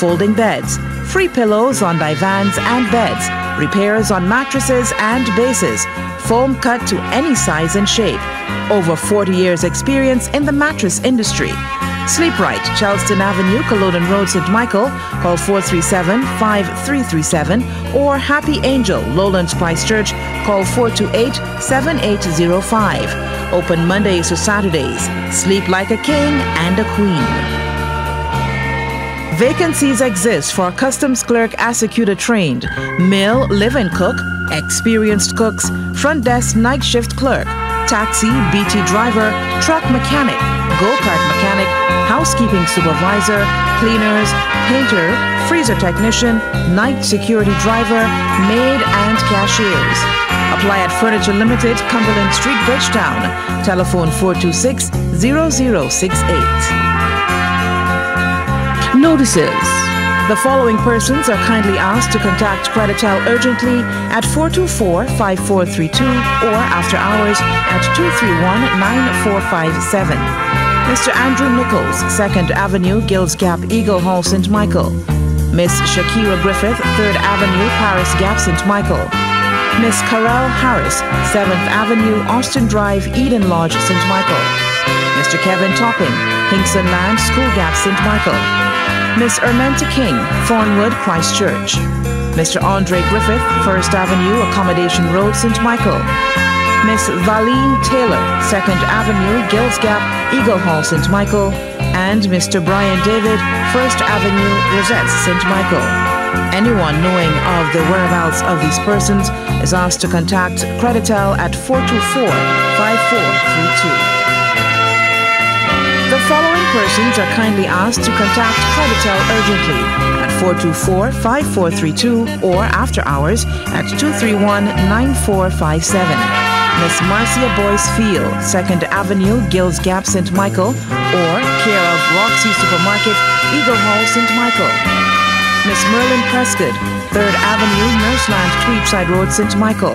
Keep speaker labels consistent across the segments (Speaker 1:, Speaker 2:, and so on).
Speaker 1: folding beds, free pillows on divans and beds, repairs on mattresses and bases, foam cut to any size and shape. Over 40 years experience in the mattress industry. Sleep Right, Charleston Avenue, Culloden Road, St. Michael. Call 437-5337 or Happy Angel, Lowlands Christchurch. Call 428-7805. Open Mondays to Saturdays. Sleep like a king and a queen. Vacancies exist for a customs clerk ASYCUDA trained, male live-in cook, experienced cooks, front desk night shift clerk, taxi, BT driver, truck mechanic, go-kart mechanic, housekeeping supervisor, cleaners, painter, freezer technician, night security driver, maid, and cashiers. Apply at Furniture Limited, Cumberland Street, Bridgetown. Telephone 426 0068. Notices. The following persons are kindly asked to contact Creditel urgently at 424-5432 or after hours at 231-9457. Mr. Andrew Nichols, 2nd Avenue, Gills Gap, Eagle Hall, St. Michael. Miss Shakira Griffith, 3rd Avenue, Paris Gap, St. Michael. Miss Carell Harris, 7th Avenue, Austin Drive, Eden Lodge, St. Michael. Mr. Kevin Topping, Hinkson Land, School Gap, St. Michael. Miss Ermenta King, Thornwood, Christchurch. Mr. Andre Griffith, First Avenue, Accommodation Road, St. Michael. Miss Valine Taylor, Second Avenue, Gills Gap, Eagle Hall, St. Michael. And Mr. Brian David, First Avenue, Rosettes, St. Michael. Anyone knowing of the whereabouts of these persons is asked to contact Creditel at 424 5432. The following persons are kindly asked to contact Creditel urgently at 424-5432 or after hours at 231-9457. Miss Marcia Boyce Field, 2nd Avenue, Gills Gap, St. Michael, or care of Roxy Supermarket, Eagle Hall, St. Michael. Miss Merlin Prescott, 3rd Avenue, Nurseland, Tweedside Road, St. Michael.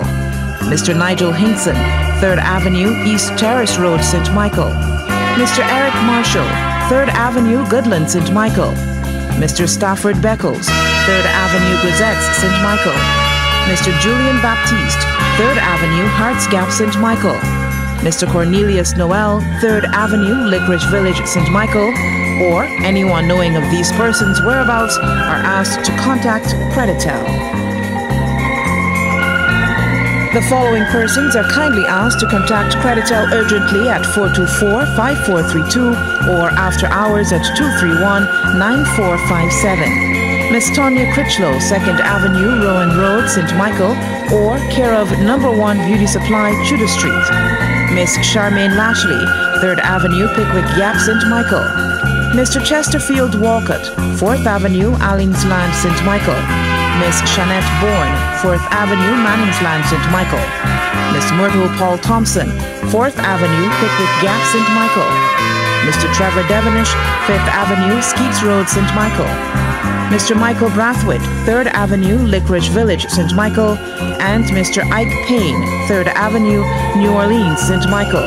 Speaker 1: Mr. Nigel Hinkson, 3rd Avenue, East Terrace Road, St. Michael. Mr. Eric Marshall, 3rd Avenue, Goodland, St. Michael. Mr. Stafford Beckles, 3rd Avenue, Gazettes, St. Michael. Mr. Julian Baptiste, 3rd Avenue, Hearts Gap, St. Michael. Mr. Cornelius Noel, 3rd Avenue, Licorish Village, St. Michael, or anyone knowing of these persons' whereabouts are asked to contact Creditel. The following persons are kindly asked to contact Creditel urgently at 424-5432 or after hours at 231-9457. Miss Tonya Critchlow, 2nd Avenue, Rowan Road, St. Michael, or care of Number 1 Beauty Supply, Tudor Street. Miss Charmaine Lashley, 3rd Avenue, Pickwick Gap, St. Michael. Mr. Chesterfield Walcott, 4th Avenue, Allings Land, St. Michael. Miss Shanette Bourne, 4th Avenue, Manningsland, St. Michael. Miss Myrtle Paul Thompson, 4th Avenue, Pickwick Gap, St. Michael. Mr. Trevor Devonish, 5th Avenue, Skeets Road, St. Michael. Mr. Michael Brathwaite, 3rd Avenue, Licorish Village, St. Michael. And Mr. Ike Payne, 3rd Avenue, New Orleans, St. Michael.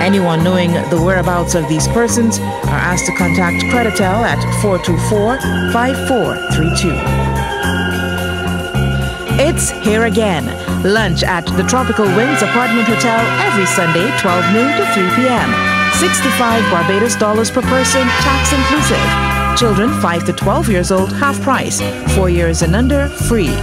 Speaker 1: Anyone knowing the whereabouts of these persons are asked to contact Creditel at 424 5432. It's here again. Lunch at the Tropical Winds Apartment Hotel every Sunday, 12 noon to 3 p.m. 65 Barbados dollars per person, tax inclusive. Children 5 to 12 years old, half price. 4 years and under, free.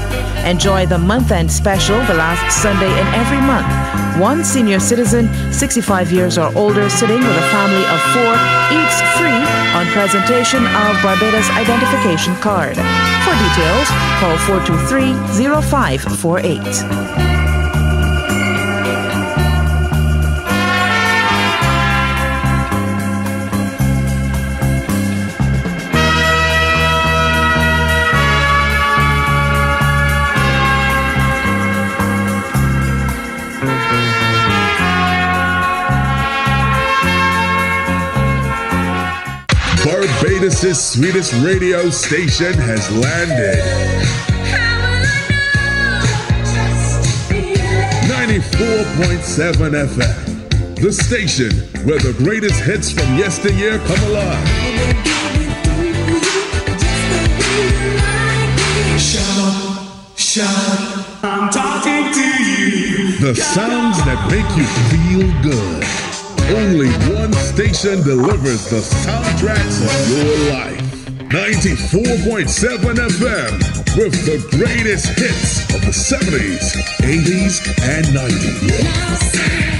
Speaker 1: Enjoy the month end special the last Sunday in every month. One senior citizen, 65 years or older, sitting with a family of four, eats free on presentation of Barbados identification card. For details, call 423 0548.
Speaker 2: Candace's sweetest radio station has landed. 94.7 FM, the station where the greatest hits from yesteryear come alive.
Speaker 3: Shout, shout, I'm talking to you.
Speaker 2: The sounds that make you feel good. Only one station delivers the soundtracks of your life. 94.7 FM with the greatest hits of the 70s, 80s, and 90s.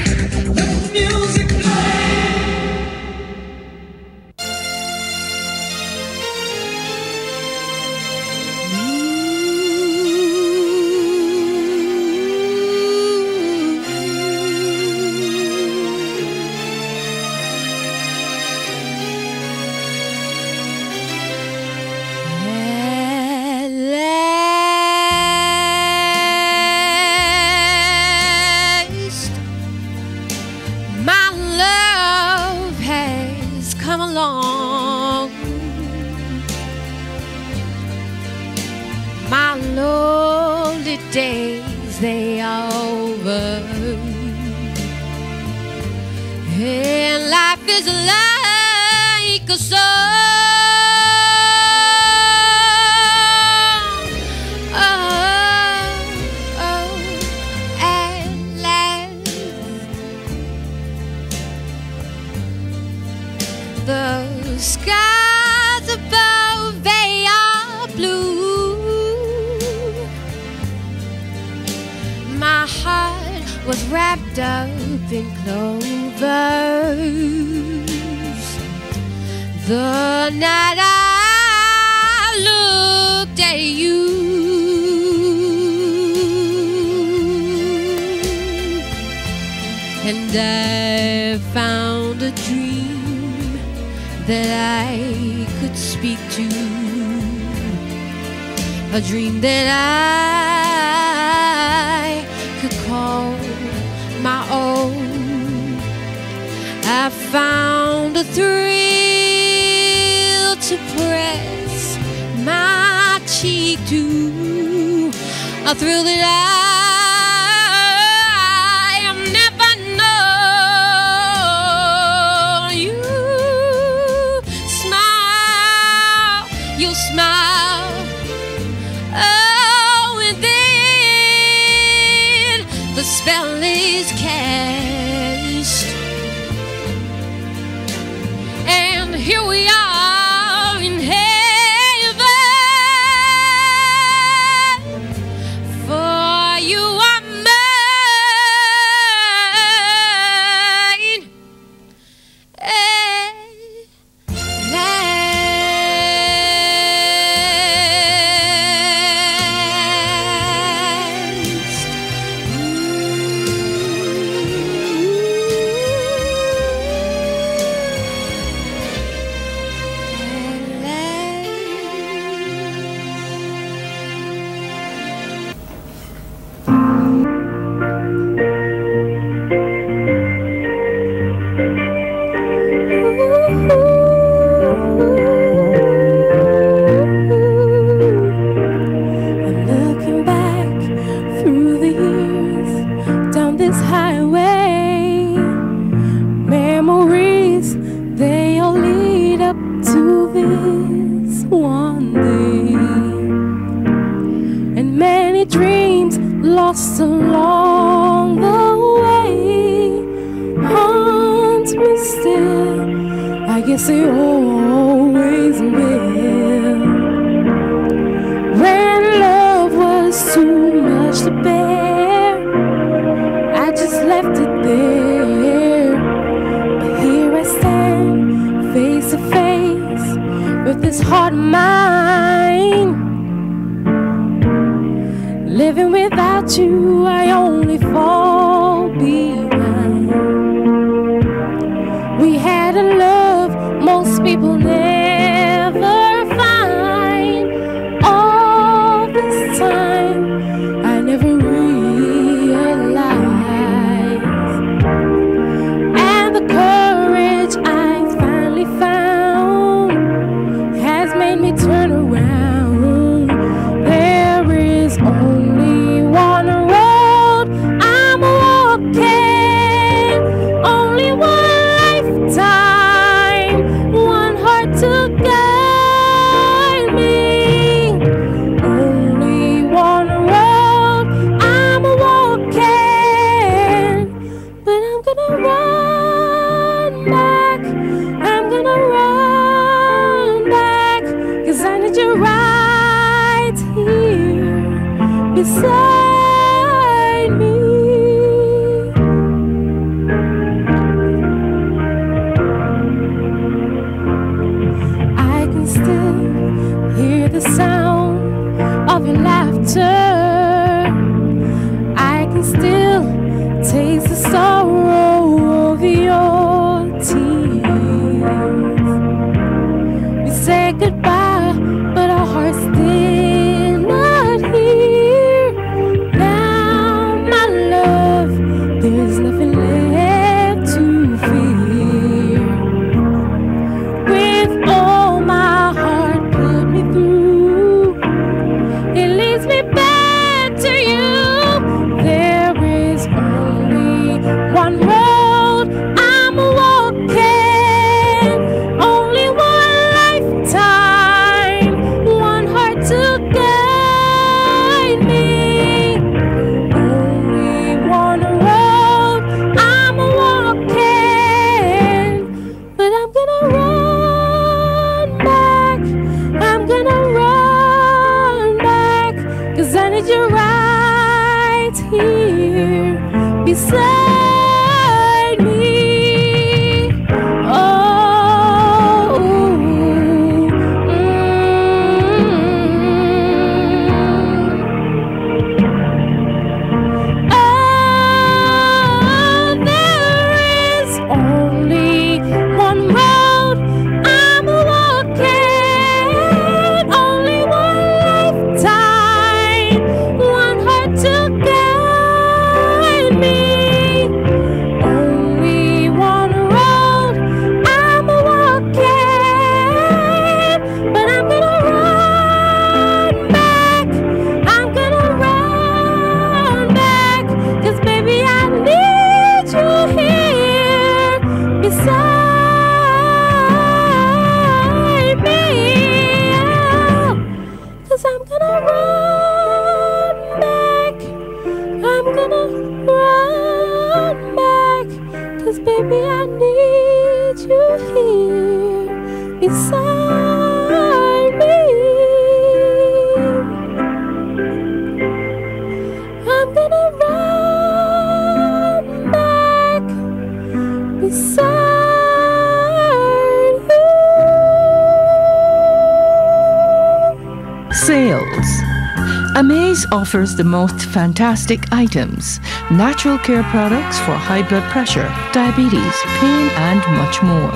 Speaker 4: Offers the most fantastic items, natural care products for high blood pressure, diabetes, pain, and much more.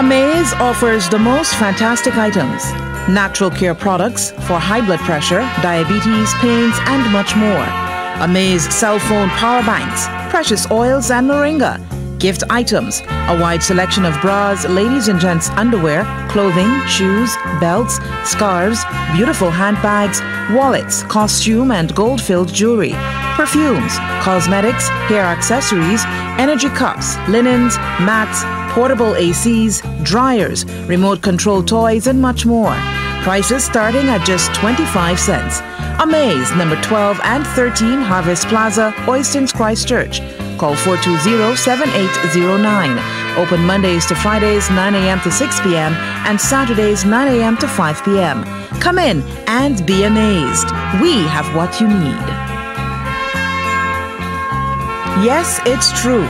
Speaker 1: Amaze offers the most fantastic items natural care products for high blood pressure, diabetes, pains, and much more. Amaze cell phone power banks, precious oils, and moringa. Gift items, a wide selection of bras, ladies and gents underwear, clothing, shoes, belts, scarves, beautiful handbags, wallets, costume and gold filled jewelry, perfumes, cosmetics, hair accessories, energy cups, linens, mats, portable ACs, dryers, remote control toys, and much more. Prices starting at just 25 cents. Amaze, number 12 and 13 Harvest Plaza, Oistins Christchurch. Call 420-7809. Open Mondays to Fridays 9 a.m. to 6 p.m. and Saturdays 9 a.m. to 5 p.m. Come in and be amazed. We have what you need. Yes, it's true.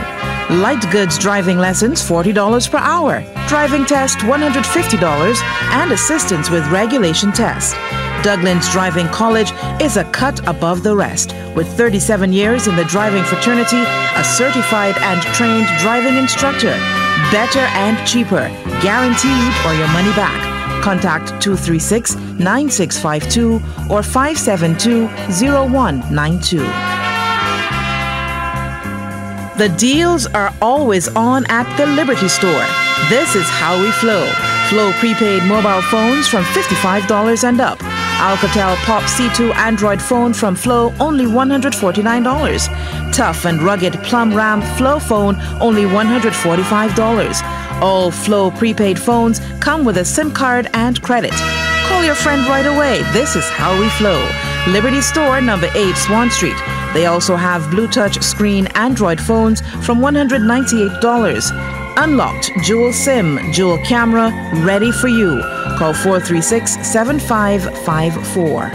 Speaker 1: Light goods driving lessons $40 per hour. Driving test $150 and assistance with regulation test. Douglas Driving College is a cut above the rest. With 37 years in the driving fraternity, a certified and trained driving instructor. Better and cheaper, guaranteed or your money back. Contact 236 9652 or 572 0192. The deals are always on at the Liberty Store. This is how we flow. Flow prepaid mobile phones from $55 and up. Alcatel Pop C2 Android phone from Flow only $149. Tough and rugged Plum Ram Flow phone only $145. All Flow prepaid phones come with a SIM card and credit. Call your friend right away. This is how we flow. Liberty Store, number 8 Swan Street. They also have BLU Touch screen Android phones from $198. Unlocked dual SIM, dual camera, ready for you. Call 436 7554.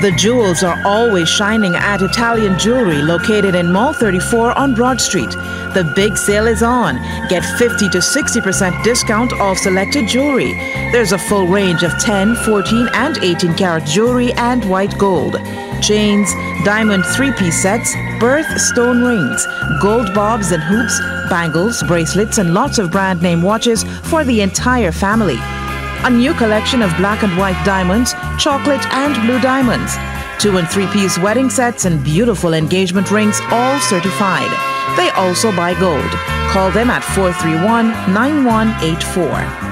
Speaker 1: The jewels are always shining at Italian Jewelry located in Mall 34 on Broad Street. The big sale is on. Get 50 to 60% discount off selected jewelry. There's a full range of 10, 14, and 18 karat jewelry and white gold. Chains, diamond three piece sets, birthstone rings, gold bobs and hoops, bangles, bracelets, and lots of brand name watches for the entire family a new collection of black and white diamonds, chocolate and blue diamonds, two and three piece wedding sets, and beautiful engagement rings, all certified. They also buy gold. Call them at 431 9184.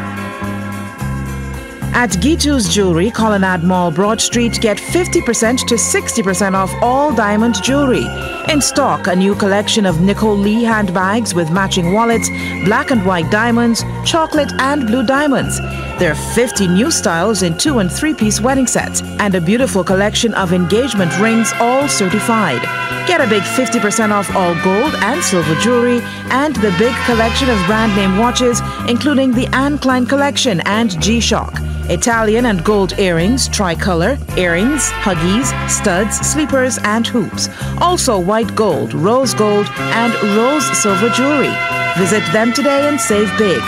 Speaker 1: At Gitu's Jewelry, Colonnade Mall, Broad Street, get 50% to 60% off all diamond jewelry. In stock, a new collection of Nicole Lee handbags with matching wallets, black and white diamonds, chocolate and blue diamonds. There are 50 new styles in two and three piece wedding sets, and a beautiful collection of engagement rings, all certified. Get a big 50% off all gold and silver jewelry, and the big collection of brand name watches, including the Anne Klein collection and G Shock. Italian and gold earrings, tricolor, earrings, huggies, studs, sleepers, and hoops. Also white gold, rose gold, and rose silver jewelry. Visit them today and save big.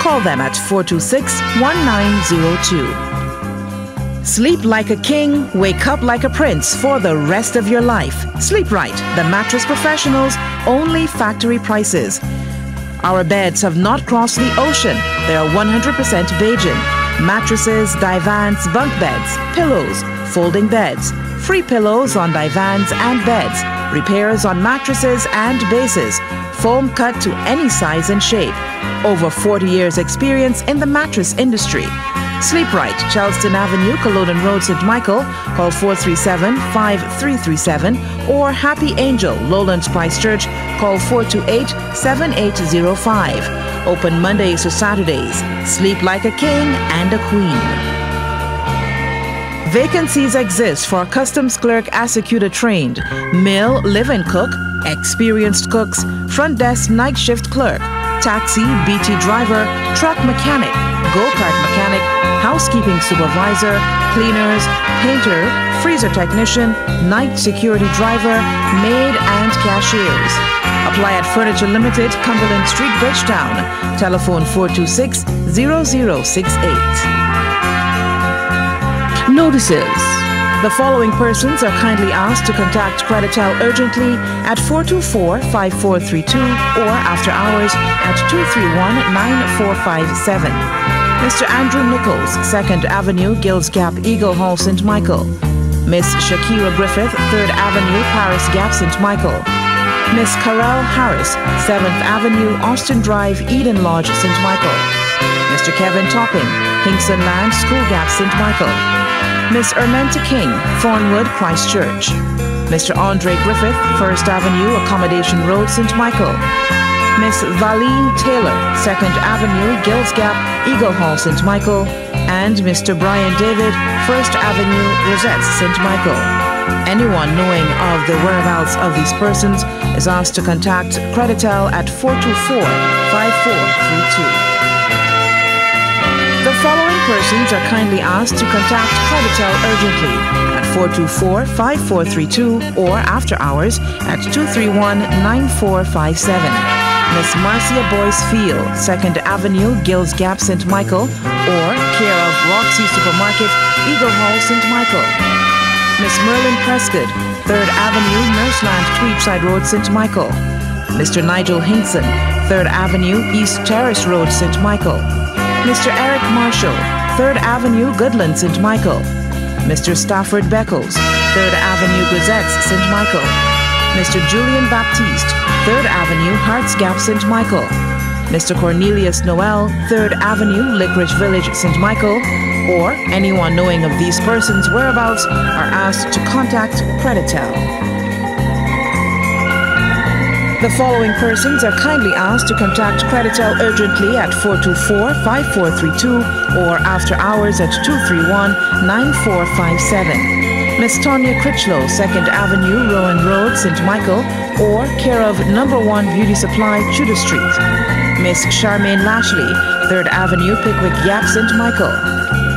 Speaker 1: Call them at 426 1902. Sleep like a king, wake up like a prince for the rest of your life. Sleep right, the mattress professionals, only factory prices. Our beds have not crossed the ocean. They are 100% Bajan mattresses, divans, bunk beds, pillows, folding beds, free pillows on divans and beds, repairs on mattresses and bases, foam cut to any size and shape. Over 40 years experience in the mattress industry. Sleep Right, Charleston Avenue, Culloden Road, St. Michael. Call 437 5337 or Happy Angel, Lowlands Christchurch. Call 428 7805. Open Mondays to Saturdays. Sleep like a king and a queen. Vacancies exist for customs clerk executor trained, male live-in cook, experienced cooks, front desk night shift clerk, taxi, BT driver, truck mechanic, go-kart mechanic, housekeeping supervisor, cleaners, painter, freezer technician, night security driver, maid, and cashiers. Apply at Furniture Limited, Cumberland Street, Bridgetown. Telephone 426 0068.
Speaker 4: Notices.
Speaker 1: The following persons are kindly asked to contact Creditel urgently at 424-5432 or after hours at 231-9457. Mr. Andrew Nichols, 2nd Avenue, Gills Gap, Eagle Hall, St. Michael. Miss Shakira Griffith, 3rd Avenue, Paris Gap, St. Michael. Miss Carol Harris, 7th Avenue, Austin Drive, Eden Lodge, St. Michael. Mr. Kevin Topping, Hinkson Land, School Gap, St. Michael. Miss Ermenta King, Thornwood, Christchurch. Mr. Andre Griffith, 1st Avenue, Accommodation Road, St. Michael. Miss Valine Taylor, 2nd Avenue, Gills Gap, Eagle Hall, St. Michael, and Mr. Brian David, 1st Avenue, Rosette, St. Michael. Anyone knowing of the whereabouts of these persons is asked to contact Creditel at 424 5432. The following persons are kindly asked to contact Creditel urgently at 424 5432 or after hours at 231 9457. Miss Marcia Boyce Field, 2nd Avenue, Gills Gap, St. Michael, or care of Roxy Supermarket, Eagle Hall, St. Michael. Miss Merlin Prescott, 3rd Avenue, Nurseland, Tweedside Road, St. Michael. Mr. Nigel Hinkson, 3rd Avenue, East Terrace Road, St. Michael. Mr. Eric Marshall, 3rd Avenue, Goodland, St. Michael. Mr. Stafford Beckles, 3rd Avenue, Gazettes, St. Michael. Mr. Julian Baptiste, 3rd Avenue, Hearts Gap, St. Michael. Mr. Cornelius Noel, 3rd Avenue, Licorish Village, St. Michael, or anyone knowing of these persons' whereabouts are asked to contact Creditel. The following persons are kindly asked to contact Creditel urgently at 424-5432 or after hours at 231-9457. Miss Tonya Critchlow, 2nd Avenue, Rowan Road, St. Michael, or care of Number One Beauty Supply, Tudor Street. Miss Charmaine Lashley, 3rd Avenue, Pickwick Gap, St. Michael.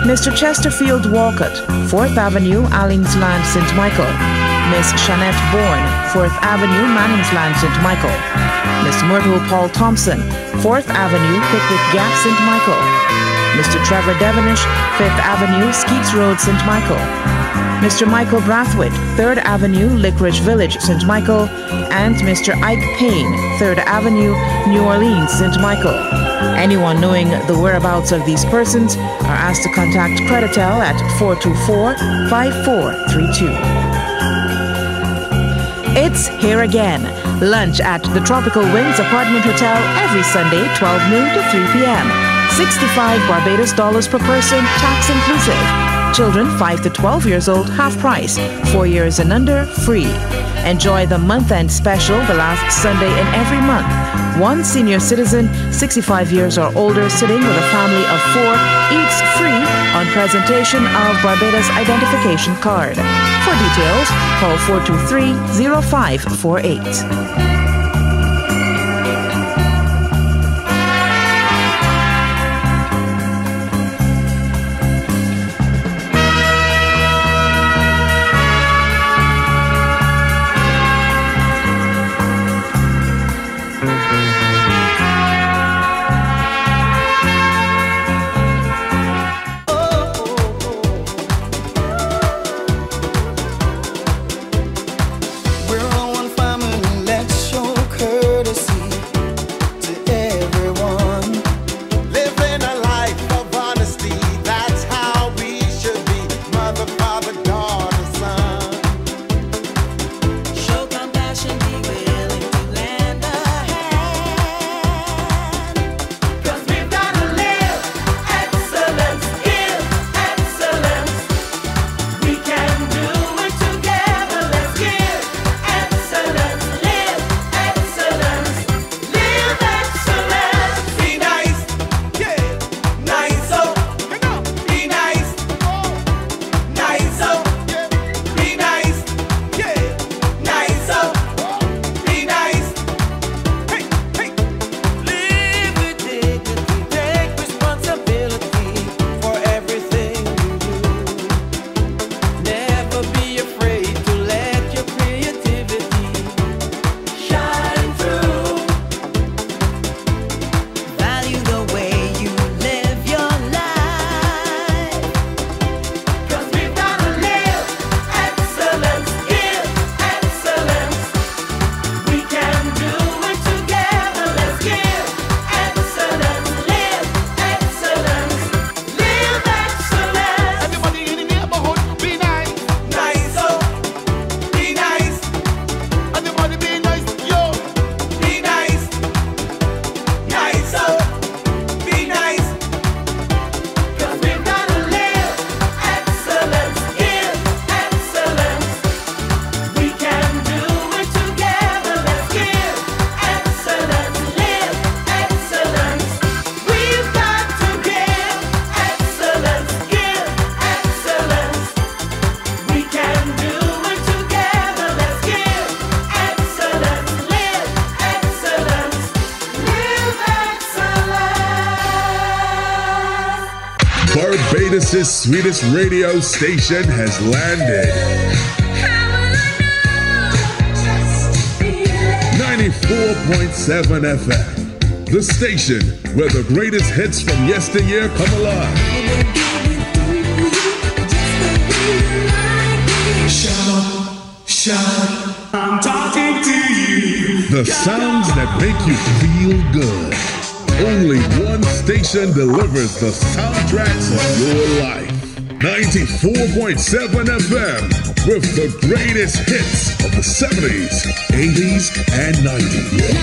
Speaker 1: Mr. Chesterfield Walcott, 4th Avenue, Allings Land, St. Michael. Miss Shanette Bourne, 4th Avenue, Mannings Land, St. Michael. Miss Myrtle Paul Thompson, 4th Avenue, Pickwick Gap, St. Michael. Mr. Trevor Devonish, 5th Avenue, Skeets Road, St. Michael. Mr. Michael Brathwaite, 3rd Avenue, Licorish Village, St. Michael. And Mr. Ike Payne, 3rd Avenue, New Orleans, St. Michael. Anyone knowing the whereabouts of these persons are asked to contact Creditel at 424-5432. It's here again. Lunch at the Tropical Winds Apartment Hotel every Sunday, 12 noon to 3 p.m. 65 Barbados dollars per person, tax inclusive. Children 5 to 12 years old, half price. 4 years and under, free. Enjoy the month end special the last Sunday in every month. One senior citizen, 65 years or older, sitting with a family of four, eats free on presentation of Barbados identification card. For details, call 423 0548.
Speaker 5: Sweetest radio station has landed. 94.7 FM, the station where the greatest hits from yesteryear come alive.
Speaker 3: Shut up, shut up, I'm talking to you.
Speaker 5: The sounds that make you feel good. Only one station delivers the soundtracks of your life. 94.7 FM with the greatest hits of the 70s, 80s, and 90s.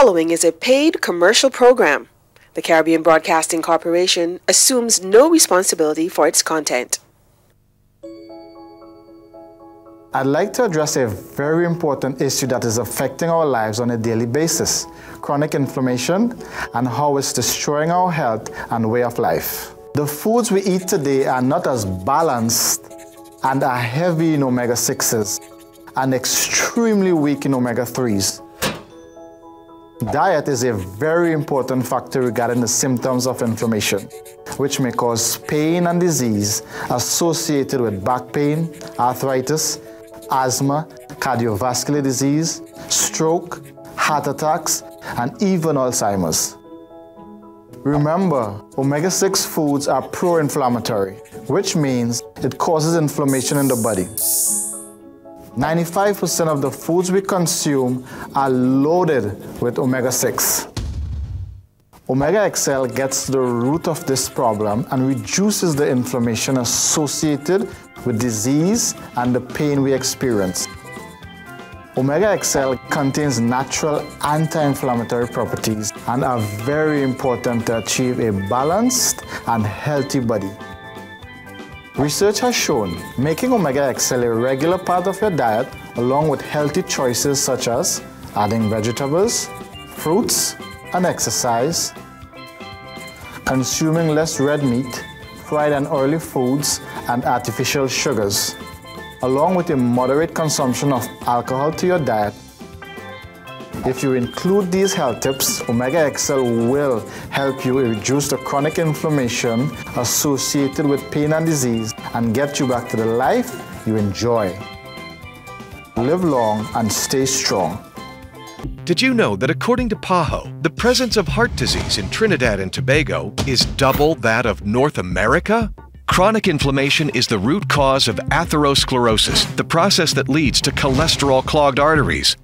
Speaker 6: Following is a paid commercial program. The Caribbean Broadcasting Corporation assumes no responsibility for its content.
Speaker 7: I'd like to address a very important issue that is affecting our lives on a daily basis chronic inflammation and how it's destroying our health and way of life. The foods we eat today are not as balanced and are heavy in omega 6s and extremely weak in omega 3s. Diet is a very important factor regarding the symptoms of inflammation, which may cause pain and disease associated with back pain, arthritis, asthma, cardiovascular disease, stroke, heart attacks, and even Alzheimer's. Remember, omega 6 foods are pro inflammatory, which means it causes inflammation in the body. 95% of the foods we consume are loaded with omega 6. Omega XL gets to the root of this problem and reduces the inflammation associated with disease and the pain we experience. Omega XL contains natural anti-inflammatory properties and are very important to achieve a balanced and healthy body. Research has shown making Omega XL a regular part of your diet along with healthy choices such as adding vegetables, fruits, and exercise, consuming less red meat, fried and oily foods, and artificial sugars, along with a moderate consumption of alcohol to your diet. If you include these health tips, Omega XL will help you reduce the chronic inflammation associated with pain and disease and get you back to the life you enjoy. Live long and stay strong.
Speaker 8: Did you know that according to PAHO, the presence of heart disease in Trinidad and Tobago is double that of North America?
Speaker 9: Chronic inflammation is the root cause of atherosclerosis, the process that leads to cholesterol clogged arteries.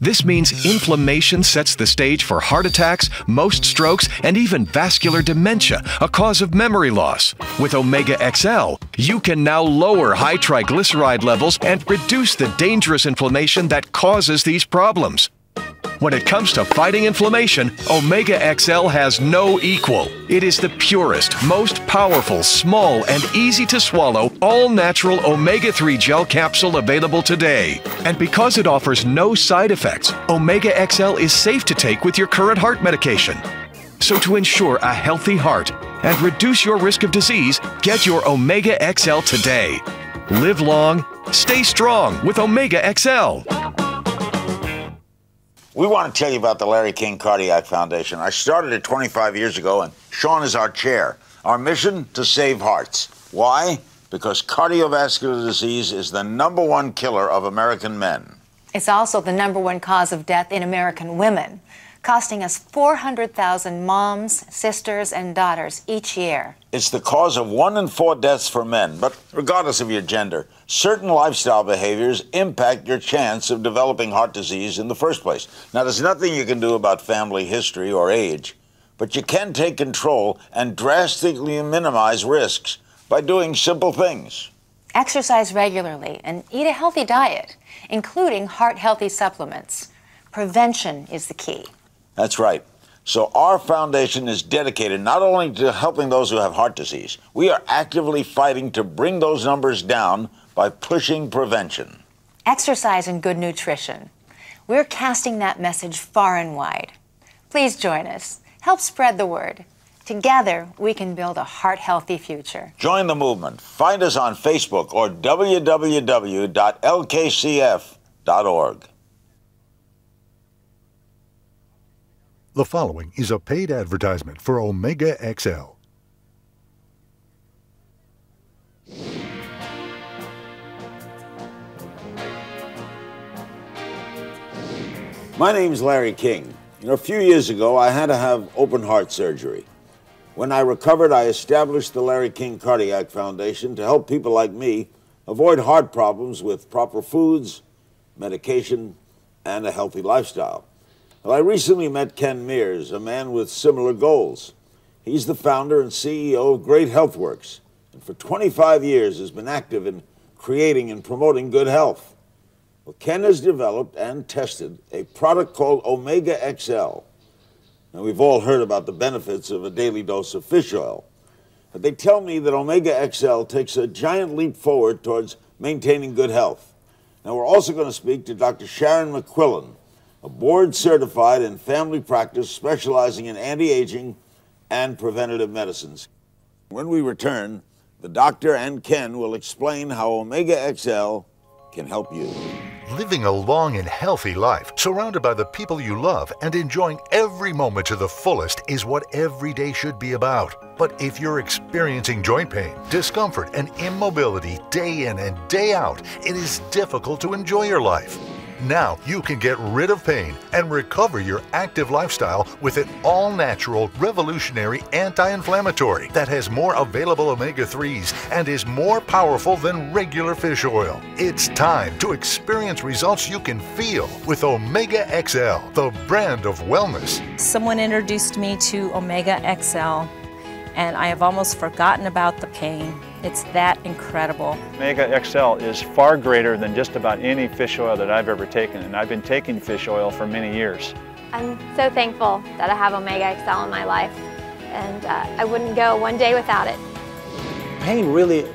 Speaker 9: This means inflammation sets the stage for heart attacks, most strokes, and even vascular dementia, a cause of memory loss. With Omega XL, you can now lower high triglyceride levels and reduce the dangerous inflammation that causes these problems. When it comes to fighting inflammation, Omega XL has no equal. It is the purest, most powerful, small, and easy to swallow, all natural omega 3 gel capsule available today. And because it offers no side effects, Omega XL is safe to take with your current heart medication. So, to ensure a healthy heart and reduce your risk of disease, get your Omega XL today. Live long, stay strong with Omega XL.
Speaker 10: We want to tell you about the Larry King Cardiac Foundation. I started it 25 years ago, and Sean is our chair. Our mission to save hearts. Why? Because cardiovascular disease is the number one killer of American men.
Speaker 11: It's also the number one cause of death in American women, costing us 400,000 moms, sisters, and daughters each year.
Speaker 10: It's the cause of one in four deaths for men, but regardless of your gender, certain lifestyle behaviors impact your chance of developing heart disease in the first place. Now, there's nothing you can do about family history or age, but you can take control and drastically minimize risks by doing simple things.
Speaker 11: Exercise regularly and eat a healthy diet, including heart healthy supplements. Prevention is the key.
Speaker 10: That's right. So our foundation is dedicated not only to helping those who have heart disease, we are actively fighting to bring those numbers down by pushing prevention.
Speaker 11: Exercise and good nutrition. We're casting that message far and wide. Please join us. Help spread the word. Together, we can build a heart healthy future.
Speaker 10: Join the movement. Find us on Facebook or www.lkcf.org.
Speaker 12: The following is a paid advertisement for Omega XL.
Speaker 10: My name is Larry King. You know, a few years ago, I had to have open heart surgery. When I recovered, I established the Larry King Cardiac Foundation to help people like me avoid heart problems with proper foods, medication, and a healthy lifestyle. Well, I recently met Ken Meares, a man with similar goals. He's the founder and CEO of Great Health Works, and for 25 years has been active in creating and promoting good health. Well, Ken has developed and tested a product called Omega XL. Now, we've all heard about the benefits of a daily dose of fish oil, but they tell me that Omega XL takes a giant leap forward towards maintaining good health. Now, we're also going to speak to Dr. Sharon McQuillan, a board certified in family practice specializing in anti aging and preventative medicines. When we return, the doctor and Ken will explain how Omega XL can help you.
Speaker 12: Living a long and healthy life, surrounded by the people you love and enjoying every moment to the fullest, is what every day should be about. But if you're experiencing joint pain, discomfort, and immobility day in and day out, it is difficult to enjoy your life. Now you can get rid of pain and recover your active lifestyle with an all natural, revolutionary anti inflammatory that has more available omega 3s and is more powerful than regular fish oil. It's time to experience results you can feel with Omega XL, the brand of wellness.
Speaker 13: Someone introduced me to Omega XL, and I have almost forgotten about the pain. It's that incredible.
Speaker 14: Omega XL is far greater than just about any fish oil that I've ever taken, and I've been taking fish oil for many years.
Speaker 15: I'm so thankful that I have Omega XL in my life, and uh, I wouldn't go one day without it.
Speaker 16: Pain really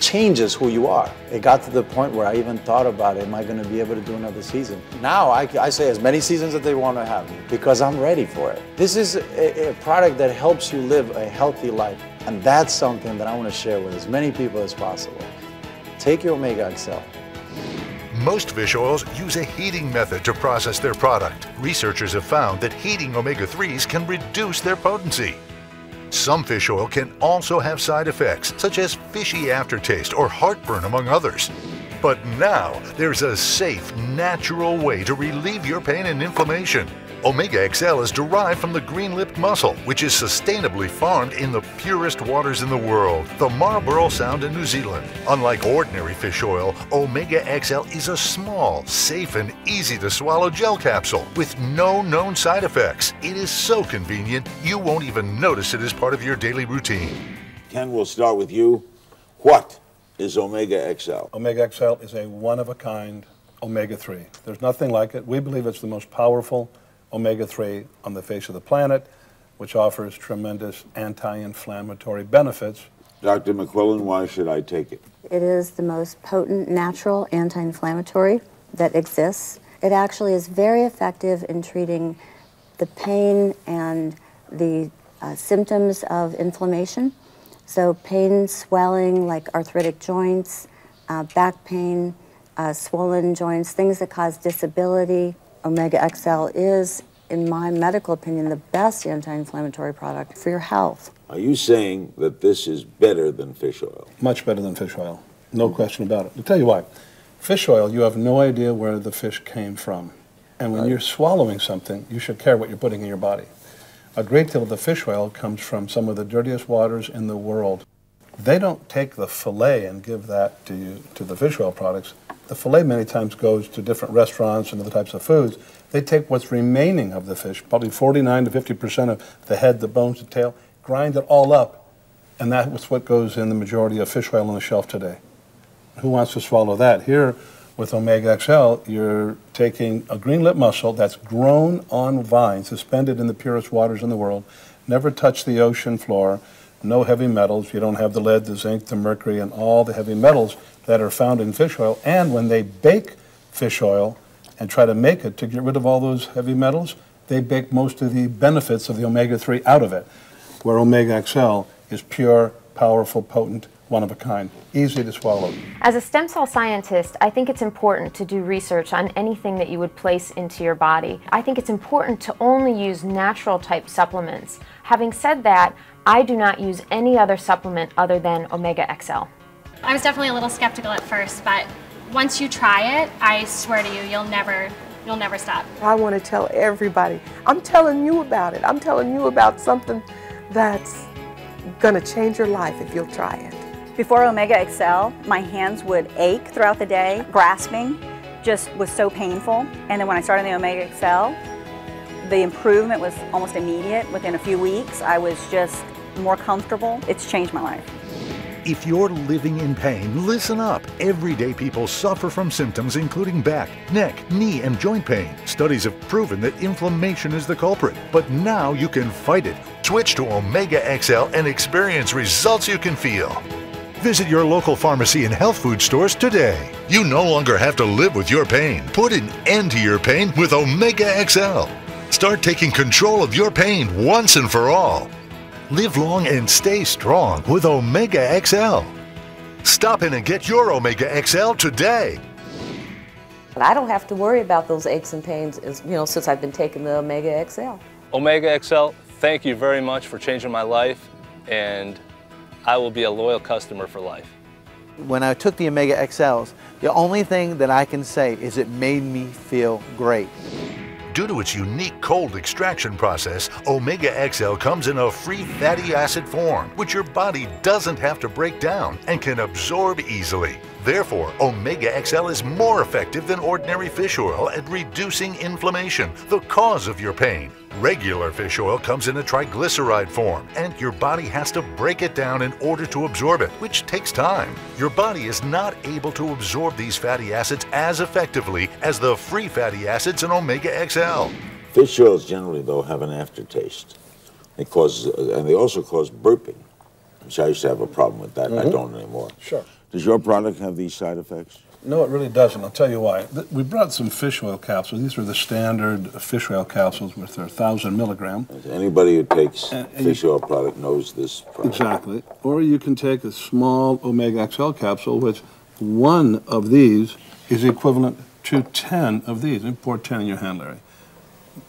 Speaker 16: changes who you are. It got to the point where I even thought about, am I going to be able to do another season? Now I, I say as many seasons as they want to have because I'm ready for it. This is a, a product that helps you live a healthy life, and that's something that I want to share with as many people as possible. Take your Omega XL.
Speaker 12: Most fish oils use a heating method to process their product. Researchers have found that heating omega 3s can reduce their potency. Some fish oil can also have side effects, such as fishy aftertaste or heartburn, among others. But now there's a safe, natural way to relieve your pain and inflammation. Omega XL is derived from the green-lipped mussel, which is sustainably farmed in the purest waters in the world, the Marlborough Sound in New Zealand. Unlike ordinary fish oil, Omega XL is a small, safe, and easy-to-swallow gel capsule with no known side effects. It is so convenient, you won't even notice it as part of your daily routine.
Speaker 10: Ken, we'll start with you. What is Omega XL?
Speaker 17: Omega XL is a one of a kind omega 3. There's nothing like it. We believe it's the most powerful omega 3 on the face of the planet, which offers tremendous anti inflammatory benefits.
Speaker 10: Dr. McQuillan, why should I take it?
Speaker 18: It is the most potent natural anti inflammatory that exists. It actually is very effective in treating the pain and the uh, symptoms of inflammation. So, pain, swelling, like arthritic joints, uh, back pain, uh, swollen joints, things that cause disability. Omega XL is, in my medical opinion, the best anti inflammatory product for your health.
Speaker 10: Are you saying that this is better than fish oil?
Speaker 17: Much better than fish oil. No question about it. I'll tell you why. Fish oil, you have no idea where the fish came from. And when
Speaker 10: Right.
Speaker 17: you're swallowing something, you should care what you're putting in your body. A great deal of the fish oil comes from some of the dirtiest waters in the world. They don't take the fillet and give that to you, to the fish oil products. The fillet many times goes to different restaurants and other types of foods. They take what's remaining of the fish, probably 49 to 50 percent of the head, the bones, the tail, grind it all up, and that's what goes in the majority of fish oil on the shelf today. Who wants to swallow that? Here, with Omega XL, you're taking a green lip mussel that's grown on vines, suspended in the purest waters in the world, never touched the ocean floor, no heavy metals. You don't have the lead, the zinc, the mercury, and all the heavy metals that are found in fish oil. And when they bake fish oil and try to make it to get rid of all those heavy metals, they bake most of the benefits of the omega 3 out of it. Where Omega XL is pure, powerful, potent, one of a kind, easy to swallow.
Speaker 19: As a stem cell scientist, I think it's important to do research on anything that you would place into your body. I think it's important to only use natural type supplements. Having said that, I do not use any other supplement other than Omega XL.
Speaker 20: I was definitely a little skeptical at first, but once you try it, I swear to you, you'll never, you'll never stop.
Speaker 21: I want to tell everybody. I'm telling you about it. I'm telling you about something that's going to change your life if you'll try it.
Speaker 22: Before Omega XL, my hands would ache throughout the day, grasping just was so painful. And then when I started the Omega XL, the improvement was almost immediate. Within a few weeks, I was just more comfortable. It's changed my life.
Speaker 12: If you're living in pain, listen up. Everyday people suffer from symptoms including back, neck, knee, and joint pain. Studies have proven that inflammation is the culprit, but now you can fight it. Switch to Omega XL and experience results you can feel. Visit your local pharmacy and health food stores today. You no longer have to live with your pain. Put an end to your pain with Omega XL. Start taking control of your pain once and for all. Live long and stay strong with Omega XL. Stop in and get your Omega XL today.
Speaker 23: But I don't have to worry about those aches and pains, as, you know, since I've been taking the Omega XL.
Speaker 24: Omega XL, thank you very much for changing my life, and I will be a loyal customer for life.
Speaker 25: When I took the Omega XLs, the only thing that I can say is it made me feel great.
Speaker 12: Due to its unique cold extraction process, Omega XL comes in a free fatty acid form, which your body doesn't have to break down and can absorb easily. Therefore, Omega XL is more effective than ordinary fish oil at reducing inflammation, the cause of your pain. Regular fish oil comes in a triglyceride form, and your body has to break it down in order to absorb it, which takes time. Your body is not able to absorb these fatty acids as effectively as the free fatty acids in Omega XL.
Speaker 10: Fish oils generally, though, have an aftertaste. They cause, uh, and they also cause burping, which I used to have a problem with that. I
Speaker 17: Mhm.
Speaker 10: don't anymore.
Speaker 17: Sure.
Speaker 10: Does your product have these side effects?
Speaker 17: No, it really doesn't. I'll tell you why. We brought some fish oil capsules. These are the standard fish oil capsules with their 1,000 milligram.
Speaker 10: Anybody who takes
Speaker 17: and
Speaker 10: fish oil product knows this product.
Speaker 17: Exactly. Or you can take a small Omega XL capsule, which one of these is equivalent to 10 of these. And pour 10 in your hand, Larry.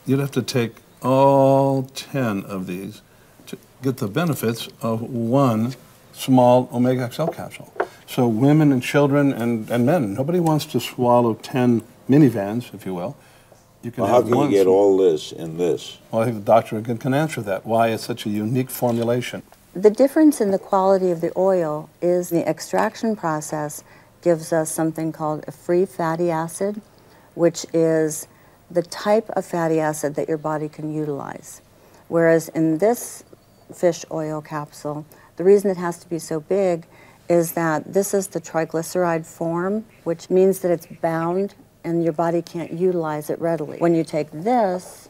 Speaker 17: You'd have to take all 10 of these to get the benefits of one small Omega XL capsule. So women and children and, and men, nobody wants to swallow 10 minivans, if you will. You can
Speaker 10: Well, how
Speaker 17: have
Speaker 10: can you get all this in this?
Speaker 17: Well, I think the doctor can, can answer that. Why it's such a unique formulation.
Speaker 18: The difference in the quality of the oil is the extraction process gives us something called a free fatty acid, which is the type of fatty acid that your body can utilize. Whereas in this fish oil capsule, the reason it has to be so big is that this is the triglyceride form, which means that it's bound and your body can't utilize it readily. When you take this,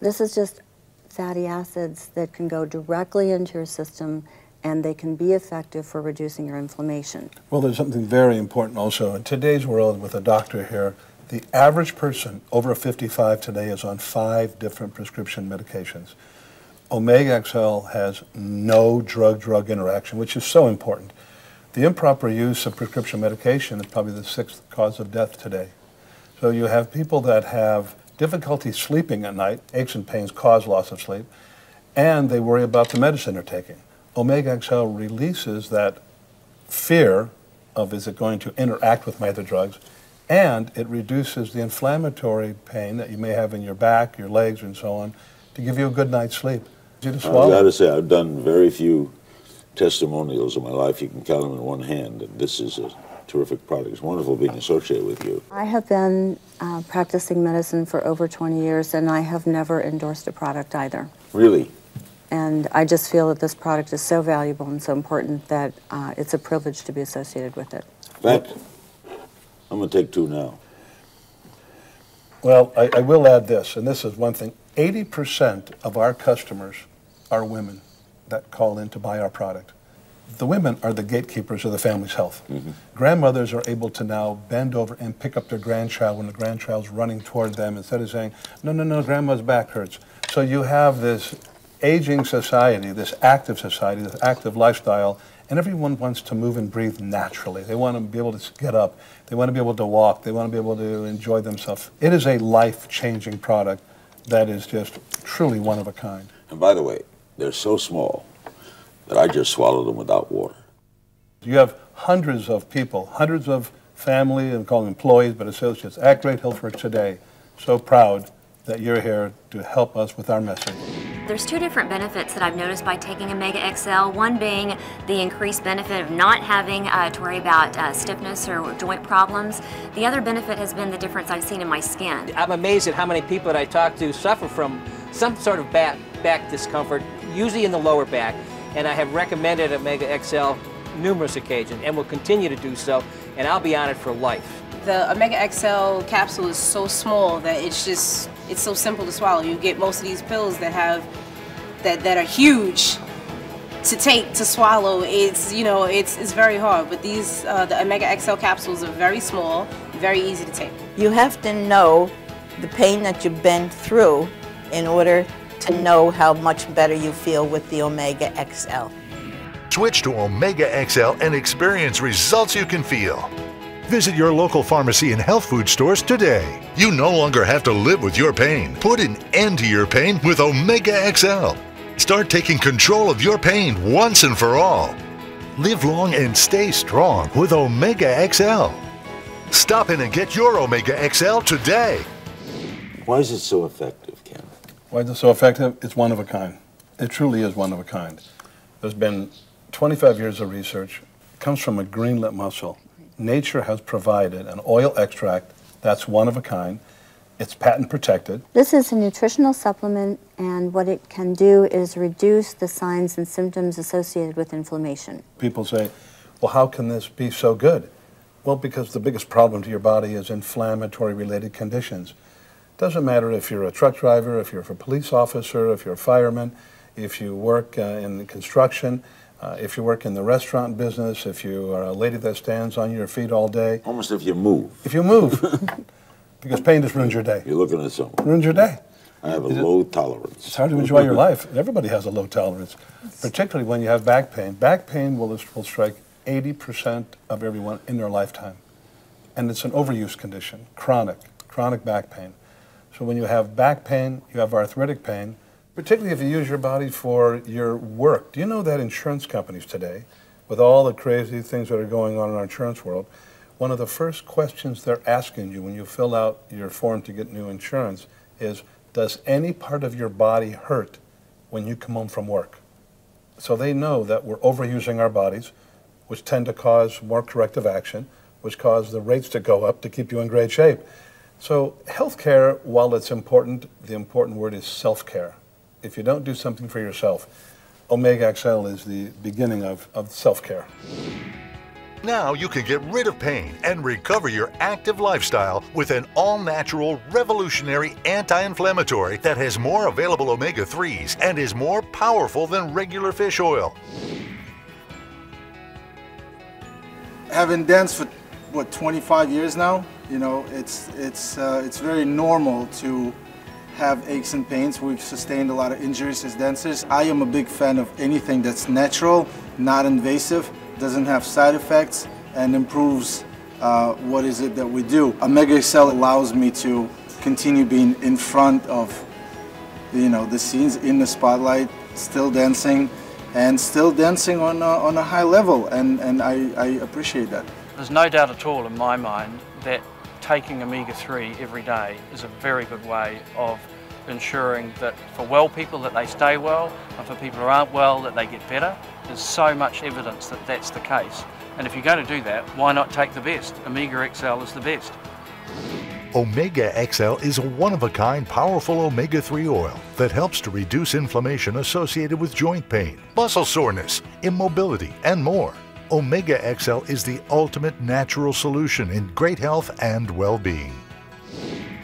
Speaker 18: this is just fatty acids that can go directly into your system and they can be effective for reducing your inflammation.
Speaker 17: Well, there's something very important also. In today's world, with a doctor here, the average person over 55 today is on five different prescription medications. Omega XL has no drug-drug interaction, which is so important. The improper use of prescription medication is probably the sixth cause of death today. So you have people that have difficulty sleeping at night, aches and pains cause loss of sleep, and they worry about the medicine they're taking. Omega XL releases that fear of is it going to interact with my other drugs, and it reduces the inflammatory pain that you may have in your back, your legs, and so on, to give you a good night's sleep. Easy to
Speaker 10: I've
Speaker 17: swallow.
Speaker 10: got to say, I've done very few testimonials in my life. You can count them in one hand. And this is a terrific product. It's wonderful being associated with you.
Speaker 18: I have been uh, practicing medicine for over 20 years and I have never endorsed a product either.
Speaker 10: Really.
Speaker 18: And I just feel that this product is so valuable and so important that uh, it's a privilege to be associated with it.
Speaker 10: In fact, I'm going to take two now.
Speaker 17: Well, I, I will add this, and this is one thing. 80% of our customers are women that call in to buy our product. The women are the gatekeepers of the family's health. Mm-hmm. Grandmothers are able to now bend over and pick up their grandchild when the grandchild's running toward them instead of saying, no, no, no, grandma's back hurts. So you have this aging society, this active society, this active lifestyle, and everyone wants to move and breathe naturally. They want to be able to get up. They want to be able to walk. They want to be able to enjoy themselves. It is a life-changing product that is just truly one of a kind.
Speaker 10: And by the way, they're so small that I just swallowed them without water.
Speaker 17: You have hundreds of people, hundreds of family, and call them employees, but associates at Great Health Works today. So proud that you're here to help us with our message.
Speaker 26: There's two different benefits that I've noticed by taking Omega XL. One being the increased benefit of not having uh, to worry about uh, stiffness or joint problems. The other benefit has been the difference I've seen in my skin.
Speaker 27: I'm amazed at how many people that I talk to suffer from some sort of back, back discomfort, usually in the lower back, and I have recommended Omega XL numerous occasions and will continue to do so, and I'll be on it for life.
Speaker 28: The Omega XL capsule is so small that it's just it's so simple to swallow. You get most of these pills that have that that are huge to take to swallow. It's you know it's it's very hard. But these uh, the Omega XL capsules are very small, very easy to take.
Speaker 29: You have to know the pain that you've been through in order to know how much better you feel with the Omega XL.
Speaker 12: Switch to Omega XL and experience results you can feel. Visit your local pharmacy and health food stores today. You no longer have to live with your pain. Put an end to your pain with Omega XL. Start taking control of your pain once and for all. Live long and stay strong with Omega XL. Stop in and get your Omega XL today.
Speaker 10: Why is it so effective, Ken?
Speaker 17: Why is it so effective? It's one of a kind. It truly is one of a kind. There's been 25 years of research. It comes from a green-lipped mussel. Nature has provided an oil extract that's one of a kind. It's patent protected.
Speaker 18: This is a nutritional supplement, and what it can do is reduce the signs and symptoms associated with inflammation.
Speaker 17: People say, well, how can this be so good? Well, because the biggest problem to your body is inflammatory related conditions. Doesn't matter if you're a truck driver, if you're a police officer, if you're a fireman, if you work uh, in construction, uh, if you work in the restaurant business, if you are a lady that stands on your feet all day.
Speaker 10: Almost if you move.
Speaker 17: If you move. because pain just ruins your day.
Speaker 10: You're looking at someone.
Speaker 17: Ruins your day.
Speaker 10: I have a
Speaker 17: Is it-
Speaker 10: low tolerance.
Speaker 17: It's hard to enjoy your life. Everybody has a low tolerance, particularly when you have back pain. Back pain will, will strike 80% of everyone in their lifetime. And it's an overuse condition, chronic, chronic back pain. So when you have back pain, you have arthritic pain, particularly if you use your body for your work. Do you know that insurance companies today, with all the crazy things that are going on in our insurance world, one of the first questions they're asking you when you fill out your form to get new insurance is, does any part of your body hurt when you come home from work? So they know that we're overusing our bodies, which tend to cause more corrective action, which cause the rates to go up to keep you in great shape. So healthcare, while it's important, the important word is self-care. If you don't do something for yourself, Omega XL is the beginning of, of self-care.
Speaker 12: Now you can get rid of pain and recover your active lifestyle with an all natural, revolutionary anti inflammatory that has more available omega 3s and is more powerful than regular fish oil.
Speaker 30: Having danced for what 25 years now, you know, it's it's uh, it's very normal to have aches and pains. We've sustained a lot of injuries as dancers. I am a big fan of anything that's natural, not invasive, doesn't have side effects, and improves uh, what is it that we do. Omega XL allows me to continue being in front of, you know, the scenes in the spotlight, still dancing, and still dancing on a, on a high level, and, and I, I appreciate that.
Speaker 31: There's no doubt at all in my mind that taking omega-3 every day is a very good way of ensuring that for well people that they stay well and for people who aren't well that they get better. There's so much evidence that that's the case. And if you're going to do that, why not take the best? Omega XL is the best.
Speaker 12: Omega XL is a one of a kind powerful omega 3 oil that helps to reduce inflammation associated with joint pain, muscle soreness, immobility, and more. Omega XL is the ultimate natural solution in great health and well being.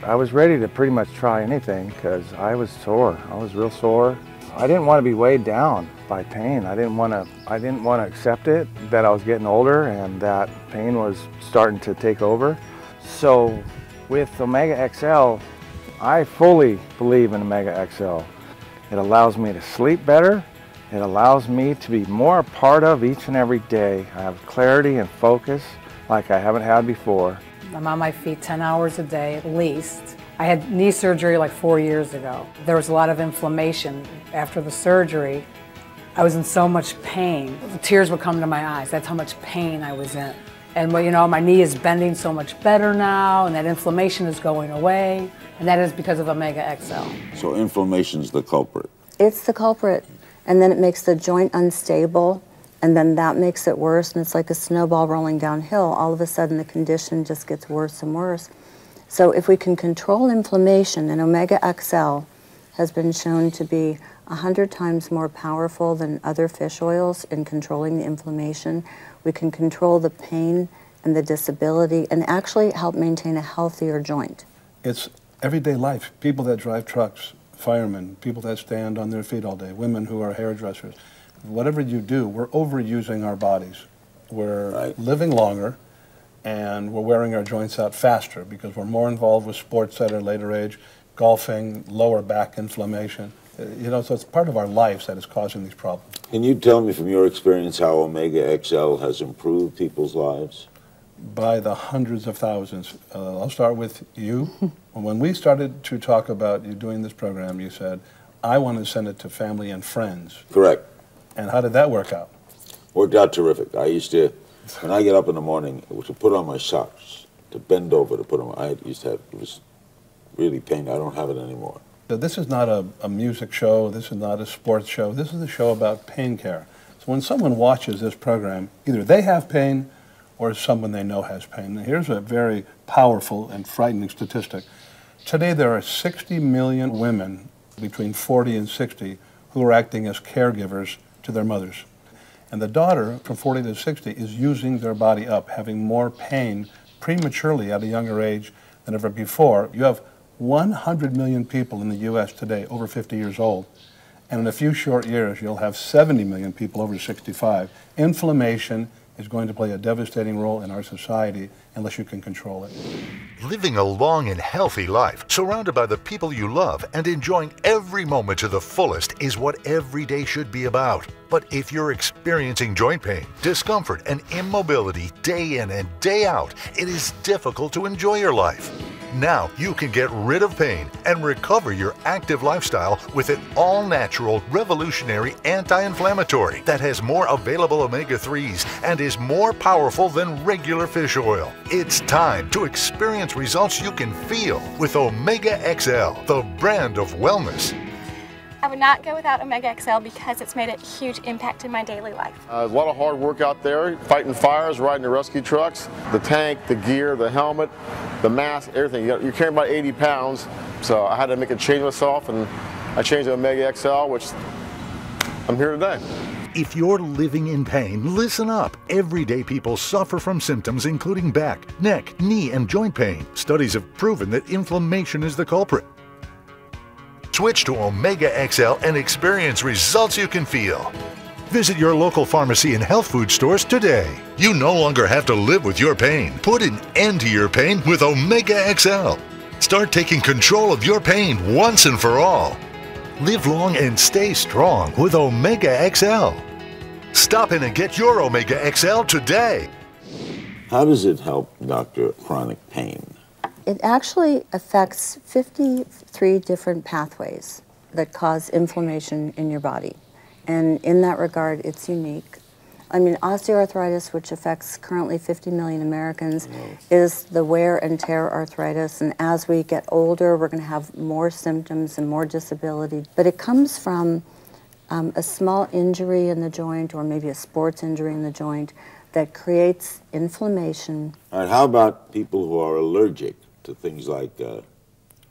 Speaker 32: I was ready to pretty much try anything because I was sore. I was real sore. I didn't want to be weighed down by pain. I didn't want to I didn't want to accept it that I was getting older and that pain was starting to take over. So with Omega XL, I fully believe in Omega XL. It allows me to sleep better. It allows me to be more a part of each and every day. I have clarity and focus like I haven't had before.
Speaker 33: I'm on my feet 10 hours a day at least. I had knee surgery like four years ago. There was a lot of inflammation after the surgery. I was in so much pain. The tears would come to my eyes. That's how much pain I was in. And well, you know, my knee is bending so much better now, and that inflammation is going away, and that is because of Omega XL.
Speaker 10: So inflammation's the culprit.
Speaker 18: It's the culprit. And then it makes the joint unstable, and then that makes it worse, and it's like a snowball rolling downhill. All of a sudden, the condition just gets worse and worse. So if we can control inflammation, and Omega XL has been shown to be 100 times more powerful than other fish oils in controlling the inflammation, we can control the pain and the disability and actually help maintain a healthier joint.
Speaker 17: It's everyday life. People that drive trucks, firemen, people that stand on their feet all day, women who are hairdressers. Whatever you do, we're overusing our bodies. We're right. living longer and we're wearing our joints out faster because we're more involved with sports at a later age, golfing, lower back inflammation. Uh, you know, so it's part of our lives that is causing these problems.
Speaker 10: Can you tell me from your experience how Omega XL has improved people's lives?
Speaker 17: By the hundreds of thousands. Uh, I'll start with you. when we started to talk about you doing this program, you said, I want to send it to family and friends.
Speaker 10: Correct.
Speaker 17: And how did that work out?
Speaker 10: Worked out terrific. I used to, when I get up in the morning, to put on my socks, to bend over to put on. I used to have it was really painful. I don't have it anymore.
Speaker 17: So this is not a, a music show. This is not a sports show. This is a show about pain care. So when someone watches this program, either they have pain or someone they know has pain. here's a very powerful and frightening statistic. Today there are 60 million women between 40 and 60 who are acting as caregivers to their mothers. And the daughter from 40 to 60 is using their body up, having more pain prematurely at a younger age than ever before. You have 100 million people in the U.S. today over 50 years old. And in a few short years, you'll have 70 million people over 65. Inflammation is going to play a devastating role in our society unless you can control it.
Speaker 12: Living a long and healthy life, surrounded by the people you love and enjoying every moment to the fullest is what every day should be about. But if you're experiencing joint pain, discomfort, and immobility day in and day out, it is difficult to enjoy your life. Now you can get rid of pain and recover your active lifestyle with an all natural, revolutionary anti inflammatory that has more available omega 3s and is more powerful than regular fish oil. It's time to experience results you can feel with Omega XL, the brand of wellness.
Speaker 34: I would not go without Omega XL because it's made a huge impact in my daily life.
Speaker 35: Uh, a lot of hard work out there, fighting fires, riding the rescue trucks, the tank, the gear, the helmet, the mask, everything. You're carrying about 80 pounds, so I had to make a change myself, and I changed to Omega XL, which I'm here today.
Speaker 12: If you're living in pain, listen up. Everyday people suffer from symptoms including back, neck, knee, and joint pain. Studies have proven that inflammation is the culprit. Switch to Omega XL and experience results you can feel. Visit your local pharmacy and health food stores today. You no longer have to live with your pain. Put an end to your pain with Omega XL. Start taking control of your pain once and for all. Live long and stay strong with Omega XL. Stop in and get your Omega XL today.
Speaker 10: How does it help, Doctor, chronic pain?
Speaker 18: It actually affects 53 different pathways that cause inflammation in your body. And in that regard, it's unique. I mean, osteoarthritis, which affects currently 50 million Americans, is the wear and tear arthritis. And as we get older, we're going to have more symptoms and more disability. But it comes from um, a small injury in the joint or maybe a sports injury in the joint that creates inflammation.
Speaker 10: All right, how about people who are allergic to things like uh,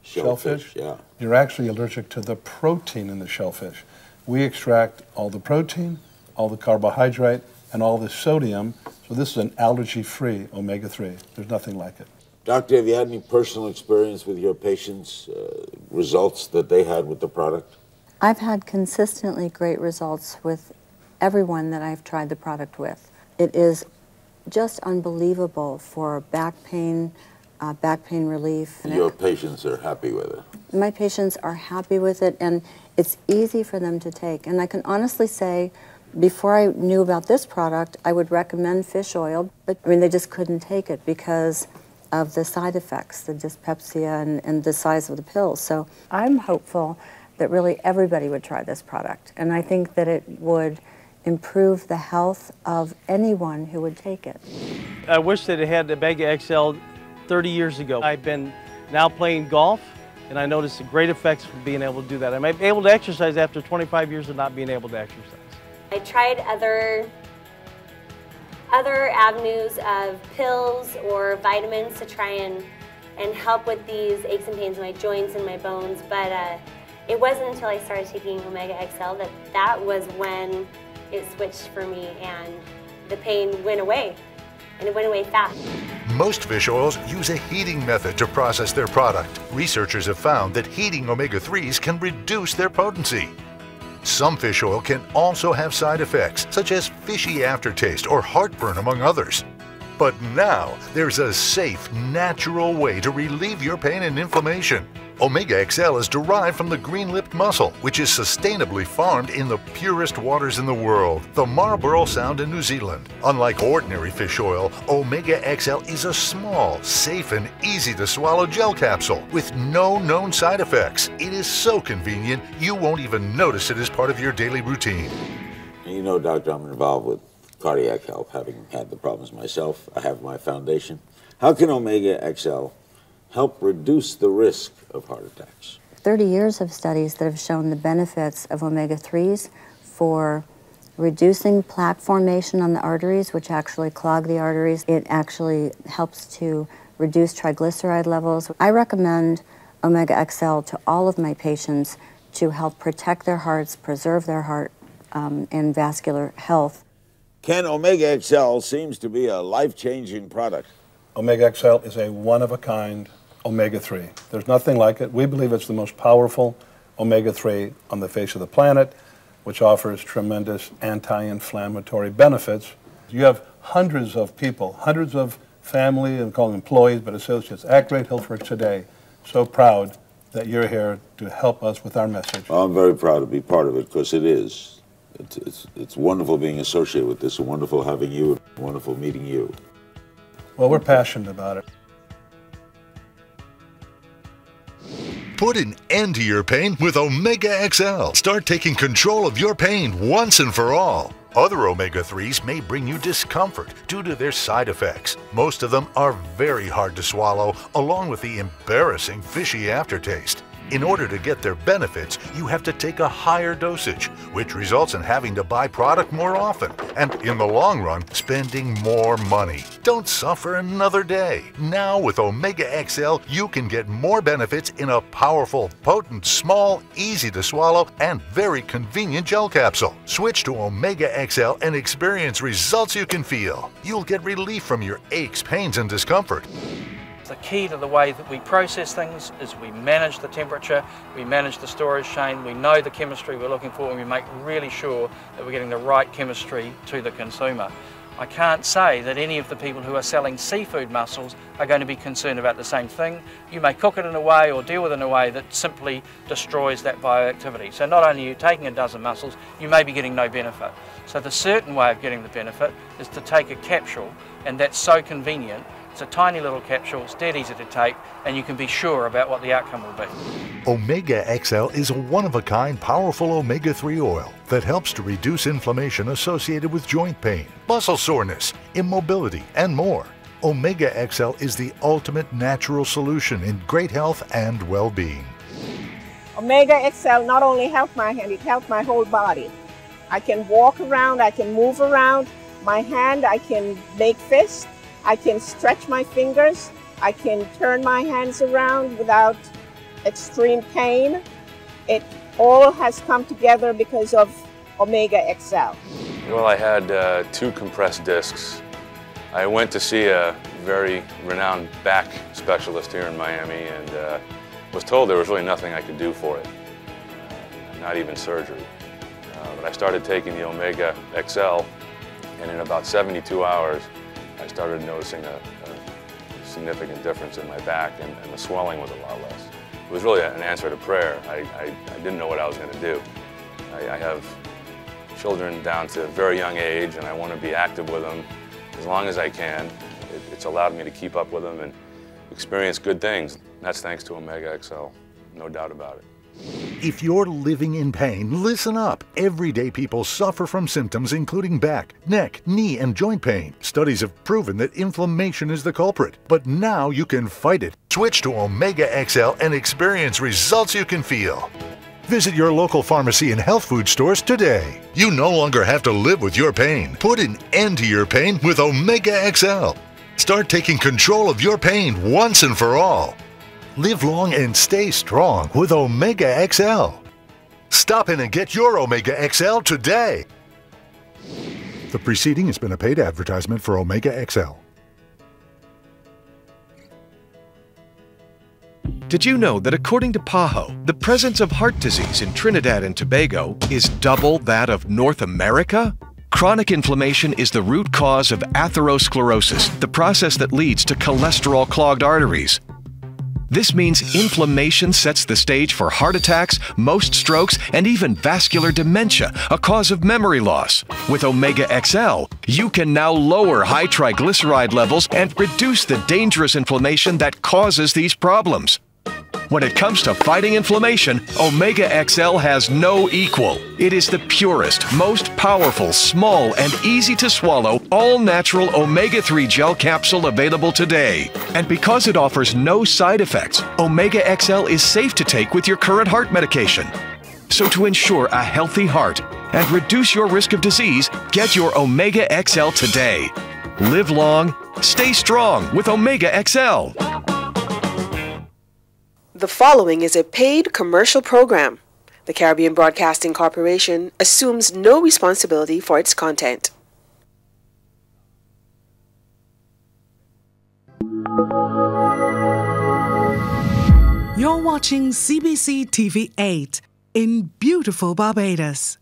Speaker 10: shellfish?
Speaker 17: Shellfish?
Speaker 10: Yeah.
Speaker 17: You're actually allergic to the protein in the shellfish. We extract all the protein, all the carbohydrate, and all this sodium. So this is an allergy-free omega-3. There's nothing like it.
Speaker 10: Doctor, have you had any personal experience with your patients, uh, results that they had with the product?
Speaker 18: I've had consistently great results with everyone that I've tried the product with. It is just unbelievable for back pain, uh, back pain relief.
Speaker 10: Your patients are happy with it.
Speaker 18: My patients are happy with it, and it's easy for them to take. And I can honestly say, before I knew about this product, I would recommend fish oil, but I mean, they just couldn't take it because of the side effects, the dyspepsia and, and the size of the pills. So I'm hopeful that really everybody would try this product. And I think that it would improve the health of anyone who would take it.
Speaker 36: I wish that it had the Omega XL 30 years ago. I've been now playing golf, and I noticed the great effects from being able to do that. I'm able to exercise after 25 years of not being able to exercise.
Speaker 37: I tried other other avenues of pills or vitamins to try and and help with these aches and pains in my joints and my bones, but uh, it wasn't until I started taking Omega XL that that was when it switched for me and the pain went away, and it went away fast.
Speaker 12: Most fish oils use a heating method to process their product. Researchers have found that heating omega 3s can reduce their potency. Some fish oil can also have side effects, such as fishy aftertaste or heartburn, among others. But now, there's a safe, natural way to relieve your pain and inflammation. Omega XL is derived from the green-lipped mussel, which is sustainably farmed in the purest waters in the world, the Marlborough Sound in New Zealand. Unlike ordinary fish oil, Omega XL is a small, safe, and easy-to-swallow gel capsule with no known side effects. It is so convenient, you won't even notice it as part of your daily routine.
Speaker 10: You know, Doctor, I'm involved with cardiac health, having had the problems myself. I have my foundation. How can Omega XL help reduce the risk of heart attacks?
Speaker 18: 30 years of studies that have shown the benefits of omega-3s for reducing plaque formation on the arteries, which actually clog the arteries. It actually helps to reduce triglyceride levels. I recommend Omega XL to all of my patients to help protect their hearts, preserve their heart, um, and vascular health.
Speaker 10: Ken, Omega XL seems to be a life-changing product.
Speaker 17: Omega XL is a one-of-a-kind omega-3. There's nothing like it. We believe it's the most powerful omega-3 on the face of the planet, which offers tremendous anti-inflammatory benefits. You have hundreds of people, hundreds of family and call employees, but associates at Great Health Works today. So proud that you're here to help us with our message.
Speaker 10: Well, I'm very proud to be part of it because it is. It's, it's, it's wonderful being associated with this, and wonderful having you, wonderful meeting you.
Speaker 17: Well, we're passionate about it.
Speaker 12: Put an end to your pain with Omega XL. Start taking control of your pain once and for all. Other omega 3s may bring you discomfort due to their side effects. Most of them are very hard to swallow, along with the embarrassing fishy aftertaste. In order to get their benefits, you have to take a higher dosage, which results in having to buy product more often and, in the long run, spending more money. Don't suffer another day. Now, with Omega XL, you can get more benefits in a powerful, potent, small, easy to swallow, and very convenient gel capsule. Switch to Omega XL and experience results you can feel. You'll get relief from your aches, pains, and discomfort.
Speaker 31: The key to the way that we process things is we manage the temperature, we manage the storage chain, we know the chemistry we're looking for and we make really sure that we're getting the right chemistry to the consumer. I can't say that any of the people who are selling seafood mussels are going to be concerned about the same thing. You may cook it in a way or deal with it in a way that simply destroys that bioactivity. So not only are you taking a dozen mussels, you may be getting no benefit. So the certain way of getting the benefit is to take a capsule and that's so convenient it's a tiny little capsule, it's dead easy to take, and you can be sure about what the outcome will be.
Speaker 12: Omega XL is a one of a kind powerful omega 3 oil that helps to reduce inflammation associated with joint pain, muscle soreness, immobility, and more. Omega XL is the ultimate natural solution in great health and well being.
Speaker 38: Omega XL not only helped my hand, it helped my whole body. I can walk around, I can move around. My hand, I can make fists. I can stretch my fingers. I can turn my hands around without extreme pain. It all has come together because of Omega XL.
Speaker 39: Well, I had uh, two compressed discs. I went to see a very renowned back specialist here in Miami and uh, was told there was really nothing I could do for it, uh, not even surgery. Uh, but I started taking the Omega XL and in about 72 hours, I started noticing a, a significant difference in my back and, and, the swelling was a lot less. It was really an answer to prayer. I, I, I didn't know what I was going to do. I, I have children down to a very young age and I want to be active with them as long as I can. It, it's allowed me to keep up with them and experience good things. That's thanks to Omega XL, no doubt about it.
Speaker 12: If you're living in pain, listen up. Everyday people suffer from symptoms including back, neck, knee, and joint pain. Studies have proven that inflammation is the culprit, but now you can fight it. Switch to Omega XL and experience results you can feel. Visit your local pharmacy and health food stores today. You no longer have to live with your pain. Put an end to your pain with Omega XL. Start taking control of your pain once and for all. Live long and stay strong with Omega XL. Stop in and get your Omega XL today. The preceding has been a paid advertisement for Omega XL.
Speaker 9: Did you know that according to PAHO, the presence of heart disease in Trinidad and Tobago is double that of North America? Chronic inflammation is the root cause of atherosclerosis, the process that leads to cholesterol clogged arteries. This means inflammation sets the stage for heart attacks, most strokes, and even vascular dementia, a cause of memory loss. With Omega XL, you can now lower high triglyceride levels and reduce the dangerous inflammation that causes these problems. When it comes to fighting inflammation, Omega XL has no equal. It is the purest, most powerful, small, and easy to swallow, all natural omega 3 gel capsule available today. And because it offers no side effects, Omega XL is safe to take with your current heart medication. So, to ensure a healthy heart and reduce your risk of disease, get your Omega XL today. Live long, stay strong with Omega XL.
Speaker 40: The following is a paid commercial program. The Caribbean Broadcasting Corporation assumes no responsibility for its content.
Speaker 41: You're watching CBC TV 8 in beautiful Barbados.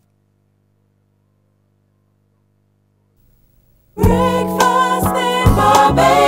Speaker 42: Breakfast in Barbados.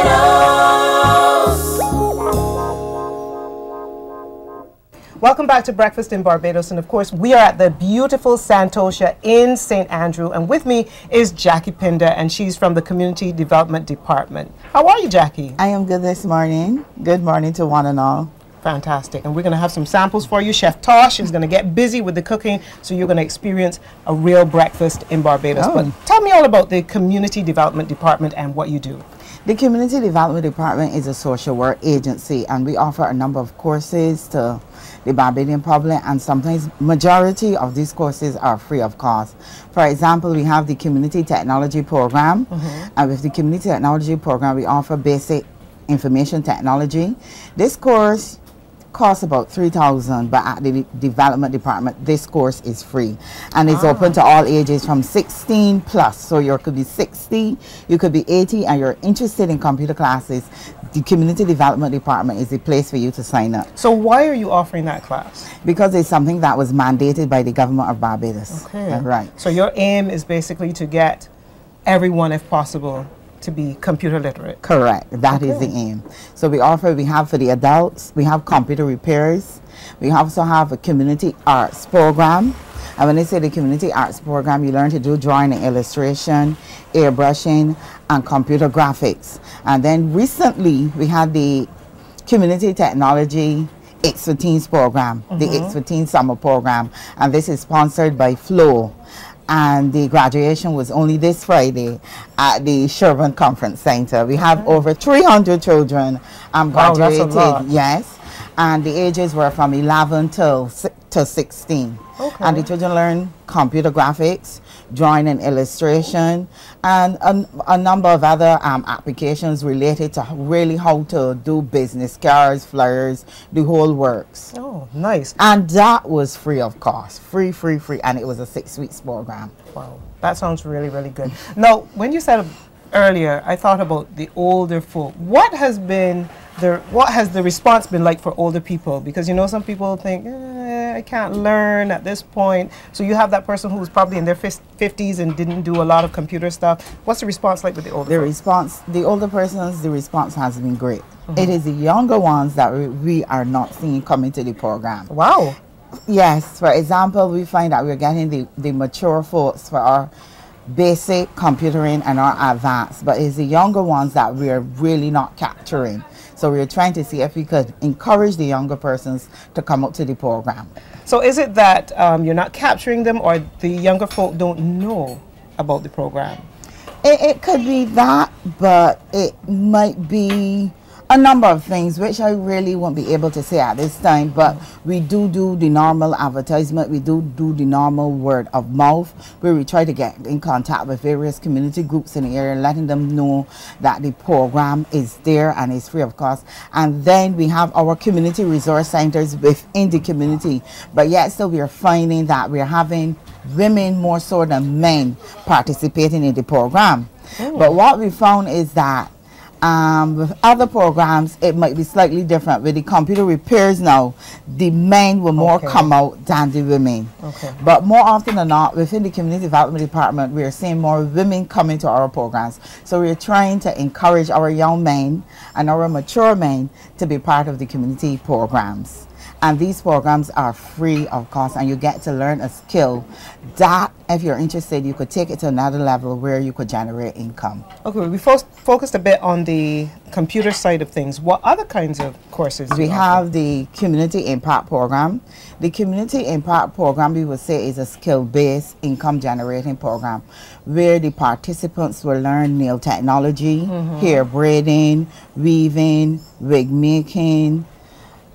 Speaker 43: Welcome back to Breakfast in Barbados. And of course, we are at the beautiful Santosha in St. Andrew. And with me is Jackie Pinder, and she's from the Community Development Department. How are you, Jackie?
Speaker 44: I am good this morning. Good morning to one and all.
Speaker 43: Fantastic. And we're going to have some samples for you. Chef Tosh is going to get busy with the cooking, so you're going to experience a real breakfast in Barbados.
Speaker 45: Oh.
Speaker 43: But tell me all about the Community Development Department and what you do.
Speaker 45: The Community Development Department is a social work agency and we offer a number of courses to the Barbadian public and sometimes majority of these courses are free of cost. For example, we have the Community Technology Program mm-hmm. and with the Community Technology Program we offer basic information technology. This course costs about 3000 but at the development department this course is free. And it's open to ah. all ages from 16 plus. So you could be 60 you could be 80 and you're interested in computer classes the community development department is the place for you to sign up.
Speaker 43: So why are you offering that class?
Speaker 45: because it's something that was mandated by the government of barbados.
Speaker 43: Okay.
Speaker 45: right.
Speaker 43: So your aim is basically to get everyone, if possible, to be computer literate.
Speaker 45: Correct. That is the aim. So we offer, we have for the adults, we have computer repairs. We also have a community arts program. And when they say the community arts program, you learn to do drawing and illustration, airbrushing, and computer graphics. And then recently, we had the community technology X15 program, the
Speaker 46: Mhm.
Speaker 45: X15 summer program. And this is sponsored by Flow and the graduation was only this Friday at the Sherbourne Conference Center. We have over 300 children um,
Speaker 43: Wow,
Speaker 45: graduated.
Speaker 43: lot.
Speaker 45: Yes, and the ages were from 11 till to 16. Okay. And the children learn computer graphics, drawing and illustration, and a, a number of other um, applications related to really how to do business cards, flyers, the whole works.
Speaker 43: Oh, nice.
Speaker 45: And that was free of cost, free, free, free, and it was a six weeks program.
Speaker 43: Wow, that sounds really, really good. Now, when you said earlier, I thought about the older folk. What has been the what has the response been like for older people? Because you know, some people think eh, I can't learn at this point. So you have that person who's probably in their fifties and didn't do a lot of computer stuff. What's the response like with the older?
Speaker 45: The
Speaker 43: folk?
Speaker 45: response, the older persons, the response has been great.
Speaker 43: Mhm.
Speaker 45: It is the younger ones that we, we are not seeing coming to the program.
Speaker 43: Wow.
Speaker 45: Yes, for example, we find that we're getting the, the mature folks for our basic computering and our advanced, but it's the younger ones that we're really not capturing. So we're trying to see if we could encourage the younger persons to come up to the program.
Speaker 43: So is it that um, you're not capturing them, or the younger folk don't know about the program?
Speaker 45: It, it could be that, but it might be a number of things which I really won't be able to say at this time. But we do do the normal advertisement. We do do the normal word of mouth where we try to get in contact with various community groups in the area, letting them know that the program is there and is free of cost. And then we have our community resource centers within the community. But yet still we are finding that we're having women more so than men participating in the program. Oh. But what we found is that um, with other programs, it might be slightly different. With the computer repairs now, the men will more
Speaker 43: Okay.
Speaker 45: come out than the women.
Speaker 43: Okay.
Speaker 45: But more often than not, within the community development department, we are seeing more women coming to our programs. So we're trying to encourage our young men and our mature men to be part of the community programs. And these programs are free of cost, and you get to learn a skill that, if you're interested, you could take it to another level where you could generate income.
Speaker 43: Okay, we fo- focused a bit on the computer side of things. What other kinds of courses? do
Speaker 45: We have the Community Impact Program. The Community Impact Program, we would say, is a skill-based income generating program where the participants will learn nail technology,
Speaker 46: Mhm.
Speaker 45: hair braiding, weaving, wig making,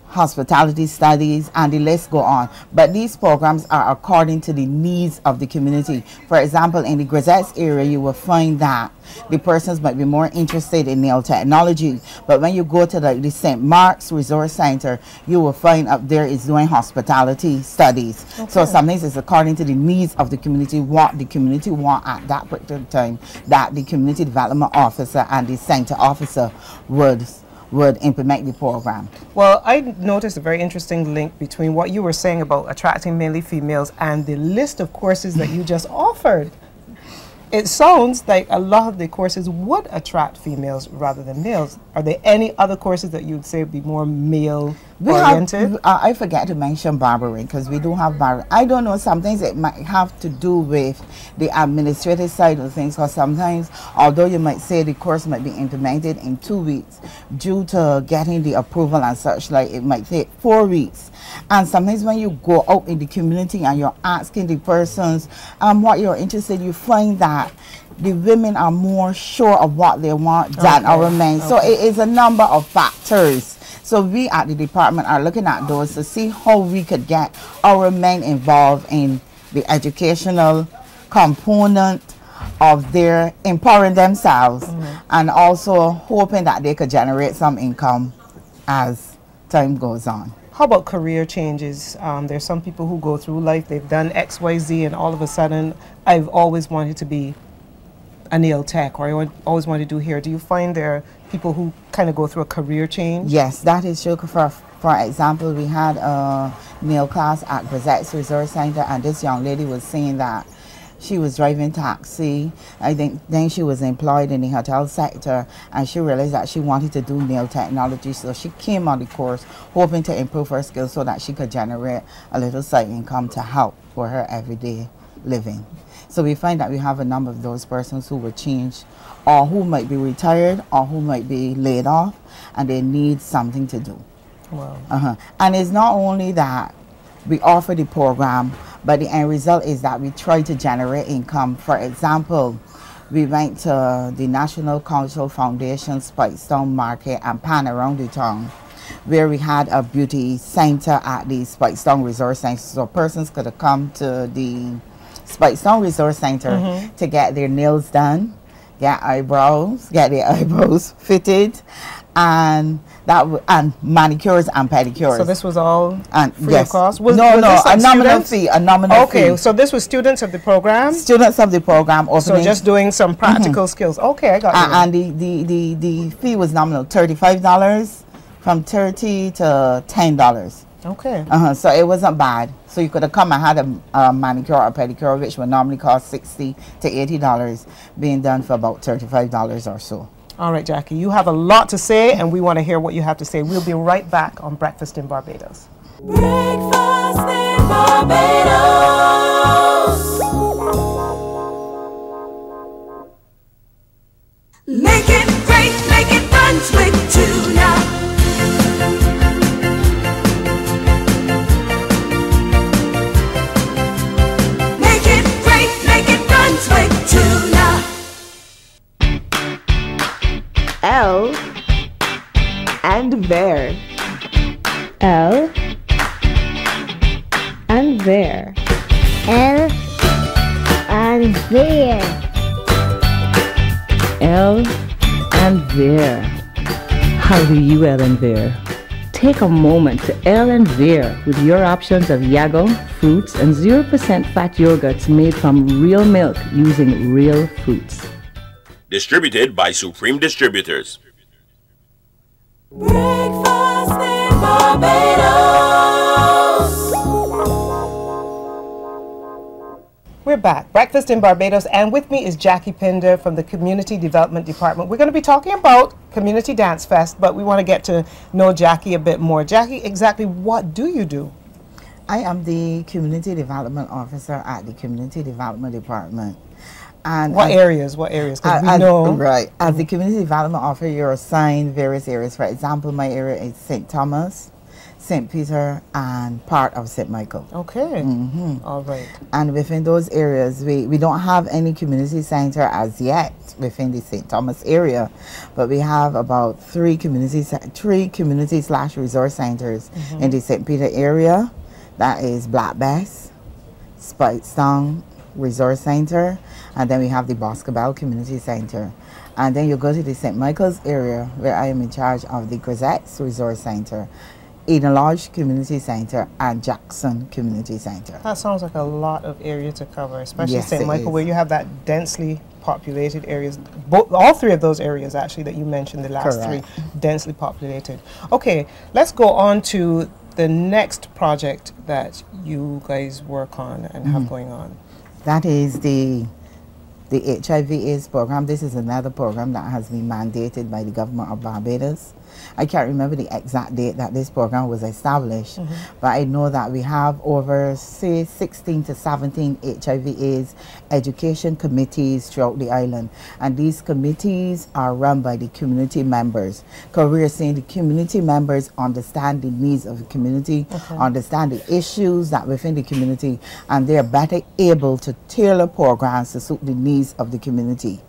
Speaker 45: hospitality studies, and the list go on. But these programs are according to the needs of the community. For example, in the Grazettes area, you will find that the persons might be more interested in nail technology. But when you go to the, the St. Mark's Resource Center, you will find up there is doing hospitality studies. So
Speaker 46: Okay.
Speaker 45: sometimes it's according to the needs of the community, what the community want at that particular time, that the community development officer and the center officer would would implement the program.
Speaker 43: Well, I noticed a very interesting link between what you were saying about attracting mainly females and the list of courses that you just offered. It sounds like a lot of the courses would attract females rather than males. Are there any other courses that you'd say would be more male
Speaker 45: We
Speaker 43: oriented?
Speaker 45: have, uh, I forget to mention barbering because we do have barbering. I don't know, sometimes it might have to do with the administrative side of things because sometimes, although you might say the course might be implemented in two weeks, due to getting the approval and such, like it might take four weeks. And sometimes when you go out in the community and you're asking the persons um, what you're interested, you find that the women are more sure of what they want than
Speaker 43: Okay,
Speaker 45: our men. So it is a number of factors. So we at the department are looking at those to see how we could get our men involved in the educational component of their empowering themselves and also hoping that they could generate some income as time goes on.
Speaker 43: How about career changes? Um, there's some people who go through life, they've done X, Y, Z, and all of a sudden, I've always wanted to be a nail tech, or I always wanted to do hair. Do you find there are people who kind of go through a career change?
Speaker 45: Yes, that is true. For, for example, we had a nail class at Grazette's Resource Center, and this young lady was saying that she was driving taxi. I think then she was employed in the hotel sector, and she realized that she wanted to do nail technology. So she came on the course, hoping to improve her skills so that she could generate a little side income to help for her everyday living. So we find that we have a number of those persons who were changed or who might be retired or who might be laid off and they need something to do.
Speaker 43: Wow.
Speaker 45: Uh-huh. And it's not only that we offer the program, but the end result is that we try to generate income. For example, we went to the National Council Foundation Speightstown Market and pan around the town where we had a beauty center at the Speightstown Resource Center. So persons could have come to the Speightstown Resource Center
Speaker 43: Mhm.
Speaker 45: to get their nails done, get eyebrows, get their eyebrows fitted, and that w- and manicures and pedicures.
Speaker 43: So this was all
Speaker 45: and
Speaker 43: free
Speaker 45: yes.
Speaker 43: of cost? Was-
Speaker 45: no,
Speaker 43: was
Speaker 45: no, a nominal
Speaker 43: students?
Speaker 45: fee, a nominal
Speaker 43: Okay,
Speaker 45: fee.
Speaker 43: so this was students of the program?
Speaker 45: Students of the program.
Speaker 43: So just doing some practical
Speaker 45: Mhm.
Speaker 43: skills. Okay, I got you.
Speaker 45: And the, the, the, the fee was nominal, thirty-five dollars, from thirty to ten dollars.
Speaker 43: Okay.
Speaker 45: Uh-huh, so it wasn't bad. So you could have come and had a, a manicure or pedicure, which would normally cost sixty to eighty dollars, being done for about thirty-five dollars or so.
Speaker 43: All right, Jackie, you have a lot to say, and we want to hear what you have to say. We'll be right back on Breakfast in Barbados.
Speaker 42: Breakfast in Barbados. Make it great, make it Brunswick tuna.
Speaker 46: L and there. L and there.
Speaker 47: L and there.
Speaker 48: L and Veer. How do you L and Veer? Take a moment to L and Veer with your options of Yago, fruits, and 0% fat yogurts made from real milk using real fruits.
Speaker 49: Distributed by Supreme Distributors.
Speaker 42: Breakfast in Barbados.
Speaker 43: We're back. Breakfast in Barbados, and with me is Jackie Pinder from the Community Development Department. We're going to be talking about Community Dance Fest, but we want to get to know Jackie a bit more. Jackie, exactly what do you do?
Speaker 45: I am the Community Development Officer at the Community Development Department. And
Speaker 43: What
Speaker 45: as-
Speaker 43: areas? What areas? 'Cause we
Speaker 45: as-
Speaker 43: know-
Speaker 45: Right. As the Community Development Officer, you're assigned various areas. For example, my area is St. Thomas, St. Peter, and part of St. Michael.
Speaker 43: Okay.
Speaker 45: hmm
Speaker 43: All right.
Speaker 45: And within those areas, we, we don't have any community center as yet within the St. Thomas area, but we have about three community three community slash resource centers
Speaker 43: Mhm.
Speaker 45: in the St. Peter area. That is Black Bess, Speightstown Resource Center, and then we have the Boscobel Community Center. And then you go to the St. Michael's area where I am in charge of the Grazette's Resource Center, Eden Lodge Community Center, and Jackson Community Center.
Speaker 43: That sounds like a lot of area to cover, especially
Speaker 45: Yes,
Speaker 43: St. Michael,
Speaker 45: is.
Speaker 43: where you have that densely populated areas. Both, all three of those areas, actually, that you mentioned, the last
Speaker 45: Correct.
Speaker 43: three, densely populated. Okay, let's go on to the next project that you guys work on and have
Speaker 45: Mhm.
Speaker 43: going on.
Speaker 45: That is the the HIV AIDS program. This is another program that has been mandated by the government of Barbados. I can't remember the exact date that this program was established,
Speaker 43: Mhm.
Speaker 45: but I know that we have over say 16 to 17 HIV/AIDS education committees throughout the island, and these committees are run by the community members. Because we're saying the community members understand the needs of the community,
Speaker 43: Okay.
Speaker 45: understand the issues that within the community, and they're better able to tailor programs to suit the needs of the community.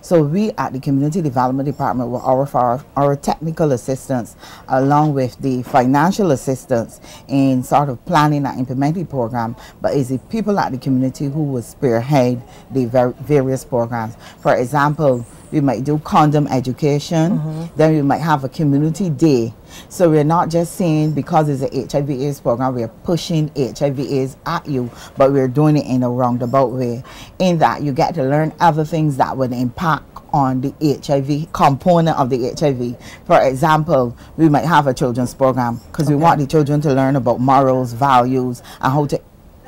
Speaker 45: So we at the Community Development Department will offer our, technical assistance along with the financial assistance in sort of planning and implementing program, but it's the people at the community who will spearhead the ver- various programs. For example, we might do condom education,
Speaker 43: Mhm.
Speaker 45: then we might have a community day. So we're not just saying because it's a HIV AIDS program, we're pushing HIV AIDS at you, but we're doing it in a roundabout way. In that you get to learn other things that would impact on the HIV component of the HIV. For example, we might have a children's program because we want the children to learn about morals, values, and how to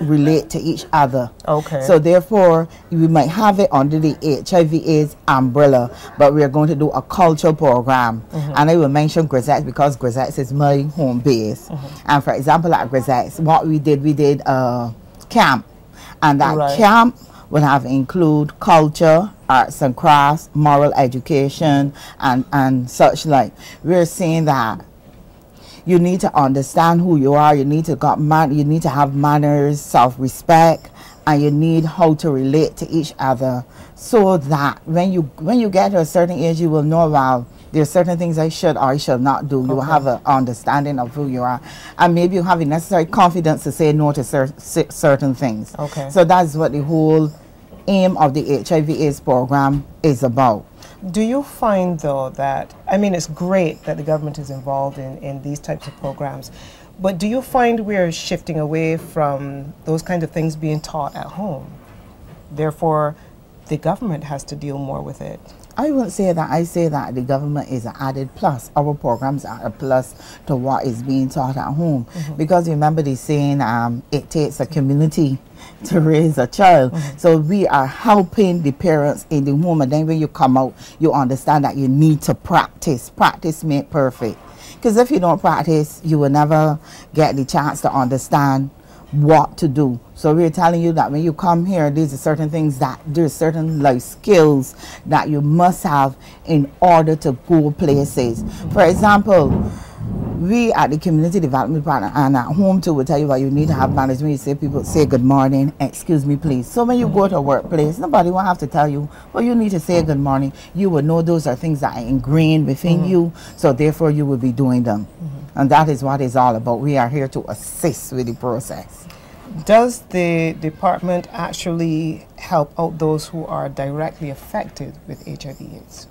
Speaker 45: relate to each other.
Speaker 43: Okay.
Speaker 45: So therefore, we might have it under the HIV/AIDS umbrella, but we are going to do a cultural program.
Speaker 43: Mhm.
Speaker 45: And I will mention Grazettes because Grazettes is my home base. And for example, at Grazettes, what we did, we did a camp, and that
Speaker 43: Right.
Speaker 45: camp would have include culture, arts and crafts, moral education, and and such like. We're saying that you need to understand who you are. You need to got man. You need to have manners, self-respect, and you need how to relate to each other, so that when you when you get to a certain age, you will know well. There are certain things I should or I should not do. You will
Speaker 43: Okay.
Speaker 45: have an understanding of who you are, and maybe you have the necessary confidence to say no to cer- cer- certain things.
Speaker 43: Okay.
Speaker 45: So that's what the whole aim of the HIV/AIDS program is about.
Speaker 43: Do you find though that I mean it's great that the government is involved in, in these types of programs, but do you find we're shifting away from those kinds of things being taught at home? Therefore, the government has to deal more with it.
Speaker 45: I wouldn't say that. I say that the government is an added plus. Our programs are a plus to what is being taught at home.
Speaker 43: Mhm.
Speaker 45: Because remember the saying, um, it takes a community to raise a child. Mm-hmm. So we are helping the parents in the home. And then when you come out, you understand that you need to practice. Practice make perfect. Because if you don't practice, you will never get the chance to understand what to do. So we're telling you that when you come here, these are certain things that there's certain life skills that you must have in order to go places. For example, we at the community development partner and at home too will tell you what you need to have manners when you say people say good morning, excuse me please. So when you go to a workplace, nobody will have to tell you, well you need to say good morning. You will know those are things that are ingrained within
Speaker 43: Mhm.
Speaker 45: you, so therefore you will be doing them. And that is what it's all about. We are here to assist with the process.
Speaker 43: Does the department actually help out those who are directly affected with HIV/AIDS?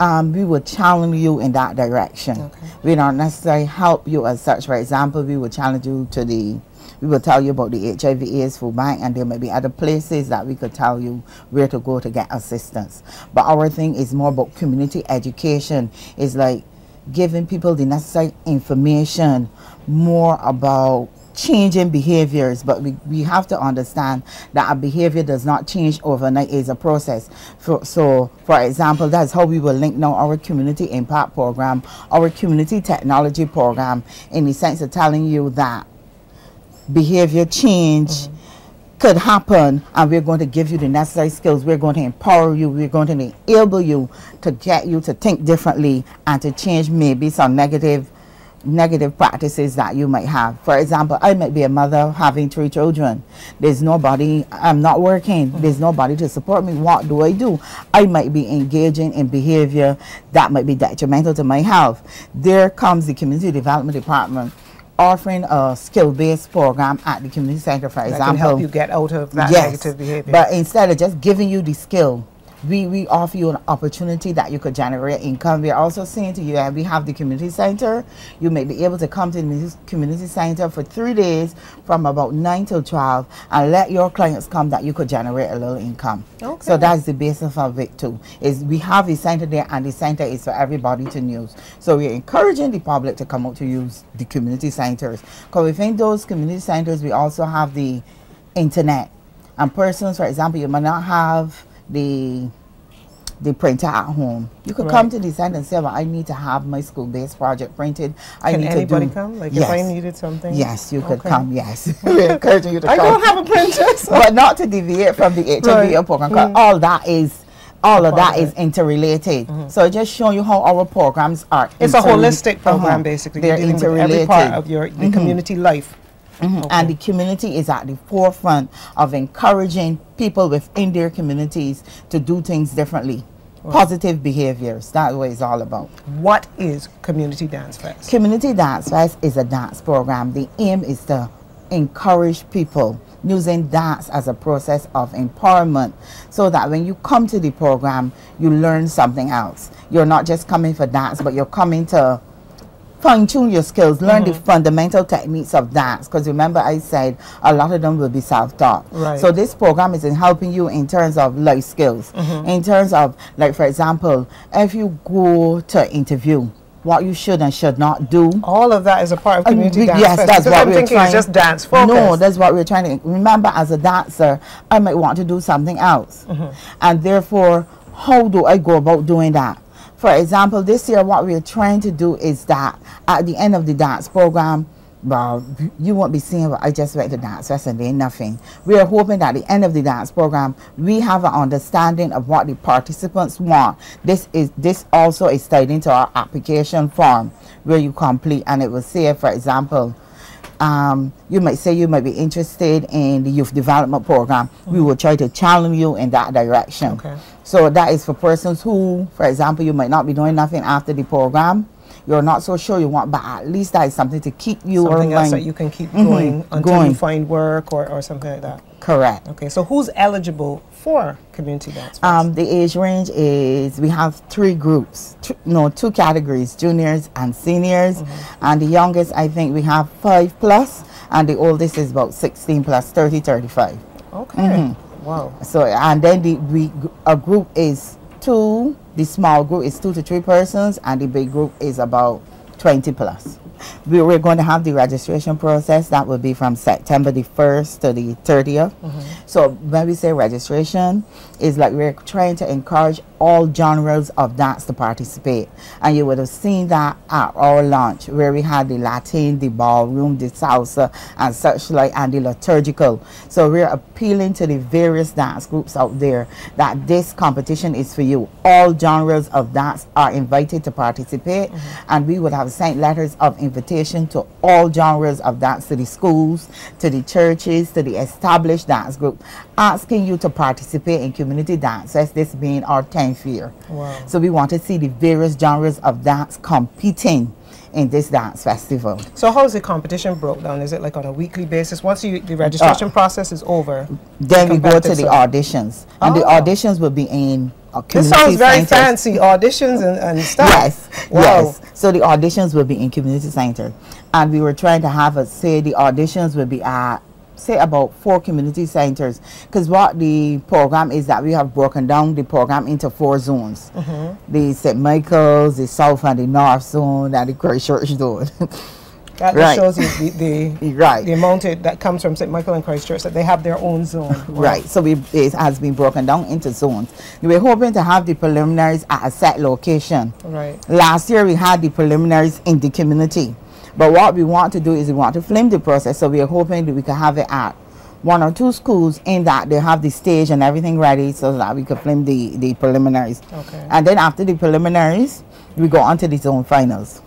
Speaker 45: Um, we will challenge you in that direction. We don't necessarily help you as such. For example, we will challenge you to the, we will tell you about the HIV AIDS food bank and there may be other places that we could tell you where to go to get assistance. But our thing is more about community education. It's like giving people the necessary information more about changing behaviors but we, we have to understand that a behavior does not change overnight it's a process. For, so for example that's how we will link now our community impact program our community technology program in the sense of telling you that behavior change mm-hmm. could happen and we're going to give you the necessary skills. We're going to empower you. We're going to enable you to get you to think differently and to change maybe some negative negative practices that you might have. For example, I might be a mother having three children. There's nobody, I'm not working, there's nobody to support me. What do I do? I might be engaging in behavior that might be detrimental to my health. There comes the Community Development Department offering a skill-based program at the community center, for
Speaker 43: That
Speaker 45: example.
Speaker 43: can help you get out of that
Speaker 45: yes,
Speaker 43: negative behavior.
Speaker 45: But instead of just giving you the skill, we, we offer you an opportunity that you could generate income. We're also saying to you, that we have the community center. You may be able to come to the community center for three days from about 9 till 12 and let your clients come that you could generate a little income.
Speaker 43: Okay.
Speaker 45: So that's the basis of it too. Is we have the center there and the center is for everybody to use. So we're encouraging the public to come out to use the community centers. Because within those community centers, we also have the internet. And persons, for example, you might not have the the printer at home. You could
Speaker 43: Right.
Speaker 45: come to the center and say, well, I need to have my school-based project printed. I
Speaker 43: Can
Speaker 45: need
Speaker 43: anybody
Speaker 45: to do.
Speaker 43: come? Like
Speaker 45: yes.
Speaker 43: if I needed something?
Speaker 45: Yes, you could
Speaker 43: Okay.
Speaker 45: come, yes. We're encouraging you to
Speaker 43: I
Speaker 45: come.
Speaker 43: don't have a printer. so-
Speaker 45: but not to deviate from the HLBO
Speaker 43: Right.
Speaker 45: program, 'cause
Speaker 43: Mm.
Speaker 45: all that is all of
Speaker 43: that is
Speaker 45: that
Speaker 43: of
Speaker 45: is
Speaker 43: it. Mm-hmm.
Speaker 45: interrelated. So just showing you how our programs are.
Speaker 43: It's a holistic program,
Speaker 45: Uh-huh.
Speaker 43: basically.
Speaker 45: They're
Speaker 43: You're dealing with
Speaker 45: interrelated.
Speaker 43: every part of your the
Speaker 45: Mhm.
Speaker 43: community life.
Speaker 45: Mhm. And the community is at the forefront of encouraging people within their communities to do things differently. Positive behaviors. That's what it's all about.
Speaker 43: What is Community Dance Fest?
Speaker 45: Community Dance Fest is a dance program. The aim is to encourage people using dance as a process of empowerment so that when you come to the program, you learn something else. You're not just coming for dance, but you're coming to fine tune your skills, learn the
Speaker 43: Mhm.
Speaker 45: fundamental techniques of dance. Because remember, I said a lot of them will be self taught.
Speaker 43: Right.
Speaker 45: So, this program is in helping you in terms of life skills,
Speaker 43: Mhm.
Speaker 45: in terms of, like, for example, if you go to interview, what you should and should not do.
Speaker 43: All of that is a part of Community
Speaker 45: we-
Speaker 43: Dance
Speaker 45: yes,
Speaker 43: Fest.
Speaker 45: that's
Speaker 43: because
Speaker 45: what
Speaker 43: I'm
Speaker 45: we're
Speaker 43: thinking
Speaker 45: trying.
Speaker 43: it's just dance focused.
Speaker 45: No, that's what we're trying to remember. As a dancer, I might want to do something else,
Speaker 43: Mhm.
Speaker 45: and therefore, how do I go about doing that? For example, this year, what we're trying to do is that at the end of the dance program, well, you won't be seeing I just went to dance and then nothing. We are hoping that at the end of the dance program, we have an understanding of what the participants want. This is this also is tied into our application form where you complete, and it will say, for example, um, you might say you might be interested in the youth development program. We will try to channel you in that direction.
Speaker 43: Okay.
Speaker 45: So that is for persons who, for example, you might not be doing nothing after the program. You're not so sure you want, but at least that is something to keep you
Speaker 43: something else that you can keep
Speaker 45: Mhm,
Speaker 43: going until
Speaker 45: going.
Speaker 43: you find work or, or something like that.
Speaker 45: Correct.
Speaker 43: Okay, so who's eligible for Community Dance?
Speaker 45: Um, the age range is we have three groups, two, no, two categories: juniors and seniors.
Speaker 43: Mm-hmm.
Speaker 45: And the youngest, I think, we have five plus, and the oldest is about 16 plus, 30, 35.
Speaker 43: Okay.
Speaker 45: Mhm.
Speaker 43: Wow.
Speaker 45: So and then the we a group is two. The small group is two to three persons, and the big group is about 20 plus. We, we're going to have the registration process that will be from September the 1st to the 30th. Mm-hmm. So when we say registration, it's like we're trying to encourage all genres of dance to participate. And you would have seen that at our launch where we had the Latin, the ballroom, the salsa, and such like, and the liturgical. So we're appealing to the various dance groups out there that this competition is for you. All genres of dance are invited to participate, mm-hmm. and we would have sent letters of invitation to all genres of dance to the schools, to the churches, to the established dance group, asking you to participate in community dance dances, this being our 10th year.
Speaker 43: Wow.
Speaker 45: So we want to see the various genres of dance competing in this dance festival.
Speaker 43: So how is the competition broke down? Is it like on a weekly basis? Once you, the registration uh, process is over,
Speaker 45: Then we go to the
Speaker 43: side.
Speaker 45: auditions, and the
Speaker 43: Oh.
Speaker 45: auditions will be in
Speaker 43: This sounds very fancy. Auditions and, and stuff.
Speaker 45: Yes,
Speaker 43: Wow.
Speaker 45: yes. So the auditions will be in community center, and we were trying to have a say the auditions will be at say about four community centers because what the program is that we have broken down the program into four zones
Speaker 43: Mhm.
Speaker 45: the st michael's the south and the north zone and the christchurch zone
Speaker 43: That
Speaker 45: Right.
Speaker 43: shows you the, the,
Speaker 45: right
Speaker 43: the amount that comes from St. Michael and Christchurch that they have their own zone. Wow.
Speaker 45: Right. So we, it has been broken down into zones. We're hoping to have the preliminaries at a set location.
Speaker 43: Right.
Speaker 45: Last year we had the preliminaries in the community. But what we want to do is we want to film the process. So we are hoping that we can have it at one or two schools in that they have the stage and everything ready so that we can film the, the preliminaries.
Speaker 43: Okay.
Speaker 45: And then after the preliminaries, we go on to the zone finals.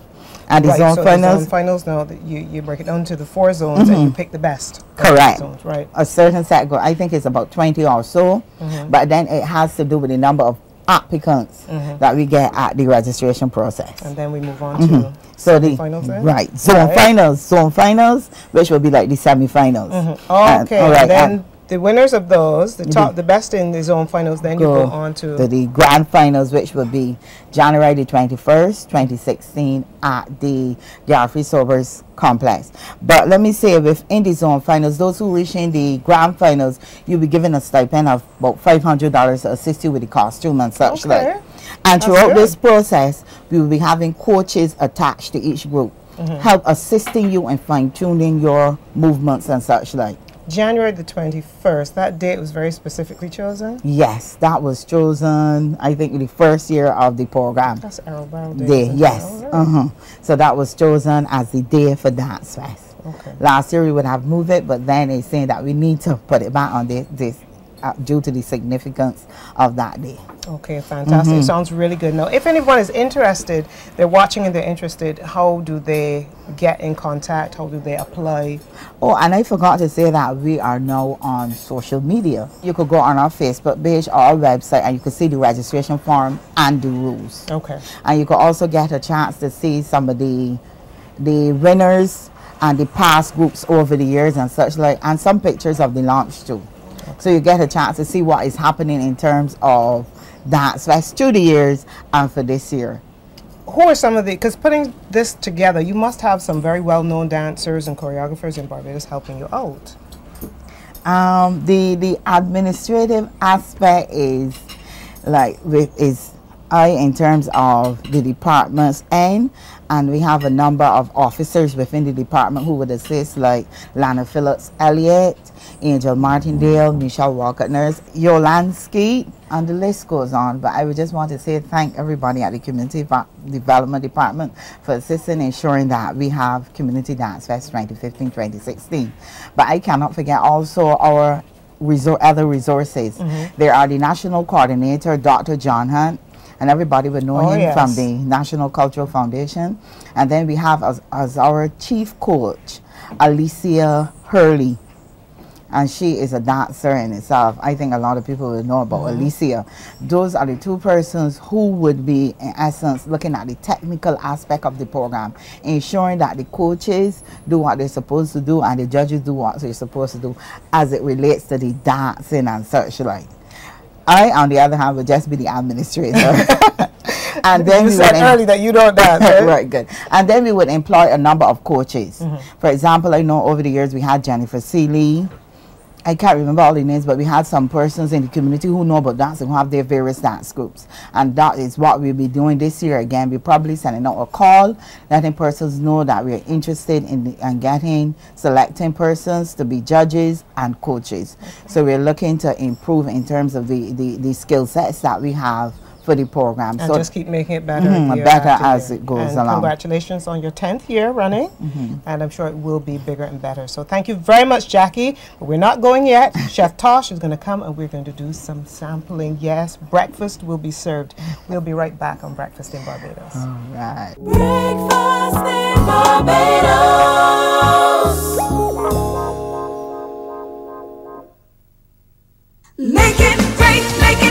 Speaker 45: And the
Speaker 43: right,
Speaker 45: zone
Speaker 43: so
Speaker 45: finals,
Speaker 43: The zone finals now that you, you break it down to the four zones and you
Speaker 45: Mhm.
Speaker 43: pick the best.
Speaker 45: Correct.
Speaker 43: Zones, right.
Speaker 45: A certain set go. I think it's about 20 or so.
Speaker 43: Mhm.
Speaker 45: But then it has to do with the number of applicants
Speaker 43: Mhm.
Speaker 45: that we get at the registration process.
Speaker 43: And then we move on to
Speaker 45: So the
Speaker 43: finals then?
Speaker 45: right zone
Speaker 43: Right.
Speaker 45: finals, zone finals, which will be like the semi-finals.
Speaker 43: Mhm.
Speaker 45: And-
Speaker 43: Okay,
Speaker 45: all right,
Speaker 43: and then
Speaker 45: and
Speaker 43: the winners of those, the top, the best in the zone finals, then you go on to
Speaker 45: to the grand finals, which will be January the 21st, 2016, at the Garfield Sobers complex. But let me say, within the zone finals, those who reach in the grand finals, you'll be given a stipend of about $500 to assist you with the costume and such
Speaker 43: Okay.
Speaker 45: like. And throughout this process, we will be having coaches attached to each group,
Speaker 43: Mhm.
Speaker 45: help assisting you and fine tuning your movements and such like.
Speaker 43: January the 21st, that date was very specifically chosen.
Speaker 45: Yes, that was chosen, I think, the first year of the program.
Speaker 43: That's Errol Barrow Day.
Speaker 45: Day, yes.
Speaker 43: Right.
Speaker 45: Uh-huh. So that was chosen as the day for Dance Fest.
Speaker 43: Okay.
Speaker 45: Last year we would have moved it, but then they saying that we need to put it back on this, this due to the significance of that day.
Speaker 43: Okay, fantastic.
Speaker 45: Mhm.
Speaker 43: Sounds really good. Now, if anyone is interested, they're watching and they're interested, how do they get in contact? How do they apply?
Speaker 45: Oh, and I forgot to say that we are now on social media. You could go on our Facebook page or our website and you could see the registration form and the rules.
Speaker 43: Okay.
Speaker 45: And you could also get a chance to see some of the the winners and the past groups over the years and such like and some pictures of the launch too. So you get a chance to see what is happening in terms of dance fest through the years and for this year.
Speaker 43: Who are some of the, because putting this together, you must have some very well known dancers and choreographers in Barbados helping you out.
Speaker 45: Um, the the administrative aspect is like with is I in terms of the departments and and we have a number of officers within the department who would assist like Lana Phillips Elliott, Angel Martindale, Michelle Walker Nurse, Yolansky, and the list goes on. But I would just want to say thank everybody at the Community Development Department for assisting ensuring that we have Community Dance Fest 2015-2016. But I cannot forget also our resor- other resources.
Speaker 43: Mhm.
Speaker 45: There are the National Coordinator, Dr. John Hunt, and everybody would know
Speaker 43: Oh,
Speaker 45: him from the National Cultural Foundation. And then we have as, as our chief coach, Alicia Hurley. And she is a dancer in itself. I think a lot of people will know about
Speaker 43: Mhm.
Speaker 45: Alicia. Those are the two persons who would be, in essence, looking at the technical aspect of the program, ensuring that the coaches do what they're supposed to do and the judges do what they're supposed to do as it relates to the dancing and such like. I, on the other hand, would just be the administrator. and then
Speaker 43: You
Speaker 45: we
Speaker 43: said early that you don't dance, right?
Speaker 45: right, good. And then we would employ a number of coaches.
Speaker 43: Mhm.
Speaker 45: For example, I know over the years we had Jennifer Seeley. I can't remember all the names, but we had some persons in the community who know about dancing, who have their various dance groups. And that is what we'll be doing this year again. We're probably sending out a call, letting persons know that we're interested in, the, in getting, selecting persons to be judges and coaches. So we're looking to improve in terms of the, the, the skill sets that we have the program.
Speaker 43: And
Speaker 45: so
Speaker 43: just keep making it better.
Speaker 45: Mhm, better
Speaker 43: after
Speaker 45: as
Speaker 43: year.
Speaker 45: it goes
Speaker 43: and
Speaker 45: along.
Speaker 43: Congratulations on your 10th year running.
Speaker 45: Mhm.
Speaker 43: And I'm sure it will be bigger and better. So thank you very much, Jackie. But we're not going yet. Chef Tosh is going to come and we're going to do some sampling. Yes, breakfast will be served. We'll be right back on Breakfast in Barbados.
Speaker 45: All right.
Speaker 42: Breakfast in Barbados. Make it great, make it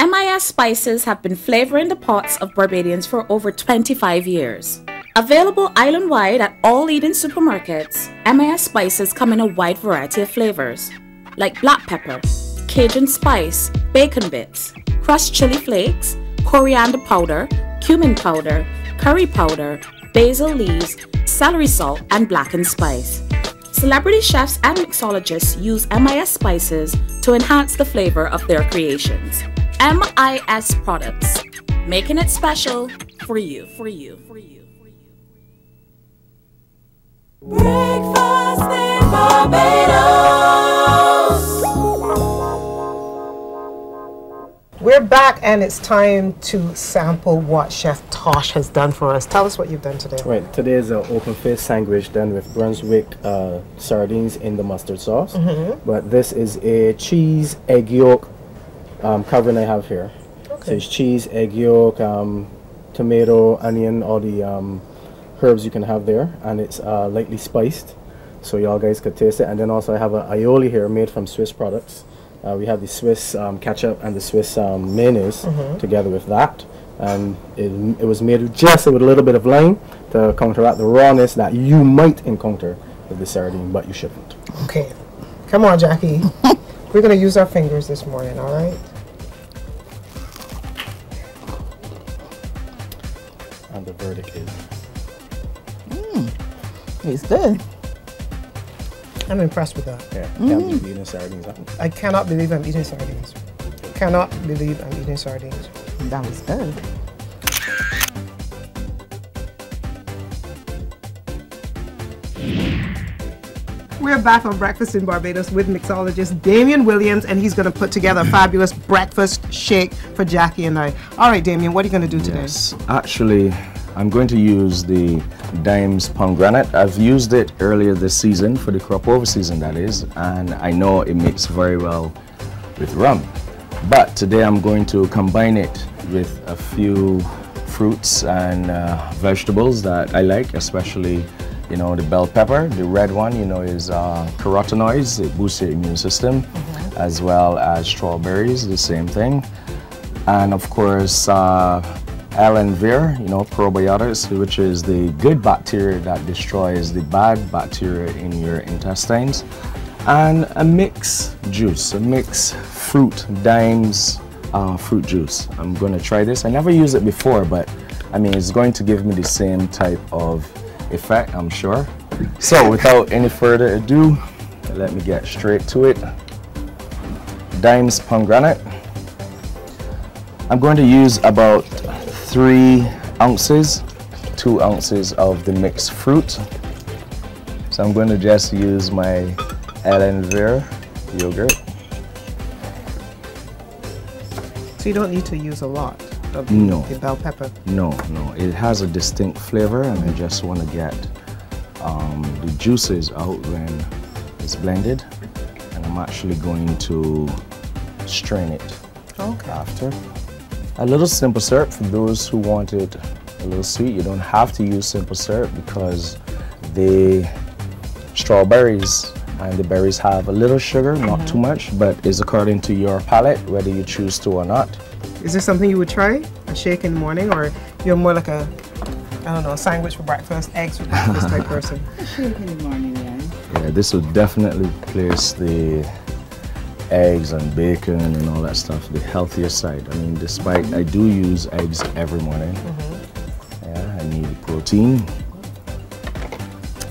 Speaker 50: MIS spices have been flavoring the pots of Barbadians for over 25 years. Available island wide at all leading supermarkets, MIS spices come in a wide variety of flavors, like black pepper, Cajun spice, bacon bits, crushed chili flakes, coriander powder, cumin powder, curry powder, basil leaves, celery salt, and blackened spice. Celebrity chefs and mixologists use MIS spices to enhance the flavor of their creations. MIS products, making it special for you, for you, for you.
Speaker 42: Breakfast in Barbados.
Speaker 43: We're back and it's time to sample what Chef Tosh has done for us. Tell us what you've done today.
Speaker 51: Right, today is an open face sandwich done with Brunswick uh, sardines in the mustard sauce.
Speaker 43: Mhm.
Speaker 51: But this is a cheese, egg yolk um, covering I have here. So it's cheese, egg yolk, um, tomato, onion, all the um, herbs you can have there. And it's uh, lightly spiced, so y'all guys could taste it. And then also I have a aioli here made from Swiss products. Uh, we have the Swiss um, ketchup and the Swiss um, mayonnaise
Speaker 43: Mhm.
Speaker 51: together with that. And it, it was made with just with a little bit of lime to counteract the rawness that you might encounter with the sardine, but you shouldn't.
Speaker 43: Okay. Come on, Jackie. We're going to use our fingers this morning, all right?
Speaker 51: And the verdict is
Speaker 45: Mm, it's good.
Speaker 43: I'm impressed with that.
Speaker 51: Yeah, can't mm. believe eating sardines.
Speaker 43: I cannot believe I'm eating sardines. Cannot believe I'm eating sardines.
Speaker 45: That was good.
Speaker 43: We're back on Breakfast in Barbados with mixologist Damien Williams, and he's going to put together a fabulous breakfast shake for Jackie and I. All right, Damien, what are you going to do today?
Speaker 51: Yes, actually, I'm going to use the Dimes pomegranate. I've used it earlier this season for the crop over season, that is, and I know it mixes very well with rum. But today I'm going to combine it with a few fruits and uh, vegetables that I like, especially you know the bell pepper. The red one, you know, is uh, carotenoids. It boosts your immune system, as well as strawberries, the same thing, and of course. Uh, Allenvir, you know, probiotics, which is the good bacteria that destroys the bad bacteria in your intestines, and a mix juice, a mix fruit dimes uh, fruit juice. I'm going to try this. I never used it before, but I mean, it's going to give me the same type of effect, I'm sure. So, without any further ado, let me get straight to it. Dimes pomegranate. I'm going to use about three ounces, two ounces of the mixed fruit. So I'm going to just use my Ellenvere yogurt.
Speaker 43: So you don't need to use a lot of the,
Speaker 51: No.
Speaker 43: the bell pepper.
Speaker 51: No, no, it has a distinct flavor and I just want to get um, the juices out when it's blended. And I'm actually going to strain it
Speaker 43: Okay.
Speaker 51: after. A little simple syrup for those who want it a little sweet. You don't have to use simple syrup because the strawberries and the berries have a little sugar, not mm-hmm. too much, but it's according to your palate whether you choose to or not.
Speaker 43: Is this something you would try? A shake in the morning, or you're more like a, I don't know, a sandwich for breakfast, eggs for breakfast type person?
Speaker 45: Shake in the morning, yeah.
Speaker 51: Yeah, this would definitely place the eggs and bacon and all that stuff, the healthier side. I mean, despite I do use eggs every morning. Mm-hmm. Yeah, I need protein.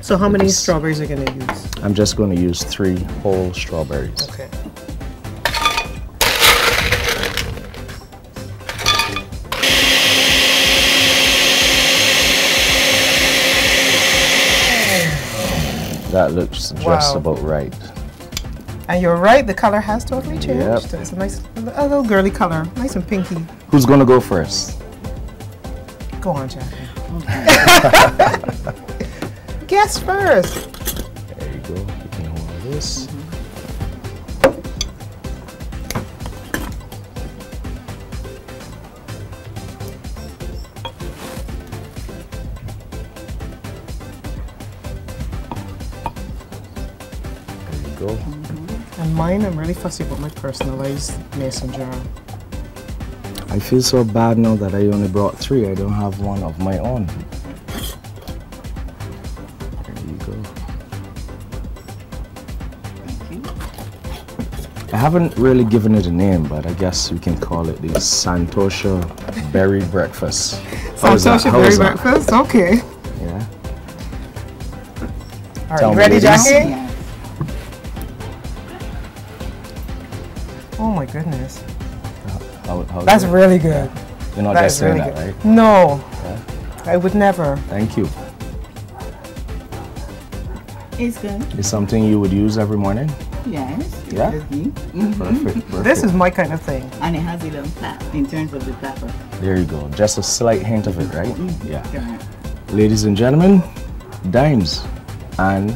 Speaker 43: So how many
Speaker 51: Yes.
Speaker 43: strawberries are you gonna use?
Speaker 51: I'm just going to use three whole strawberries.
Speaker 43: Okay.
Speaker 51: That looks just
Speaker 43: Wow.
Speaker 51: about right.
Speaker 43: And you're right, the color has totally changed.
Speaker 51: Yep.
Speaker 43: It's a nice, a little girly color, nice and pinky.
Speaker 51: Who's going to go first?
Speaker 43: Go on, Jackie. Guess first.
Speaker 51: There you go. You can hold this.
Speaker 43: Mine, I'm really fussy about my personalized messenger.
Speaker 51: I feel so bad now that I only brought three. I don't have one of my own. There you go. You. I haven't really given it a name, but I guess we can call it the Santosha Berry Breakfast.
Speaker 43: Santosha berry breakfast. Okay.
Speaker 51: Yeah.
Speaker 43: Are
Speaker 51: Tell
Speaker 43: you ready. Jackie? My goodness.
Speaker 51: How, how is
Speaker 43: That's
Speaker 51: it?
Speaker 43: really good.
Speaker 51: You're not
Speaker 43: That
Speaker 51: just saying
Speaker 43: really
Speaker 51: that,
Speaker 43: good.
Speaker 51: right?
Speaker 43: No. I would never.
Speaker 51: Thank you.
Speaker 45: It's good.
Speaker 51: It's something you would use every morning?
Speaker 45: Yes.
Speaker 51: Yeah?
Speaker 45: Mm-hmm.
Speaker 51: Perfect,
Speaker 43: This is my kind of thing.
Speaker 45: And it has it on pep in terms of the pepper.
Speaker 51: There you go. Just a slight hint of it, right?
Speaker 45: Mm-hmm.
Speaker 51: Yeah.
Speaker 45: Correct.
Speaker 51: Ladies and gentlemen, Dimes and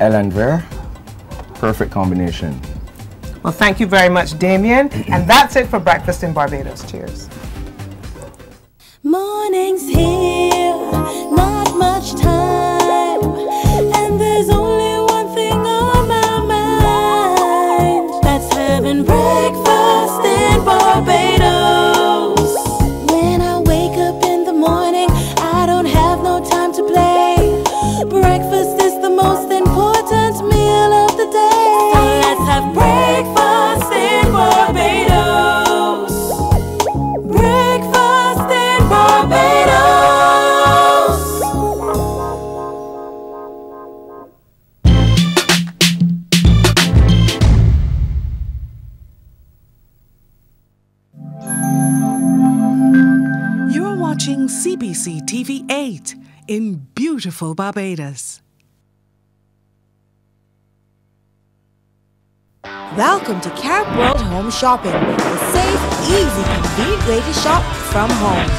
Speaker 51: Ellenvere. Perfect combination.
Speaker 43: Well, thank you very much, Damien. and that's it for Breakfast in Barbados. Cheers.
Speaker 42: Morning's here, not much time,
Speaker 41: CBC TV 8 in beautiful Barbados.
Speaker 52: Welcome to Carib World Home Shopping, the safe, easy, convenient way to shop from home.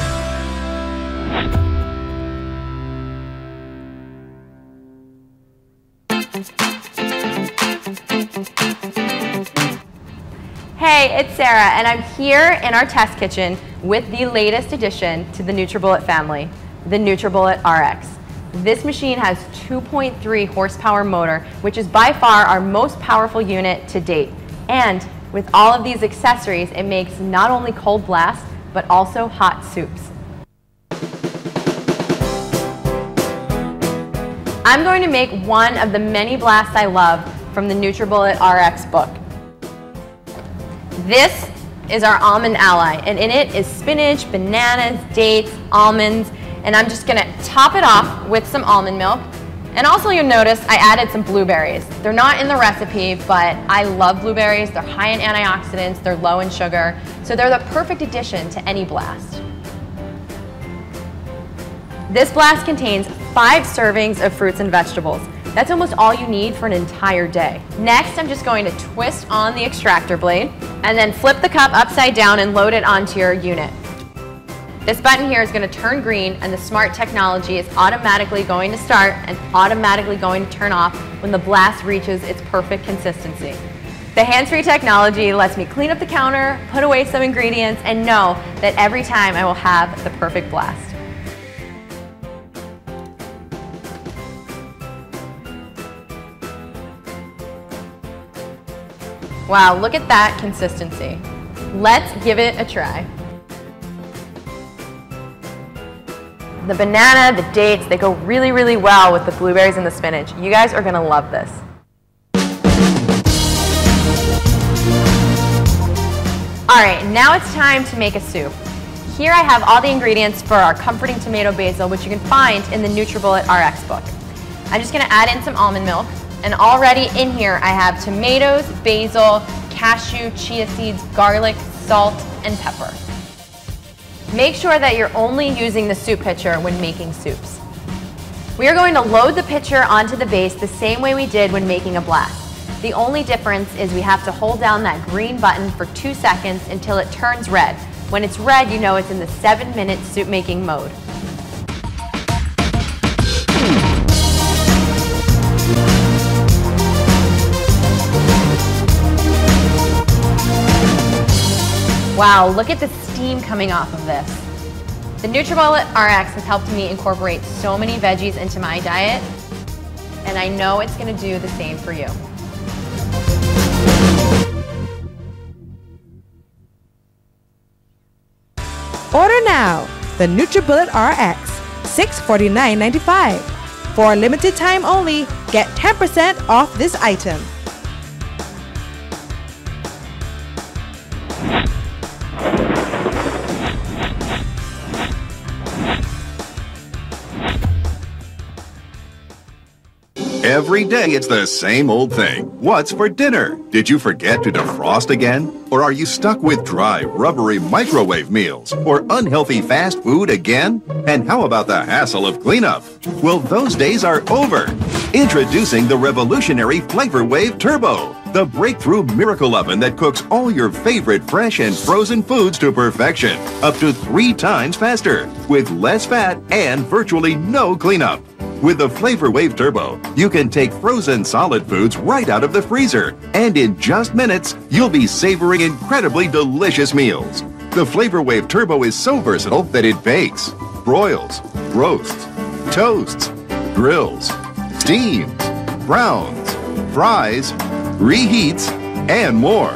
Speaker 53: Hey, it's Sarah, and I'm here in our test kitchen with the latest addition to the NutriBullet family, the NutriBullet RX. This machine has 2.3 horsepower motor, which is by far our most powerful unit to date. And with all of these accessories, it makes not only cold blasts, but also hot soups. I'm going to make one of the many blasts I love from the NutriBullet RX book. This is our almond ally, and in it is spinach, bananas, dates, almonds, and I'm just gonna top it off with some almond milk. And also you'll notice I added some blueberries. They're not in the recipe, but I love blueberries. They're high in antioxidants, they're low in sugar, so they're the perfect addition to any blast. This blast contains five servings of fruits and vegetables. That's almost all you need for an entire day. Next, I'm just going to twist on the extractor blade and then flip the cup upside down and load it onto your unit. This button here is going to turn green and the smart technology is automatically going to start and automatically going to turn off when the blast reaches its perfect consistency. The hands-free technology lets me clean up the counter, put away some ingredients, and know that every time I will have the perfect blast. Wow, look at that consistency. Let's give it a try. The banana, the dates, they go really, really well with the blueberries and the spinach. You guys are gonna love this. All right, now it's time to make a soup. Here I have all the ingredients for our comforting tomato basil, which you can find in the NutriBullet RX book. I'm just gonna add in some almond milk, and already in here I have tomatoes, basil, cashew, chia seeds, garlic, salt, and pepper. Make sure that you're only using the soup pitcher when making soups. We are going to load the pitcher onto the base the same way we did when making a blast. The only difference is we have to hold down that green button for two seconds until it turns red. When it's red, you know it's in the seven minute soup making mode. Wow, look at the steam coming off of this. The NutriBullet RX has helped me incorporate so many veggies into my diet, and I know it's gonna do the same for you.
Speaker 52: Order now the NutriBullet RX, $649.95. For a limited time only, get 10% off this item.
Speaker 54: Every day it's the same old thing. What's for dinner? Did you forget to defrost again? Or are you stuck with dry, rubbery microwave meals? Or unhealthy fast food again? And how about the hassle of cleanup? Well, those days are over. Introducing the revolutionary Flavor Wave Turbo, the breakthrough miracle oven that cooks all your favorite fresh and frozen foods to perfection, up to three times faster, with less fat and virtually no cleanup. With the Flavor Wave Turbo, you can take frozen solid foods right out of the freezer, and in just minutes, you'll be savoring incredibly delicious meals. The Flavor Wave Turbo is so versatile that it bakes, broils, roasts, toasts, grills, steams, browns, fries, reheats, and more.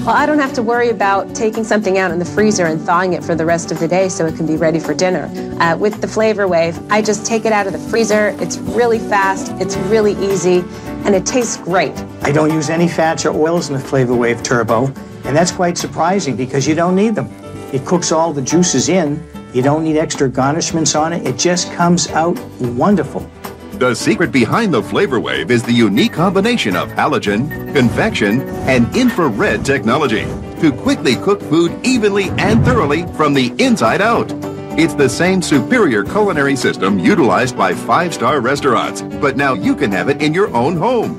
Speaker 55: Well, I don't have to worry about taking something out in the freezer and thawing it for the rest of the day so it can be ready for dinner. Uh, with the Flavor Wave, I just take it out of the freezer. It's really fast, it's really easy, and it tastes great.
Speaker 56: I don't use any fats or oils in the Flavor Wave Turbo, and that's quite surprising because you don't need them. It cooks all the juices in. You don't need extra garnishments on it. It just comes out wonderful.
Speaker 54: The secret behind the Flavor Wave is the unique combination of halogen, convection, and infrared technology to quickly cook food evenly and thoroughly from the inside out.
Speaker 57: It's the same superior culinary system utilized by five-star restaurants, but now you can have it in your own home.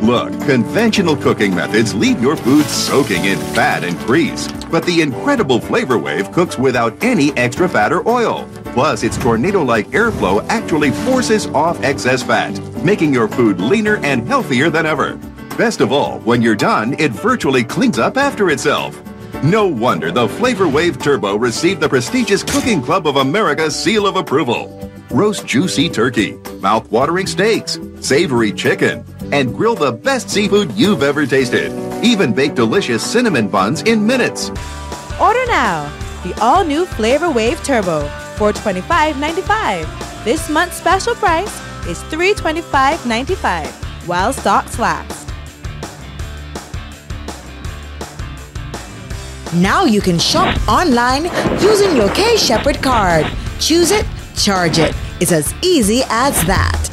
Speaker 57: Look, conventional cooking methods leave your food soaking in fat and grease, but the incredible Flavor Wave cooks without any extra fat or oil. Plus, its tornado-like airflow actually forces off excess fat, making your food leaner and healthier than ever. Best of all, when you're done, it virtually cleans up after itself. No wonder the Flavor Wave Turbo received the prestigious Cooking Club of America seal of approval. Roast juicy turkey, mouth-watering steaks, savory chicken, and grill the best seafood you've ever tasted. Even bake delicious cinnamon buns in minutes.
Speaker 52: Order now the all new Flavor Wave Turbo for $25.95. This month's special price is $325.95 while stocks last.
Speaker 58: Now you can shop online using your K Shepherd card. Choose it, charge it. It's as easy as that.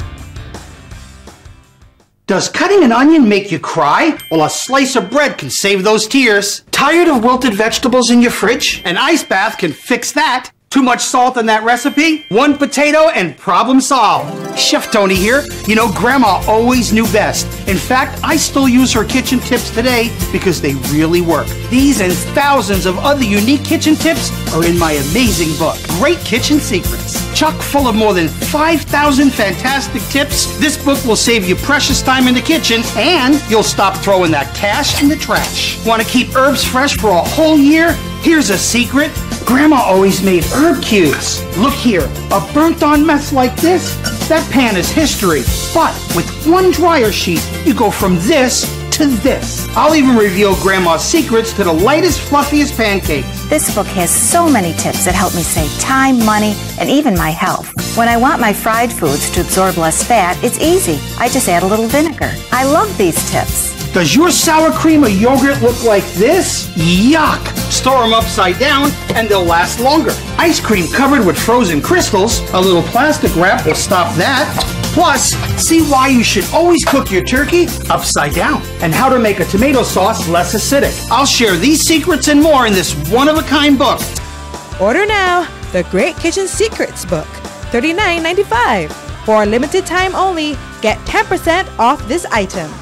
Speaker 51: Does cutting an onion make you cry? Well, a slice of bread can save those tears. Tired of wilted vegetables in your fridge? An ice bath can fix that. Too much salt in that recipe? One potato and problem solved. Chef Tony here. You know, Grandma always knew best. In fact, I still use her kitchen tips today because they really work. These and thousands of other unique kitchen tips are in my amazing book, Great Kitchen Secrets. Chock full of more than 5,000 fantastic tips, this book will save you precious time in the kitchen and you'll stop throwing that cash in the trash. Want to keep herbs fresh for a whole year? Here's a secret. Grandma always made herb cubes. Look here, a burnt on mess like this, that pan is history. But with one dryer sheet, you go from this to this. I'll even reveal Grandma's secrets to the lightest, fluffiest pancakes.
Speaker 11: This book has so many tips that help me save time, money, and even my health. When I want my fried foods to absorb less fat, it's easy. I just add a little vinegar. I love these tips.
Speaker 51: Does your sour cream or yogurt look like this? Yuck! Store them upside down and they'll last longer. Ice cream covered with frozen crystals, a little plastic wrap will stop that. Plus, see why you should always cook your turkey upside down and how to make a tomato sauce less acidic. I'll share these secrets and more in this one-of-a-kind book.
Speaker 52: Order now the Great Kitchen Secrets book, $39.95. For a limited time only, get 10% off this item.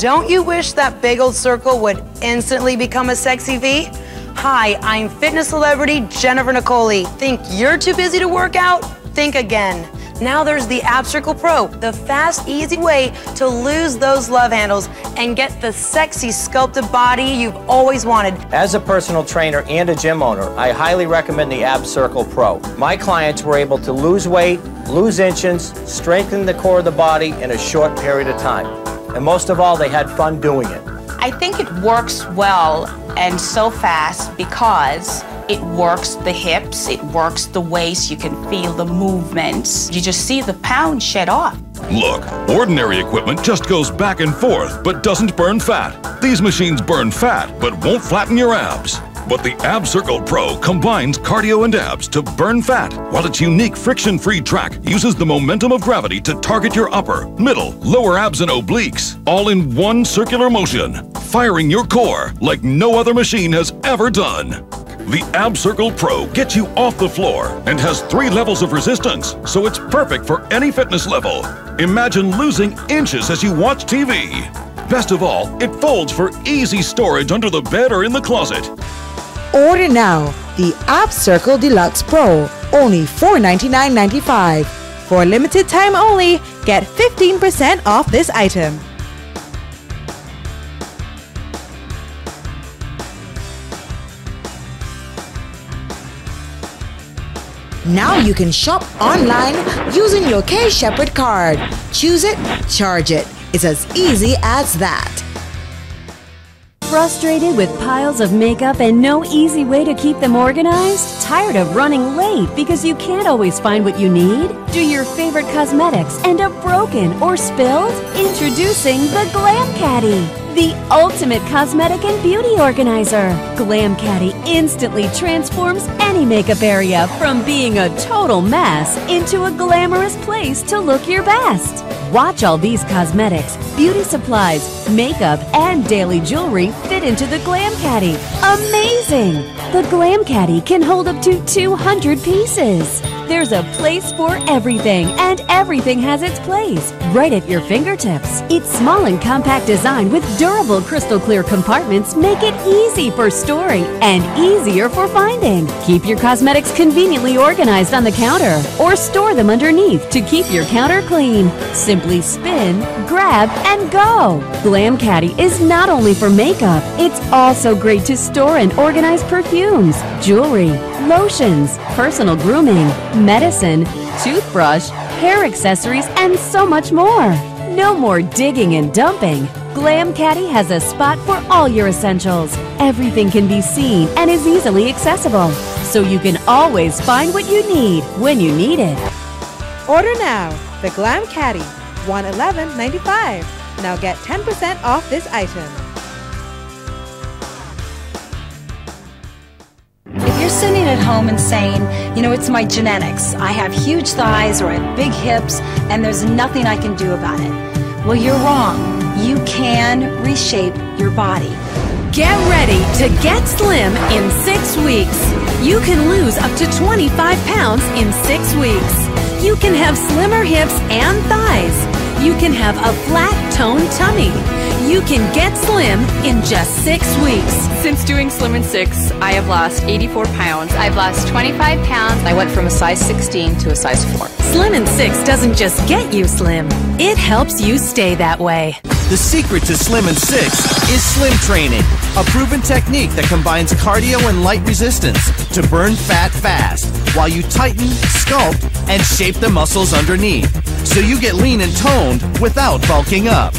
Speaker 59: Don't you wish that big old circle would instantly become a sexy V? Hi, I'm fitness celebrity Jennifer Nicole Lee. Think you're too busy to work out? Think again. Now there's the Ab Circle Pro, the fast, easy way to lose those love handles and get the sexy sculpted body you've always wanted.
Speaker 60: As a personal trainer and a gym owner, I highly recommend the Ab Circle Pro. My clients were able to lose weight, lose inches, strengthen the core of the body in a short period of time. And most of all, they had fun doing it.
Speaker 50: I think it works well and so fast because it works the hips, it works the waist, you can feel the movements. You just see the pound shed off.
Speaker 61: Look, ordinary equipment just goes back and forth but doesn't burn fat. These machines burn fat but won't flatten your abs. But the Ab Circle Pro combines cardio and abs to burn fat, while its unique friction-free track uses the momentum of gravity to target your upper, middle, lower abs and obliques, all in one circular motion, firing your core like no other machine has ever done. The Ab Circle Pro gets you off the floor and has three levels of resistance, so it's perfect for any fitness level. Imagine losing inches as you watch TV. Best of all, it folds for easy storage under the bed or in the closet.
Speaker 58: Order now the Ab Circle Deluxe Pro, only $499.95.
Speaker 52: For limited time only, get 15% off this item.
Speaker 58: Now you can shop online using your K Shepherd card. Choose it, charge it. It's as easy as that.
Speaker 44: Frustrated with piles of makeup and no easy way to keep them organized? Tired of running late because you can't always find what you need? Do your favorite cosmetics end up broken or spilled? Introducing the Glam Caddy, the ultimate cosmetic and beauty organizer. Glam Caddy instantly transforms any makeup area from being a total mess into a glamorous place to look your best. Watch all these cosmetics, beauty supplies, makeup, and daily jewelry fit into the Glam Caddy. Amazing! The Glam Caddy can hold up to 200 pieces. There's a place for everything, and everything has its place, right at your fingertips. Its small and compact design with durable crystal clear compartments make it easy for storing and easier for finding. Keep your cosmetics conveniently organized on the counter or store them underneath to keep your counter clean. Simply spin, grab, and go. Glam Caddy is not only for makeup, it's also great to store and organize perfumes, jewelry, lotions, personal grooming, medicine, toothbrush, hair accessories, and so much more. No more digging and dumping. Glam Caddy has a spot for all your essentials. Everything can be seen and is easily accessible, so you can always find what you need when you need it.
Speaker 52: Order now the Glam Caddy, $111.95. Now get 10% off this item.
Speaker 62: Sitting at home and saying, you know, it's my genetics, I have huge thighs or I have big hips, and there's nothing I can do about it, well, you're wrong. You can reshape your body.
Speaker 63: Get ready to get slim in six weeks. You can lose up to 25 pounds in six weeks. You can have slimmer hips and thighs. You can have a flat toned tummy. You can get slim in just six weeks.
Speaker 64: Since doing Slim in 6, I have lost 84 pounds.
Speaker 53: I've lost 25 pounds.
Speaker 64: I went from a size 16 to a size 4.
Speaker 63: Slim in 6 doesn't just get you slim, it helps you stay that way.
Speaker 61: The secret to Slim in 6 is Slim Training, a proven technique that combines cardio and light resistance to burn fat fast while you tighten, sculpt, and shape the muscles underneath so you get lean and toned without bulking up.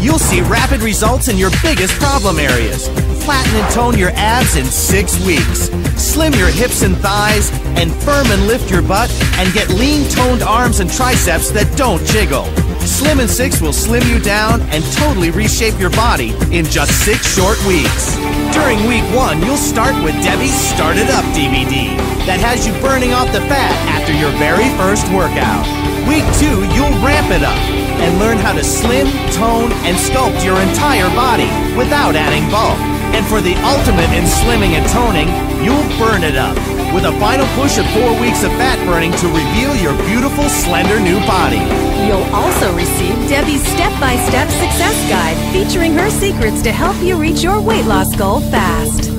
Speaker 61: You'll see rapid results in your biggest problem areas. Flatten and tone your abs in six weeks. Slim your hips and thighs, and firm and lift your butt, and get lean toned arms and triceps that don't jiggle. Slim in 6 will slim you down and totally reshape your body in just six short weeks. During week one, you'll start with Debbie's Start It Up DVD that has you burning off the fat after your very first workout. Week two, you'll ramp it up and learn how to slim, tone, and sculpt your entire body without adding bulk. And for the ultimate in slimming and toning, you'll burn it up with a final push of four weeks of fat burning to reveal your beautiful, slender new body.
Speaker 63: You'll also receive Debbie's step by step success guide featuring her secrets to help you reach your weight loss goal fast.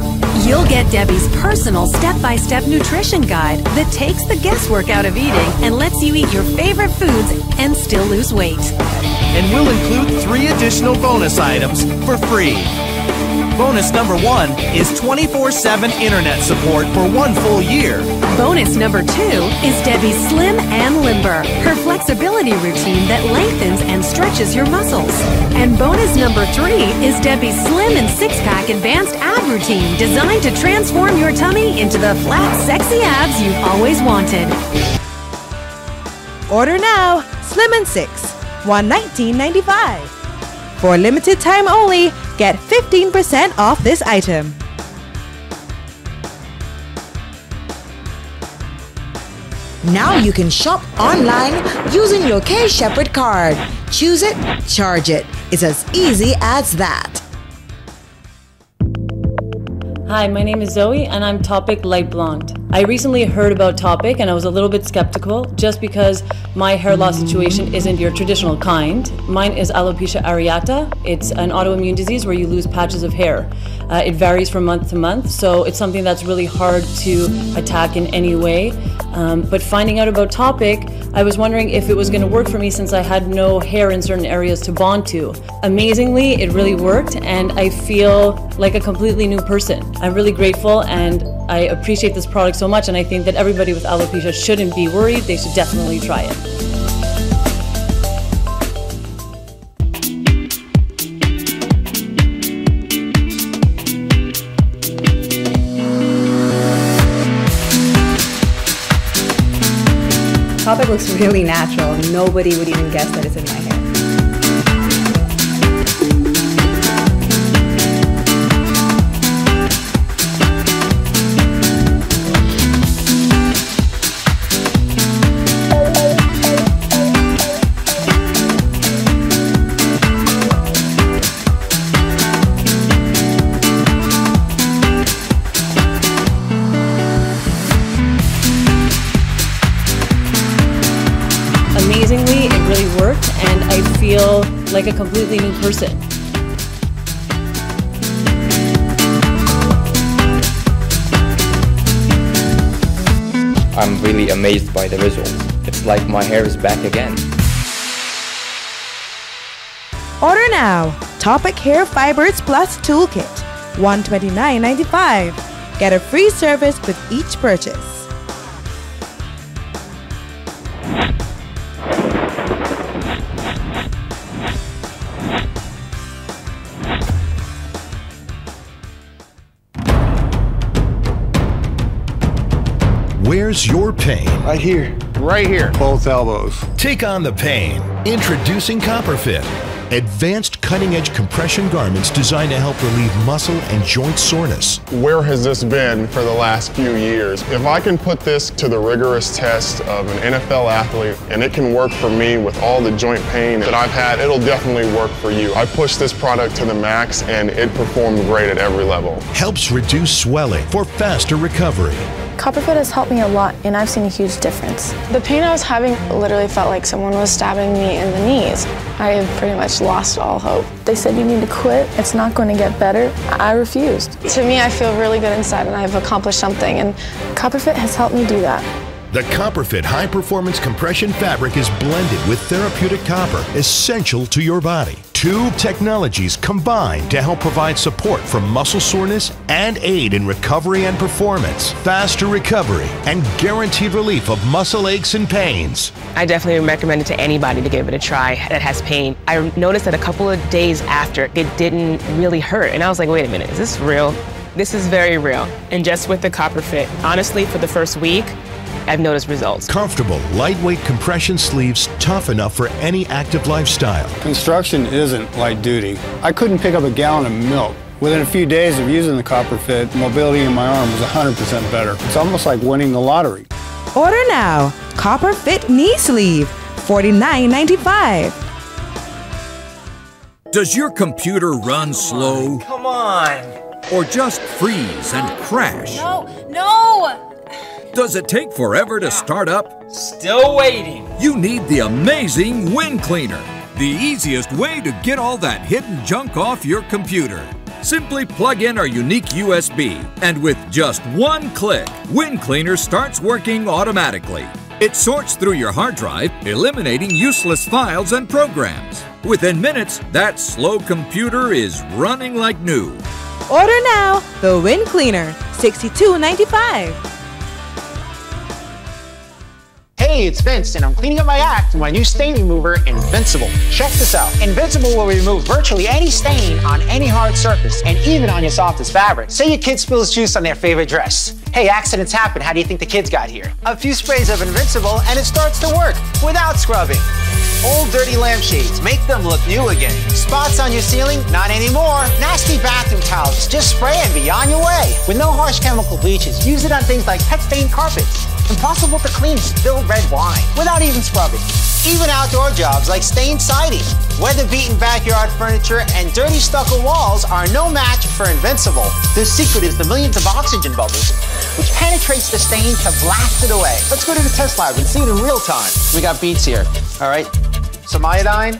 Speaker 63: You'll get Debbie's personal step by step nutrition guide that takes the guesswork out of eating and lets you eat your favorite foods and still lose weight.
Speaker 61: And we'll include three additional bonus items for free. Bonus number one is 24 7 internet support for one full year.
Speaker 63: Bonus number two is Debbie's Slim and Limber, her flexibility routine that lengthens and stretches your muscles. And bonus number three is Debbie's Slim and Six Pack Advanced Ab Routine designed to transform your tummy into the flat, sexy abs you've always wanted.
Speaker 52: Order now Slim in 6, $119.95. For limited time only, get 15% off this item.
Speaker 65: Now you can shop online using your K Shepherd card. Choose it, charge it. It's as easy as that.
Speaker 66: Hi, my name is Zoe and I'm Toppik Light Blonde. I recently heard about Toppik and I was a little bit skeptical just because my hair loss situation isn't your traditional kind. Mine is alopecia areata. It's an autoimmune disease where you lose patches of hair. Uh, it varies from month to month, so it's something that's really hard to attack in any way. Um, but finding out about Toppik, I was wondering if it was going to work for me since I had no hair in certain areas to bond to. Amazingly, it really worked, and I feel like a completely new person. I'm really grateful and I appreciate this product so much, and I think that everybody with alopecia shouldn't be worried. They should definitely try it.
Speaker 67: Toppik looks really natural. Nobody would even guess that it's in my hair.
Speaker 66: Like a completely new person.
Speaker 68: I'm really amazed by the results. It's like my hair is back again.
Speaker 52: Order now. Toppik Hair Fibers Plus Toolkit. $129.95. Get a free service with each purchase.
Speaker 12: Where's your pain?
Speaker 69: Right here. Right here. Both elbows.
Speaker 12: Take on the pain. Introducing CopperFit. Advanced cutting edge compression garments designed to help relieve muscle and joint soreness.
Speaker 69: Where has this been for the last few years? If I can put this to the rigorous test of an NFL athlete and it can work for me with all the joint pain that I've had, it'll definitely work for you. I pushed this product to the max and it performed great at every level.
Speaker 12: Helps reduce swelling for faster recovery.
Speaker 70: CopperFit has helped me a lot, and I've seen a huge difference. The pain I was having literally felt like someone was stabbing me in the knees. I have pretty much lost all hope. They said you need to quit, it's not going to get better. I refused. To me, I feel really good inside, and I've accomplished something, and Copperfit has helped me do that.
Speaker 12: The CopperFit high performance compression fabric is blended with therapeutic copper, essential to your body. Two technologies combine to help provide support for muscle soreness and aid in recovery and performance, faster recovery, and guaranteed relief of muscle aches and pains.
Speaker 71: I definitely recommend it to anybody to give it a try that has pain. I noticed that a couple of days after, it didn't really hurt. And I was like, wait a minute, is this real? This is very real. And just with the CopperFit, honestly, for the first week, I've noticed results.
Speaker 12: Comfortable, lightweight compression sleeves, tough enough for any active lifestyle.
Speaker 69: Construction isn't light duty. I couldn't pick up a gallon of milk. Within a few days of using the Copper Fit, mobility in my arm was 100% better. It's almost like winning the lottery.
Speaker 52: Order now. Copper Fit knee sleeve. $49.95.
Speaker 72: Does your computer run slow?
Speaker 73: Come on.
Speaker 72: Or just freeze and crash?
Speaker 74: No, no!
Speaker 72: Does it take forever to start up?
Speaker 73: Still waiting.
Speaker 72: You need the amazing Win Cleaner, the easiest way to get all that hidden junk off your computer. Simply plug in our unique USB, and with just one click, Win Cleaner starts working automatically. It sorts through your hard drive, eliminating useless files and programs. Within minutes, that slow computer is running like new.
Speaker 52: Order now. The Win Cleaner. $62.95.
Speaker 61: Hey, it's Vince, and I'm cleaning up my act with my new stain remover, Invincible. Check this out. Invincible will remove virtually any stain on any hard surface, and even on your softest fabric. Say your kid spills juice on their favorite dress. Hey, accidents happen. How do you think the kids got here? A few sprays of Invincible, and it starts to work without scrubbing. Old dirty lampshades, make them look new again. Spots on your ceiling? Not anymore. Nasty bathroom towels, just spray and be on your way. With no harsh chemical bleaches, use it on things like pet stained carpets. Impossible to clean spilled red wine without even scrubbing. Even outdoor jobs like stained siding, weather-beaten backyard furniture, and dirty stucco walls are no match for Invincible. The secret is the millions of oxygen bubbles, which penetrates the stain to blast it away. Let's go to the test lab and see it in real time. We got beets here, all right? Some iodine,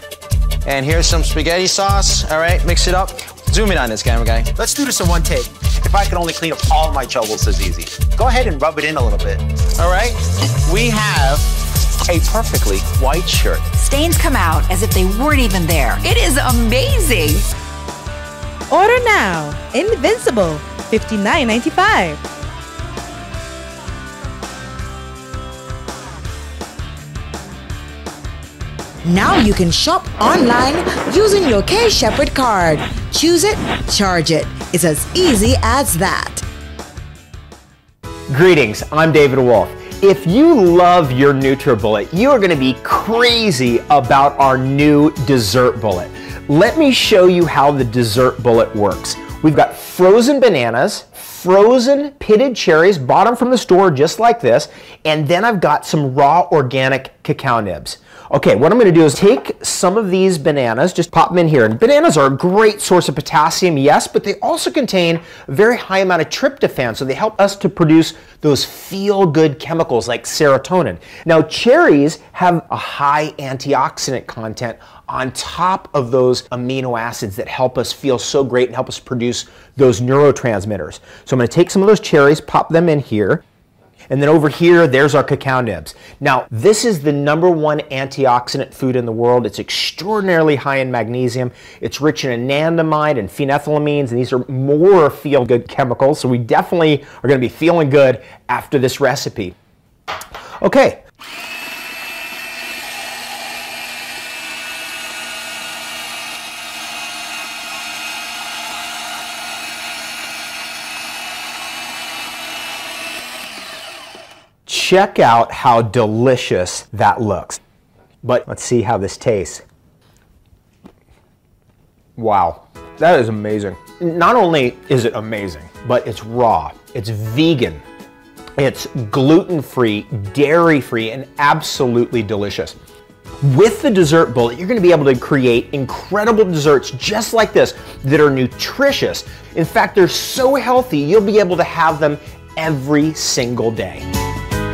Speaker 61: and here's some spaghetti sauce, all right? Mix it up. Zoom in on this camera guy. Let's do this in one take. If I could only clean up all my troubles this easy. Go ahead and rub it in a little bit. All right? We have a perfectly white shirt.
Speaker 11: Stains come out as if they weren't even there. It is amazing.
Speaker 52: Order now. Invincible. $59.95. Now you can shop online using your K Shepherd card. Choose it, charge it. It's as easy as that.
Speaker 75: Greetings, I'm David Wolfe. If you love your NutriBullet, you are going to be crazy about our new dessert bullet. Let me show you how the dessert bullet works. We've got frozen bananas, frozen pitted cherries, bought them from the store just like this, and then I've got some raw organic cacao nibs. Okay, what I'm going to do is take some of these bananas, just pop them in here. And bananas are a great source of potassium, yes, but they also contain a very high amount of tryptophan, so they help us to produce those feel-good chemicals like serotonin. Now, cherries have a high antioxidant content on top of those amino acids that help us feel so great and help us produce those neurotransmitters. So I'm to take some of those cherries, pop them in here. And then over here, there's our cacao nibs. Now, this is the number one antioxidant food in the world. It's extraordinarily high in magnesium. It's rich in anandamide and phenethylamines, and these are more feel-good chemicals, so we definitely are gonna be feeling good after this recipe. Okay, check out how delicious that looks. But let's see how this tastes. Wow, that is amazing. Not only is it amazing, but it's raw, it's vegan, it's gluten-free, dairy-free, and absolutely delicious. With the dessert bullet, you're gonna be able to create incredible desserts just like this that are nutritious. In fact, they're so healthy, you'll be able to have them every single day.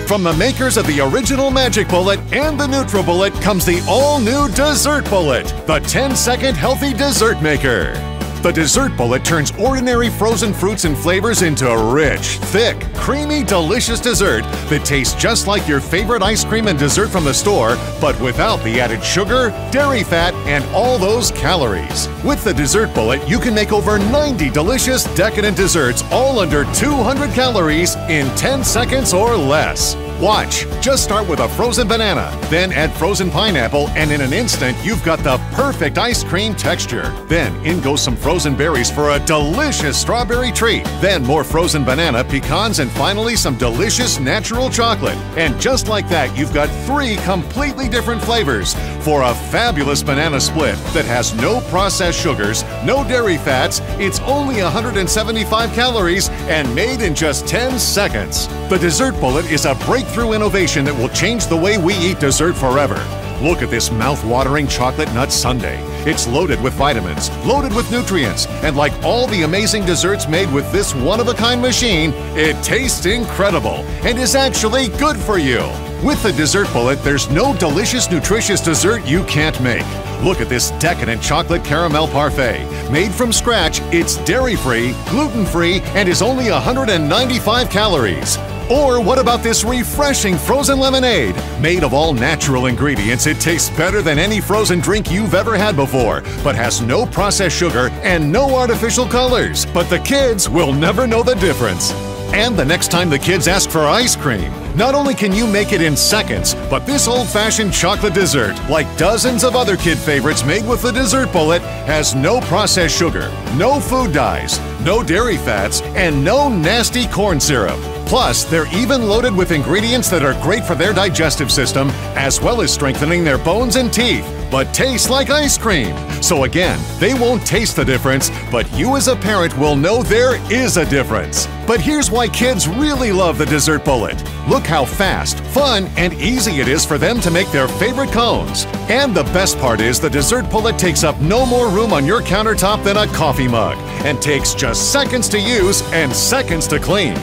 Speaker 76: From the makers of the original Magic Bullet and the NutriBullet comes the all-new Dessert Bullet, the 10-second healthy dessert maker. The Dessert Bullet turns ordinary frozen fruits and flavors into a rich, thick, creamy, delicious dessert that tastes just like your favorite ice cream and dessert from the store, but without the added sugar, dairy fat, and all those calories. With the Dessert Bullet, you can make over 90 delicious, decadent desserts all under 200 calories in 10 seconds or less. Watch. Just start with a frozen banana, then add frozen pineapple, and in an instant, you've got the perfect ice cream texture. Then in goes some frozen berries for a delicious strawberry treat. Then more frozen banana, pecans, and finally some delicious natural chocolate. And just like that, you've got three completely different flavors for a fabulous banana split that has no processed sugars, no dairy fats, it's only 175 calories, and made in just 10 seconds. The Dessert Bullet is a breakthrough innovation that will change the way we eat dessert forever. Look at this mouth-watering chocolate nut sundae. It's loaded with vitamins, loaded with nutrients, and like all the amazing desserts made with this one-of-a-kind machine, it tastes incredible and is actually good for you. With the Dessert Bullet, there's no delicious, nutritious dessert you can't make. Look at this decadent chocolate caramel parfait. Made from scratch, it's dairy-free, gluten-free, and is only 195 calories. Or what about this refreshing frozen lemonade? Made of all natural ingredients, it tastes better than any frozen drink you've ever had before, but has no processed sugar and no artificial colors. But the kids will never know the difference. And the next time the kids ask for ice cream, not only can you make it in seconds, but this old fashioned chocolate dessert, like dozens of other kid favorites made with the Dessert Bullet, has no processed sugar, no food dyes, no dairy fats, and no nasty corn syrup. Plus, they're even loaded with ingredients that are great for their digestive system, as well as strengthening their bones and teeth, but taste like ice cream. So again, they won't taste the difference, but you as a parent will know there is a difference. But here's why kids really love the Dessert Bullet. Look how fast, fun, and easy it is for them to make their favorite cones. And the best part is the Dessert Bullet takes up no more room on your countertop than a coffee mug and takes just seconds to use and seconds to clean.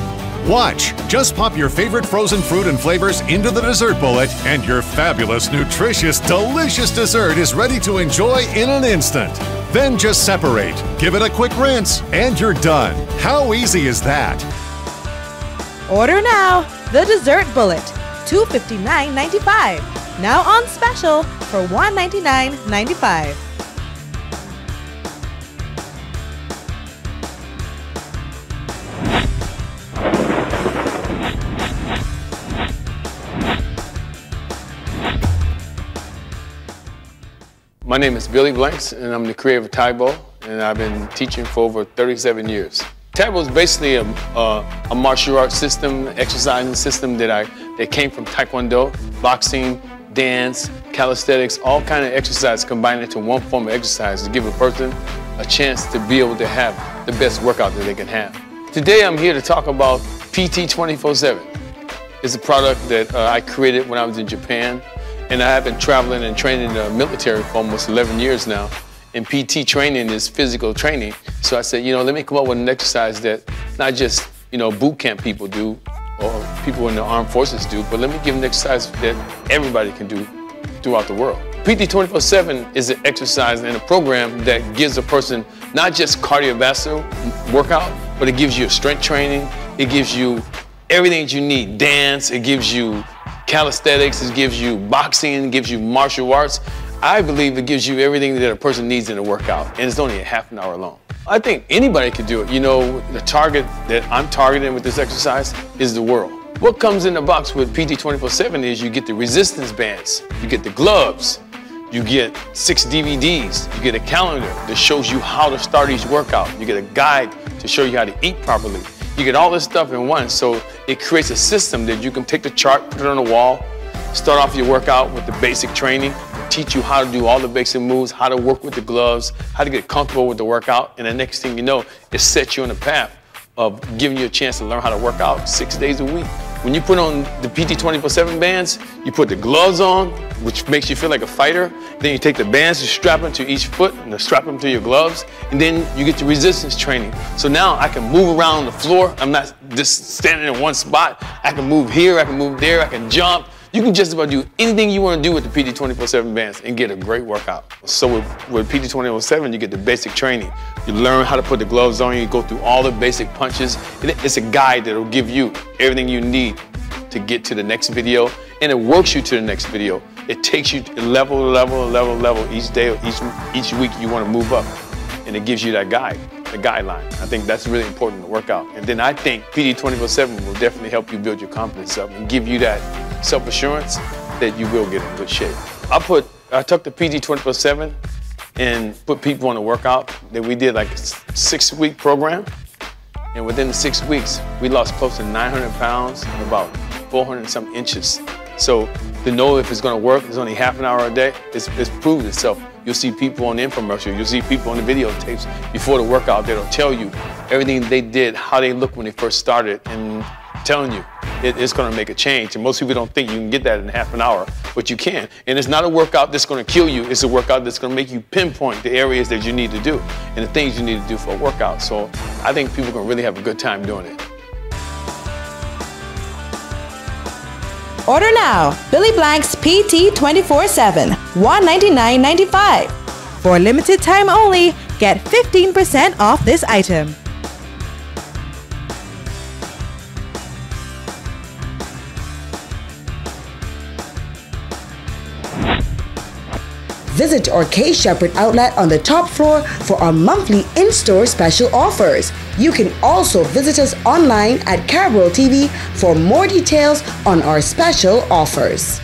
Speaker 76: Watch. Just pop your favorite frozen fruit and flavors into the dessert bullet, and your fabulous, nutritious, delicious dessert is ready to enjoy in an instant. Then just separate, give it a quick rinse, and you're done. How easy is that?
Speaker 52: Order now the dessert bullet, $259.95. Now on special for $199.95.
Speaker 77: My name is Billy Blanks, and I'm the creator of Tae Bo, and I've been teaching for over 37 years. Tae Bo is basically a, a, a martial arts system, exercising system that I that came from Taekwondo, boxing, dance, calisthenics, all kind of exercise combined into one form of exercise to give a person a chance to be able to have the best workout that they can have. Today I'm here to talk about PT 24-7. It's a product that uh, I created when I was in Japan And I have been traveling and training in the military for almost 11 years now. And PT training is physical training. So I said, you know, let me come up with an exercise that not just, you know, boot camp people do or people in the armed forces do, but let me give an exercise that everybody can do throughout the world. PT 24-7 is an exercise and a program that gives a person not just cardiovascular workout, but it gives you strength training, it gives you everything that you need, dance, it gives you calisthenics, it gives you boxing, it gives you martial arts. I believe it gives you everything that a person needs in a workout, and it's only a half an hour long. I think anybody could do it. You know, the target that I'm targeting with this exercise is the world. What comes in the box with PT 24-7 is you get the resistance bands, you get the gloves, you get six DVDs, you get a calendar that shows you how to start each workout, you get a guide to show you how to eat properly. You get all this stuff in one, so it creates a system that you can take the chart, put it on the wall, start off your workout with the basic training, teach you how to do all the basic moves, how to work with the gloves, how to get comfortable with the workout, and the next thing you know, it sets you on the path of giving you a chance to learn how to work out six days a week. When you put on the PT 24-7 bands, you put the gloves on, which makes you feel like a fighter. Then you take the bands, you strap them to each foot, and strap them to your gloves, and then you get the resistance training. So now I can move around the floor. I'm not just standing in one spot. I can move here, I can move there, I can jump. You can just about do anything you want to do with the PT 24-7 bands and get a great workout. So with, with PT 24-7, you get the basic training. You learn how to put the gloves on, you go through all the basic punches. It's a guide that'll give you everything you need to get to the next video, and it works you to the next video. It takes you level, level, level, level each day or each, each week you want to move up, and it gives you that guide the guideline. I think that's really important to work out. And then I think PT 24-7 will definitely help you build your confidence up and give you that self-assurance that you will get in good shape. I put, I took the PT 24-7 and put people on a workout that we did like a six week program. And within six weeks, we lost close to 900 pounds and about 400 some inches. So to know if it's gonna work, it's only half an hour a day, it's, it's proved itself. You'll see people on the infomercial, you'll see people on the videotapes before the workout that'll tell you everything they did, how they looked when they first started, and telling you it, it's gonna make a change. And most people don't think you can get that in half an hour, but you can. And it's not a workout that's gonna kill you, it's a workout that's gonna make you pinpoint the areas that you need to do and the things you need to do for a workout. So I think people can really have a good time doing it.
Speaker 52: Order now Billy Blank's PT 24 7, $199.95. For limited time only, get 15% off this item.
Speaker 65: Visit our K Shepherd outlet on the top floor for our monthly in store special offers. You can also visit us online at Carabel TV for more details on our special offers.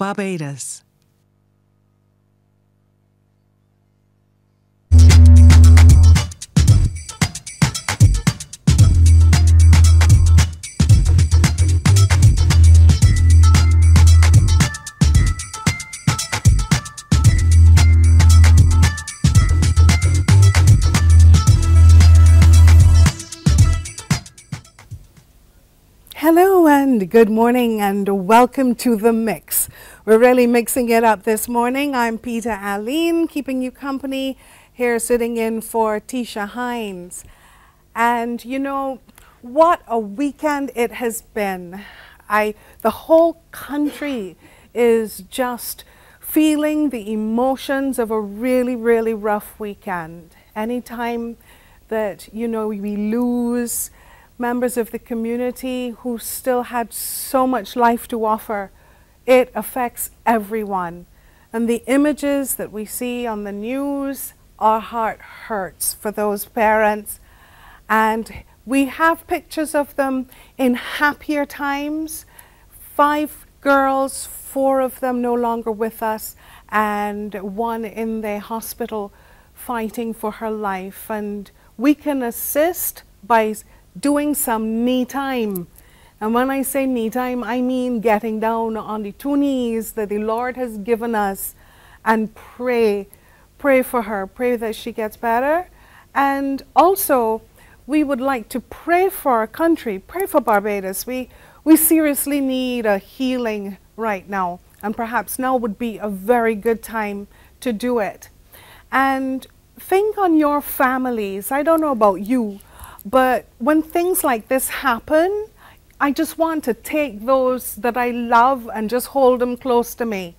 Speaker 78: Barbados.
Speaker 79: Good morning and welcome to the mix. We're really mixing it up this morning. I'm Peter Aline, keeping you company here, sitting in for Tisha Hines. And you know, what a weekend it has been. I, the whole country is just feeling the emotions of a really, really rough weekend. Anytime that, you know, we lose members of the community who still had so much life to offer, it affects everyone. And the images that we see on the news, our heart hurts for those parents. And we have pictures of them in happier times. Five girls, four of them no longer with us, and one in the hospital fighting for her life. And we can assist by doing some knee time. And when I say knee time, I mean getting down on the two knees that the Lord has given us and pray. Pray for her. Pray that she gets better. And also, we would like to pray for our country, pray for Barbados. We, we seriously need a healing right now, and perhaps now would be a very good time to do it. And think on your families. I don't know about you, but when things like this happen, I just want to take those that I love and just hold them close to me.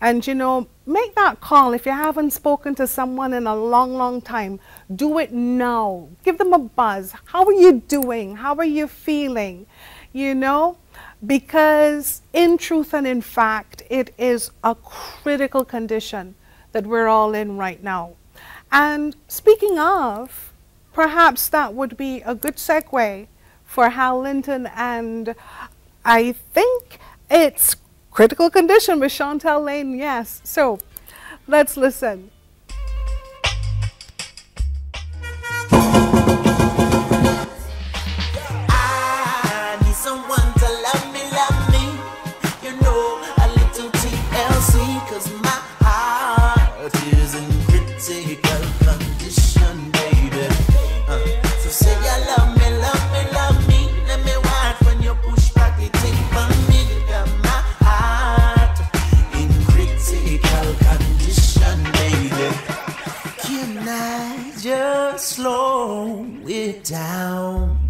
Speaker 79: And you know, make that call if you haven't spoken to someone in a long, long time. Do it now. Give them a buzz. How are you doing? How are you feeling? You know, because in truth and in fact, it is a critical condition that we're all in right now. And speaking of, perhaps that would be a good segue for Hal Linton and I think it's critical condition with Shontelle Layne, yes. So let's listen.
Speaker 80: Slow it down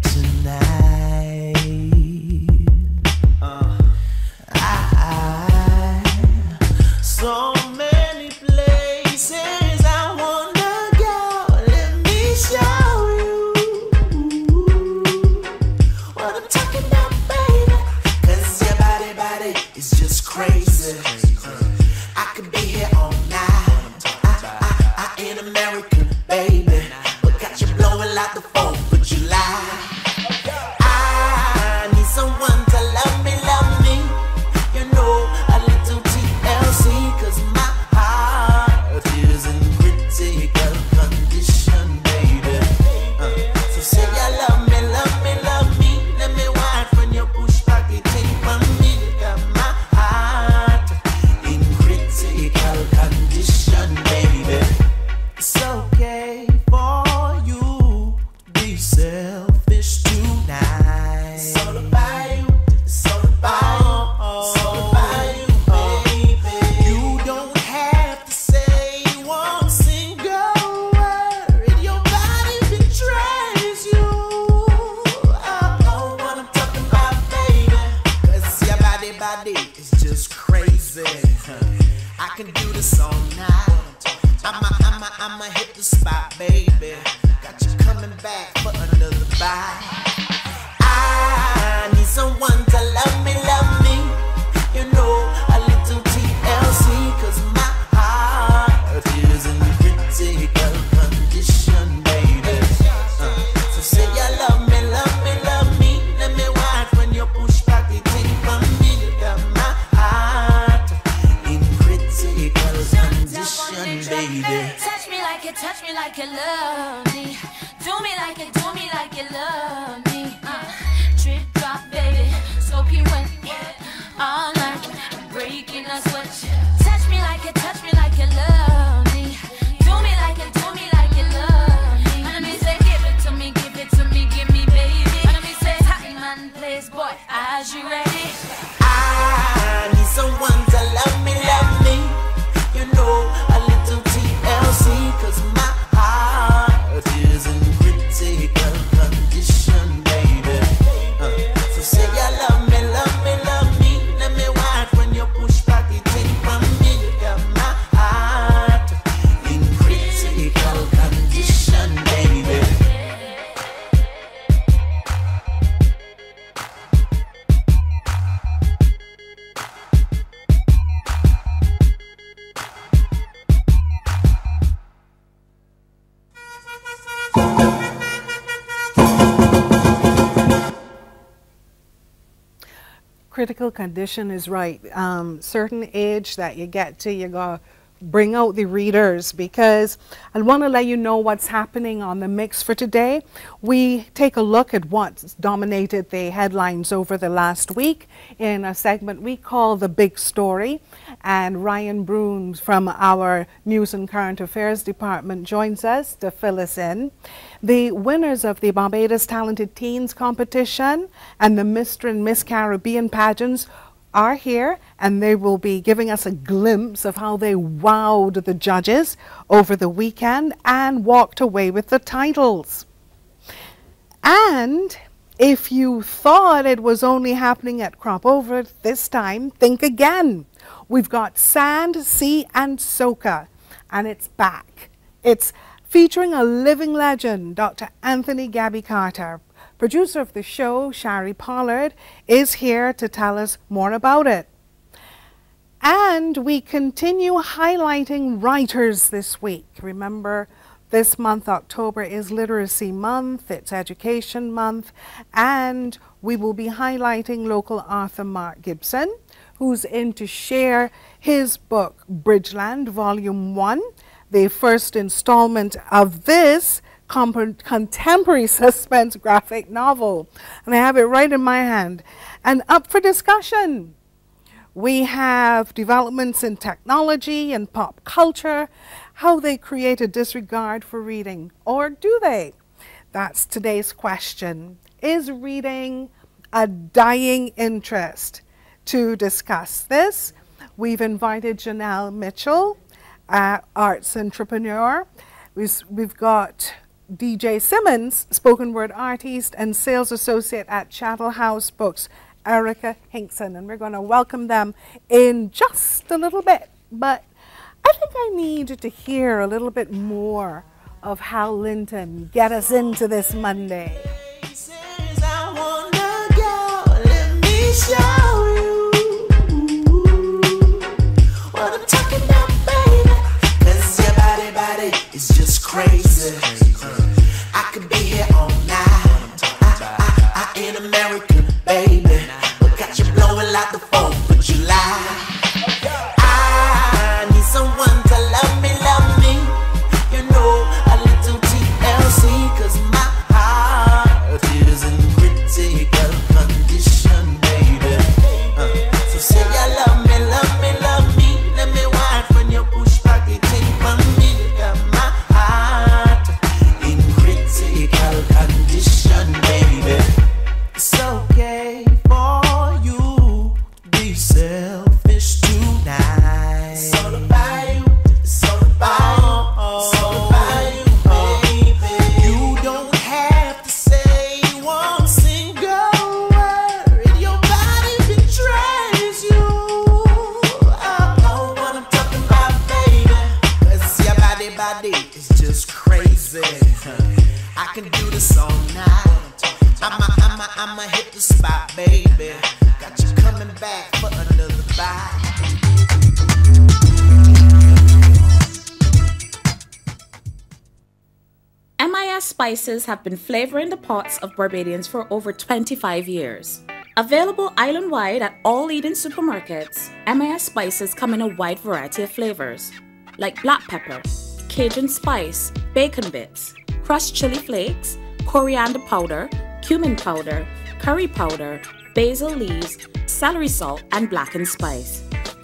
Speaker 80: condition is
Speaker 79: right. Um, certain age that you get to, you go bring out the readers because I want to let you know what's happening on the mix for today. We take a look at what's dominated the headlines over the last week in a segment we call The Big Story. And Ryan Broom from our News and Current Affairs Department joins us to fill us in. The winners of the Barbados Talented Teens competition and the Mr. and Miss Caribbean pageants are here and they will be giving us a glimpse of how they wowed the judges over the weekend and walked away with the titles. And if you thought it was only happening at Crop Over this time, think again. We've got Sand, Sea, and Soca, and it's back. It's featuring a living legend, Dr. Anthony Gabby Carter. Producer of the show, Shari Pollard, is here to tell us more about it. And we continue highlighting writers this week. Remember, this month, October, is Literacy Month, it's Education Month, and we will be highlighting local author Mark Gibson, who's in to share his book, Bridgeland, Volume 1, the first installment of this contemporary suspense graphic novel. And I have it right in my hand. And up for discussion, we have developments in technology and pop culture, how they create a disregard for reading, or do they? That's today's question. Is reading a dying interest? To discuss this, we've invited Janelle Mitchell, uh, arts entrepreneur. We've, we've got DJ Simmons, spoken word artist and sales associate at Chattel House Books, Erica Hinkson. And we're going to welcome them in just a little bit. But I think I need to hear a little bit more of Hal Linton get us into this Monday.
Speaker 80: It's just crazy. I could be here all night. I, I, I ain't American, baby. But got you blowing like the 4th I'ma, hit the spot, baby. Got you coming back for another bite.
Speaker 81: MIS spices have been flavoring the pots of Barbadians for over 25 years. Available island wide at all leading supermarkets, MIS spices come in a wide variety of flavors, like black pepper, Cajun spice, bacon bits, crushed chili flakes, coriander powder, cumin powder, curry powder, basil leaves, celery salt, and blackened spice.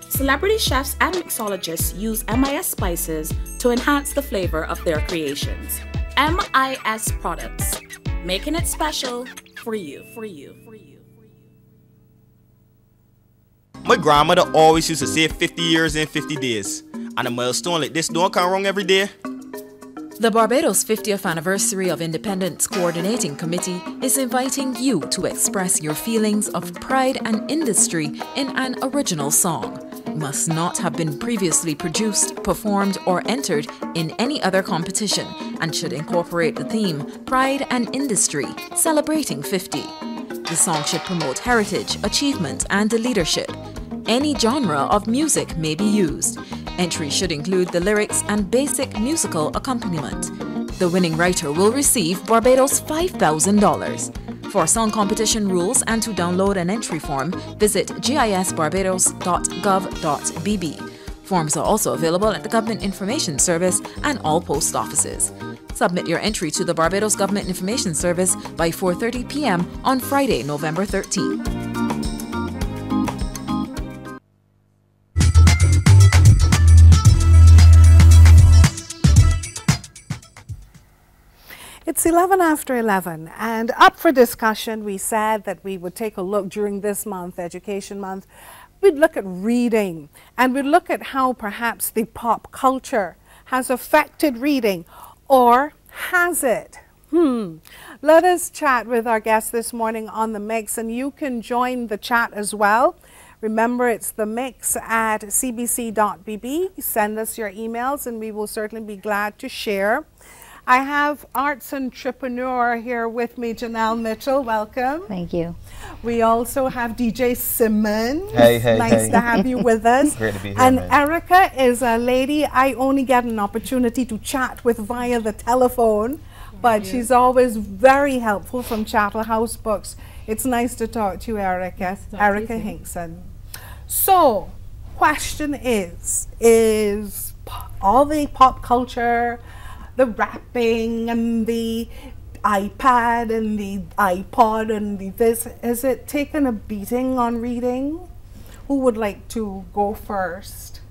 Speaker 81: Celebrity chefs and mixologists use MIS spices to enhance the flavor of their creations. MIS products, making it special for you, for you, for you. For you.
Speaker 82: My grandmother always used to say 50 years and 50 days. And a milestone like this don't come wrong every day.
Speaker 83: The Barbados 50th Anniversary of Independence Coordinating Committee is inviting you to express your feelings of pride and industry in an original song. Must not have been previously produced, performed, or entered in any other competition and should incorporate the theme Pride and Industry, celebrating 50. The song should promote heritage, achievement, and leadership. Any genre of music may be used. Entry should include the lyrics and basic musical accompaniment. The winning writer will receive Barbados $5,000. For song competition rules and to download an entry form, visit gisbarbados.gov.bb. Forms are also available at the Government Information Service and all post offices. Submit your entry to the Barbados Government Information Service by 4:30 p.m. on Friday, November 13th.
Speaker 79: It's 11 after 11, and up for discussion, we said that we would take a look during this month, Education Month. We'd look at reading, and we'd look at how perhaps the pop culture has affected reading, or has it? Hmm. Let us chat with our guest this morning on the mix, and you can join the chat as well. Remember, it's the mix at cbc.bb. Send us your emails, and we will certainly be glad to share. I have arts entrepreneur here with me, Janelle Mitchell. Welcome.
Speaker 84: Thank you.
Speaker 79: We also have DJ Simmons.
Speaker 84: Hey, hey,
Speaker 79: nice
Speaker 84: hey.
Speaker 79: to have you with us.
Speaker 84: Great to be here,
Speaker 79: And
Speaker 84: man.
Speaker 79: Erica is a lady I only get an opportunity to chat with via the telephone, but she's always very helpful from Chattel House Books. It's nice to talk to you, Erica. Erica Hinkson. So, question is, is all the pop culture, the rapping and the iPad and the iPod and the this, has it taken a beating on reading? Who would like to go first?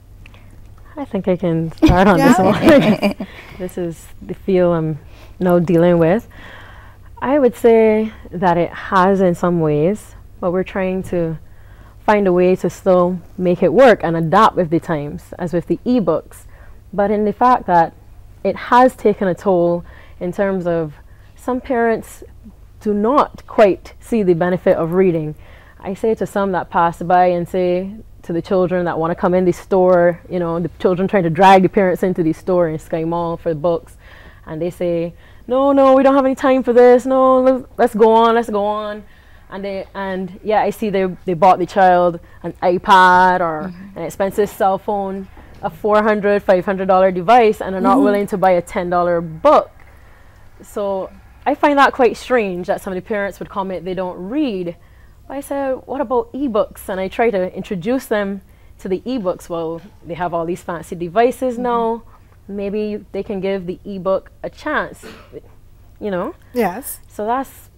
Speaker 85: I think I can start on this one. this is the feel I'm now dealing with. I would say that it has in some ways, but we're trying to find a way to still make it work and adapt with the times, as with the ebooks. But in the fact that it has taken a toll in terms of some parents do not quite see the benefit of reading. I say to some that pass by and say to the children that want to come in the store, you know, the children trying to drag the parents into the store in Sky Mall for the books, and they say, no, no, we don't have any time for this. No, let's, go on, let's go on. And they and yeah, I see they they bought the child an iPad or mm-hmm. an expensive cell phone, a $400, 500 dollar device, and are not
Speaker 86: Mhm.
Speaker 85: willing to buy a ten dollar book. So I find that quite strange that some of the parents would comment they don't read. But I said, what about ebooks? And I try to introduce them to the ebooks. Well, they have all these fancy devices now. Maybe they can give the ebook a chance, you know?
Speaker 79: Yes.
Speaker 85: So that's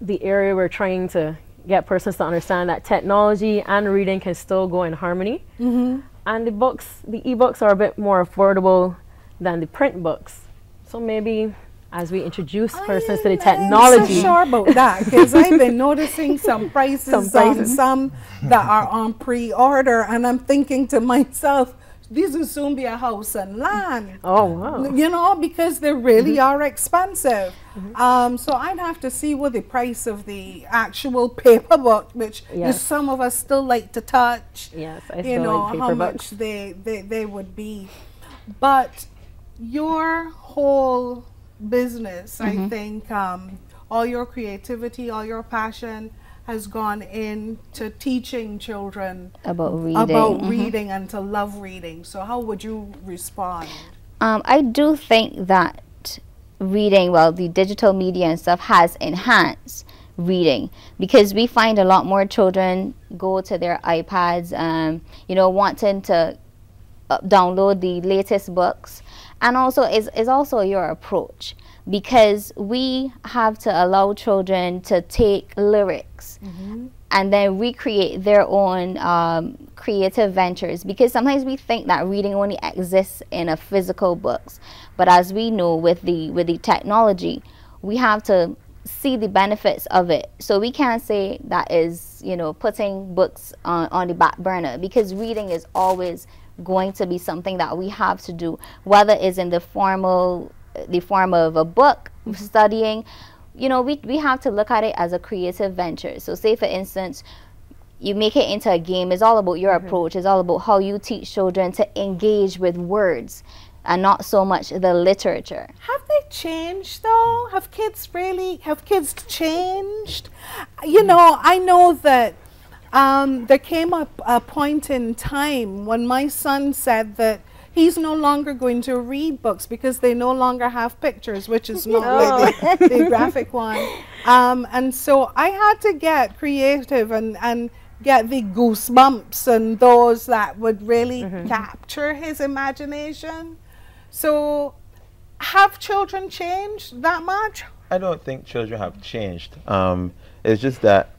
Speaker 85: the area we're trying to get persons to understand that technology and reading can still go in harmony.
Speaker 79: Mm-hmm.
Speaker 85: And the books, the ebooks are a bit more affordable than the print books. So maybe as we introduce persons to the technology.
Speaker 79: I'm sure about that because I've been noticing some prices,
Speaker 85: Some
Speaker 79: some,
Speaker 85: prices.
Speaker 79: some that are on pre-order, and I'm thinking to myself, these will soon be a house and land.
Speaker 85: Oh wow!
Speaker 79: You know, because they really
Speaker 85: Mhm.
Speaker 79: are expensive. Um, so I'd have to see what the price of the actual paper book, which
Speaker 85: Yes.
Speaker 79: some of us still like to touch.
Speaker 85: Yes, I
Speaker 79: you
Speaker 85: still
Speaker 79: know
Speaker 85: like
Speaker 79: how
Speaker 85: paper
Speaker 79: much
Speaker 85: books.
Speaker 79: they, they they would be, but your whole business, I
Speaker 84: Mhm.
Speaker 79: think, um, all your creativity, all your passion has gone into teaching children
Speaker 84: About reading.
Speaker 79: about
Speaker 84: Mhm.
Speaker 79: reading and to love reading. So how would you respond?
Speaker 84: Um, I do think that reading, well, the digital media and stuff has enhanced reading because we find a lot more children go to their iPads, um, you know, wanting to uh, download the latest books. And also, is is also your approach because we have to allow children to take lyrics and then recreate their own um, creative ventures. Because sometimes we think that reading only exists in a physical books but as we know with the with the technology we have to see the benefits of it. So we can't say that is you know putting books on, on the back burner because reading is always going to be something that we have to do whether it's in the formal the form of a book studying you know, we, we have to look at it as a creative venture. So, say for instance, you make it into a game, it's all about your approach, it's all about how you teach children to engage with words and not so much the literature.
Speaker 79: Have they changed though? Have kids really, have kids changed? You know, I know that um, there came a, a point in time when my son said that he's no longer going to read books because they no longer have pictures, which is not like the, the graphic one. Um, and so I had to get creative and, and get the goosebumps and those that would really
Speaker 85: Mm-hmm.
Speaker 79: capture his imagination. So, have children changed that much?
Speaker 87: I don't think children have changed. Um, it's just that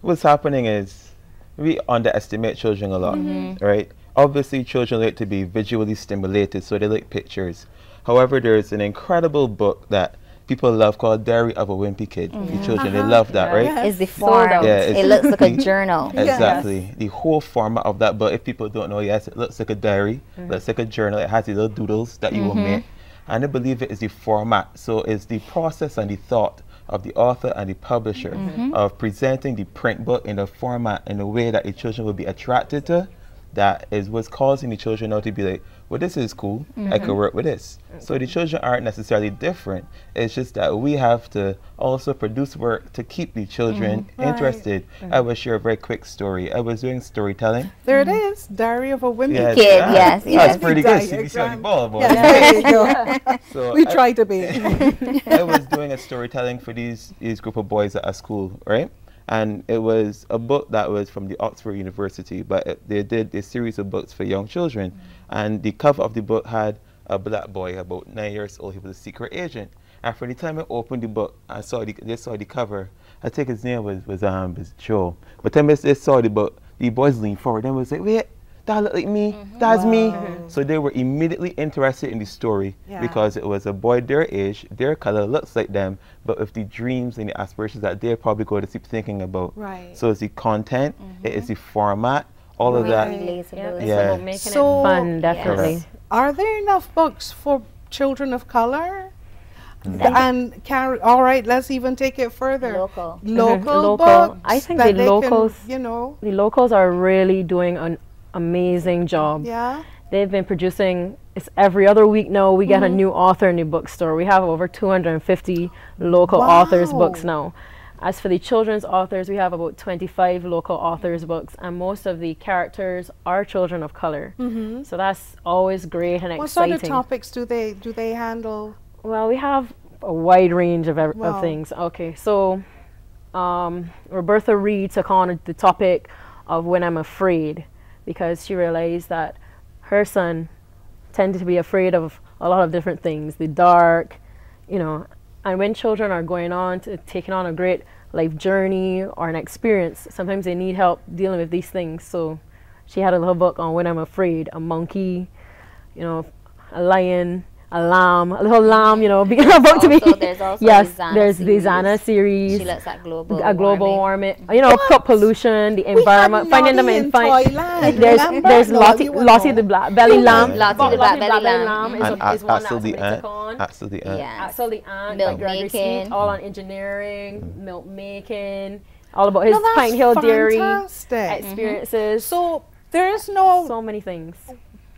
Speaker 87: what's happening is we underestimate children a lot,
Speaker 79: Mhm.
Speaker 87: right? Obviously, children like to be visually stimulated, so they like pictures. However, there's an incredible book that people love called Diary of a Wimpy Kid. The children, they
Speaker 84: Uh-huh.
Speaker 87: love that, right?
Speaker 84: It's the form.
Speaker 87: it's
Speaker 84: It looks like a
Speaker 87: the-
Speaker 84: journal. Yes.
Speaker 87: Exactly. The whole format of that book, if people don't know, yes, it looks like a diary,
Speaker 84: Mhm.
Speaker 87: looks like a journal. It has the little doodles that you will
Speaker 84: Mhm.
Speaker 87: make. And I believe it is the format. So it's the process and the thought of the author and the publisher
Speaker 84: Mhm.
Speaker 87: of presenting the print book in a format in a way that the children will be attracted to. That is what's causing the children now to be like, well, this is cool. I could
Speaker 84: Mhm.
Speaker 87: work with this. So the children aren't necessarily different. It's just that we have to also produce work to keep the children
Speaker 79: Mhm. Right.
Speaker 87: interested. I will share a very quick story. I was doing storytelling.
Speaker 79: There it is, Diary of a Wimpy
Speaker 87: Yes,
Speaker 79: Kid.
Speaker 87: ah,
Speaker 79: Yes,
Speaker 87: That's
Speaker 79: yes.
Speaker 87: pretty good.
Speaker 79: Diagram.
Speaker 87: See, see the ball boy.
Speaker 79: Yes, there you go.
Speaker 87: So
Speaker 79: we
Speaker 87: I-
Speaker 79: try to be.
Speaker 87: I was doing a storytelling for these these group of boys at a school, right? And it was a book that was from the Oxford University, but it, they did a series of books for young children. And the cover of the book had a black boy about nine years old. He was a secret agent. And for the time I opened the book, I saw the they saw the cover. I think his name was was um was Joe. But then they saw the book, the boys leaned forward and was like, wait, that look like me. That's me. So they were immediately interested in the story
Speaker 79: Yeah.
Speaker 87: because it was a boy their age, their color looks like them, but with the dreams and the aspirations that they're probably going to keep thinking about.
Speaker 79: Right.
Speaker 87: So it's the content, it is the format, all of that.
Speaker 79: Right.
Speaker 87: Yeah.
Speaker 79: So-
Speaker 85: fun, definitely.
Speaker 87: Yes.
Speaker 79: Are there enough books for children of color?
Speaker 87: Mm.
Speaker 79: And carry, all right, let's even take it further. Local, local,
Speaker 85: Mhm. Local.
Speaker 79: books.
Speaker 85: I think
Speaker 79: that
Speaker 85: the
Speaker 79: they can,
Speaker 85: locals,
Speaker 79: you know,
Speaker 85: the locals are really doing an amazing job.
Speaker 79: Yeah.
Speaker 85: They've been producing. It's every other week now. We get a
Speaker 79: Mhm.
Speaker 85: new author in the bookstore. We have over 250 local authors books now. As for the children's authors, we have about 25 local authors books, and most of the characters are children of color.
Speaker 79: Mhm.
Speaker 85: So that's always great and
Speaker 79: what
Speaker 85: exciting.
Speaker 79: sort of topics do they do they handle?
Speaker 85: Well, we have a wide range of,
Speaker 79: Wow.
Speaker 85: of things. Okay, so um, Roberta Reed took on the topic of when I'm afraid because she realized that her son tended to be afraid of a lot of different things, the dark, you know, and when children are going on to taking on a great life journey or an experience, sometimes they need help dealing with these things. So she had a little book on when I'm afraid, a monkey, you know, a lion, a lamb, a little lamb, you know, being about to be.
Speaker 84: Also, there's also
Speaker 85: yes,
Speaker 84: Zana
Speaker 85: there's the
Speaker 84: series.
Speaker 85: Zana series.
Speaker 84: She looks at global
Speaker 85: a global warming, you know, crop pollution, the environment, finding them in find.
Speaker 79: Thailand,
Speaker 85: There's
Speaker 79: remember?
Speaker 85: there's
Speaker 79: No,
Speaker 85: Lottie, Lottie the black belly lamb.
Speaker 84: Lottie the black belly lamb.
Speaker 85: is,
Speaker 87: And
Speaker 85: a, is one
Speaker 87: Axel
Speaker 85: that
Speaker 87: the
Speaker 85: somebody
Speaker 87: ant.
Speaker 85: took.
Speaker 87: Axel the ant.
Speaker 85: Axel the ant,
Speaker 84: Milk making.
Speaker 85: All on engineering, mm. milk making, all about his
Speaker 79: No,
Speaker 85: Pine Hill Dairy
Speaker 79: mm-hmm.
Speaker 85: experiences.
Speaker 79: So there is no
Speaker 85: so many things.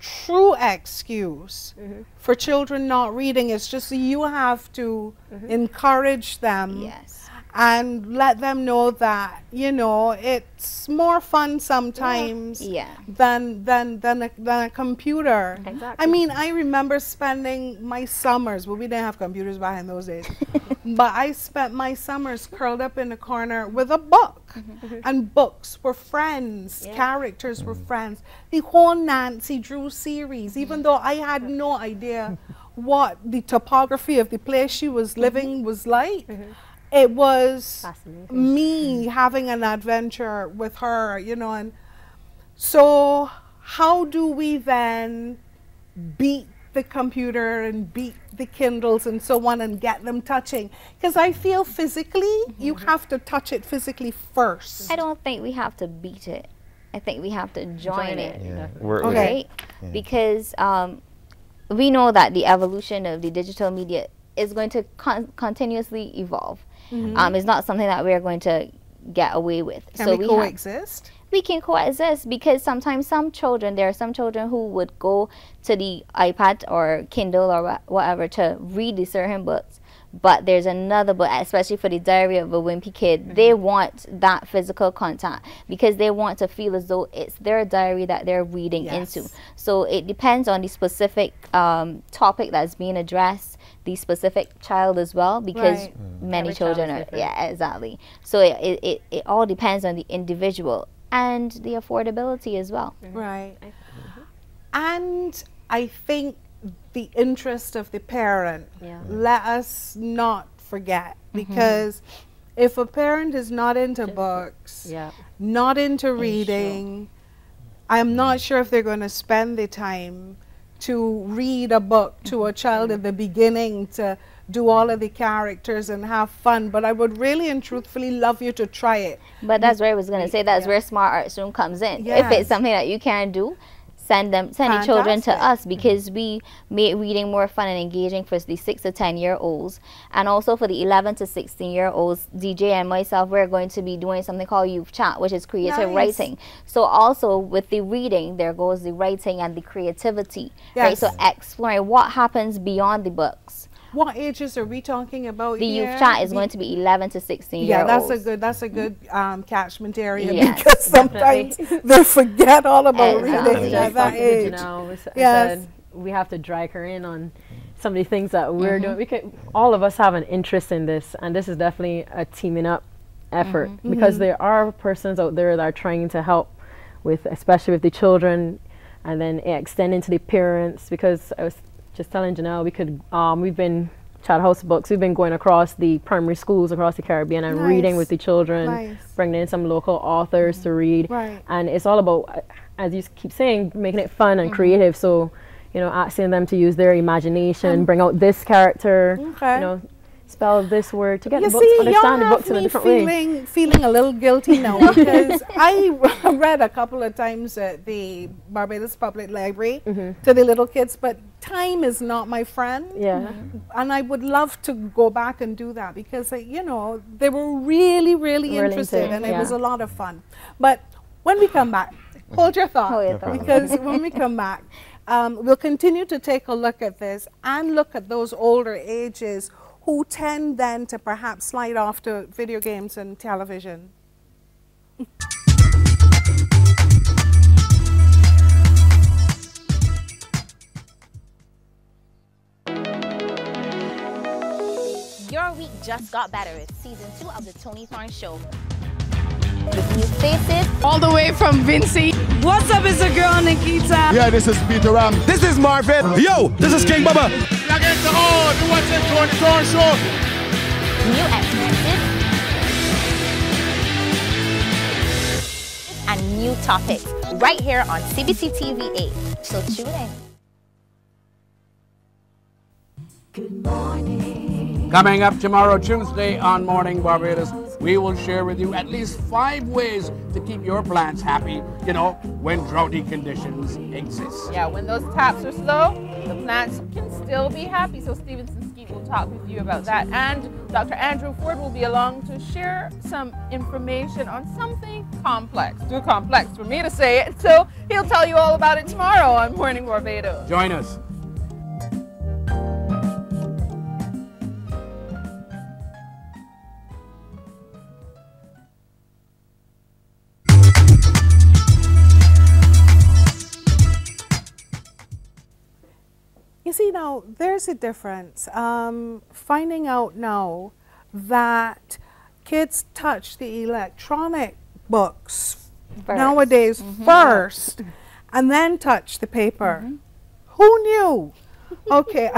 Speaker 79: True excuse
Speaker 85: Mm-hmm.
Speaker 79: for children not reading. It's just you have to
Speaker 85: Mm-hmm.
Speaker 79: encourage them.
Speaker 84: Yes.
Speaker 79: And let them know that you know it's more fun sometimes
Speaker 84: Yeah.
Speaker 79: than than than a, than a computer. I mean, I remember spending my summers. Well, we didn't have computers back in those days, but I spent my summers curled up in a corner with a book, mm-hmm. and books were friends. Characters were mm. friends. The whole Nancy Drew series, even though I had no idea what the topography of the place she was living mm-hmm. was like. Mm-hmm. It was me having an adventure with her, you know, and so how do we then beat the computer and beat the Kindles and so on and get them touching? Because I feel physically, you have to touch it physically first.
Speaker 84: I don't think we have to beat it. I think we have to join,
Speaker 79: Join
Speaker 84: it.
Speaker 79: it, Yeah,
Speaker 87: definitely. work with it.
Speaker 84: right?
Speaker 87: Yeah.
Speaker 84: Because um, we know that the evolution of the digital media is going to con- continuously evolve.
Speaker 79: Mhm.
Speaker 84: Um, it's not something that we're going to get away with.
Speaker 79: Can
Speaker 84: so
Speaker 79: we
Speaker 84: have-
Speaker 79: coexist?
Speaker 84: we can coexist because sometimes some children there are some children who would go to the ipad or kindle or wha- whatever to read the certain books But there's another book, especially for the Diary of a Wimpy Kid. They want that physical contact because they want to feel as though it's their diary that they're reading
Speaker 79: Yes.
Speaker 84: into. So it depends on the specific um, topic that's being addressed, the specific child as well, because
Speaker 79: Right.
Speaker 84: many
Speaker 79: Every
Speaker 84: children are
Speaker 79: different.
Speaker 84: yeah exactly. So it, it, it, it all depends on the individual and the affordability as well.
Speaker 79: Right. And I think the interest of the parent,
Speaker 84: Yeah.
Speaker 79: let us not forget,
Speaker 84: Mhm.
Speaker 79: because if a parent is not into books,
Speaker 85: Yeah.
Speaker 79: not into reading, I'm not sure if they're going to spend the time to read a book to a child at the beginning to do all of the characters and have fun. But I would really and truthfully love you to try it.
Speaker 84: But that's where I was gonna say that's where Smart art Room comes in. If it's something that you can do, send them send the children to us because we make reading more fun and engaging for the six to ten year olds and also for the eleven to sixteen year olds. DJ and myself we're going to be doing something called Youth Chat, which is creative
Speaker 79: Nice.
Speaker 84: writing. So also with the reading, there goes the writing and the creativity. Right. So exploring what happens beyond the books.
Speaker 79: What ages are we talking about
Speaker 84: The
Speaker 79: here?
Speaker 84: youth chat is
Speaker 79: We-
Speaker 84: going to be eleven to sixteen
Speaker 79: Yeah,
Speaker 84: year
Speaker 79: that's
Speaker 84: olds.
Speaker 79: a good that's a good um, catchment area
Speaker 84: Yes,
Speaker 79: because sometimes they forget all about
Speaker 85: Exactly.
Speaker 79: reading at that age.
Speaker 85: Janelle, we
Speaker 79: Yes.
Speaker 85: we have to drag her in on some of the things that we're
Speaker 79: Mhm.
Speaker 85: doing. We could, all of us have an interest in this, and this is definitely a teaming up effort
Speaker 79: Mhm.
Speaker 85: because
Speaker 79: Mhm.
Speaker 85: there are persons out there that are trying to help with, especially with the children, and then extending to the parents. Because I was just telling Janelle, we could, um, we've been Chattel House Books. We've been going across the primary schools across the Caribbean and reading with the children,
Speaker 79: Nice.
Speaker 85: bringing in some local authors to read.
Speaker 79: Right.
Speaker 85: And it's all about, as you keep saying, making it fun and
Speaker 79: Mhm.
Speaker 85: creative. So, you know, asking them to use their imagination,
Speaker 79: Um,
Speaker 85: bring out this character,
Speaker 79: Okay.
Speaker 85: you know, spell this word to get
Speaker 79: You
Speaker 85: the books,
Speaker 79: see,
Speaker 85: understand the
Speaker 79: y'all
Speaker 85: books in a
Speaker 79: me
Speaker 85: different way.
Speaker 79: feeling, feeling a little guilty now because I read a couple of times at the Barbados Public Library to the little kids, but time is not my friend.
Speaker 85: Yeah.
Speaker 79: And I would love to go back and do that because, uh, you know, they were really, really
Speaker 85: Really
Speaker 79: interested
Speaker 85: into it,
Speaker 79: and it was a lot of fun. But when we come back, hold your thought
Speaker 84: Hold your thought.
Speaker 79: because when we come back, um, we'll continue to take a look at this and look at those older ages who tend then to perhaps slide off to video games and television.
Speaker 88: Your week just got better with season two of the Tony Thorne Show. With new faces,
Speaker 86: All the way from Vincy. What's up, it's a girl, Nikita.
Speaker 89: Yeah, this is Peter Ram. This is Marvin. Yo, this is King Baba.
Speaker 88: Against the all, you watch him Tony Thorne Show. New experiences and new topics right here on CBC TV 8. So tune in.
Speaker 90: Coming up tomorrow, Tuesday on Morning Barbados, we will share with you at least five ways to keep your plants happy, you know, when droughty conditions exist.
Speaker 91: Yeah, when those taps are slow, the plants can still be happy. So Stevenson Skeet will talk with you about that. And Dr. Andrew Ford will be along to share some information on something complex. Too complex for me to say it. So he'll tell you all about it tomorrow on Morning Barbados.
Speaker 90: Join us.
Speaker 79: See, now there's a difference. Um, finding out now that kids touch the electronic books
Speaker 84: First.
Speaker 79: nowadays
Speaker 84: Mhm.
Speaker 79: first and then touch the paper. Who knew? Okay,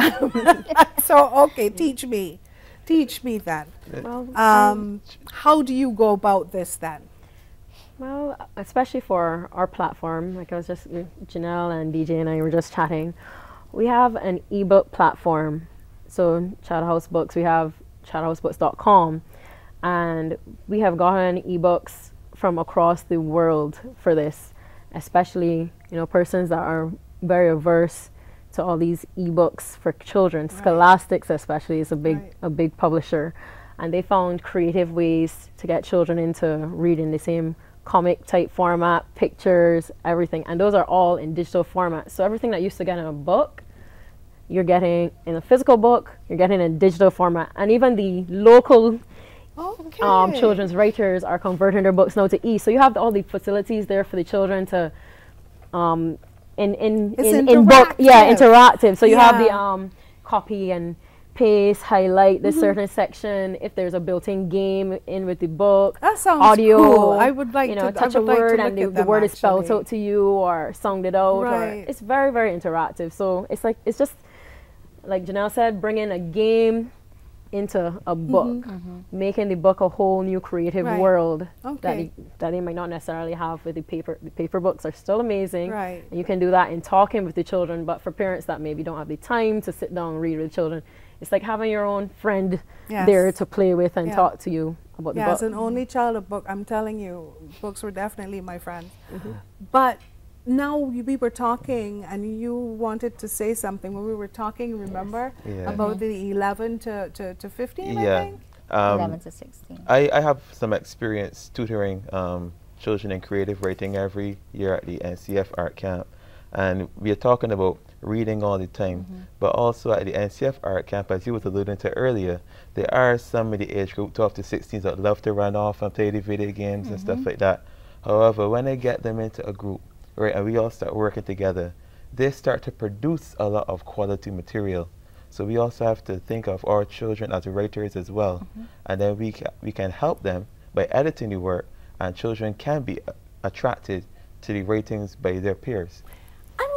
Speaker 79: so okay, teach me. Teach me then.
Speaker 85: Well,
Speaker 79: Um, how do you go about this then?
Speaker 85: Well, especially for our platform, like I was just, Janelle and DJ and I were just chatting, we have an ebook platform. So, Chattel House Books, we have chattelhousebooks.com, and we have gotten ebooks from across the world for this, especially, you know, persons that are very averse to all these ebooks for children. Scholastics, especially, is a big, a big publisher and they found creative ways to get children into reading the same comic type format, pictures, everything. And those are all in digital format. So everything that used to get in a book, you're getting in a physical book, you're getting in a digital format, and even the local um, children's writers are converting their books now to e. So you have all the facilities there for the children to, um, in in
Speaker 79: It's
Speaker 85: in, in book, yeah,
Speaker 79: interactive.
Speaker 85: interactive. So you have the um, copy and paste, highlight this
Speaker 79: Mhm.
Speaker 85: certain section. If there's a built-in game in with the book,
Speaker 79: That sounds
Speaker 85: audio.
Speaker 79: cool. I would like
Speaker 85: you know,
Speaker 79: to-
Speaker 85: touch a
Speaker 79: would like
Speaker 85: word and the, the
Speaker 79: them,
Speaker 85: word is spelled out to you or sounded out. Or
Speaker 79: Right.
Speaker 85: it's very very interactive. So it's like it's just like Janelle said, bringing a game into a book,
Speaker 79: Mhm.
Speaker 85: making the book a whole new creative
Speaker 79: Right.
Speaker 85: world that they, that they might not necessarily have with the paper. The paper books are still amazing,
Speaker 79: Right.
Speaker 85: And you can do that in talking with the children. But for parents that maybe don't have the time to sit down and read with children, it's like having your own friend
Speaker 79: Yes.
Speaker 85: there to play with and
Speaker 79: Yeah.
Speaker 85: talk to you about
Speaker 79: yeah,
Speaker 85: the
Speaker 79: as an only child of book, I'm telling you, books were definitely my friends.
Speaker 85: Mm-hmm.
Speaker 79: But now we we were talking, and you wanted to say something when we were talking. Remember
Speaker 87: Yeah.
Speaker 79: about the 11 to, to, to 15, I
Speaker 87: yeah.
Speaker 79: think.
Speaker 87: Um,
Speaker 84: 11 to 16.
Speaker 87: I, I have some experience tutoring um, children in creative writing every year at the NCF Art Camp. And we are talking about reading all the time. But also at the NCF Art Camp, as you was alluding to earlier, there are some of the age group 12 to 16 that love to run off and play the video games and stuff
Speaker 92: Mhm.
Speaker 87: like that. However, when I get them into a group, right, and we all start working together, they start to produce a lot of quality material. So we also have to think of our children as writers as well, and then we ca- we can help them by editing the work, and children can be a- attracted to the ratings by their peers.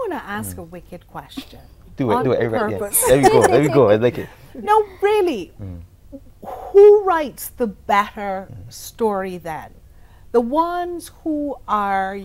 Speaker 79: I want to ask a wicked question.
Speaker 87: Do it,
Speaker 79: on
Speaker 87: do it, everybody. Yeah. There you go, there you go. I like it.
Speaker 79: No, really,
Speaker 87: Mm.
Speaker 79: who writes the better story then? The ones who are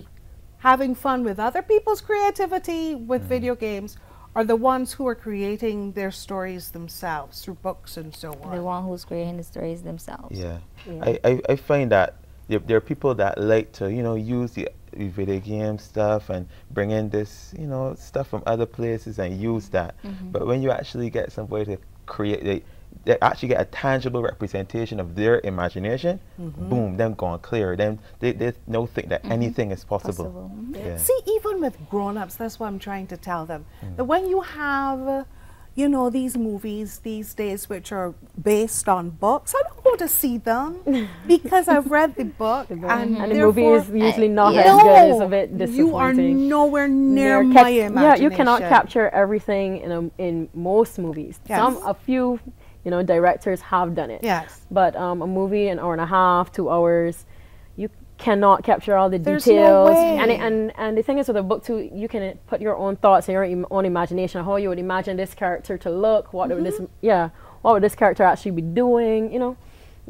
Speaker 79: having fun with other people's creativity with
Speaker 87: Mm.
Speaker 79: video games, are the ones who are creating their stories themselves through books and so on?
Speaker 84: The one who's creating the stories themselves.
Speaker 87: Yeah.
Speaker 84: Yeah.
Speaker 87: I, I, I find that there, there are people that like to, you know, use the, the video game stuff and bring in this, you know, stuff from other places and use that.
Speaker 92: Mhm.
Speaker 87: But when you actually get somebody to create, they, they actually get a tangible representation of their imagination,
Speaker 79: Mhm.
Speaker 87: boom, them gone clear. Then they, they now think that
Speaker 79: Mhm.
Speaker 87: anything is possible.
Speaker 79: Possible.
Speaker 87: Yeah.
Speaker 79: See, even with grown-ups, that's what I'm trying to tell them.
Speaker 87: Mm.
Speaker 79: That when you have, uh, you know, these movies these days which are based on books, I don't go to see them because I've read the book and,
Speaker 85: And the movie is usually not
Speaker 79: Yeah.
Speaker 85: as good. It's a bit disappointing.
Speaker 79: You are nowhere near
Speaker 85: Near
Speaker 79: my imagination.
Speaker 85: Yeah, you cannot capture everything in a, in most movies. Some a few, you know, directors have done it.
Speaker 79: Yes.
Speaker 85: But um, a movie an hour and a half, two hours, cannot capture all the
Speaker 79: There's no
Speaker 85: details.
Speaker 79: way.
Speaker 85: And it, and and the thing is with a book too, you can put your own thoughts and your im- own imagination how you would imagine this character to look. What would this
Speaker 79: Mm-hmm.
Speaker 85: yeah, what would this character actually be doing? You know.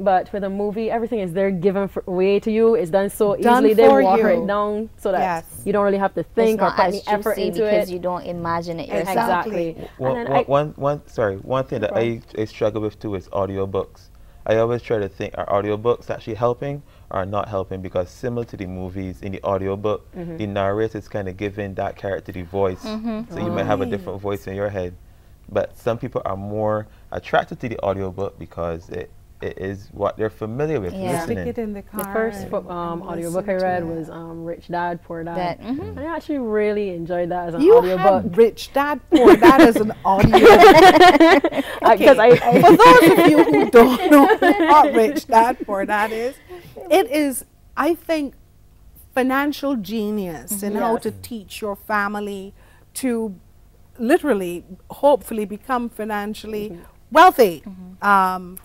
Speaker 85: But with a movie, everything is there given for, way to you. It's done so
Speaker 79: Done
Speaker 85: easily. They
Speaker 79: for
Speaker 85: walk
Speaker 79: you.
Speaker 85: it down so that
Speaker 79: Yes.
Speaker 85: you don't really have to think or put any effort
Speaker 84: juicy
Speaker 85: into
Speaker 84: because
Speaker 85: it.
Speaker 84: you don't imagine it yourself.
Speaker 85: Exactly.
Speaker 87: One,
Speaker 85: And then
Speaker 87: one,
Speaker 85: I-
Speaker 87: one, one- sorry, one thing that I, I struggle with too is audiobooks. I always try to think, are audiobooks actually helping or not helping? Because similar to the movies, in the audiobook,
Speaker 85: Mhm.
Speaker 87: the narrator is kind of giving that character the voice.
Speaker 84: Mhm.
Speaker 87: So you might have a different voice in your head. But some people are more attracted to the audiobook because it, it is what they're familiar with
Speaker 85: Yeah.
Speaker 87: listening.
Speaker 79: Stick it in the car The
Speaker 85: first
Speaker 79: and
Speaker 85: fo- um, audiobook I read was um, Rich Dad Poor Dad.
Speaker 84: That- mhm.
Speaker 85: And I actually really enjoyed that as an
Speaker 79: You
Speaker 85: audiobook.
Speaker 79: had Rich Dad Poor Dad as an audio.
Speaker 85: Uh, 'cause I- I-
Speaker 79: For those of you who don't know what Rich Dad Poor Dad is, it is, I think, financial genius in how to teach your family to literally, hopefully, become financially
Speaker 85: Mm-hmm.
Speaker 79: wealthy. Um,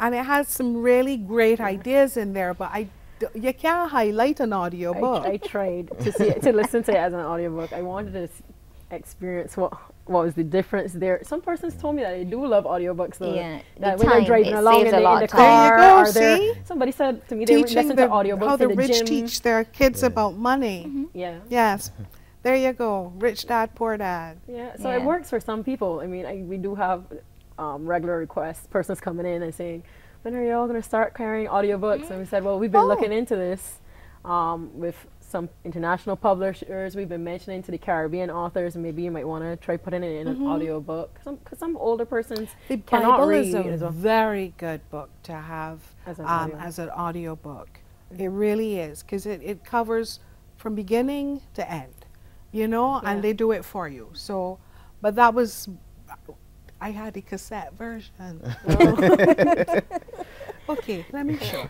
Speaker 79: and it has some really great ideas in there, but I, you can't highlight an audio
Speaker 85: I,
Speaker 79: book.
Speaker 85: I tried to see it, to listen to it as an audiobook. I wanted to experience what what was the difference there. Some persons told me that they do love audiobooks though.
Speaker 84: Yeah,
Speaker 85: that
Speaker 84: the
Speaker 85: when they're driving along
Speaker 84: saves
Speaker 85: in
Speaker 84: a
Speaker 85: the, in the
Speaker 84: of time. There
Speaker 79: you
Speaker 85: car
Speaker 79: go,
Speaker 85: or they're
Speaker 79: see?
Speaker 85: somebody said to me they
Speaker 79: Teaching
Speaker 85: listen
Speaker 79: the,
Speaker 85: to audiobooks
Speaker 79: how the
Speaker 85: in the
Speaker 79: rich
Speaker 85: gym.
Speaker 79: teach their kids about money.
Speaker 85: Yeah.
Speaker 79: Yes. There you go. Rich dad, poor dad.
Speaker 85: Yeah, so it works for some people. I mean, I, we do have um, regular requests, persons coming in and saying, when are y'all going to start carrying audiobooks? And we said, well, we've been looking into this um, with some international publishers. We've been mentioning to the Caribbean authors, and maybe you might want to try putting it in an
Speaker 79: Mhm.
Speaker 85: audiobook. Because some, some older persons
Speaker 79: The
Speaker 85: cannot
Speaker 79: Bible
Speaker 85: read
Speaker 79: is a
Speaker 85: well.
Speaker 79: very good book to have
Speaker 85: As an
Speaker 79: um,
Speaker 85: audio.
Speaker 79: as an audio book. It really is because it, it covers from beginning to end, you know,
Speaker 85: Yeah.
Speaker 79: and they do it for you. So, but that was, I had the cassette version.
Speaker 84: Oh.
Speaker 79: okay, let me show.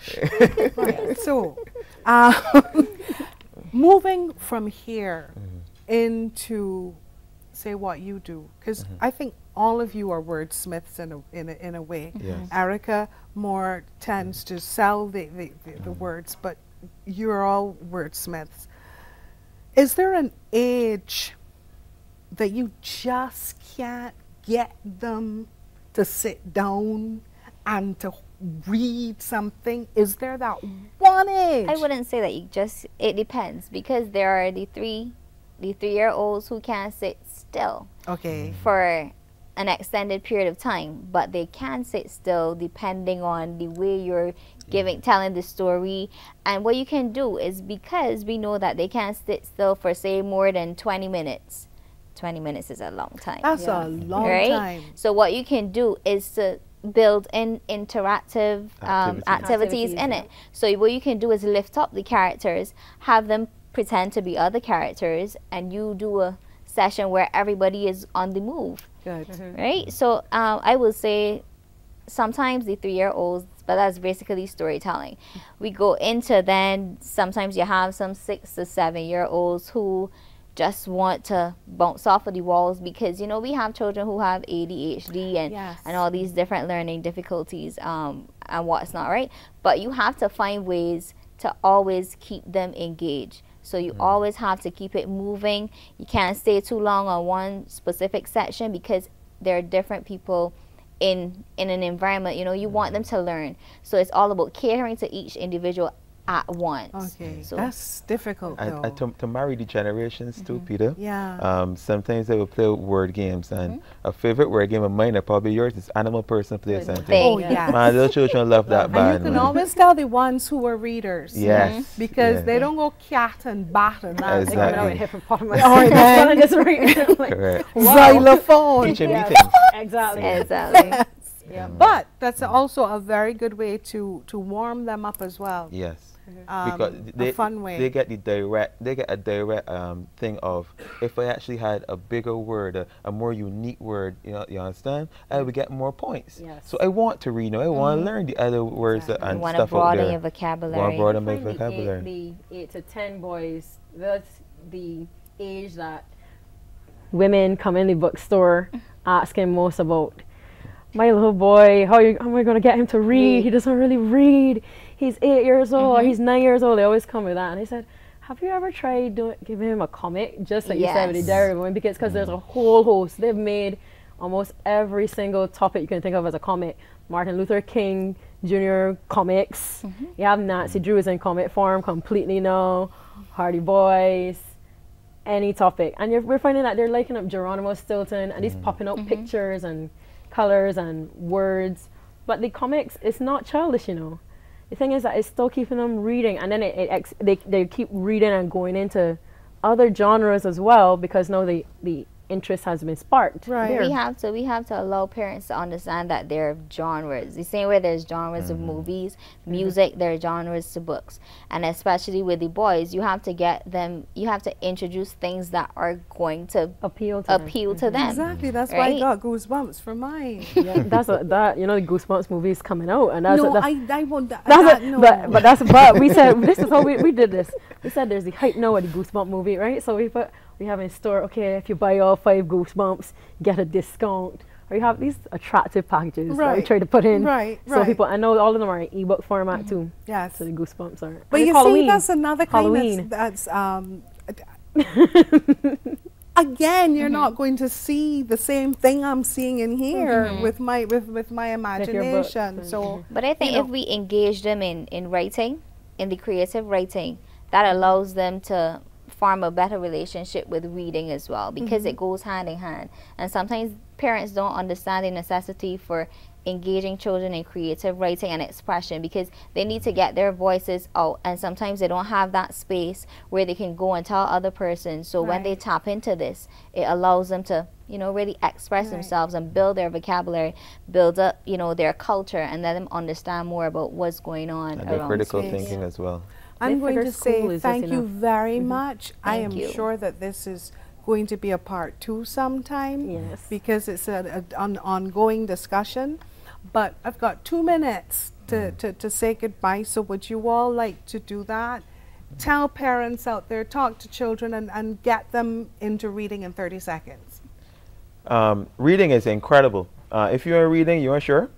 Speaker 79: right. So, um, moving from here mm-hmm. into say what you do, because mm-hmm. I think all of you are wordsmiths in a in a, in a way.
Speaker 87: Yes. Mm-hmm.
Speaker 79: Erica more tends to sell the the, the, the words, but you're all wordsmiths. Is there an age that you just can't get them to sit down and to read something? Is there that one age?
Speaker 84: I wouldn't say that you just it depends because there are the three the three year olds who can sit still
Speaker 79: Okay.
Speaker 84: for an extended period of time, but they can sit still depending on the way you're giving telling the story. And what you can do is because we know that they can't sit still for say more than 20 minutes. 20 minutes is a long time.
Speaker 79: That's a long
Speaker 84: right?
Speaker 79: time.
Speaker 84: So what you can do is to build in interactive um,
Speaker 87: Activities.
Speaker 84: activities in it. So what you can do is lift up the characters, have them pretend to be other characters, and you do a session where everybody is on the move.
Speaker 79: Good.
Speaker 84: Right? So um, I will say sometimes the three year olds, but that's basically storytelling. We go into then sometimes you have some six to seven year olds who just want to bounce off of the walls because you know we have children who have ADHD and
Speaker 79: Yes.
Speaker 84: and all these different learning difficulties um, and what's not right. But you have to find ways to always keep them engaged. So you always have to keep it moving. You can't stay too long on one specific section because there are different people in in an environment. You know, you want them to learn. So it's all about catering to each individual at once.
Speaker 79: Okay.
Speaker 84: So
Speaker 79: That's difficult
Speaker 87: I,
Speaker 79: though.
Speaker 87: I, to, to marry the generations too, Peter.
Speaker 79: Yeah.
Speaker 87: Um, sometimes they will play word games, and a favorite word game of mine, and probably yours, is Animal Person Play Center.
Speaker 79: Oh, yes.
Speaker 87: My little children love that
Speaker 79: and
Speaker 87: band.
Speaker 79: you can
Speaker 87: man.
Speaker 79: always tell the ones who are readers.
Speaker 87: Yes, Mhm.
Speaker 79: Because
Speaker 87: yeah.
Speaker 79: they don't go cat and bat and that.
Speaker 87: They come out with Exactly.
Speaker 85: hippopotamus.
Speaker 79: Oh,
Speaker 85: That's what just read.
Speaker 87: Correct.
Speaker 79: Xylophone.
Speaker 87: Teaching
Speaker 85: Yes,
Speaker 87: meetings.
Speaker 85: Exactly.
Speaker 84: Exactly.
Speaker 79: Yes.
Speaker 85: Yeah.
Speaker 79: But that's also a very good way to, to warm them up as well.
Speaker 87: Yes.
Speaker 79: Um,
Speaker 87: because
Speaker 79: a
Speaker 87: they,
Speaker 79: fun way.
Speaker 87: they get the direct they get a direct um, thing of if I actually had a bigger word a, a more unique word you know you understand I would get more points
Speaker 85: Yes.
Speaker 87: so I want to read you know I want to learn the other words that, and
Speaker 84: wanna
Speaker 87: stuff out
Speaker 84: broaden
Speaker 87: there
Speaker 84: your vocabulary.
Speaker 87: want to broaden my
Speaker 85: find the
Speaker 87: vocabulary
Speaker 85: Eight, the eight to ten boys, that's the age that women come in the bookstore asking most about my little boy. How, you, how am I going to get him to read? He doesn't really read. He's eight years old. Or mm-hmm. he's nine years old. They always come with that. And I said, have you ever tried doing, giving him a comic, just like you said with the
Speaker 84: Yes.
Speaker 85: Dairy Woman? Because cause there's a mm-hmm. whole host. They've made almost every single topic you can think of as a comic. Martin Luther King Jr. comics. Mm-hmm. You have Nancy Drew is in comic form completely now. Hardy Boys, any topic. And you're, we're finding that they're liking up Geronimo Stilton and he's popping up pictures and colors and words. But the comics, it's not childish, you know. The thing is that it's still keeping them reading, and then it, it they, they keep reading and going into other genres as well because now the, the interest has been sparked. there.
Speaker 84: We have to we have to allow parents to understand that there are genres. The same way there's genres of mm-hmm. movies, mm-hmm. music, there are genres to books. And especially with the boys, you have to get them you have to introduce things that are going to
Speaker 85: appeal to
Speaker 84: appeal to them.
Speaker 79: Exactly. That's why I got goosebumps for mine.
Speaker 85: yeah, that's a, that you know the Goosebumps movie is coming out, and that's
Speaker 79: no,
Speaker 85: a, that's,
Speaker 79: I, I won't. That,
Speaker 85: that's
Speaker 79: that,
Speaker 85: a,
Speaker 79: no.
Speaker 85: but but that's but we said this is how we, we did this. We said there's the hype now of the Goosebump movie, right? So we put we have in store okay if you buy all five Goosebumps, get a discount. Or you have these attractive packages that we
Speaker 79: Right,
Speaker 85: try to put in,
Speaker 79: right,
Speaker 85: So
Speaker 79: right. Mm-hmm.
Speaker 85: people, I know all of them are in ebook format too.
Speaker 79: Yes.
Speaker 85: So the Goosebumps are.
Speaker 79: But you
Speaker 85: it's
Speaker 79: see, that's another kind
Speaker 85: Halloween.
Speaker 79: that's, that's um, again, you're not going to see the same thing I'm seeing in here
Speaker 84: Mhm.
Speaker 79: with my with with my
Speaker 85: your books
Speaker 79: imagination. So,
Speaker 84: But I think
Speaker 79: you
Speaker 84: if we engage them in, in writing, in the creative writing, that allows them to form a better relationship with reading as well because
Speaker 79: Mhm.
Speaker 84: it goes hand in hand. And sometimes parents don't understand the necessity for engaging children in creative writing and expression because they need to get their voices out and sometimes they don't have that space where they can go and tell other persons so when they tap into this it allows them to you know really express
Speaker 79: Right.
Speaker 84: themselves and build their vocabulary build up you know their culture and let them understand more about what's going on
Speaker 87: and the critical
Speaker 84: space.
Speaker 87: thinking as well
Speaker 79: I'm going to say thank you
Speaker 85: enough.
Speaker 79: very much. I am
Speaker 84: you.
Speaker 79: sure that this is going to be a part two sometime.
Speaker 85: Yes.
Speaker 79: Because it's a- a- an ongoing discussion. But I've got two minutes to, to, to say goodbye. So would you all like to do that? Tell parents out there, talk to children, and, and get them into reading in 30 seconds.
Speaker 87: Um, reading is incredible. Uh, if you're reading, you're sure.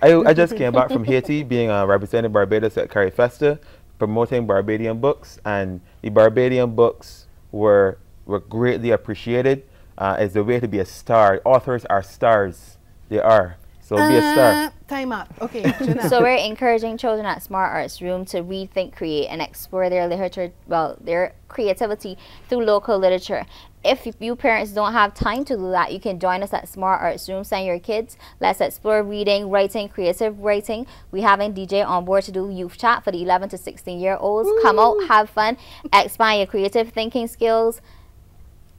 Speaker 87: I, I just came back from Haiti, being uh, representing Barbados at Carifesta, promoting Barbadian books, and the Barbadian books were were greatly appreciated. Uh, as a way to be a star. Authors are stars. They are. So be a star.
Speaker 79: Uh, Time up. Okay,
Speaker 84: so we're encouraging children at Smart Arts Room to read, think, create, and explore their literature, well, their creativity through local literature. If you parents don't have time to do that, you can join us at Smart Arts Room. Send your kids. Let's explore reading, writing, creative writing. We have having DJ on board to do youth chat for the 11 to 16 year olds. Come out, have fun, expand your creative thinking skills,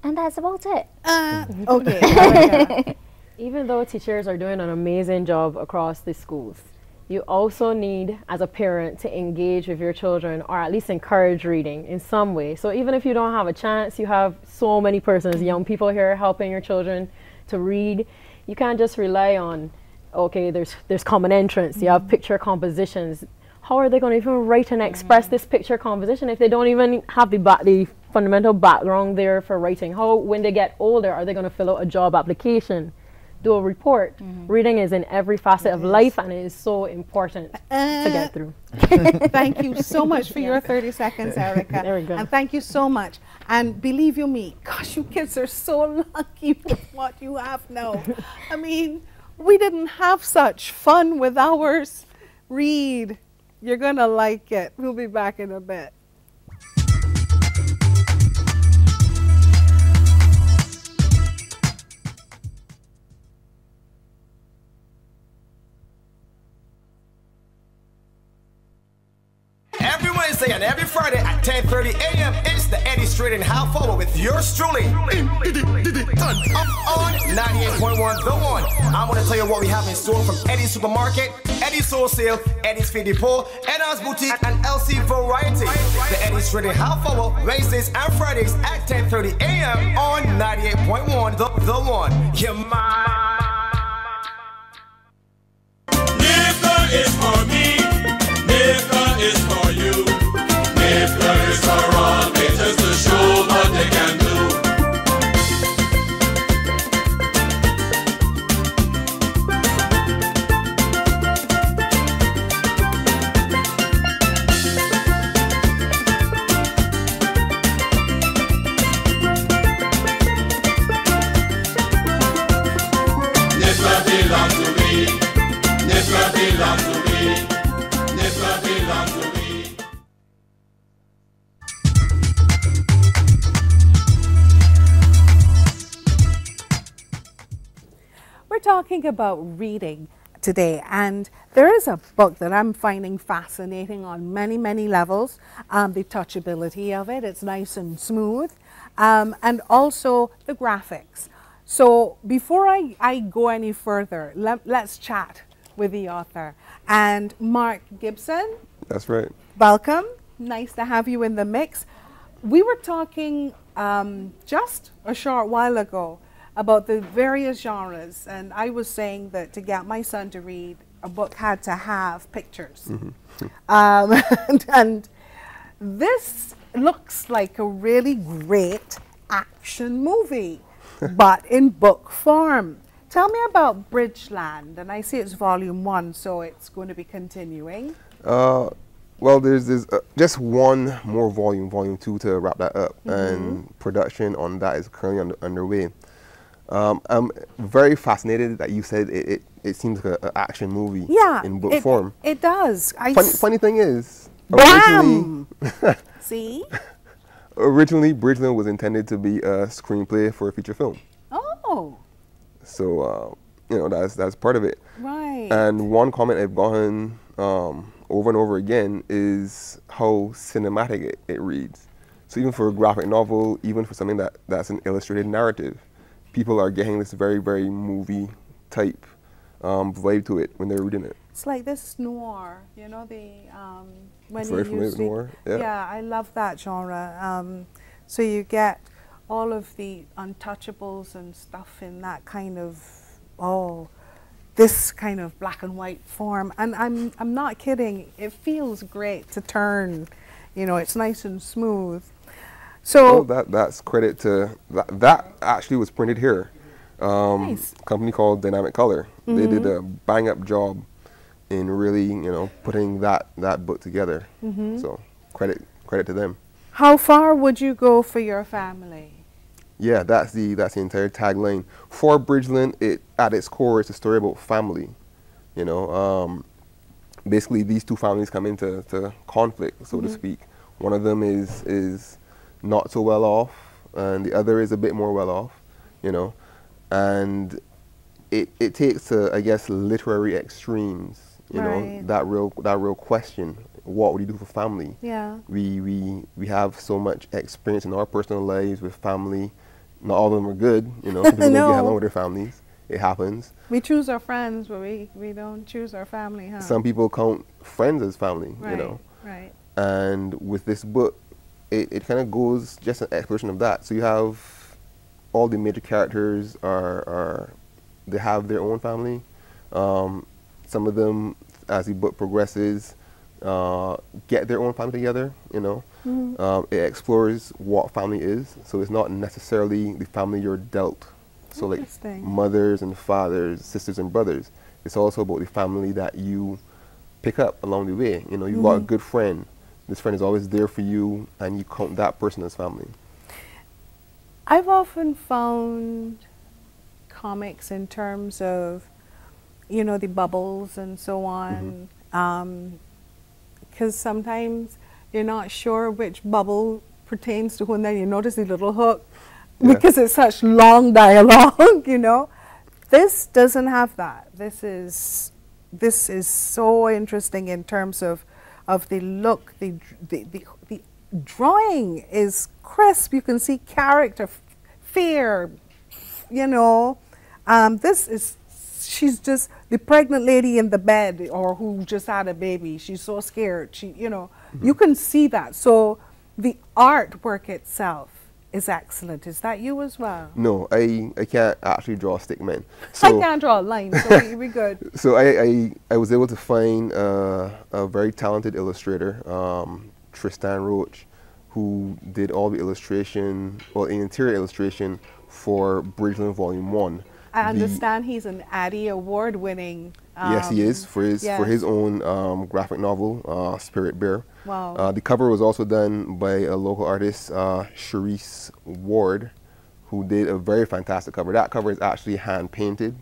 Speaker 84: and that's about it.
Speaker 79: Uh, okay.
Speaker 85: Even though teachers are doing an amazing job across the schools, you also need, as a parent, to engage with your children or at least encourage reading in some way. So even if you don't have a chance, you have so many persons, young people here helping your children to read. You can't just rely on, okay, there's there's common entrance. You have picture compositions. How are they going to even write and express this picture composition if they don't even have the the fundamental background there for writing? How, when they get older, are they going to fill out a job application? Do a report. Mm-hmm. Reading is in every facet of life and it is so important to uh, get through.
Speaker 79: thank you so much for your 30 seconds, Erica.
Speaker 85: There we go.
Speaker 79: And thank you so much. And believe you me, gosh, you kids are so lucky with what you have now. I mean, we didn't have such fun with ours. Read. You're going to like it. We'll be back in a bit.
Speaker 92: Every Wednesday and every Friday at 10:30 a.m. It's the Eddie Straight and How Forward with yours truly. Up on 98.1 The One. I'm gonna tell you what we have in store from Eddie's Supermarket, Eddie's Soul Sale, Eddie's Feed Depot, Eddie's Boutique, and LC Variety. The Eddie Straight and How Forward Wednesdays and Fridays at 10:30 a.m. on 98.1 The, the One. My.
Speaker 93: Nifka is for me.
Speaker 79: Talking about reading today, and there is a book that I'm finding fascinating on many, many levels. Um, the touchability of it, it's nice and smooth, um, and also the graphics. So before I, I go any further, let, let's chat with the author. And Mark Gibson,
Speaker 94: That's right.
Speaker 79: welcome. Nice to have you in the mix. We were talking um, just a short while ago about the various genres, and I was saying that to get my son to read, a book had to have pictures. Um, and, and this looks like a really great action movie, but in book form. Tell me about Bridgeland, and I see it's volume one, so it's going to be continuing.
Speaker 94: Uh, well, there's there's uh, just one more volume, volume two, to wrap that up,
Speaker 79: Mhm.
Speaker 94: and production on that is currently under, underway. Um, I'm very fascinated that you said it, it, it seems like an action movie
Speaker 79: Yeah,
Speaker 94: in book
Speaker 79: it,
Speaker 94: form.
Speaker 79: It does. I
Speaker 94: Funny, funny thing is, originally,
Speaker 79: See?
Speaker 94: originally Bridgeland was intended to be a screenplay for a feature film.
Speaker 79: Oh,
Speaker 94: So uh, you know that's that's part of it.
Speaker 79: right.
Speaker 94: And one comment I've gotten um, over and over again is how cinematic it, it reads. So even for a graphic novel, even for something that, that's an illustrated narrative, people are getting this very, very movie type um, vibe to it when they're reading it.
Speaker 79: It's like this noir, you know, the um, when
Speaker 94: Very
Speaker 79: you
Speaker 94: familiar
Speaker 79: use
Speaker 94: with
Speaker 79: the-
Speaker 94: noir, yeah.
Speaker 79: I love that genre. Um, so you get all of the untouchables and stuff in that kind of oh this kind of black and white form and I'm I'm not kidding it feels great to turn you know it's nice and smooth so
Speaker 94: Oh, that that's credit to that. That actually was printed here. Um,
Speaker 79: Nice.
Speaker 94: Company called Dynamic Color. They did
Speaker 79: Mhm.
Speaker 94: a bang up job in really, you know, putting that that book together.
Speaker 79: Mhm.
Speaker 94: So credit credit to them.
Speaker 79: how far would you go for your family
Speaker 94: Yeah, that's the that's the entire tagline for Bridgeland. It at its core is a story about family. You know, um, basically these two families come into to conflict, so to
Speaker 79: Mhm.
Speaker 94: speak. One of them is is not so well off, and the other is a bit more well off. You know, and it it takes to I guess literary extremes. You know, that real that real question: What would you do for family?
Speaker 79: Yeah.
Speaker 94: we we we have so much experience in our personal lives with family. Not all of them are good, you know. People don't
Speaker 79: No.
Speaker 94: get along with their families. It happens.
Speaker 79: we choose our friends but we, we don't choose our family huh
Speaker 94: Some people count friends as family,
Speaker 79: right
Speaker 94: you know.
Speaker 79: right
Speaker 94: And with this book, it, it kind of goes just an exploration of that. So you have all the major characters are are they have their own family. Um, some of them, as the book progresses, uh, get their own family together. You know,
Speaker 79: Mhm.
Speaker 94: um, it explores what family is. So it's not necessarily the family you're dealt. So like mothers and fathers, sisters and brothers. It's also about the family that you pick up along the way. You know, you got a
Speaker 79: Mhm.
Speaker 94: good friend. This friend is always there for you, and you count that person as family.
Speaker 79: I've often found comics in terms of, you know, the bubbles and so on, mm-hmm. um, because sometimes you're not sure which bubble pertains to who, and then you notice the little hook because it's such long dialogue, you know. This doesn't have that. This is this is so interesting in terms of of the look, the the the, the drawing is crisp. You can see character, fear, you know. Um, this is she's just the pregnant lady in the bed or who just had a baby. She's so scared. She, you know, you can see that. So the artwork itself is excellent. Is that you as well?
Speaker 94: No, I, I can't actually draw stick men.
Speaker 79: I can't draw a line, so we, we good.
Speaker 94: So I, I, I was able to find uh, a very talented illustrator, um, Tristan Roach, who did all the illustration, well, the interior illustration for Bridgeland Volume 1.
Speaker 79: I
Speaker 94: The-
Speaker 79: understand he's an Addy Award winning.
Speaker 94: Yes, he is
Speaker 79: um,
Speaker 94: for his for his own um, graphic novel, uh, Spirit Bear.
Speaker 79: Wow.
Speaker 94: Uh, the cover was also done by a local artist, uh, Charisse Ward, who did a very fantastic cover. That cover is actually hand painted.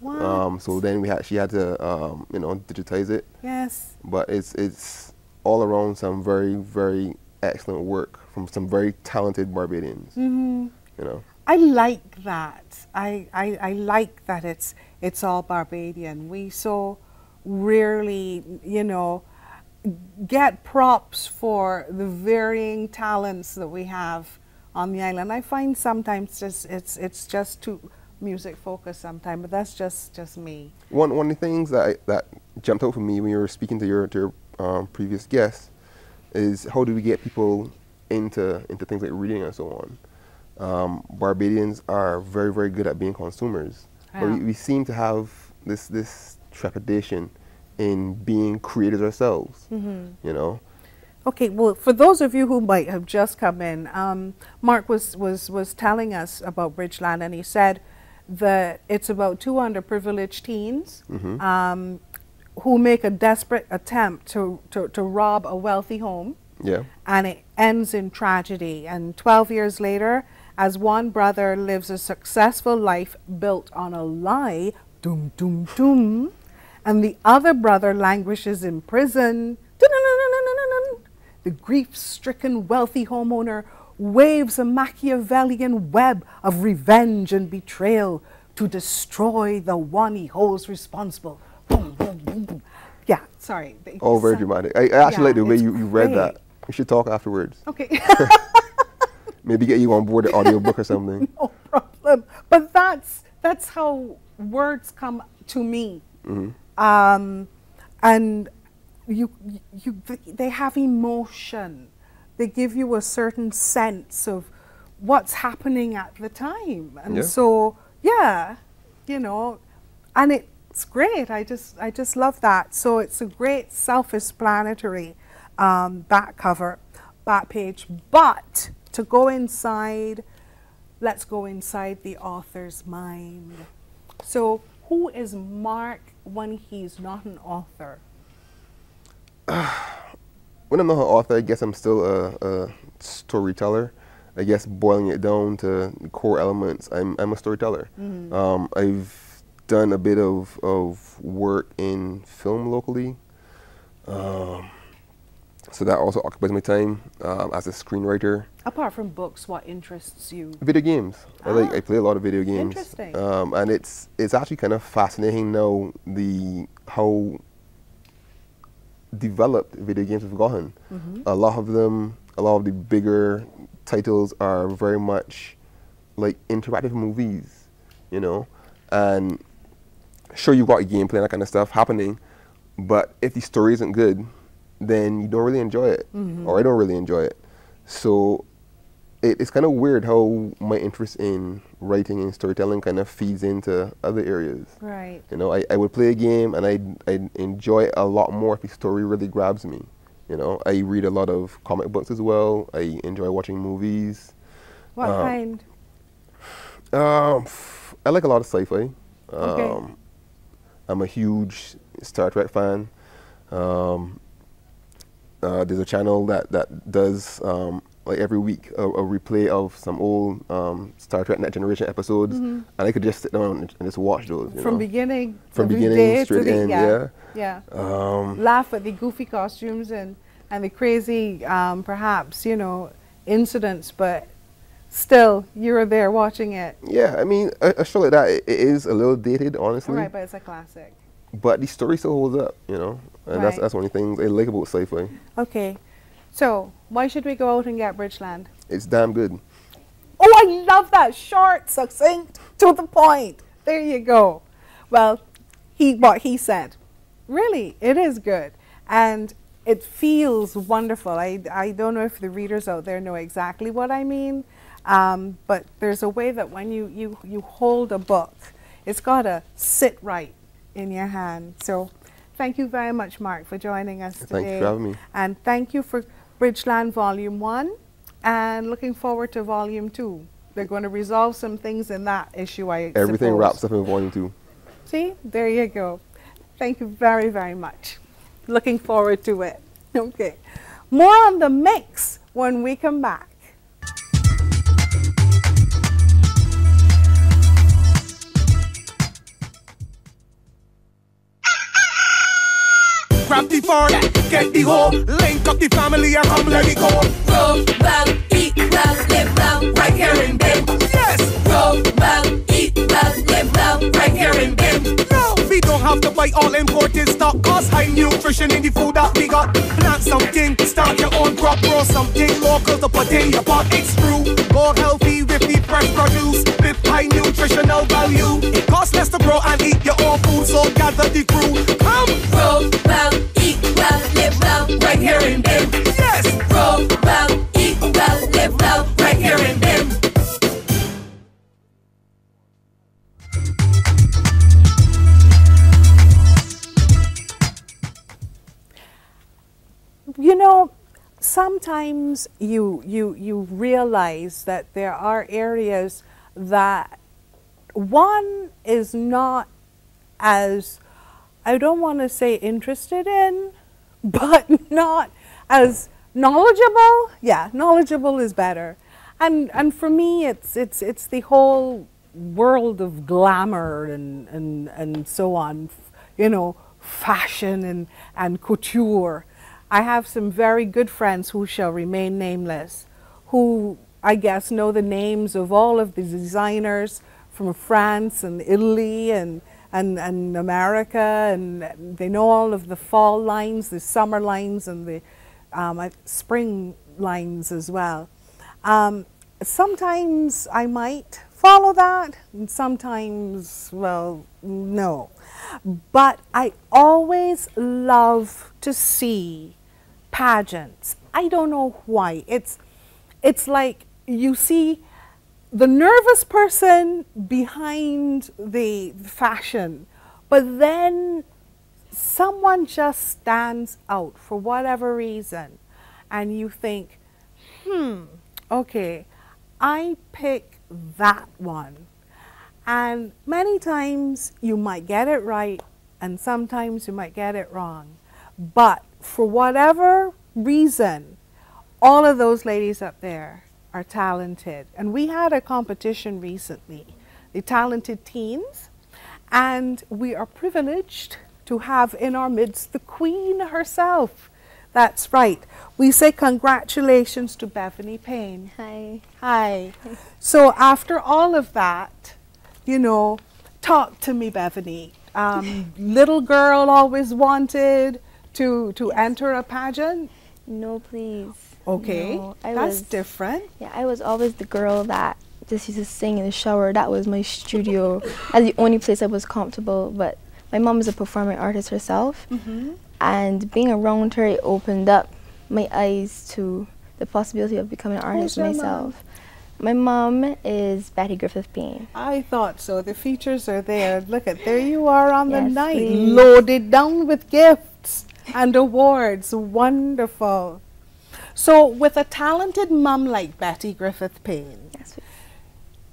Speaker 79: What?
Speaker 94: Um, so then we had she had to um, you know digitize it.
Speaker 79: Yes.
Speaker 94: But it's it's all around some very very excellent work from some very talented Barbadians.
Speaker 79: hmm
Speaker 94: You know.
Speaker 79: I like that. I, I, I like that it's it's all Barbadian. We so rarely, you know, get props for the varying talents that we have on the island. I find sometimes just it's it's just too music focused sometimes, but that's just just me.
Speaker 94: One one of the things that I, that jumped out for me when you were speaking to your to your um, previous guest is how do we get people into into things like reading and so on. Um, Barbadians are very very good at being consumers, but we, we seem to have this this trepidation in being creators ourselves.
Speaker 79: Mhm.
Speaker 94: You know.
Speaker 79: Okay, well, for those of you who might have just come in, um, Mark was, was, was telling us about Bridgeland, and he said that it's about two underprivileged teens
Speaker 94: Mhm.
Speaker 79: um, who make a desperate attempt to, to, to rob a wealthy home,
Speaker 94: Yeah.
Speaker 79: and it ends in tragedy. And 12 years later, as one brother lives a successful life built on a lie, doom, doom, doom, and the other brother languishes in prison. The grief stricken wealthy homeowner waves a Machiavellian web of revenge and betrayal to destroy the one he holds responsible. Boom, boom, boom, boom. Yeah, sorry.
Speaker 94: Oh, very dramatic. I, I actually
Speaker 79: Yeah,
Speaker 94: like the way you, you read
Speaker 79: great.
Speaker 94: that. We should talk afterwards.
Speaker 79: Okay.
Speaker 94: Maybe get you on board the audiobook or something.
Speaker 79: no problem. But that's that's how words come to me.
Speaker 94: hmm
Speaker 79: um, and you, you, they have emotion. They give you a certain sense of what's happening at the time. And
Speaker 94: Yeah.
Speaker 79: so, yeah, you know, and it's great. I just, I just love that. So it's a great self-explanatory um, back cover, back page. But to go inside, let's go inside the author's mind. So who is Mark when he's not an author?
Speaker 94: when I'm not an author, I guess I'm still a, a storyteller. I guess boiling it down to core elements, I'm, I'm a storyteller.
Speaker 79: Mhm.
Speaker 94: Um, I've done a bit of, of work in film locally. Um, so that also occupies my time um, as a screenwriter.
Speaker 79: Apart from books, what interests you?
Speaker 94: Video games. I like.
Speaker 79: Ah,
Speaker 94: I play a lot of video games.
Speaker 79: interesting.
Speaker 94: Um, and it's it's actually kind of fascinating now the how developed video games have gotten.
Speaker 79: Mhm.
Speaker 94: A lot of them, a lot of the bigger titles are very much like interactive movies, you know, and sure you've got gameplay and that kind of stuff happening, but if the story isn't good, then you don't really enjoy it,
Speaker 79: Mhm.
Speaker 94: or I don't really enjoy it. So it, it's kind of weird how my interest in writing and storytelling kind of feeds into other areas.
Speaker 79: Right.
Speaker 94: You know, I, I would play a game and I I enjoy it a lot more if the story really grabs me. You know, I read a lot of comic books as well. I enjoy watching movies.
Speaker 79: What
Speaker 94: Um,
Speaker 79: kind?
Speaker 94: Um, I like a lot of sci-fi.
Speaker 79: Okay.
Speaker 94: Um, I'm a huge Star Trek fan. Um, uh, there's a channel that that does um, like every week a, a replay of some old um, Star Trek Next Generation episodes,
Speaker 79: Mhm.
Speaker 94: and I could just sit down and, and just watch those. You
Speaker 79: From
Speaker 94: know?
Speaker 79: beginning
Speaker 94: from beginning straight
Speaker 79: the-
Speaker 94: in,
Speaker 79: yeah,
Speaker 94: yeah.
Speaker 79: yeah.
Speaker 94: Um,
Speaker 79: Laugh at the goofy costumes and and the crazy, um, perhaps you know, incidents, but still you're there watching it.
Speaker 94: yeah, I mean, a, a show like that it, it is a little dated, honestly.
Speaker 79: right, but it's a classic.
Speaker 94: but the story still holds up, you know, and that's
Speaker 79: Right.
Speaker 94: that's one of the things I like about sci-fi.
Speaker 79: Okay, so why should we go out and get Bridgeland?
Speaker 94: It's damn good.
Speaker 79: Oh, I love that. Short, succinct, to the point. There you go. Well, he what he said. Really, it is good. And it feels wonderful. I, I don't know if the readers out there know exactly what I mean, um, but there's a way that when you, you, you hold a book, it's got to sit right in your hand. So thank you very much, Mark, for joining us today.
Speaker 94: Thank you for having me.
Speaker 79: And thank you for Bridgeland Volume 1 and looking forward to Volume 2. They're going to resolve some things in that issue, I
Speaker 94: Everything
Speaker 79: suppose.
Speaker 94: wraps up in volume two.
Speaker 79: See, there you go. Thank you very, very much. Looking forward to it. Okay. More on the mix when we come back.
Speaker 92: Grab the get the hoe, link up the family and come let it go.
Speaker 95: Roll well, eat well, live well, right here in Bim.
Speaker 92: Yes!
Speaker 95: Roll well, eat well, live well, right here in Bim.
Speaker 92: We don't have to buy all imported stock, cause high nutrition in the food that we got. Plant something, start your own crop, grow something local to put in your pot. It's true, go healthy with the fresh produce, with high nutritional value. It costs less to grow and eat your own food, so gather the crew. Come!
Speaker 95: Roll well, eat well, live well, right here in Bim.
Speaker 92: Yes!
Speaker 95: Roll well, eat well, live well, right here in Bim.
Speaker 79: You know, sometimes you you you realize that there are areas that one is not as I don't want to say interested in, but not as knowledgeable. Yeah, knowledgeable is better. And and for me it's it's it's the whole world of glamour and and, and so on, you know, fashion and, and couture. I have some very good friends who shall remain nameless, who I guess know the names of all of the designers from France and Italy and, and, and America, and they know all of the fall lines, the summer lines, and the um, uh, spring lines as well. Um, sometimes I might follow that, and sometimes, well, no. But I always love to see pageants. I don't know why. It's it's like you see the nervous person behind the fashion, but then someone just stands out for whatever reason, and you think, hmm, okay, I pick that one. And many times you might get it right, and sometimes you might get it wrong. But for whatever reason, all of those ladies up there are talented. And we had a competition recently, the Talented Teens, and we are privileged to have in our midst the Queen herself. That's right. We say congratulations to Bethany Payne.
Speaker 84: Hi.
Speaker 79: Hi. So after all of that, you know, talk to me, Bethany. Um, little girl always wanted to to enter a pageant.
Speaker 96: No, please.
Speaker 79: Okay,
Speaker 96: No, I
Speaker 79: that's
Speaker 96: was-
Speaker 79: different.
Speaker 96: Yeah, I was always the girl that just used to sing in the shower. That was my studio. That's the only place I was comfortable. But my mom is a performing artist herself,
Speaker 79: Mm-hmm.
Speaker 96: and being around her it opened up my eyes to the possibility of becoming an artist
Speaker 79: Who's
Speaker 96: myself. My mom is Betty Griffith Payne.
Speaker 79: I thought so. The features are there. Look at there you are on the night,
Speaker 96: please.
Speaker 79: loaded down with gifts and awards. Wonderful. So, with a talented mum like Betty Griffith Payne, yes,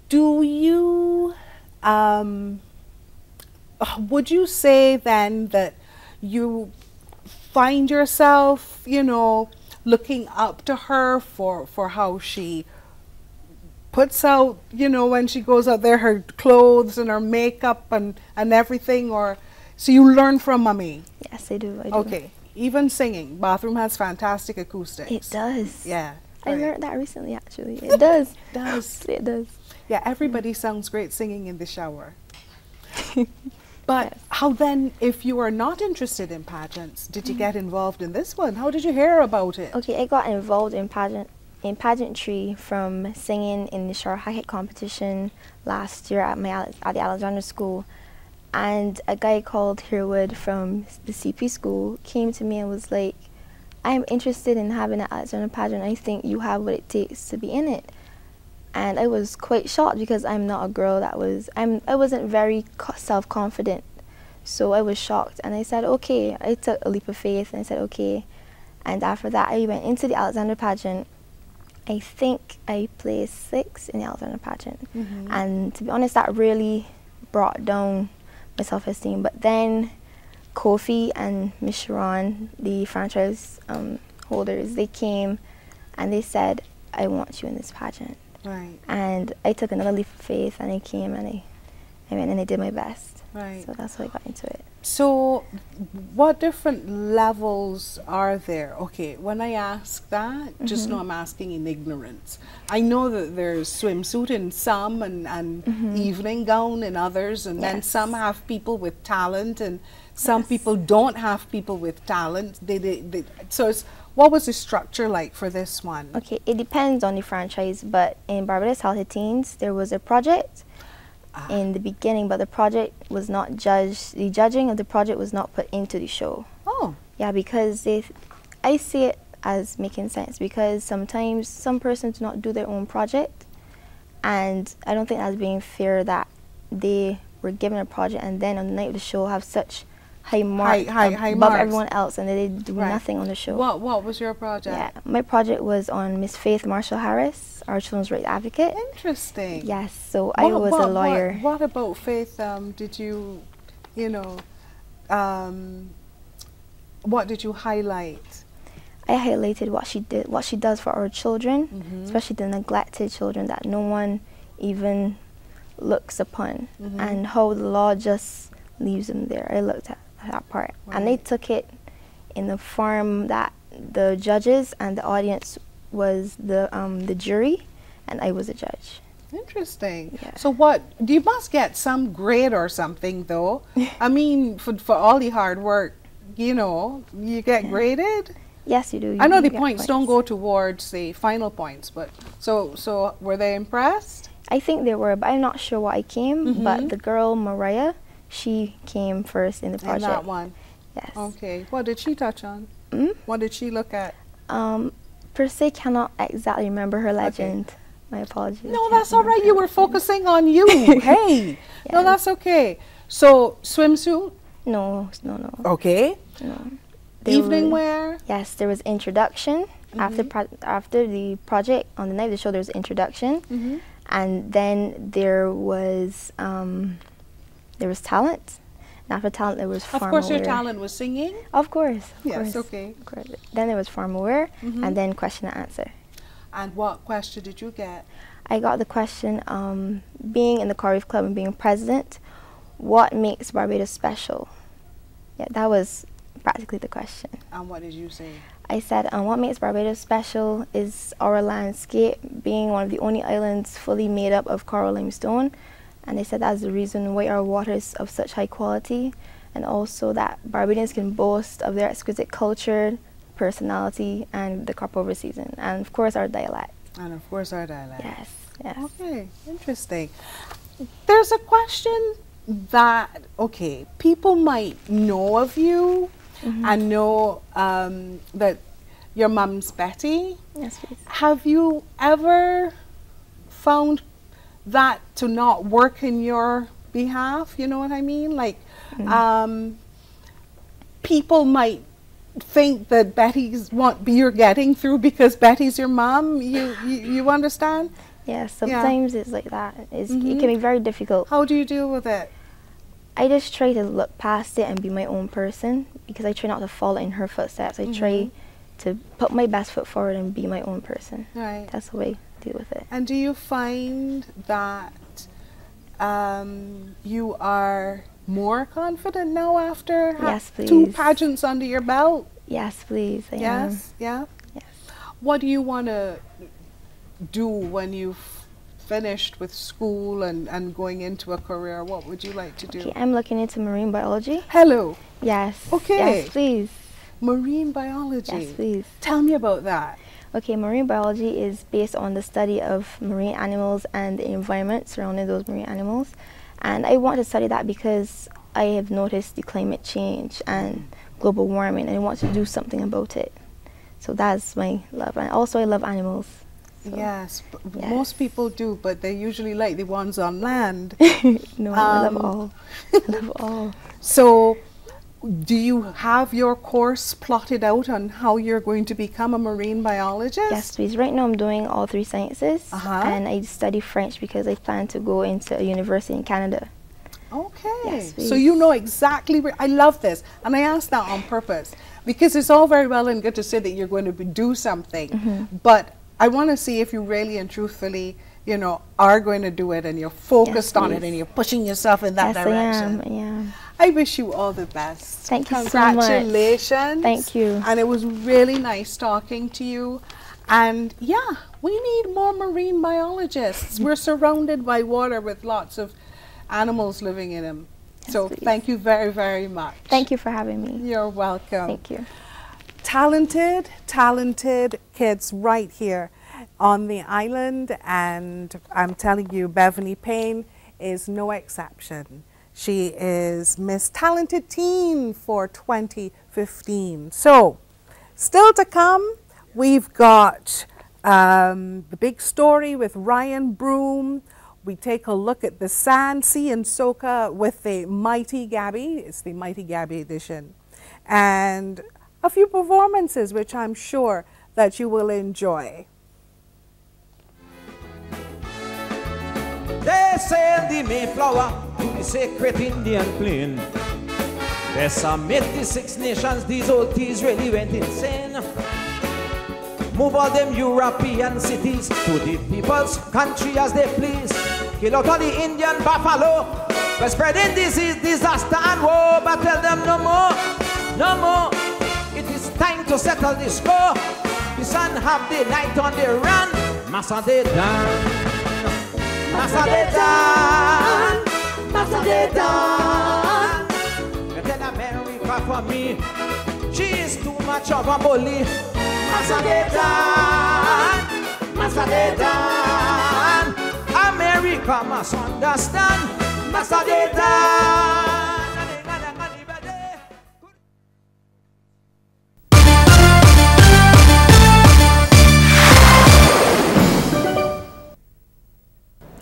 Speaker 79: do you, um, would you say then that you find yourself, you know, looking up to her for, for how she puts out, you know, when she goes out there, her clothes and her makeup and, and everything, or so you learn from mummy.
Speaker 96: Yes, I do. I do.
Speaker 79: Okay, even singing. Bathroom has fantastic acoustics.
Speaker 96: It does.
Speaker 79: Yeah.
Speaker 96: I learned that recently, actually. It does.
Speaker 79: does.
Speaker 96: It does.
Speaker 79: Yeah, everybody sounds great singing in the shower. but how then, if you are not interested in pageants, did you mm-hmm. get involved in this one? How did you hear about it?
Speaker 96: Okay, I got involved in pageant in pageantry from singing in the short high competition last year at my at the Alexandra School, and a guy called Herwood from the CP school came to me and was like, "I'm interested in having an Alexandra pageant. I think you have what it takes to be in it." And I was quite shocked because I'm not a girl that was I'm I wasn't very self confident, so I was shocked and I said okay. I took a leap of faith and I said okay. And after that, I went into the Alexandra pageant. I think I placed six in the Alexandra pageant.
Speaker 79: Mhm.
Speaker 96: And to be honest, that really brought down my self esteem. But then Kofi and Miss Sharon, the franchise um, holders, they came and they said, I want you in this pageant.
Speaker 79: Right.
Speaker 96: And I took another leap of faith and I came and I, I went and I did my best.
Speaker 79: Right.
Speaker 96: So that's how I got into it.
Speaker 79: So, what different levels are there? Okay, when I ask that, just
Speaker 96: Mhm.
Speaker 79: know I'm asking in ignorance. I know that there's swimsuit in some and, and
Speaker 96: Mhm.
Speaker 79: evening gown in others, and then some have people with talent, and some people don't have people with talent. They, they, they, so, it's, what was the structure like for this one?
Speaker 96: Okay, it depends on the franchise, but in Barbados Healthy Teens, there was a project
Speaker 79: Ah.
Speaker 96: in the beginning, but the project was not judged. The judging of the project was not put into the show.
Speaker 79: Oh.
Speaker 96: Yeah, because they, I see it as making sense because sometimes some persons do not do their own project, and I don't think that's being fair that they were given a project and then on the night of the show have such high marks
Speaker 79: high-
Speaker 96: ab-
Speaker 79: high
Speaker 96: above
Speaker 79: marks.
Speaker 96: everyone else and they do
Speaker 79: Right.
Speaker 96: nothing on the show.
Speaker 79: What, what was your project?
Speaker 96: Yeah, my project was on Miss Faith Marshall Harris, our children's rights advocate.
Speaker 79: Interesting.
Speaker 96: Yes, so I was
Speaker 79: what-
Speaker 96: a lawyer.
Speaker 79: What, about Faith? Um, did you, you know, um, what did you highlight?
Speaker 96: I highlighted what she did, what she does for our children,
Speaker 79: Mhm.
Speaker 96: especially the neglected children that no one even looks upon,
Speaker 79: Mhm.
Speaker 96: and how the law just leaves them there. I looked at that part, and they took it in the form that the judges and the audience was the um, the jury, and I was a judge.
Speaker 79: Interesting. So what? You must get some grade or something, though. I mean, for for all the hard work, you know, you get graded.
Speaker 96: Yes, you do.
Speaker 79: I know
Speaker 96: you
Speaker 79: the
Speaker 96: get
Speaker 79: points don't go towards the final points, but so so were they impressed?
Speaker 96: I think they were, but I'm not sure why I came.
Speaker 79: Mhm.
Speaker 96: But the girl Mariah, she came first in the
Speaker 79: In
Speaker 96: project.
Speaker 79: that one.
Speaker 96: Yes.
Speaker 79: Okay. What did she touch on?
Speaker 96: Mm?
Speaker 79: What did she look at?
Speaker 96: Um, per se, cannot exactly remember her legend, My apologies.
Speaker 79: No, that's all right. You were focusing on you. hey. No, that's okay. So, swimsuit?
Speaker 96: No, no, no.
Speaker 79: Okay.
Speaker 96: No.
Speaker 79: Evening
Speaker 96: were-
Speaker 79: wear?
Speaker 96: Yes, there was introduction after
Speaker 79: Mhm.
Speaker 96: pro- after the project on the night of the show. There was introduction,
Speaker 79: Mhm.
Speaker 96: and then there was um, there was talent. And after talent, there was
Speaker 79: Of
Speaker 96: farm
Speaker 79: course, your talent was singing.
Speaker 96: Of course. Of
Speaker 79: Yes,
Speaker 96: course,
Speaker 79: okay.
Speaker 96: Of course. Then there was farm aware,
Speaker 79: Mhm.
Speaker 96: and then question and answer.
Speaker 79: And what question did you get?
Speaker 96: I got the question, um, being in the Coral Reef Club and being president, what makes Barbados special? Yeah, that was practically the question.
Speaker 79: And what did you say?
Speaker 96: I said, um, what makes Barbados special is our landscape, being one of the only islands fully made up of coral limestone. And they said that's the reason why our water is of such high quality, and also that Barbadians can boast of their exquisite culture, personality, and the crop over season, and of course our dialect.
Speaker 79: And of course, our dialect.
Speaker 96: Yes, yes.
Speaker 79: Okay, interesting. There's a question that, okay, people might know of you
Speaker 96: Mm-hmm.
Speaker 79: and know um, that your mum's Betty.
Speaker 96: Yes, please.
Speaker 79: Have you ever found that to not work in your behalf? You know what I mean? Like,
Speaker 96: Mm-hmm.
Speaker 79: um, people might think that Betty's what you're getting through because Betty's your mom. You you, you understand?
Speaker 96: Yeah, sometimes it's like that. It's, It
Speaker 79: Mhm.
Speaker 96: can be very difficult.
Speaker 79: How do you deal with it?
Speaker 96: I just try to look past it and be my own person because I try not to follow in her footsteps. I try
Speaker 79: Mhm.
Speaker 96: to put my best foot forward and be my own person.
Speaker 79: Right.
Speaker 96: That's the way deal with it.
Speaker 79: And do you find that um, you are more confident now after
Speaker 96: Yes,
Speaker 79: two pageants under your belt?
Speaker 96: Yes, please. I am.
Speaker 79: yes, yeah. Yes. What do you want to do when you've finished with school and, and going into a career? What would you like to do?
Speaker 96: Okay, I'm looking into marine biology.
Speaker 79: Hello.
Speaker 96: Yes.
Speaker 79: Okay.
Speaker 96: Yes, please.
Speaker 79: Marine biology.
Speaker 96: Yes, please.
Speaker 79: Tell me about that.
Speaker 96: Okay, marine biology is based on the study of marine animals and the environment surrounding those marine animals. And I want to study that because I have noticed the climate change and global warming and I want to do something about it. So that's my love. And also I love animals.
Speaker 79: Yes, b- most people do, but they usually like the ones on land.
Speaker 96: No, I love
Speaker 79: Um,
Speaker 96: all. I love all.
Speaker 79: So, do you have your course plotted out on how you're going to become a marine biologist?
Speaker 96: Yes, please. Right now I'm doing all three sciences
Speaker 79: Uh-huh.
Speaker 96: and I study French because I plan to go into a university in Canada.
Speaker 79: Okay.
Speaker 96: Yes,
Speaker 79: so you know exactly where I love this, and I asked that on purpose because it's all very well and good to say that you're going to be, do something,
Speaker 96: Mhm.
Speaker 79: but I want to see if you really and truthfully, you know, are going to do it and you're focused on it and you're pushing yourself in that
Speaker 96: yes,
Speaker 79: direction.
Speaker 96: I am. I am.
Speaker 79: I wish you all the best.
Speaker 96: Thank you so much.
Speaker 79: Congratulations.
Speaker 96: Thank you.
Speaker 79: And it was really nice talking to you. And yeah, we need more marine biologists. We're surrounded by water with lots of animals living in them. so thank you very, very much.
Speaker 96: Thank you for having me.
Speaker 79: You're welcome.
Speaker 96: Thank you.
Speaker 79: Talented, talented kids right here on the island. And I'm telling you, Beverly Payne is no exception. She is Miss Talented Teen for 2015. So, still to come, we've got um, the big story with Ryan Broom. We take a look at the Sand, Sea, and Soca with the Mighty Gabby. It's the Mighty Gabby edition. And a few performances, which I'm sure that you will enjoy.
Speaker 97: They sailed the the sacred Indian plain. They submitted six nations, these OTs really went insane. Move all them European cities to the people's country as they please. Kill out all the Indian buffalo. We're spreading disease, disaster, and war. But tell them no more, no more. It is time to settle the score. The sun have the night on the run. Massa they done. Massa they done. Massa they done. You tell America for me. She is too much of a bully. Massa they done. Massa they done. America must understand. Massa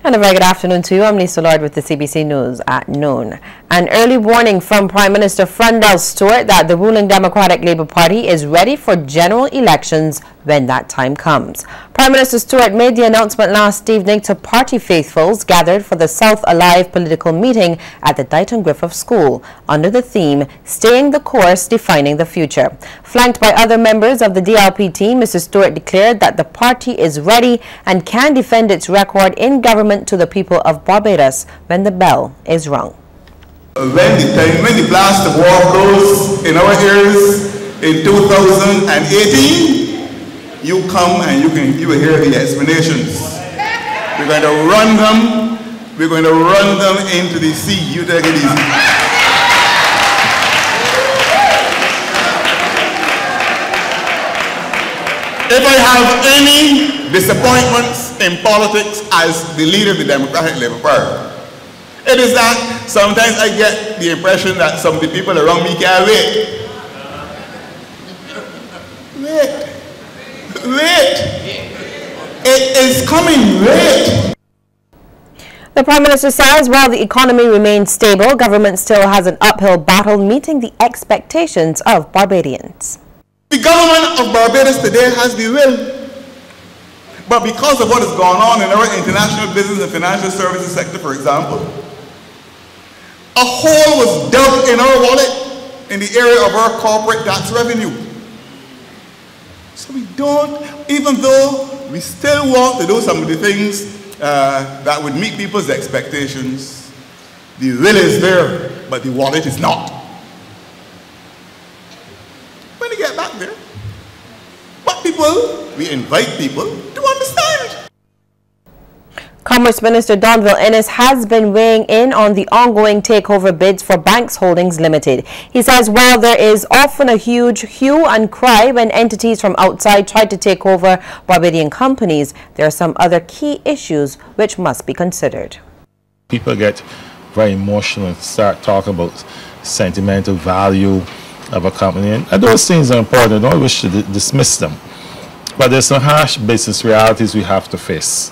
Speaker 98: And a very good afternoon to you. I'm Lisa Lord with the CBC News at noon. An early warning from Prime Minister Freundel Stuart that the ruling Democratic Labour Party is ready for general elections when that time comes. Prime Minister Stuart made the announcement last evening to party faithfuls gathered for the South Alive political meeting at the Deighton Griffith School under the theme Staying the Course, Defining the Future. Flanked by other members of the DLP team, Mr. Stuart declared that the party is ready and can defend its record in government to the people of Barbados when the bell is rung.
Speaker 99: When the time, when the blast of war blows in our ears in 2018, you come and you can you will hear the explanations. We're going to run them. We're going to run them into the sea. You take it easy. If I have any disappointments in politics as the leader of the Democratic Labour Party, it is that sometimes I get the impression that some of the people around me can't wait. Wait. Wait. It is coming. Wait.
Speaker 98: The Prime Minister says while the economy remains stable, government still has an uphill battle meeting the expectations of Barbadians.
Speaker 99: The government of Barbados today has the will. But because of what has gone on in our international business and financial services sector, for example, a hole was dug in our wallet in the area of our corporate tax revenue. So we don't, even though we still want to do some of the things uh, that would meet people's expectations, the will is there, but the wallet is not. When you get back there, but people, we invite people to understand.
Speaker 98: Commerce Minister Donville Inniss has been weighing in on the ongoing takeover bids for Banks Holdings Limited. He says while there is often a huge hue and cry when entities from outside try to take over Barbadian companies, there are some other key issues which must be considered.
Speaker 100: People get very emotional and start talking about sentimental value of a company, and those things are important. I don't wish to dismiss them. But there's some harsh business realities we have to face.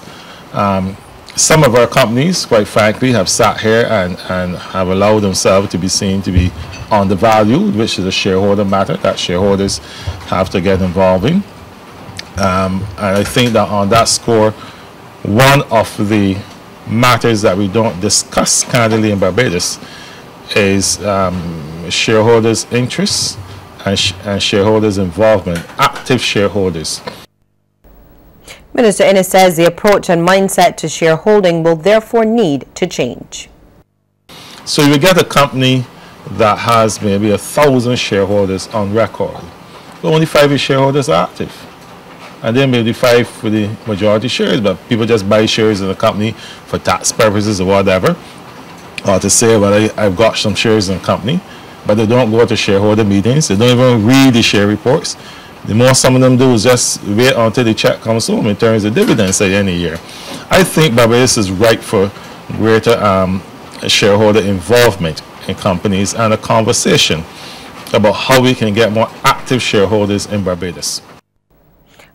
Speaker 100: Um, some of our companies, quite frankly, have sat here and, and have allowed themselves to be seen to be undervalued, which is a shareholder matter that shareholders have to get involved in. Um, and I think that on that score, one of the matters that we don't discuss candidly in Barbados is um, shareholders' interests and, sh and shareholders' involvement, active shareholders.
Speaker 98: Minister Inniss says the approach and mindset to shareholding will therefore need to change.
Speaker 100: So you get a company that has maybe a thousand shareholders on record, but only five shareholders are active. And then maybe five for the majority shares, but people just buy shares in the company for tax purposes or whatever, or to say, well, I, I've got some shares in the company, but they don't go to shareholder meetings, they don't even read the share reports, the more some of them do is just wait until the check comes home in terms of dividends say any year. I think Barbados is right for greater um, shareholder involvement in companies and a conversation about how we can get more active shareholders in Barbados.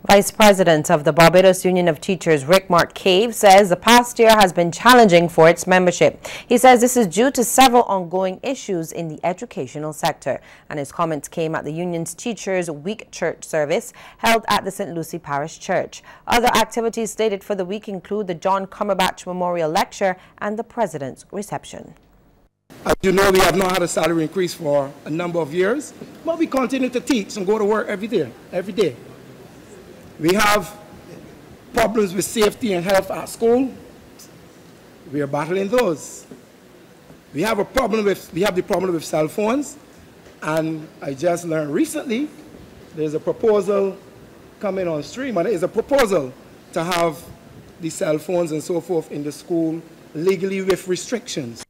Speaker 98: Vice President of the Barbados Union of Teachers, Rick Mark Cave, says the past year has been challenging for its membership. He says this is due to several ongoing issues in the educational sector. And his comments came at the union's Teachers Week Church service held at the St. Lucy Parish Church. Other activities slated for the week include the John Cumberbatch Memorial Lecture and the President's reception.
Speaker 101: As you know, we have not had a salary increase for a number of years, but we continue to teach and go to work every day, every day. We have problems with safety and health at school. We are battling those. We have a problem with, we have the problem with cell phones. And I just learned recently, there's a proposal coming on stream, and it is a proposal to have the cell phones and so forth in the school legally with restrictions.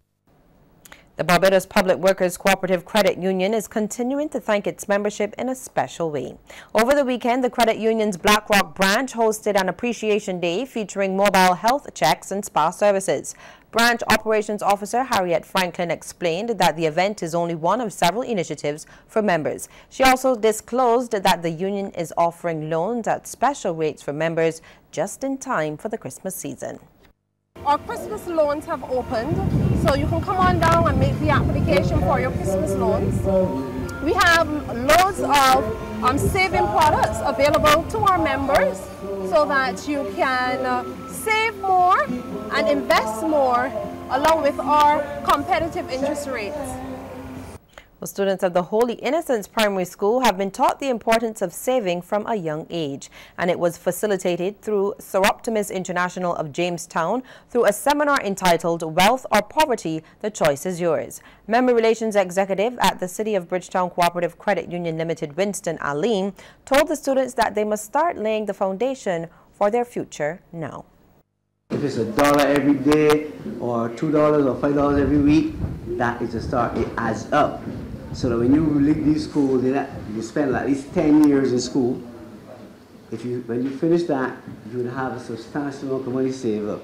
Speaker 98: The Barbados Public Workers Cooperative Credit Union is continuing to thank its membership in a special way. Over the weekend, the credit union's Blackrock branch hosted an appreciation day featuring mobile health checks and spa services. Branch Operations Officer Harriet Franklin explained that the event is only one of several initiatives for members. She also disclosed that the union is offering loans at special rates for members just in time for the Christmas season.
Speaker 102: Our Christmas loans have opened. So you can come on down and make the application for your Christmas loans. We have loads of um, saving products available to our members so that you can uh, save more and invest more along with our competitive interest rates.
Speaker 98: Well, students of the Holy Innocents Primary School have been taught the importance of saving from a young age, and it was facilitated through Soroptimist International of Jamestown through a seminar entitled Wealth or Poverty, The Choice is Yours. Member Relations Executive at the City of Bridgetown Cooperative Credit Union Limited, Winston Aline, told the students that they must start laying the foundation for their future now.
Speaker 101: If it's a dollar every day or two dollars or five dollars every week, that is a start. It adds up. So that when you leave these schools, you spend at least 10 years in school. If you, when you finish that, you will have a substantial amount of money saved up.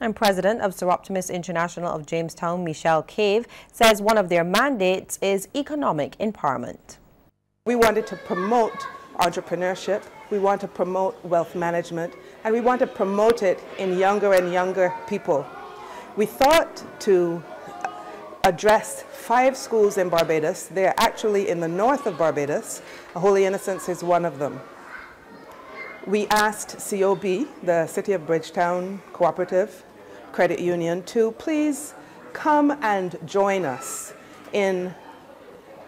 Speaker 98: And President of Soroptimist International of Jamestown, Michelle Cave, says one of their mandates is economic empowerment.
Speaker 103: We wanted to promote entrepreneurship, we want to promote wealth management, and we want to promote it in younger and younger people. We thought to address five schools in Barbados. They're actually in the north of Barbados. Holy Innocents is one of them. We asked COB, the City of Bridgetown Cooperative Credit Union, to please come and join us in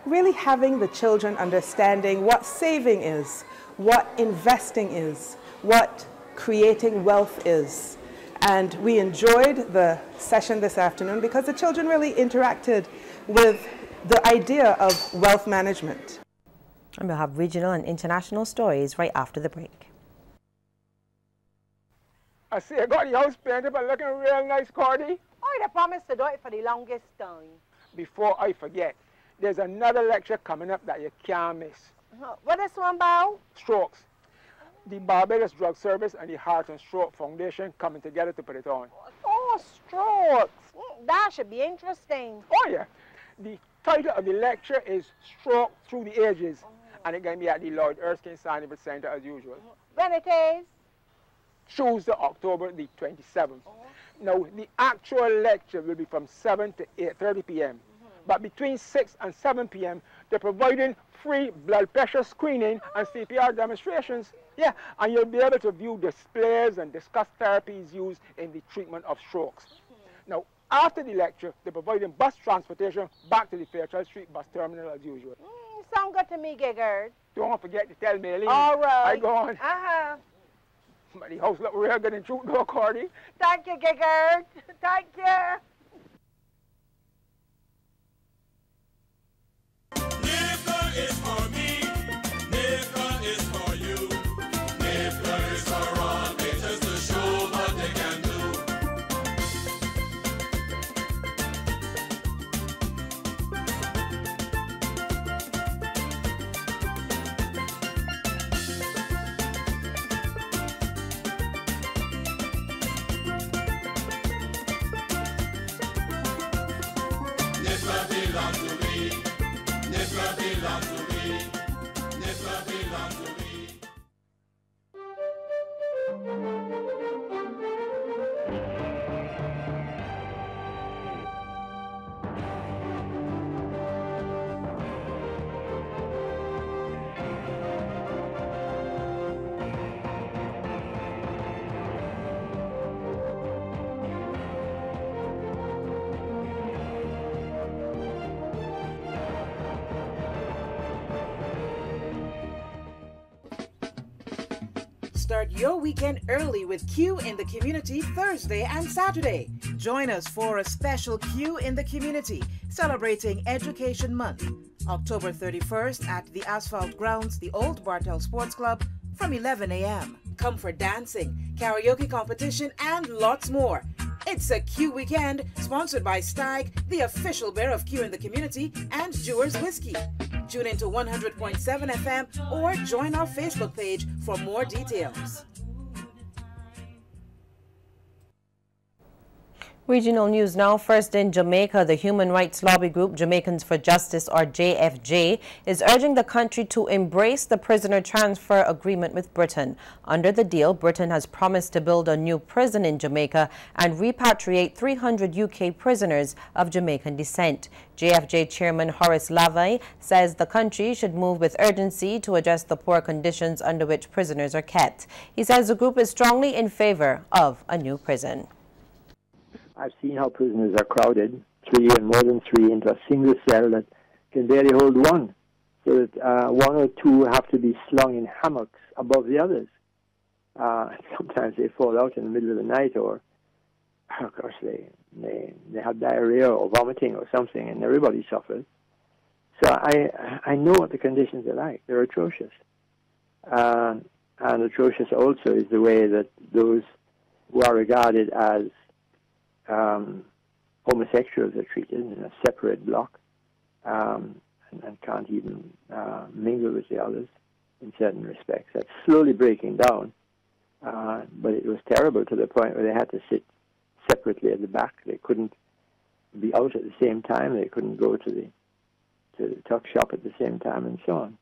Speaker 103: really having the children understanding what saving is, what investing is, what creating wealth is. And we enjoyed the session this afternoon because the children really interacted with the idea of wealth management.
Speaker 98: And we'll have regional and international stories right after the break.
Speaker 104: I see I got the house painted but looking real nice, Cordy.
Speaker 105: I promised to do it for the longest time.
Speaker 104: Before I forget, there's another lecture coming up that you can't miss.
Speaker 105: What is one about?
Speaker 104: Strokes. The Barbados Drug Service and the Heart and Stroke Foundation coming together to put it on.
Speaker 105: Oh, strokes. Mm, That should be interesting.
Speaker 104: Oh, yeah. The title of the lecture is Stroke Through the Ages, oh. and it's going to be at the Lloyd Erskine Sandiford Center as usual.
Speaker 105: When it is?
Speaker 104: Tuesday, October the 27th. Now, the actual lecture will be from 7 to 8.30 p.m. Mm-hmm. But between 6 and 7 p.m., they're providing free blood pressure screening and CPR demonstrations. Yeah, and you'll be able to view displays and discuss therapies used in the treatment of strokes. Mm-hmm. Now, after the lecture, they're providing bus transportation back to the Fairchild Street bus terminal as usual.
Speaker 105: Mm, sound good to me, Giggard.
Speaker 104: Don't forget to tell Maylene.
Speaker 105: All right.
Speaker 104: I go on.
Speaker 105: Uh-huh.
Speaker 104: But the house look real good and truth though, Cordy.
Speaker 105: Thank you, Giggard. Thank you.
Speaker 1: Weekend early with Q in the Community Thursday and Saturday. Join us for a special Q in the Community celebrating Education Month. October 31st at the Asphalt Grounds, the Old Bartel Sports Club from 11 a.m. Come for dancing, karaoke competition, and lots more. It's a Q weekend sponsored by Stag, the official bear of Q in the Community, and Jewers Whiskey. Tune into 100.7 FM or join our Facebook page for more details.
Speaker 98: Regional news now. First in Jamaica, the human rights lobby group Jamaicans for Justice, or JFJ, is urging the country to embrace the prisoner transfer agreement with Britain. Under the deal, Britain has promised to build a new prison in Jamaica and repatriate 300 UK prisoners of Jamaican descent. JFJ Chairman Horace Levy says the country should move with urgency to address the poor conditions under which prisoners are kept. He says the group is strongly in favor of a new prison.
Speaker 106: I've seen how prisoners are crowded, three and more than three, into a single cell that can barely hold one. So that uh, one or two have to be slung in hammocks above the others. Uh, sometimes they fall out in the middle of the night, or of course they they they have diarrhea or vomiting or something, and everybody suffers. So I I know what the conditions are like. They're atrocious, uh, and atrocious also is the way that those who are regarded as um, homosexuals are treated in a separate block um, and, and, can't even uh, mingle with the others in certain respects. That's slowly breaking down, uh, but it was terrible to the point where they had to sit separately at the back. They couldn't be out at the same time. They couldn't go to the to the tuck shop at the same time, and so on.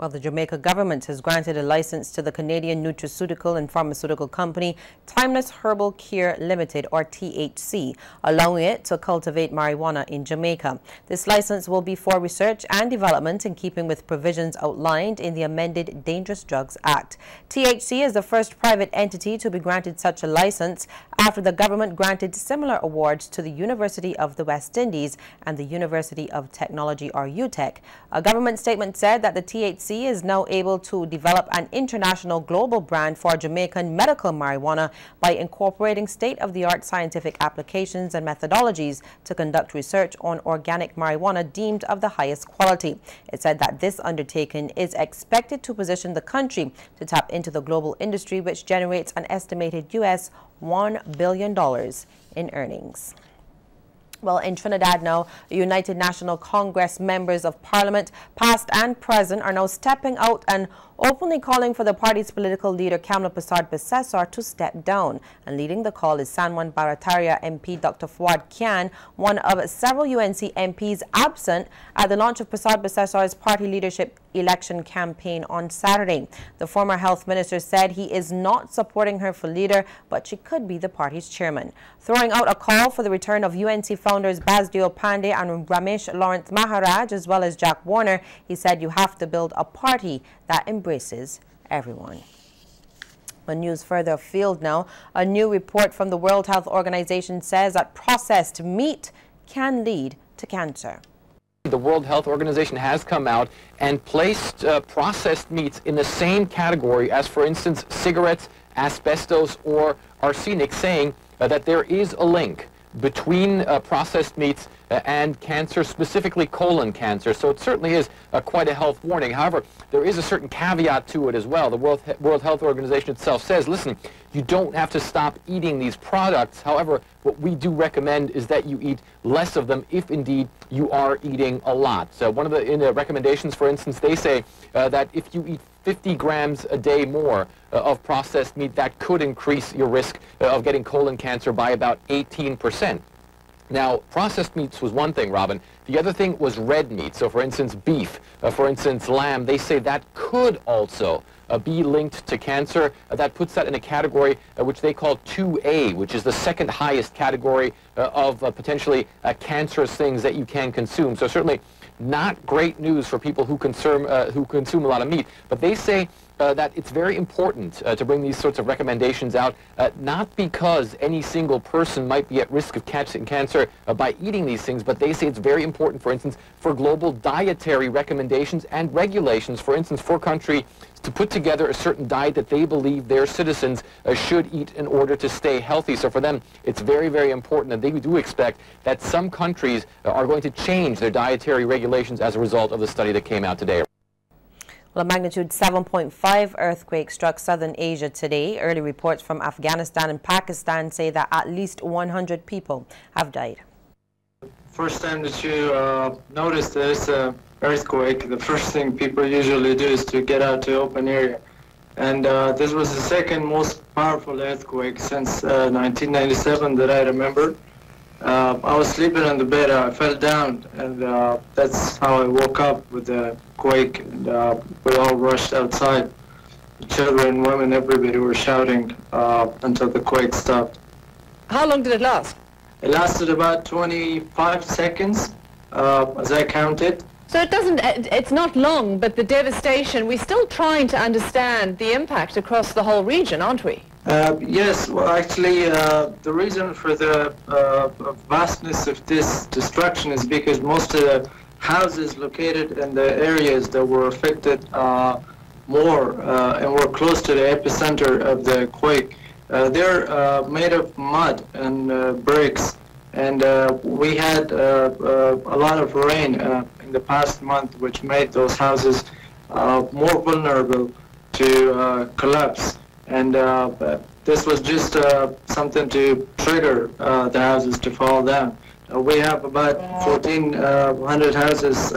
Speaker 98: Well, the Jamaica government has granted a license to the Canadian nutraceutical and pharmaceutical company Timeless Herbal Care Limited, or THC, allowing it to cultivate marijuana in Jamaica. This license will be for research and development in keeping with provisions outlined in the amended Dangerous Drugs Act. THC is the first private entity to be granted such a license after the government granted similar awards to the University of the West Indies and the University of Technology, or UTech. A government statement said that the THC is now able to develop an international global brand for Jamaican medical marijuana by incorporating state-of-the-art scientific applications and methodologies to conduct research on organic marijuana deemed of the highest quality. It said that this undertaking is expected to position the country to tap into the global industry which generates an estimated U.S. $1 billion in earnings. Well, in Trinidad now, United National Congress members of parliament, past and present, are now stepping out and openly calling for the party's political leader, Kamla Persad to step down. And leading the call is San Juan Barataria MP Dr. Fuad Khan, one of several UNC MPs absent at the launch of Persad-Bissessar's party leadership election campaign on Saturday. The former health minister said he is not supporting her for leader, but she could be the party's chairman. Throwing out a call for the return of UNC founders Basdeo Panday and Ramesh Lawrence Maharaj, as well as Jack Warner, he said you have to build a party that embraces everyone. A news further afield now, a new report from the World Health Organization says that processed meat can lead to cancer.
Speaker 107: The World Health Organization has come out and placed uh, processed meats in the same category as, for instance, cigarettes, asbestos, or arsenic, saying uh, that there is a link between uh, processed meats and cancer, specifically colon cancer. So it certainly is uh, quite a health warning. However, there is a certain caveat to it as well. The World, World Health Organization itself says, listen, you don't have to stop eating these products. However, what we do recommend is that you eat less of them if indeed you are eating a lot. So one of the, in the recommendations, for instance, they say uh, that if you eat 50 grams a day more uh, of processed meat, that could increase your risk uh, of getting colon cancer by about 18 percent. Now, processed meats was one thing, Robin. The other thing was red meat. So, for instance, beef, uh, for instance, lamb, they say that could also uh, be linked to cancer. Uh, that puts that in a category uh, which they call 2A, which is the second highest category uh, of uh, potentially cancerous things that you can consume. So certainly not great news for people who consume, who consume a lot of meat. But they say uh, that it's very important uh, to bring these sorts of recommendations out, uh, not because any single person might be at risk of catching cancer uh, by eating these things, but they say it's very important, for instance, for global dietary recommendations and regulations, for instance, for country to put together a certain diet that they believe their citizens uh, should eat in order to stay healthy. So for them, it's very, very important, and they do expect that some countries uh, are going to change their dietary regulations as a result of the study that came out today.
Speaker 98: Well, a magnitude 7.5 earthquake struck southern Asia today. Early reports from Afghanistan and Pakistan say that at least 100 people have died.
Speaker 108: First time that you uh, notice there's an earthquake, the first thing people usually do is to get out to open area. And uh, this was the second most powerful earthquake since uh, 1997 that I remember. Uh, I was sleeping on the bed, I fell down, and uh, that's how I woke up with the quake. And uh, we all rushed outside. Children, women, everybody were shouting uh, until the quake stopped.
Speaker 109: How long did it last?
Speaker 108: It lasted about 25 seconds, uh, as I counted.
Speaker 109: So it doesn't, it's not long, but the devastation, we're still trying to understand the impact across the whole region, aren't we?
Speaker 108: Uh, yes, well, actually, uh, the reason for the uh, vastness of this destruction is because most of the houses located in the areas that were affected more uh, and were close to the epicenter of the quake, uh, they're made of mud and bricks. And we had a lot of rain in the past month, which made those houses more vulnerable to collapse. And uh, this was just uh, something to trigger uh, the houses to fall down. We have about 1,400 houses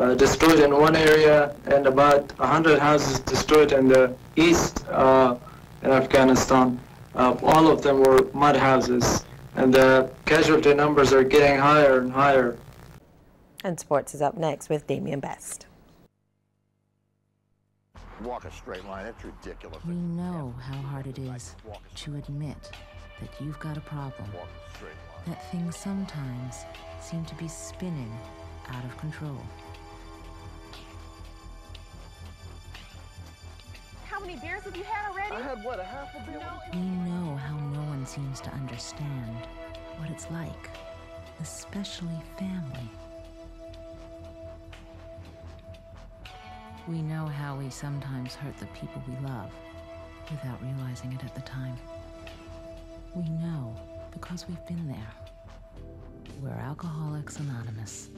Speaker 108: uh, destroyed in one area and about 100 houses destroyed in the east uh, in Afghanistan. Uh, all of them were mud houses, and the casualty numbers are getting higher and higher.
Speaker 98: And sports is up next with Damian Best.
Speaker 110: Walk a straight line. That's ridiculous.
Speaker 111: We know how hard it is to admit that you've got a problem. That things sometimes seem to be spinning out of control.
Speaker 112: How many beers have you had already? I had what, a half a beer?
Speaker 111: We know how no one seems to understand what it's like, especially family. We know how we sometimes hurt the people we love without realizing it at the time. We know because we've been there. We're Alcoholics Anonymous.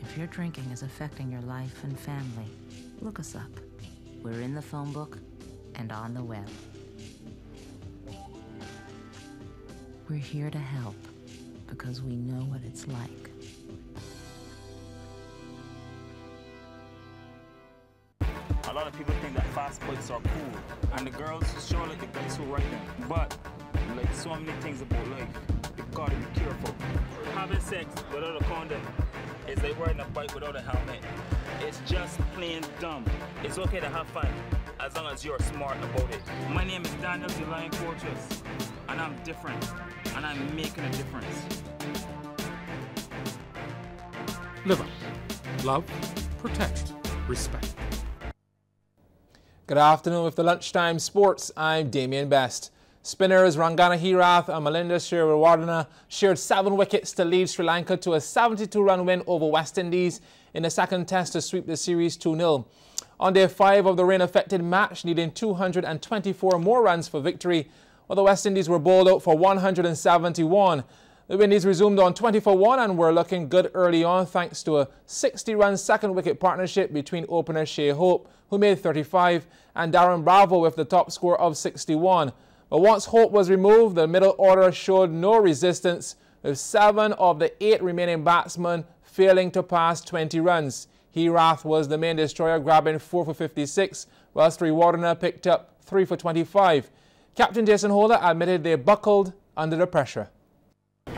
Speaker 111: If your drinking is affecting your life and family, look us up. We're in the phone book and on the web. We're here to help because we know what it's like.
Speaker 113: Bikes are cool, and the girls sure like the guys who ride them. But like so many things about life, you gotta be careful. Having sex without a condom is like riding a bike without a helmet. It's just plain dumb. It's okay to have fun as long as you're smart about it. My name is Daniel the Lion Fortress, and I'm different, and I'm making a difference.
Speaker 114: Live up. Love, protect, respect.
Speaker 115: Good afternoon with the Lunchtime Sports. I'm Damien Best. Spinners Rangana Herath and Milinda Siriwardana shared seven wickets to lead Sri Lanka to a 72-run win over West Indies in the second test to sweep the series 2-0. On day five of the rain-affected match, needing 224 more runs for victory, while the West Indies were bowled out for 171. The Windies resumed on 24-1 and were looking good early on thanks to a 60-run second wicket partnership between opener Shai Hope, who made 35, and Darren Bravo with the top score of 61. But once Hope was removed, the middle order showed no resistance, with seven of the eight remaining batsmen failing to pass 20 runs. Herath was the main destroyer, grabbing 4 for 56, whilst Siriwardana picked up 3 for 25. Captain Jason Holder admitted they buckled under the pressure.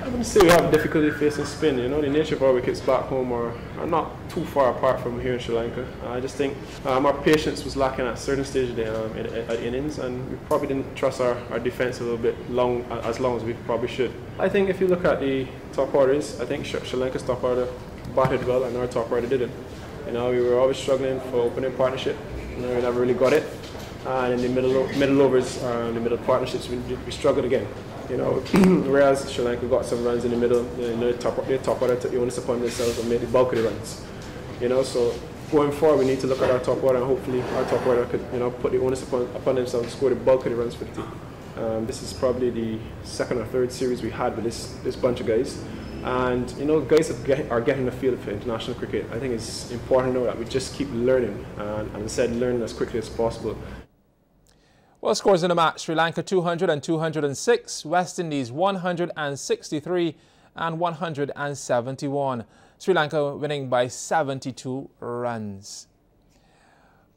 Speaker 116: I wouldn't say we have difficulty facing spin. You know, the nature of our wickets back home are, are not too far apart from here in Sri Lanka. I just think um, our patience was lacking at certain stages of the um, in, in, innings, and we probably didn't trust our, our defence a little bit long as long as we probably should. I think if you look at the top orders, I think Sri Lanka's top order batted well, and our top order didn't. You know, we were always struggling for opening partnership. You know, we never really got it. And in the middle middle overs, uh, the middle partnerships, we, we struggled again. You know, whereas Sri Lanka got some runs in the middle, you know, the top, top order took the onus upon themselves and made the bulk of the runs. You know, so going forward, we need to look at our top order and hopefully our top order could, you know, put the onus upon, upon themselves and score the bulk of the runs for the team. Um, this is probably the second or third series we had with this, this bunch of guys. And, you know, guys that get, are getting the feel for international cricket. I think it's important to know that we just keep learning and, and instead learning as quickly as possible.
Speaker 115: Well, scores in the match Sri Lanka 200 and 206, West Indies 163 and 171. Sri Lanka winning by 72 runs.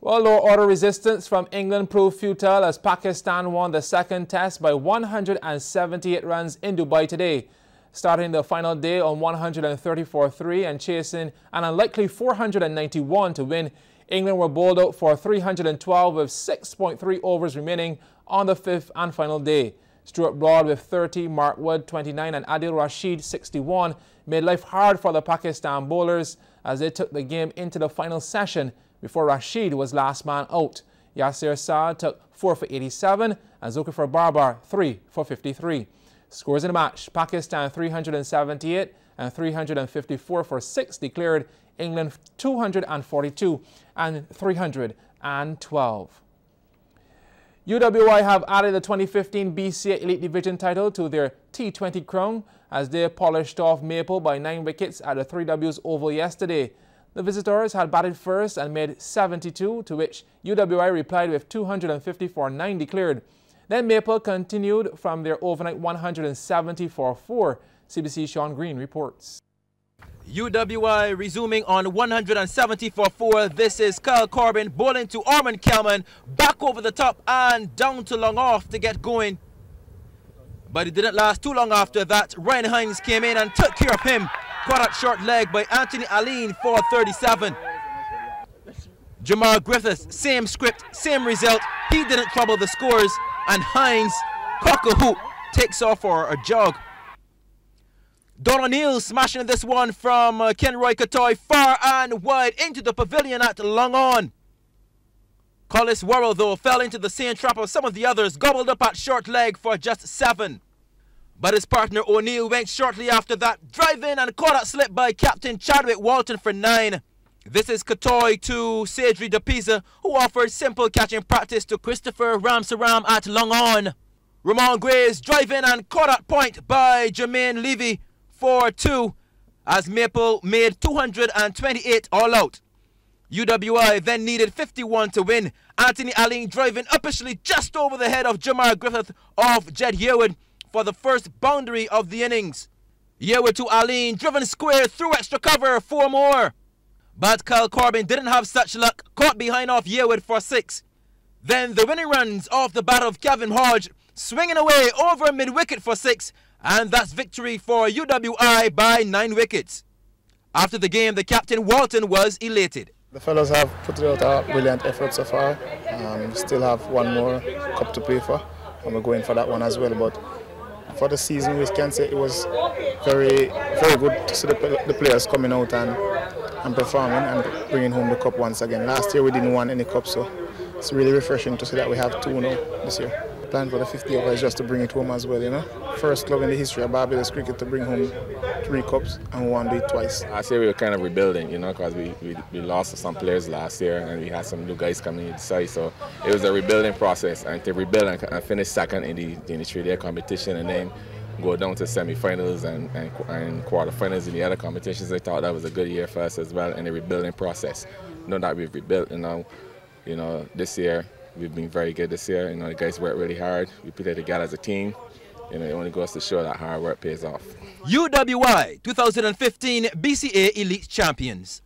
Speaker 115: Well, low order resistance from England proved futile as Pakistan won the second test by 178 runs in Dubai today. Starting the final day on 134-3 and chasing an unlikely 491 to win, England were bowled out for 312 with 6.3 overs remaining on the fifth and final day. Stuart Broad with 30, Mark Wood 29 and Adil Rashid 61 made life hard for the Pakistan bowlers as they took the game into the final session before Rashid was last man out. Yasir Shah took 4 for 87 and Zulfiqar Babar 3 for 53. Scores in the match, Pakistan 378 and 354 for 6 declared, England 242 and 312. UWI have added the 2015 BCA Elite Division title to their T20 crown as they polished off Maple by 9 wickets at the 3Ws Oval yesterday. The visitors had batted first and made 72, to which UWI replied with 254 9 declared. Then Maple continued from their overnight 174 4. CBC Sean Green reports.
Speaker 117: UWI resuming on 174 4. This is Kyle Corbin bowling to Armand Kelman. Back over the top and down to long off to get going. But it didn't last too long after that. Ryan Hinds came in and took care of him. Caught at short leg by Anthony Allen for 37. Jamal Griffiths, same script, same result. He didn't trouble the scores. And Hinds, cock a hoop, takes off for a jog. Don O'Neill smashing this one from uh, Kenroy Katoy far and wide into the pavilion at Long On. Collis Worrell, though, fell into the same trap of some of the others, gobbled up at short leg for just seven. But his partner O'Neill went shortly after that, driving and caught at slip by Captain Chadwick Walton for nine. This is Katoy to Cedri DePisa, who offered simple catching practice to Christopher Ramsaram at Long On. Ramon Graves driving and caught at point by Jermaine Levy for two, as Maple made 228 all out. UWI then needed 51 to win. Anthony Allen driving uppishly just over the head of Jamar Griffith of Jed Yearwood for the first boundary of the innings. Yearwood to Allen, driven square through extra cover, four more. But Kyle Corbin didn't have such luck, caught behind off Yearwood for six. Then the winning runs off the bat of Kevin Hodge, swinging away over mid wicket for six, and that's victory for UWI by nine wickets. After the game, the captain Walton was elated.
Speaker 118: The fellows have put out a brilliant effort so far. Um, still have one more cup to play for, and we're going for that one as well. But for the season, we can say it was very, very good to see the, the players coming out and, and performing and bringing home the cup once again. Last year we didn't win any cup, so it's really refreshing to see that we have two now this year. Plan for the 50 over is just to bring it home as well, you know. First club in the history of Barbados cricket to bring home three cups and one it twice.
Speaker 119: I say we were kind of rebuilding, you know, because we, we, we lost some players last year and we had some new guys coming in the side. So it was a rebuilding process and to rebuild and, and finish second in the, in the three-day competition and then go down to semi-finals and, and, and quarterfinals in the other competitions. I thought that was a good year for us as well in the rebuilding process. Know that we've rebuilt, you know, you know, this year we've been very good this year. You know, the guys worked really hard. We put it together as a team. You know, it only goes to show that hard work pays off.
Speaker 117: UWI 2015 BCA Elite Champions.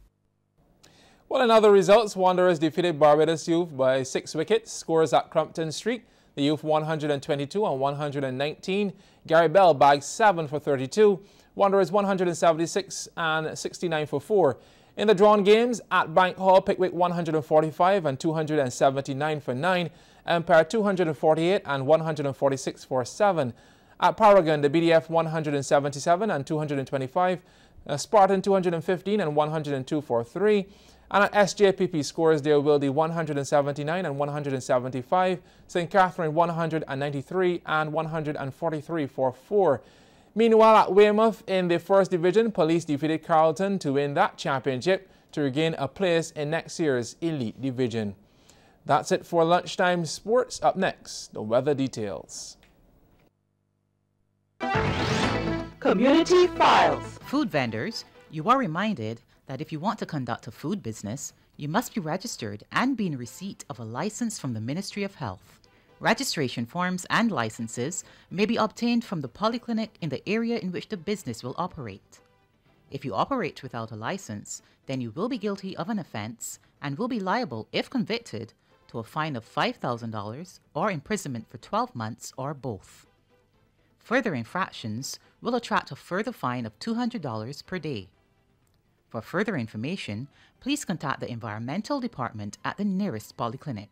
Speaker 115: Well, in other results, Wanderers defeated Barbados Youth by six wickets. Scores at Crumpton Street. The Youth 122 and 119. Gary Bell bagged 7 for 32. Wanderers 176 and 69 for 4. In the drawn games, at Bank Hall, Pickwick 145 and 279 for 9. Empire 248 and 146 for 7. At Paragon, the BDF 177 and 225. Uh, Spartan 215 and 102 for 3. And at SJPP scores there will be 179 and 175. St. Catherine 193 and 143 for 4. Meanwhile, at Weymouth in the first division, police defeated Carlton to win that championship to regain a place in next year's elite division. That's it for lunchtime sports. Up next, the weather details.
Speaker 120: Community Files. Food vendors, you are reminded that if you want to conduct a food business, you must be registered and be in receipt of a license from the Ministry of Health. Registration forms and licenses may be obtained from the polyclinic in the area in which the business will operate. If you operate without a license, then you will be guilty of an offense and will be liable, if convicted, to a fine of $5,000 or imprisonment for 12 months or both. Further infractions will attract a further fine of $200 per day. For further information, please contact the Environmental Department at the nearest polyclinic.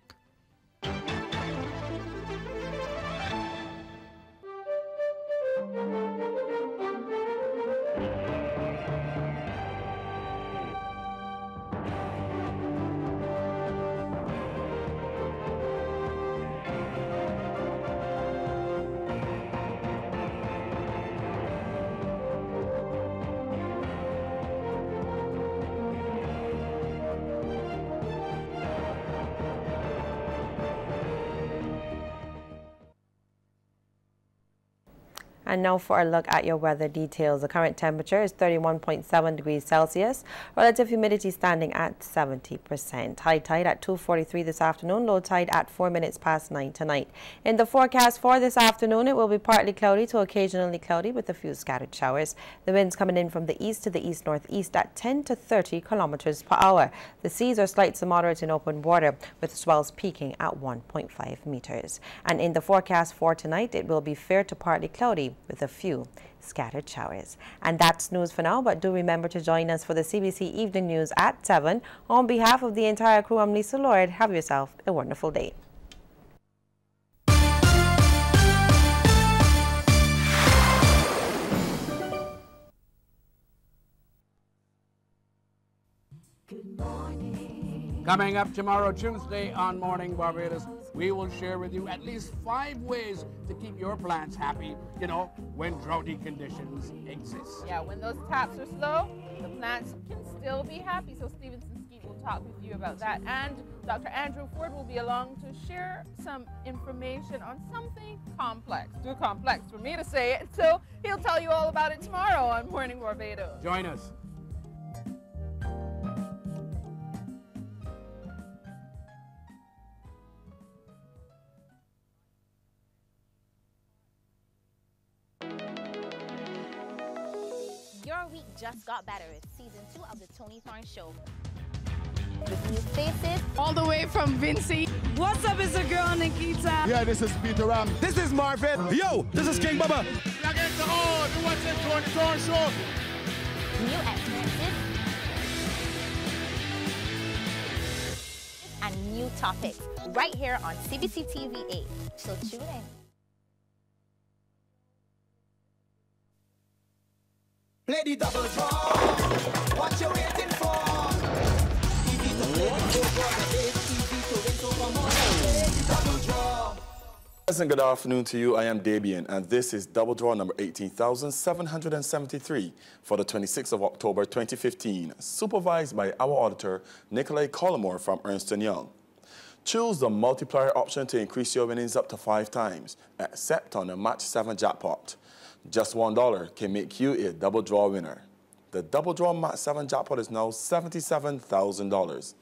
Speaker 98: And now for a look at your weather details. The current temperature is 31.7 degrees Celsius. Relative humidity standing at 70%. High tide at 2.43 this afternoon. Low tide at 4 minutes past 9 tonight. In the forecast for this afternoon, it will be partly cloudy to occasionally cloudy with a few scattered showers. The winds coming in from the east to the east-northeast at 10 to 30 kilometers per hour. The seas are slight to moderate in open water with swells peaking at 1.5 meters. And in the forecast for tonight, it will be fair to partly cloudy with a few scattered showers. And that's news for now, but do remember to join us for the CBC Evening News at 7. On behalf of the entire crew, I'm Lisa Lloyd. Have yourself a wonderful day.
Speaker 121: Coming up tomorrow, Tuesday on Morning Barbados, we will share with you at least five ways to keep your plants happy, you know, when droughty conditions exist.
Speaker 122: Yeah, when those taps are slow, the plants can still be happy. So Stevenson Skeet will talk with you about that. And Dr. Andrew Ford will be along to share some information on something complex. Too complex for me to say it. So he'll tell you all about it tomorrow on Morning Barbados.
Speaker 121: Join us.
Speaker 123: Just got better. It's season two of the Tony Thorne Show. With new faces.
Speaker 124: All the way from Vincy. What's up, it's a girl Nikita.
Speaker 125: Yeah, this is Peter Ram. This is Marvin. Yo, this is King Baba.
Speaker 123: Plug into all the What's It Tony Thorne Show. New experiences. And new topics right here on CBC TV 8. So tune in.
Speaker 93: Play the double draw. What you waiting for? Easy to play double
Speaker 100: good afternoon to you. I am Dabian, and this is double draw number 18,773 for the 26th of October 2015, supervised by our auditor, Nikolai Collymore from Ernst & Young. Choose the multiplier option to increase your winnings up to five times, except on the Match 7 jackpot. Just $1 can make you a double draw winner. The double draw Match 7 jackpot is now $77,000.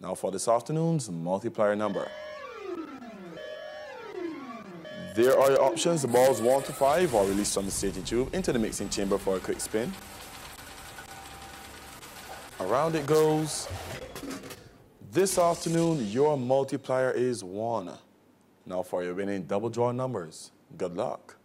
Speaker 100: Now for this afternoon's multiplier number. There are your options. The balls 1 to 5 are released from the staging tube into the mixing chamber for a quick spin. Around it goes. This afternoon, your multiplier is 1. Now for your winning double draw numbers. Good luck.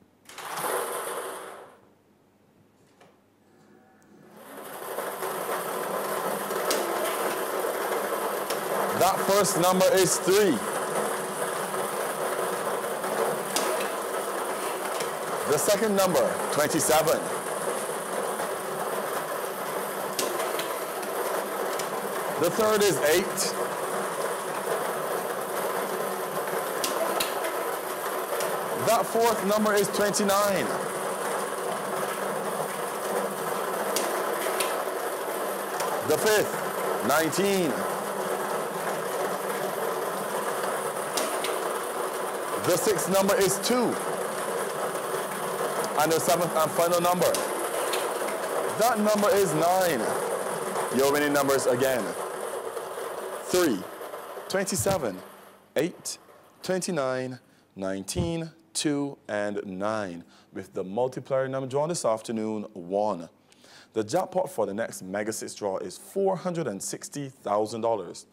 Speaker 100: That first number is 3. The second number, 27. The third is 8. That fourth number is 29. The fifth, 19. The sixth number is 2. And the seventh and final number. That number is 9. Your winning numbers again. 3, 27, 8, 29, 19, 2, and 9. With the multiplier number drawn this afternoon, 1. The jackpot for the next Mega 6 draw is $460,000.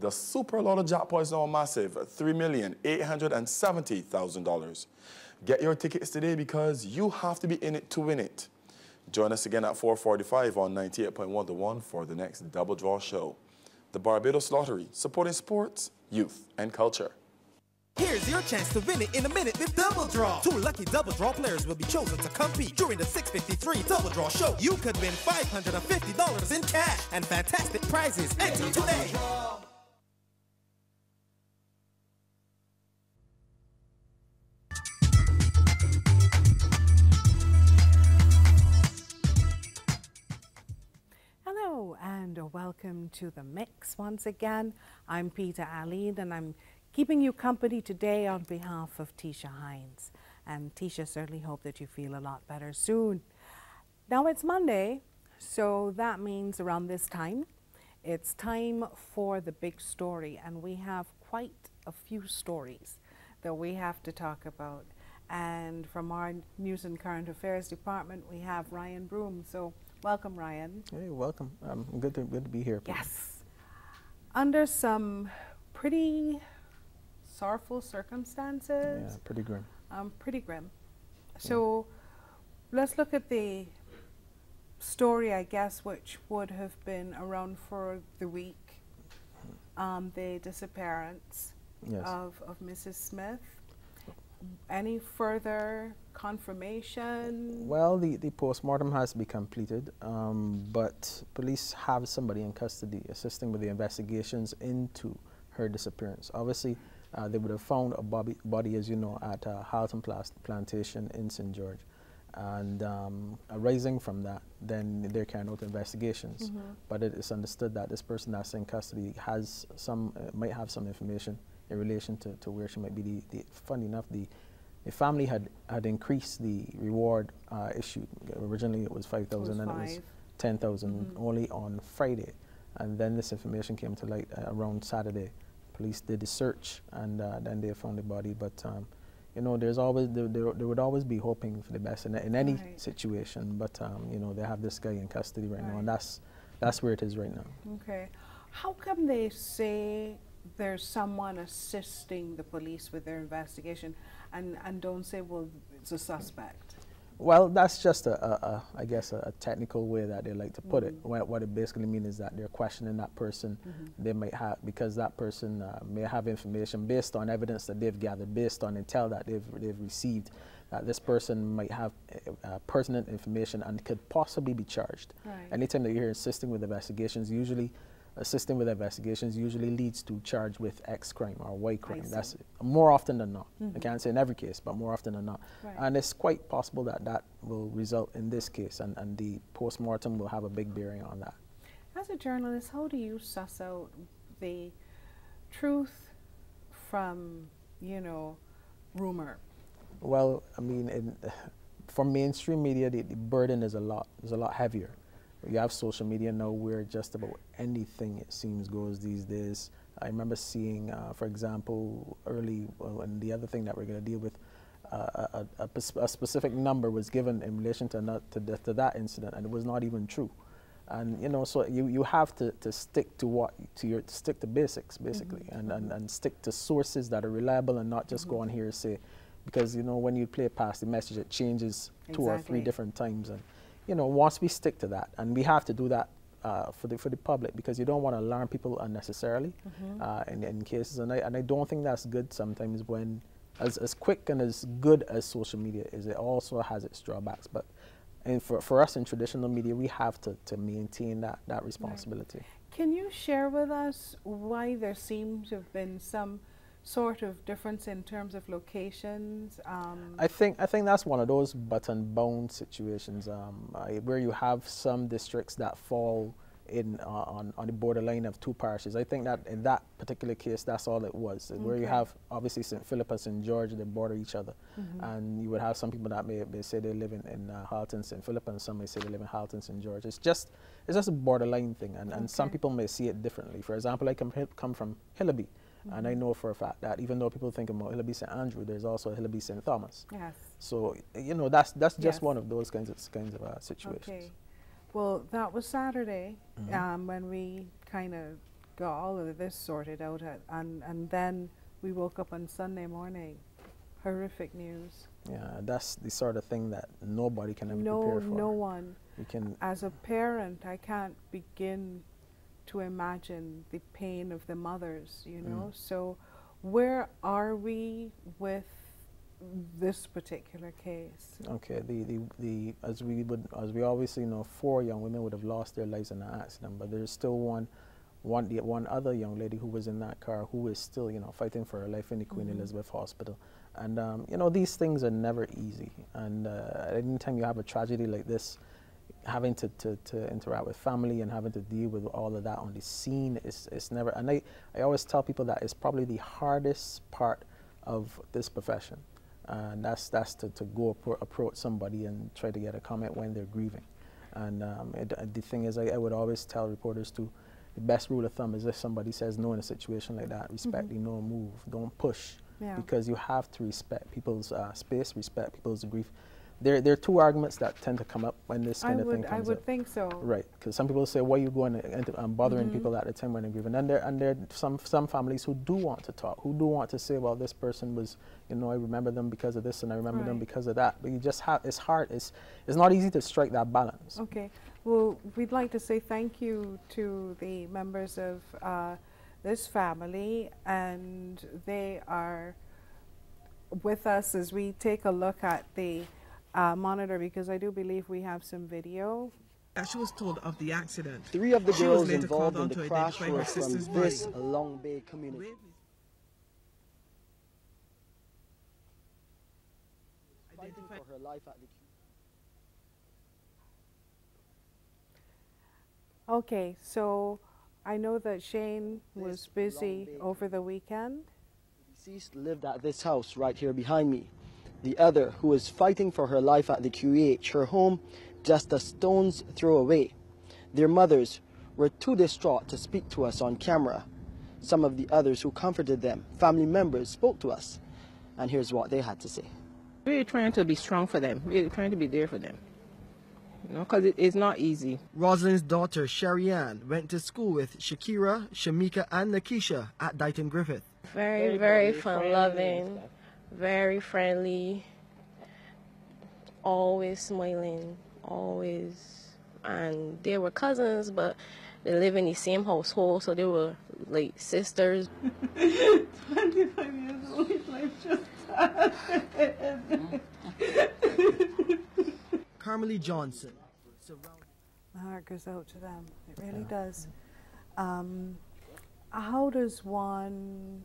Speaker 100: The Super Lotto jackpot is now massive, $3,870,000. Get your tickets today because you have to be in it to win it. Join us again at 445 on 98.1 The One for the next Double Draw show. The Barbados Lottery, supporting sports, youth, and culture.
Speaker 119: Here's your chance to win it in a minute with Double Draw. Two lucky Double Draw players will be chosen to compete during the 653 Double Draw show. You could win $550 in cash and fantastic prizes. Enter today.
Speaker 79: Hello and welcome to the mix once again. I'm Peter Aline and I'm keeping you company today on behalf of Tisha Hines. And Tisha, certainly hope that you feel a lot better soon. Now it's Monday, so that means around this time, it's time for the big story. And we have quite a few stories that we have to talk about. And from our News and Current Affairs Department, we have Ryan Broom. So welcome, Ryan.
Speaker 126: Hey, welcome. Um, good to good to be here.
Speaker 79: Yes. Under some pretty sorrowful circumstances.
Speaker 126: Yeah, pretty grim.
Speaker 79: Um, pretty grim. So let's look at the story, I guess, which would have been around for the week. Um, the disappearance
Speaker 126: Yes.
Speaker 79: of, of Mrs. Smith. Any further confirmation?
Speaker 126: Well, the, the postmortem has to be completed, um, but police have somebody in custody assisting with the investigations into her disappearance. Obviously, uh, they would have found a body, body as you know, at uh, Halton Plantation in St. George. And um, arising from that, then they're carrying out investigations.
Speaker 127: Mhm.
Speaker 126: But it is understood that this person that's in custody has some, uh, might have some information in relation to, to where she might be. The, the, funny enough, the, the family had, had increased the reward uh, issued. Originally it was 5000 and it was
Speaker 79: five.
Speaker 126: 10,000 only on Friday. And then this information came to light uh, around Saturday. Police did the search and uh, then they found the body. But, um, you know, there's always, there, there, there would always be hoping for the best in, in any
Speaker 79: Right.
Speaker 126: situation. But, um, you know, they have this guy in custody right, now and that's, that's where it is right now.
Speaker 79: Okay. How come they say there's someone assisting the police with their investigation and, and don't say, well, it's a suspect?
Speaker 126: Well, that's just a, a, a I guess, a, a technical way that they like to put it.
Speaker 79: Mhm.
Speaker 126: What, what it basically means is that they're questioning that person.
Speaker 79: Mhm.
Speaker 126: They might have because that person uh, may have information based on evidence that they've gathered, based on intel that they've they've received. That this person might have uh, pertinent information and could possibly be charged.
Speaker 79: Right.
Speaker 126: Anytime that you hear assisting with investigations, usually assisting with investigations usually leads to charge with X crime or Y crime. That's more often than not. I
Speaker 79: Mhm.
Speaker 126: can't say in every case, but more often than not.
Speaker 79: Right.
Speaker 126: And it's quite possible that that will result in this case, and, and the post-mortem will have a big bearing on that.
Speaker 79: As a journalist, how do you suss out the truth from, you know, rumor?
Speaker 126: Well, I mean, in, for mainstream media, the, the burden is a lot is a lot heavier. You have social media now where just about anything it seems goes these days. I remember seeing, uh, for example, early, well, and the other thing that we're going to deal with, uh, a, a, a a specific number was given in relation to, not, to, the, to that incident, and it was not even true. And you know, so you, you have to, to stick to what to your stick to basics basically, and, and, and stick to sources that are reliable and not just go on here and say, because you know when you play past the message, it changes two or three different times, and you know once we stick to that, and we have to do that uh, for the for the public because you don't want to alarm people unnecessarily
Speaker 79: Mhm.
Speaker 126: uh, in, in cases, and I and I don't think that's good sometimes when. As, as quick and as good as social media is, it also has its drawbacks. But and for, for us in traditional media, we have to, to maintain that, that responsibility.
Speaker 79: Can you share with us why there seems to have been some sort of difference in terms of locations? Um,
Speaker 126: I think I think that's one of those button bound situations um, I, where you have some districts that fall in uh, on on the borderline of two parishes. I think that in that particular case, that's all it was. Where you have obviously St. Philip and St. George, they border each other,
Speaker 79: Mhm.
Speaker 126: and you would have some people that may, may say they live in, in uh, Halton, St. Philip, and some may say they live in Halton, St. George. It's just it's just a borderline thing, and, and some people may see it differently. For example, I come come from Hillaby. And I know for a fact that even though people think about Hillaby St. Andrew, there's also Hillaby St. Thomas.
Speaker 79: Yes.
Speaker 126: So you know that's that's just
Speaker 79: Yes.
Speaker 126: one of those kinds of kinds of uh, situations.
Speaker 79: Okay. Well, that was Saturday
Speaker 126: Mhm.
Speaker 79: um, when we kind of got all of this sorted out, at, and and then we woke up on Sunday morning. Horrific news.
Speaker 126: Yeah, that's the sort of thing that nobody can ever
Speaker 79: No,
Speaker 126: prepare for.
Speaker 79: no one.
Speaker 126: You can
Speaker 79: As a parent, I can't begin to imagine the pain of the mothers. You know.
Speaker 126: Mm.
Speaker 79: So, where are we with this particular case?
Speaker 126: Okay, the, the, the as we would as we obviously know, four young women would have lost their lives in that accident, but there's still one one the one other young lady who was in that car who is still you know fighting for her life in the Queen
Speaker 79: Mhm.
Speaker 126: Elizabeth Hospital, and um, you know these things are never easy, and uh, anytime you have a tragedy like this. Having to, to, to interact with family and having to deal with all of that on the scene is, is never. And I, I always tell people that it's probably the hardest part of this profession and that's that's to, to go appro- approach somebody and try to get a comment when they're grieving. And um, it, uh, the thing is, I, I would always tell reporters to, the best rule of thumb is if somebody says no in a situation like that, respect
Speaker 79: Mhm.
Speaker 126: the no move, don't push,
Speaker 79: Yeah.
Speaker 126: because you have to respect people's uh, space, respect people's grief. There, there are two arguments that tend to come up when this
Speaker 79: I
Speaker 126: kind of
Speaker 79: would,
Speaker 126: thing
Speaker 79: I
Speaker 126: comes
Speaker 79: would
Speaker 126: up.
Speaker 79: think so.
Speaker 126: Right, because some people say, "Why are you going to, um, bothering
Speaker 79: Mhm.
Speaker 126: people at the time when they're grieving?" And there, and there are some some families who do want to talk, who do want to say, "Well, this person was, you know, I remember them because of this, and I remember them because of that." But you just have it's hard. It's it's not easy to strike that balance.
Speaker 79: Okay. Well, we'd like to say thank you to the members of uh, this family, and they are with us as we take a look at the uh, monitor because I do believe we have some video.
Speaker 118: She was told of the accident.
Speaker 128: Three of the
Speaker 118: She
Speaker 128: girls
Speaker 118: later
Speaker 128: involved
Speaker 118: called
Speaker 128: in
Speaker 118: on
Speaker 128: the
Speaker 118: to
Speaker 128: crash
Speaker 118: identify
Speaker 128: were
Speaker 118: her
Speaker 128: from
Speaker 118: sister's
Speaker 128: this
Speaker 118: body.
Speaker 128: Long Bay community. Fighting for her life at the
Speaker 79: Okay, so I know that Shane was busy over the weekend.
Speaker 128: The deceased lived at this house right here behind me. The other, who is fighting for her life at the QEH, her home just a stone's throw away. Their mothers were too distraught to speak to us on camera. Some of the others who comforted them, family members, spoke to us. And here's what they had to say.
Speaker 129: We're trying to be strong for them, We're trying to be there for them. You know, because it, it's not easy.
Speaker 128: Rosalind's daughter, Sherry Ann, went to school with Shakira, Shamika, and Nakisha at Deighton Griffith.
Speaker 116: Very, very fun loving, very friendly, always smiling, always. And they were cousins, but they live in the same household, so they were like sisters.
Speaker 130: 25 years old, his life just
Speaker 128: Carmelie Johnson.
Speaker 79: My heart goes out to them. It really does. Um, how does one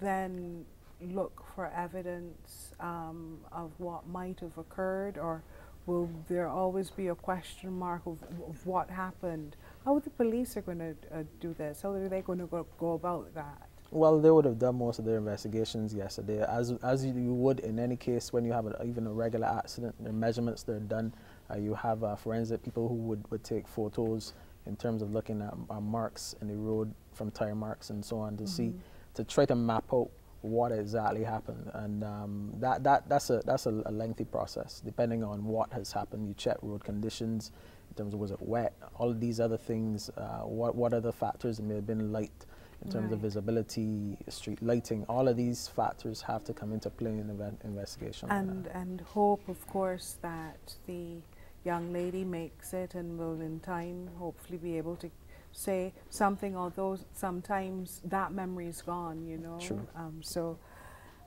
Speaker 79: then look for evidence um, of what might have occurred, or will there always be a question mark of, of what happened? How are the police are going to uh, do this? How are they going to go, go about that?
Speaker 126: Well, they would have done most of their investigations yesterday, as as you would in any case when you have a, even a regular accident. The measurements they're done. Uh, you have uh, forensic people who would, would take photos in terms of looking at uh, marks in the road from tire marks and so on to see
Speaker 79: Mhm.
Speaker 126: to try to map out what exactly happened. And um, that that that's a that's a, a lengthy process depending on what has happened. You check road conditions in terms of was it wet, all of these other things. Uh, what what other factors? It may have been light in terms of visibility, street lighting, all of these factors have to come into play in the inve- investigation.
Speaker 79: And and hope, of course, that the young lady makes it and will, in time, hopefully be able to say something. Although sometimes that memory is gone, you know. Um, so,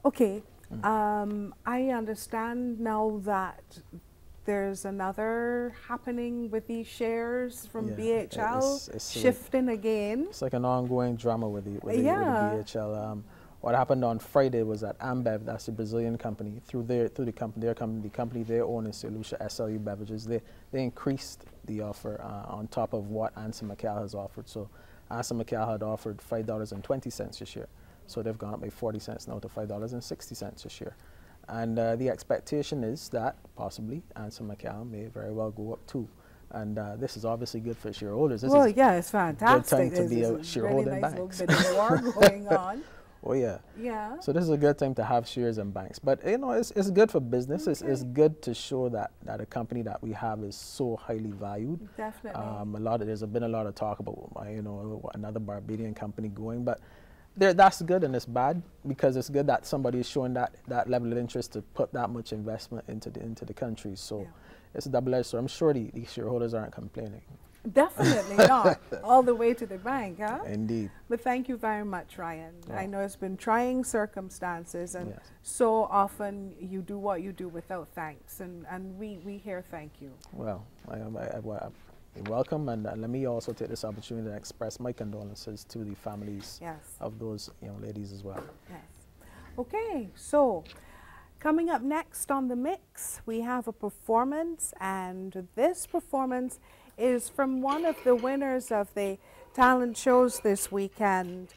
Speaker 79: okay, um, I understand now that. There's another happening with these shares from
Speaker 126: Yeah,
Speaker 79: BHL
Speaker 126: it's- it's like-
Speaker 79: shifting again.
Speaker 126: It's like an ongoing drama with the, with the,
Speaker 79: Yeah.
Speaker 126: with the BHL. Um, what happened on Friday was that Ambev, that's the Brazilian company, through their through the company, their company, the company they own is Lucia SLU Beverages. They they increased the offer uh, on top of what Ansa McAl has offered. So Ansa McAl had offered five dollars and twenty cents a share. So they've gone up by forty cents now to five dollars and sixty cents a share. And uh, the expectation is that possibly Ansa McAl may very well go up too. And uh, this is obviously good for shareholders. This
Speaker 79: well, yeah, it's fantastic.
Speaker 126: Good time to
Speaker 79: There's
Speaker 126: be
Speaker 79: this
Speaker 126: a
Speaker 79: really
Speaker 126: shareholder
Speaker 79: nice
Speaker 126: in
Speaker 79: little
Speaker 126: banks.
Speaker 79: bit of war going on.
Speaker 126: Oh yeah.
Speaker 79: Yeah.
Speaker 126: So this is a good time to have shares in banks. But you know, it's, it's good for business. It's, it's good to show that, that a company that we have is so highly valued.
Speaker 79: Definitely.
Speaker 126: Um, a lot of, there's been a lot of talk about uh, you know another Barbadian company going, but there, that's good and it's bad because it's good that somebody is showing that, that level of interest to put that much investment into the into the country. So it's a double-edged sword. I'm sure the, the shareholders aren't complaining.
Speaker 79: Definitely not. All the way to the bank, huh?
Speaker 126: Indeed.
Speaker 79: But thank you very much, Ryan. I know it's been trying circumstances, and
Speaker 126: Yes.
Speaker 79: so often you do what you do without thanks, and, and we, we here thank you.
Speaker 126: Well, I, I, I, welcome, and uh, let me also take this opportunity to express my condolences to the families
Speaker 79: Yes.
Speaker 126: of those young ladies as well.
Speaker 79: Yes. Okay, so coming up next on the mix, we have a performance, and this performance is from one of the winners of the talent shows this weekend.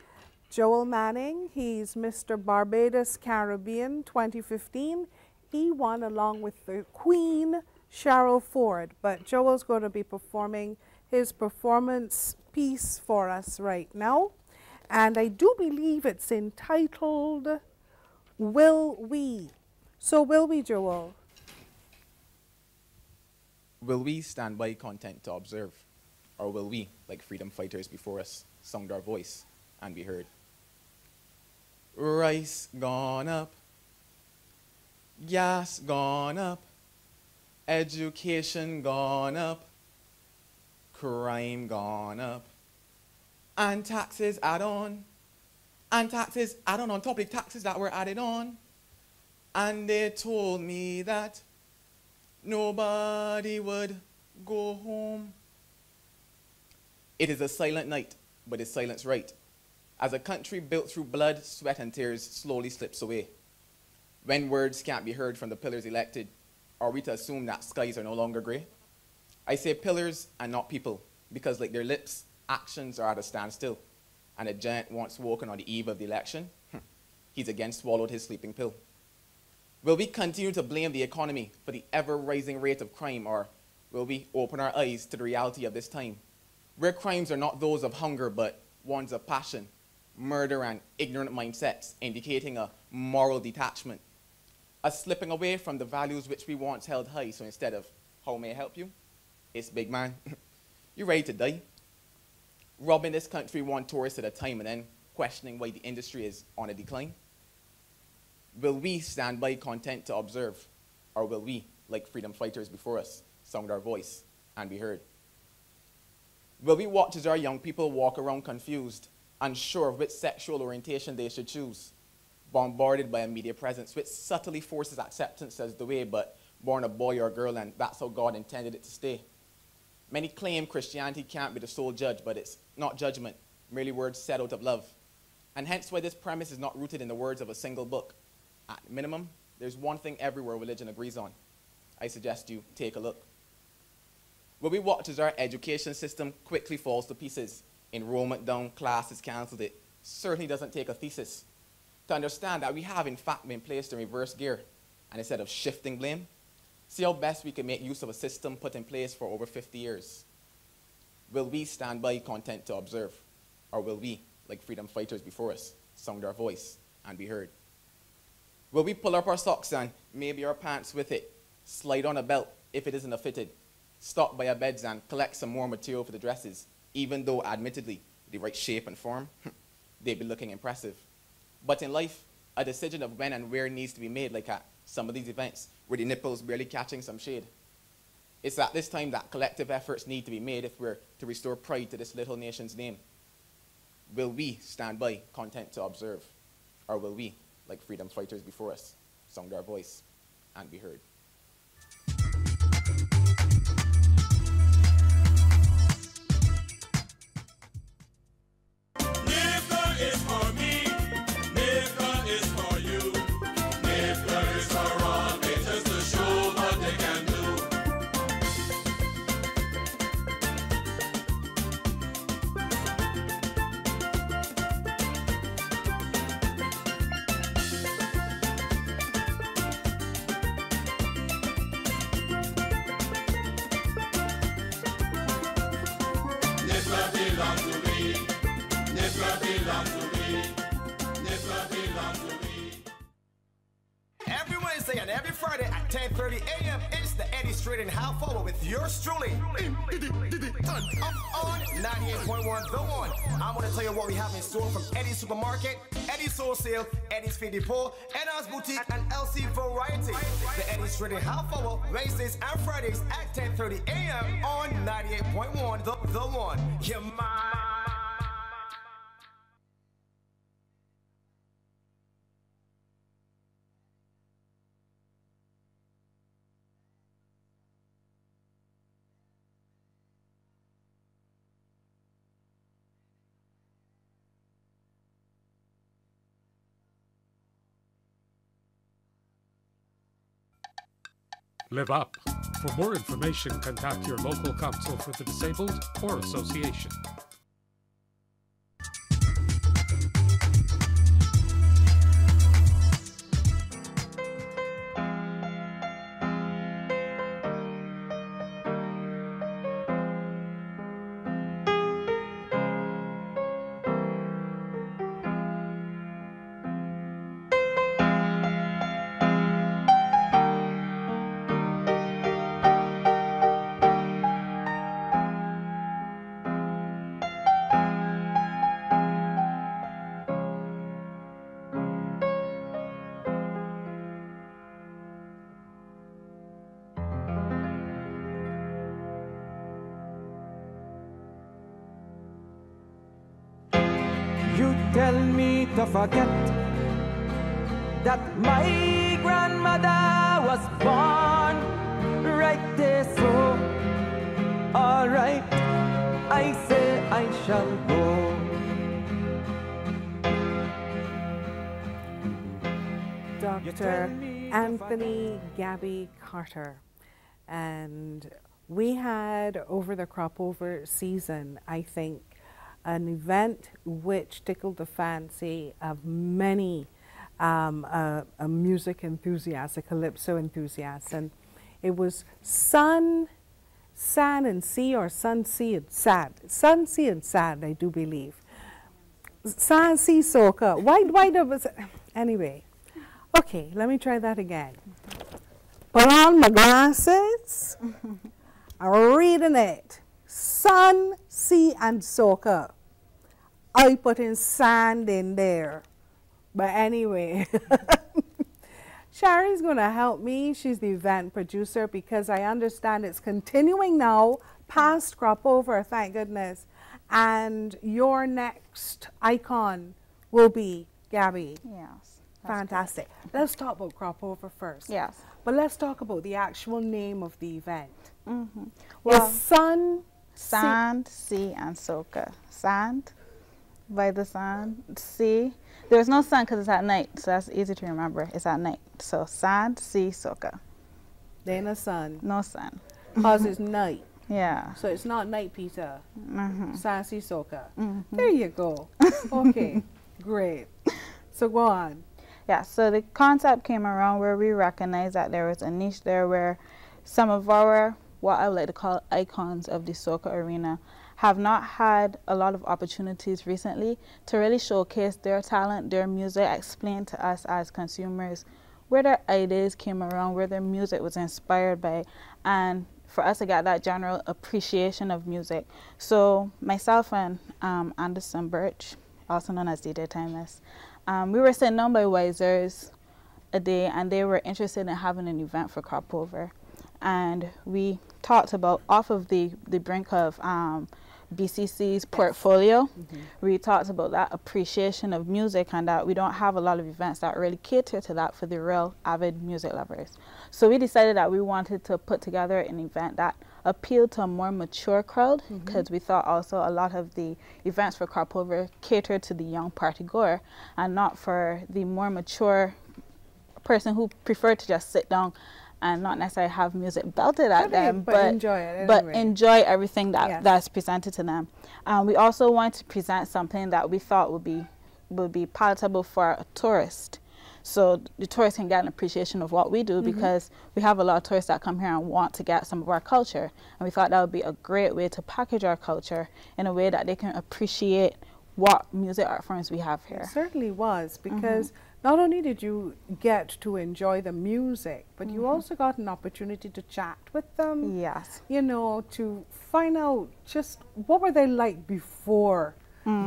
Speaker 79: Joel Manning, he's Mr. Barbados Caribbean 2015. He won along with the Queen, Cheryl Ford. But Joel's going to be performing his performance piece for us right now. And I do believe it's entitled Will We. So, will we, Joel?
Speaker 131: Will we stand by content to observe? Or will we, like freedom fighters before us, sound our voice and be heard? Rice gone up, gas gone up, education gone up, crime gone up, and taxes add on, and taxes add on on top of taxes that were added on. And they told me that nobody would go home. It is a silent night, but is silence right? As a country built through blood, sweat, and tears slowly slips away. When words can't be heard from the pillars elected, are we to assume that skies are no longer grey? I say pillars and not people, because like their lips, actions are at a standstill. And a giant once woken on the eve of the election, hmm, he's again swallowed his sleeping pill. Will we continue to blame the economy for the ever rising rate of crime, or will we open our eyes to the reality of this time, where crimes are not those of hunger but ones of passion, murder, and ignorant mindsets, indicating a moral detachment, a slipping away from the values which we once held high, so instead of, how may I help you? It's big man. you ready to die? Robbing this country one tourist at a time and then questioning why the industry is on a decline? Will we stand by content to observe, or will we, like freedom fighters before us, sound our voice and be heard? Will we watch as our young people walk around confused, unsure of which sexual orientation they should choose, bombarded by a media presence which subtly forces acceptance as the way, but born a boy or a girl, and that's how God intended it to stay? Many claim Christianity can't be the sole judge, but it's not judgment, merely words said out of love. And hence why this premise is not rooted in the words of a single book. At minimum, there's one thing everywhere religion agrees on. I suggest you take a look. Will we watch as our education system quickly falls to pieces? Enrollment down, classes cancelled. It certainly doesn't take a thesis to understand that we have, in fact, been placed in reverse gear. And instead of shifting blame, see how best we can make use of a system put in place for over 50 years. Will we stand by content to observe? Or will we, like freedom fighters before us, sound our voice and be heard? Will we pull up our socks and maybe our pants with it, slide on a belt if it isn't a fitted, stop by our beds and collect some more material for the dresses, even though, admittedly, the right shape and form, they'd be looking impressive. But in life, a decision of when and where needs to be made, like at some of these events, where the nipples barely catching some shade. It's at this time that collective efforts need to be made if we're to restore pride to this little nation's name. Will we stand by, content to observe? Or will we, like freedom fighters before us, sound our voice and be heard?
Speaker 92: Feed Depot, Boutique, and LC Variety. The Eddie's trading half hour Wednesdays and Fridays at 10:30 a.m. on 98.1 The, the One. Yeah, man.
Speaker 116: Live up. For more information, contact your local council for the disabled or association.
Speaker 79: Anthony Gabby Carter. And we had over the crop over season, I think, an event which tickled the fancy of many um, uh, music enthusiasts, a calypso enthusiasts. And it was Sun, San, and Sea, or Sun, Sea, and Sad. Sun, Sea, and Sad, I do believe. San, Sea, Soca. Why, why anyway. Okay, let me try that again. Put on my glasses. I'm reading it. Sun, sea, and soca. I put in sand in there. But anyway, Sharon's going to help me. She's the event producer because I understand it's continuing now past crop over, thank goodness. And your next icon will be Gabby.
Speaker 132: Yes.
Speaker 79: Fantastic. Let's talk about crop over first.
Speaker 132: Yes.
Speaker 79: But let's talk about the actual name of the event.
Speaker 132: Mm-hmm.
Speaker 79: Well, sun,
Speaker 132: sand, sea, and soca. Sand, by the sun. Sea. There's no sun because it's at night, so that's easy to remember. It's at night. So sand, sea, soca.
Speaker 79: There no sun.
Speaker 132: No sun.
Speaker 79: Because it's night.
Speaker 132: Yeah.
Speaker 79: So it's not night, Peter.
Speaker 132: Mm-hmm.
Speaker 79: Sassy soca.
Speaker 132: Mhm.
Speaker 79: There you go. Okay, great. So go on.
Speaker 132: Yeah, so the concept came around where we recognized that there was a niche there where some of our, what I would like to call icons of the soca arena, have not had a lot of opportunities recently to really showcase their talent, their music, explain to us as consumers where their ideas came around, where their music was inspired by, and for us to get that general appreciation of music. So myself and um, Anderson Birch, also known as DJ Timeless, um, we were sent down by Wisers a day and they were interested in having an event for crop over. And we talked about off of the, the brink of um, BCC's portfolio, mm-hmm. we talked about that appreciation of music and that we don't have a lot of events that really cater to that for the real avid music lovers. So we decided that we wanted to put together an event that appealed to a more mature crowd mm-hmm. because we thought also a lot of the events for crop over catered to the young party goer and not for the more mature person who preferred to just sit down and not necessarily have music belted at
Speaker 79: But,
Speaker 132: them,
Speaker 79: but enjoy it
Speaker 132: but
Speaker 79: anyway.
Speaker 132: enjoy everything that
Speaker 79: Yes.
Speaker 132: that's presented to them. Um, we also want to present something that we thought would be would be palatable for a tourist. So the tourists can get an appreciation of what we do
Speaker 79: Mhm.
Speaker 132: because we have a lot of tourists that come here and want to get some of our culture. And we thought that would be a great way to package our culture in a way that they can appreciate what music art forms we have here.
Speaker 79: It certainly was
Speaker 132: Mm-hmm.
Speaker 79: because not only did you get to enjoy the music, but you
Speaker 132: Mhm.
Speaker 79: also got an opportunity to chat with them.
Speaker 132: Yes.
Speaker 79: You know, to find out just what were they like before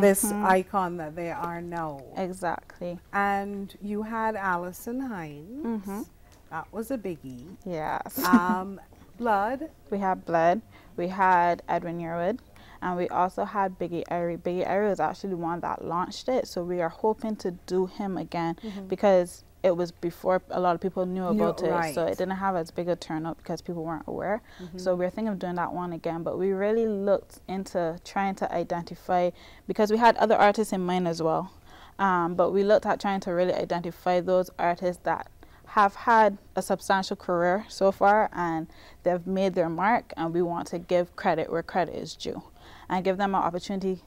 Speaker 79: this
Speaker 132: Mhm.
Speaker 79: icon that they are now.
Speaker 132: Exactly.
Speaker 79: And you had Alison Hinds.
Speaker 132: Mhm.
Speaker 79: That was a biggie.
Speaker 132: Yes.
Speaker 79: Um, Blood.
Speaker 132: We had Blood. We had Edwin Yearwood. And we also had Biggie Irie. Biggie Irie was actually the one that launched it. So we are hoping to do him again
Speaker 79: Mhm.
Speaker 132: because it was before a lot of people knew about it. So it didn't have as big a turnout because people weren't aware.
Speaker 79: Mhm.
Speaker 132: So we're thinking of doing that one again. But we really looked into trying to identify because we had other artists in mind as well. Um, but we looked at trying to really identify those artists that have had a substantial career so far and they've made their mark and we want to give credit where credit is due and give them an opportunity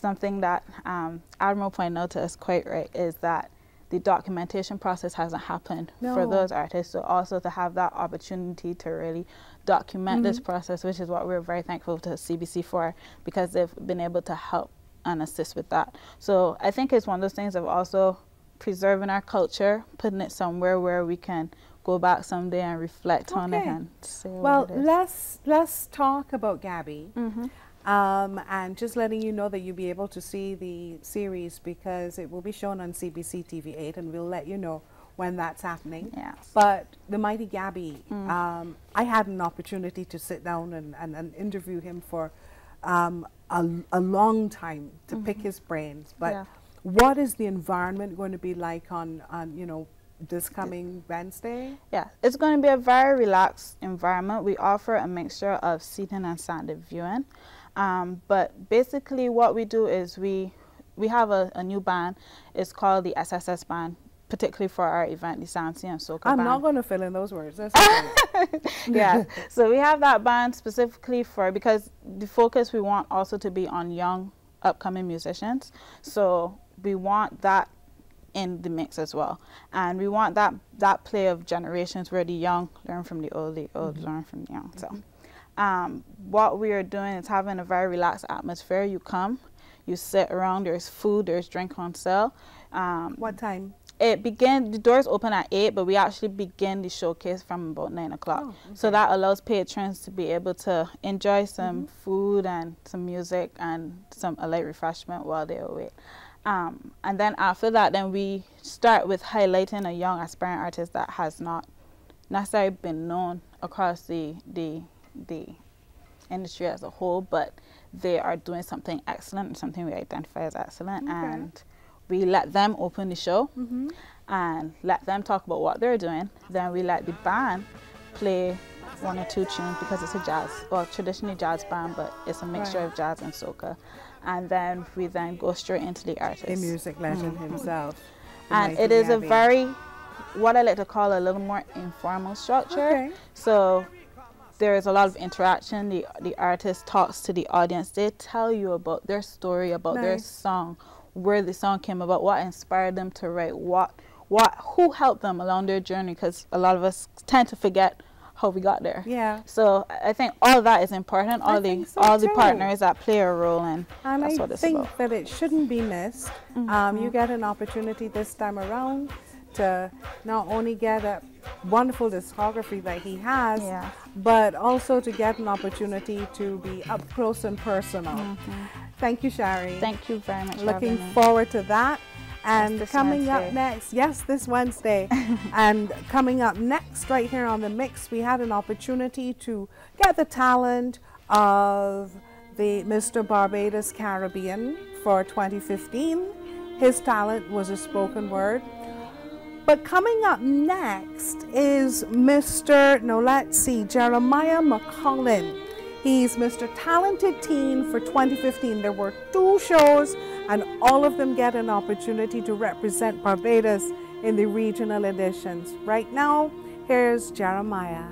Speaker 132: something that um, admiral pointed out to us quite right is that the documentation process hasn't happened for those artists so also to have that opportunity to really document this
Speaker 79: Mhm.
Speaker 132: process which is what we're very thankful to cbc for because they've been able to help and assist with that so i think it's one of those things of also preserving our culture putting it somewhere where we can go back someday and reflect on it
Speaker 79: Okay.
Speaker 132: and say
Speaker 79: Well,
Speaker 132: what it is.
Speaker 79: let's let's talk about Gabby.
Speaker 132: Mhm.
Speaker 79: Um, and just letting you know that you'll be able to see the series because it will be shown on CBC TV8 and we'll let you know when that's happening.
Speaker 132: Yes.
Speaker 79: But the mighty Gabby,
Speaker 132: Mm.
Speaker 79: um, I had an opportunity to sit down and, and, and interview him for um, a, a long time to pick
Speaker 132: Mhm.
Speaker 79: his brains. But
Speaker 132: Yeah.
Speaker 79: what is the environment going to be like on, on you know, this coming Wednesday?
Speaker 132: Yeah, it's going to be a very relaxed environment. We offer a mixture of seating and standing viewing. Um, but basically, what we do is we we have a, a new band. It's called the SSS band, particularly for our event, the Sansi and Soca
Speaker 79: I'm
Speaker 132: band.
Speaker 79: not going to fill in those words. That's
Speaker 132: yeah. So we have that band specifically for because the focus we want also to be on young upcoming musicians. So we want that in the mix as well. And we want that that play of generations where the young learn from the old, the old
Speaker 79: Mhm.
Speaker 132: learn from the young. So um, what we are doing is having a very relaxed atmosphere. You come, you sit around, there's food, there's drink on sale. Um,
Speaker 79: what time?
Speaker 132: It begin the doors open at eight, but we actually begin the showcase from about nine o'clock.
Speaker 79: Oh,
Speaker 132: So that allows patrons to be able to enjoy some
Speaker 79: Mm-hmm.
Speaker 132: food and some music and some a light refreshment while they wait. Um, and then after that, then we start with highlighting a young aspiring artist that has not necessarily been known across the the the industry as a whole, but they are doing something excellent, something we identify as excellent,
Speaker 79: Okay.
Speaker 132: and we let them open the show
Speaker 79: Mhm.
Speaker 132: and let them talk about what they're doing. Then we let the band play one or two tunes because it's a jazz, well, traditionally jazz band, but it's a mixture
Speaker 79: Right.
Speaker 132: of jazz and soca. And then we then go straight into the artist.
Speaker 79: The music legend
Speaker 132: Mhm.
Speaker 79: himself.
Speaker 132: And it is a very, what I like to call a little more informal structure.
Speaker 79: Okay.
Speaker 132: So there is a lot of interaction. The the artist talks to the audience. They tell you about their story, about their song, where the song came about, what inspired them to write, what what who helped them along their journey. Because a lot of us tend to forget how we got there.
Speaker 79: Yeah.
Speaker 132: So I I think all that is important.
Speaker 79: I
Speaker 132: All the
Speaker 79: so
Speaker 132: all the partners that play a role, and,
Speaker 79: And
Speaker 132: that's
Speaker 79: I
Speaker 132: what it's
Speaker 79: think
Speaker 132: about.
Speaker 79: that it shouldn't be missed. Um, you get an opportunity this time around to not only get a wonderful discography that he has,
Speaker 132: Yeah.
Speaker 79: but also to get an opportunity to be up close and personal. Mm-hmm. Thank you, Shari.
Speaker 132: Thank you very much.
Speaker 79: Looking forward to that. And
Speaker 132: this
Speaker 79: coming up next, yes, this Wednesday. and coming up next, right here on the mix, we had an opportunity to get the talent of the Mr. Barbados Caribbean for 2015. His talent was a spoken word. But coming up next is Mr. No, let's see, Jeremiah McCollin. He's Mr. Talented Teen for 2015. There were two shows, and all of them get an opportunity to represent Barbados in the regional editions. Right now, here's Jeremiah.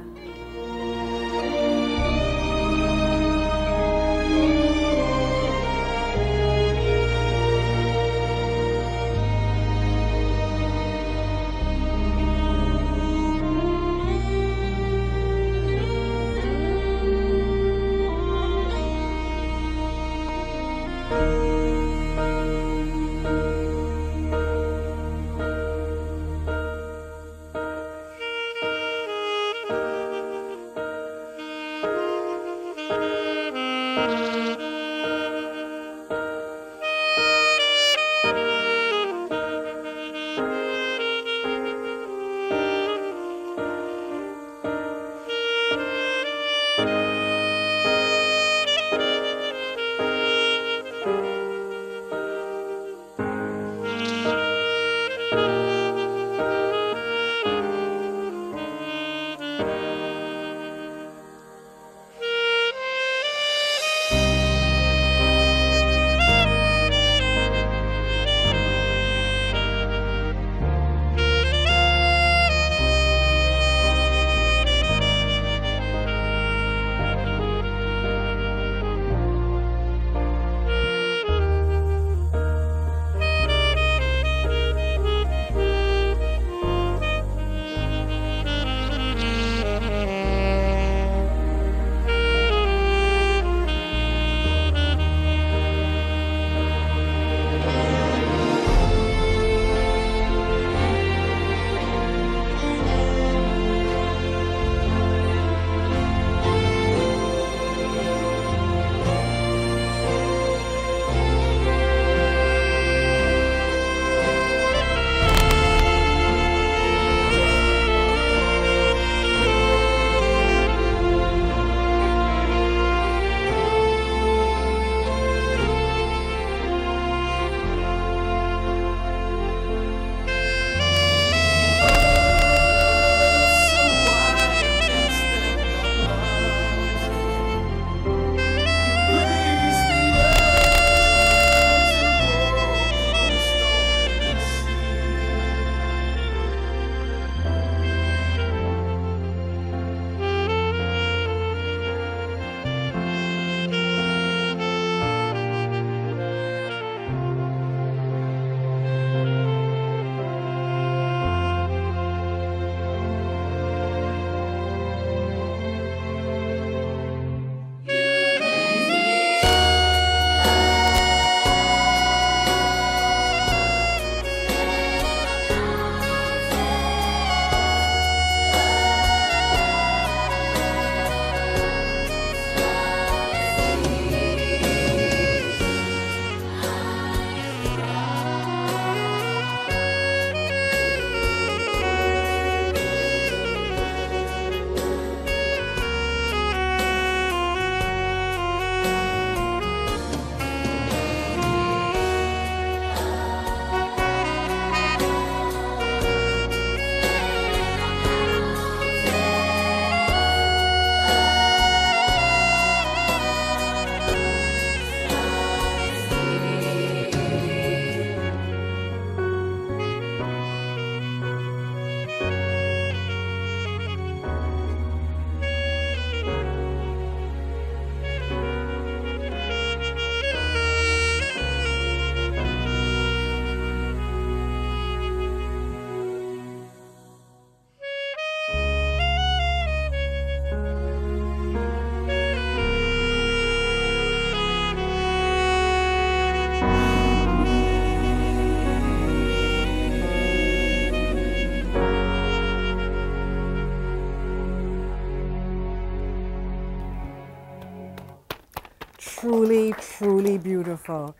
Speaker 79: Truly, truly beautiful.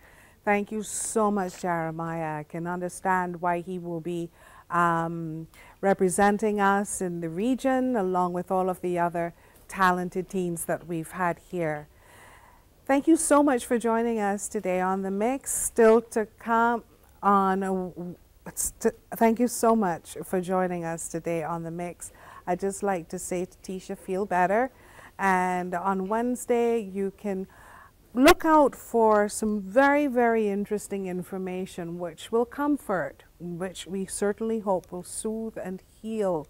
Speaker 79: Thank you so much, Jeremiah. I can understand why he will be um, representing us in the region along with all of the other talented teens that we've had here. Thank you so much for joining us today on the mix. Still to come on. A, st- thank you so much for joining us today on the mix. I just like to say to Tisha, feel better. And on Wednesday, you can look out for some very, very interesting information which will comfort, which we certainly hope will soothe and heal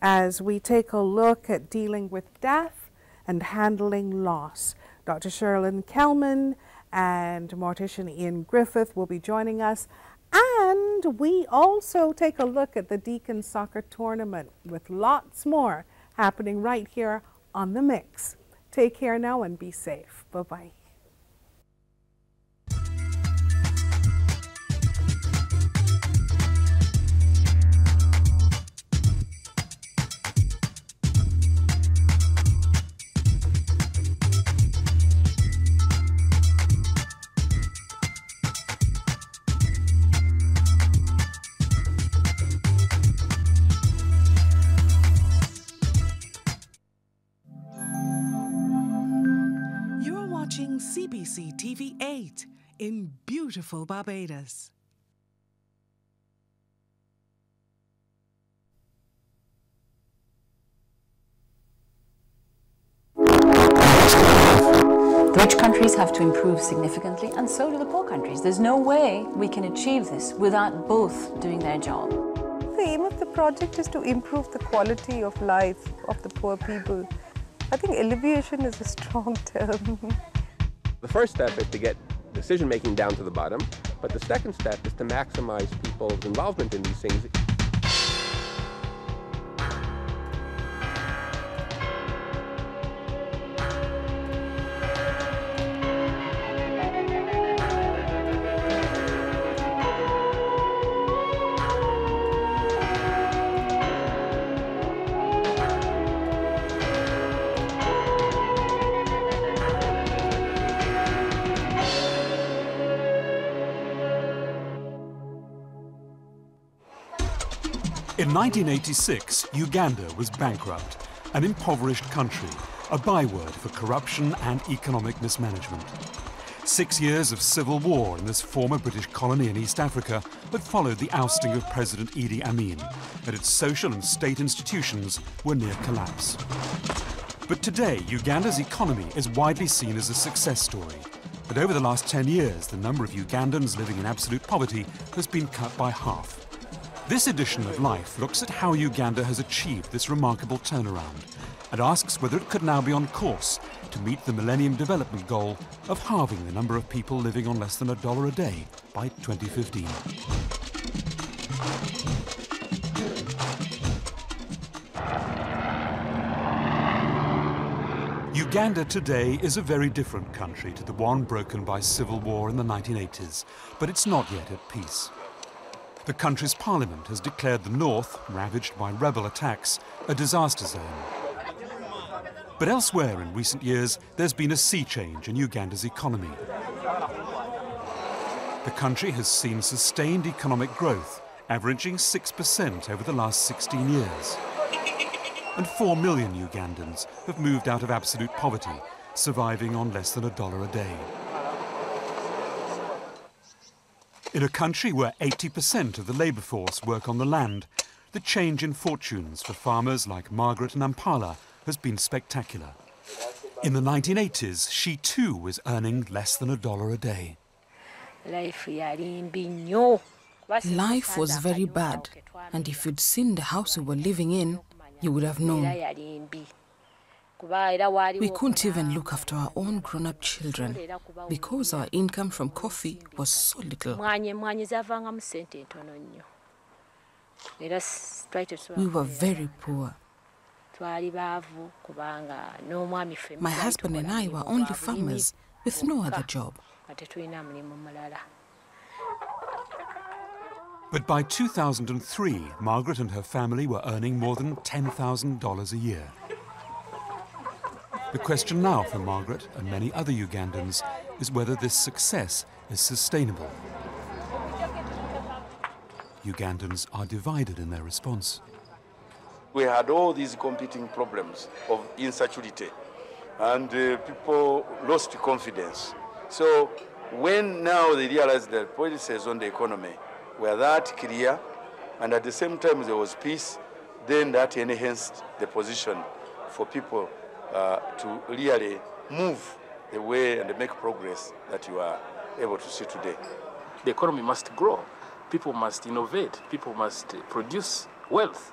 Speaker 79: as we take a look at dealing with death and handling loss. Dr. Sherilyn Kelman and mortician Ian Griffith will be joining us. And we also take a look at the Deacon Soccer Tournament with lots more happening right here on The Mix. Take care now and be safe. Bye bye.
Speaker 133: Beautiful Barbados.
Speaker 134: The rich countries have to improve significantly, and so do the poor countries. There's no way we can achieve this without both doing their job.
Speaker 135: The aim of the project is to improve the quality of life of the poor people. I think alleviation is a strong term.
Speaker 136: The first step is to get decision making down to the bottom, but the second step is to maximize people's involvement in these things.
Speaker 69: In 1986, Uganda was bankrupt, an impoverished country, a byword for corruption and economic mismanagement. Six years of civil war in this former British colony in East Africa had followed the ousting of President Idi Amin, and its social and state institutions were near collapse. But today, Uganda's economy is widely seen as a success story. But over the last 10 years, the number of Ugandans living in absolute poverty has been cut by half. This edition of Life looks at how Uganda has achieved this remarkable turnaround and asks whether it could now be on course to meet the Millennium Development Goal of halving the number of people living on less than a dollar a day by 2015. Uganda today is a very different country to the one broken by civil war in the 1980s, but it's not yet at peace. The country's parliament has declared the north, ravaged by rebel attacks, a disaster zone. But elsewhere in recent years, there's been a sea change in Uganda's economy. The country has seen sustained economic growth, averaging 6% over the last 16 years. And 4 million Ugandans have moved out of absolute poverty, surviving on less than a dollar a day. In a country where 80% of the labour force work on the land, the change in fortunes for farmers like Margaret Nampala has been spectacular. In the 1980s, she too was earning less than a dollar a day.
Speaker 137: Life was very bad, and if you'd seen the house we were living in, you would have known. We couldn't even look after our own grown up children because our income from coffee was so little. We were very poor. My husband and I were only farmers with no other job.
Speaker 69: But by 2003, Margaret and her family were earning more than $10,000 a year. The question now for Margaret and many other Ugandans is whether this success is sustainable. Ugandans are divided in their response.
Speaker 136: We had all these competing problems of insecurity, and uh, people lost confidence. So when now they realized that policies on the economy were that clear, and at the same time there was peace, then that enhanced the position for people uh, to really move the way and make progress that you are able to see today.
Speaker 138: The economy must grow. People must innovate. People must produce wealth,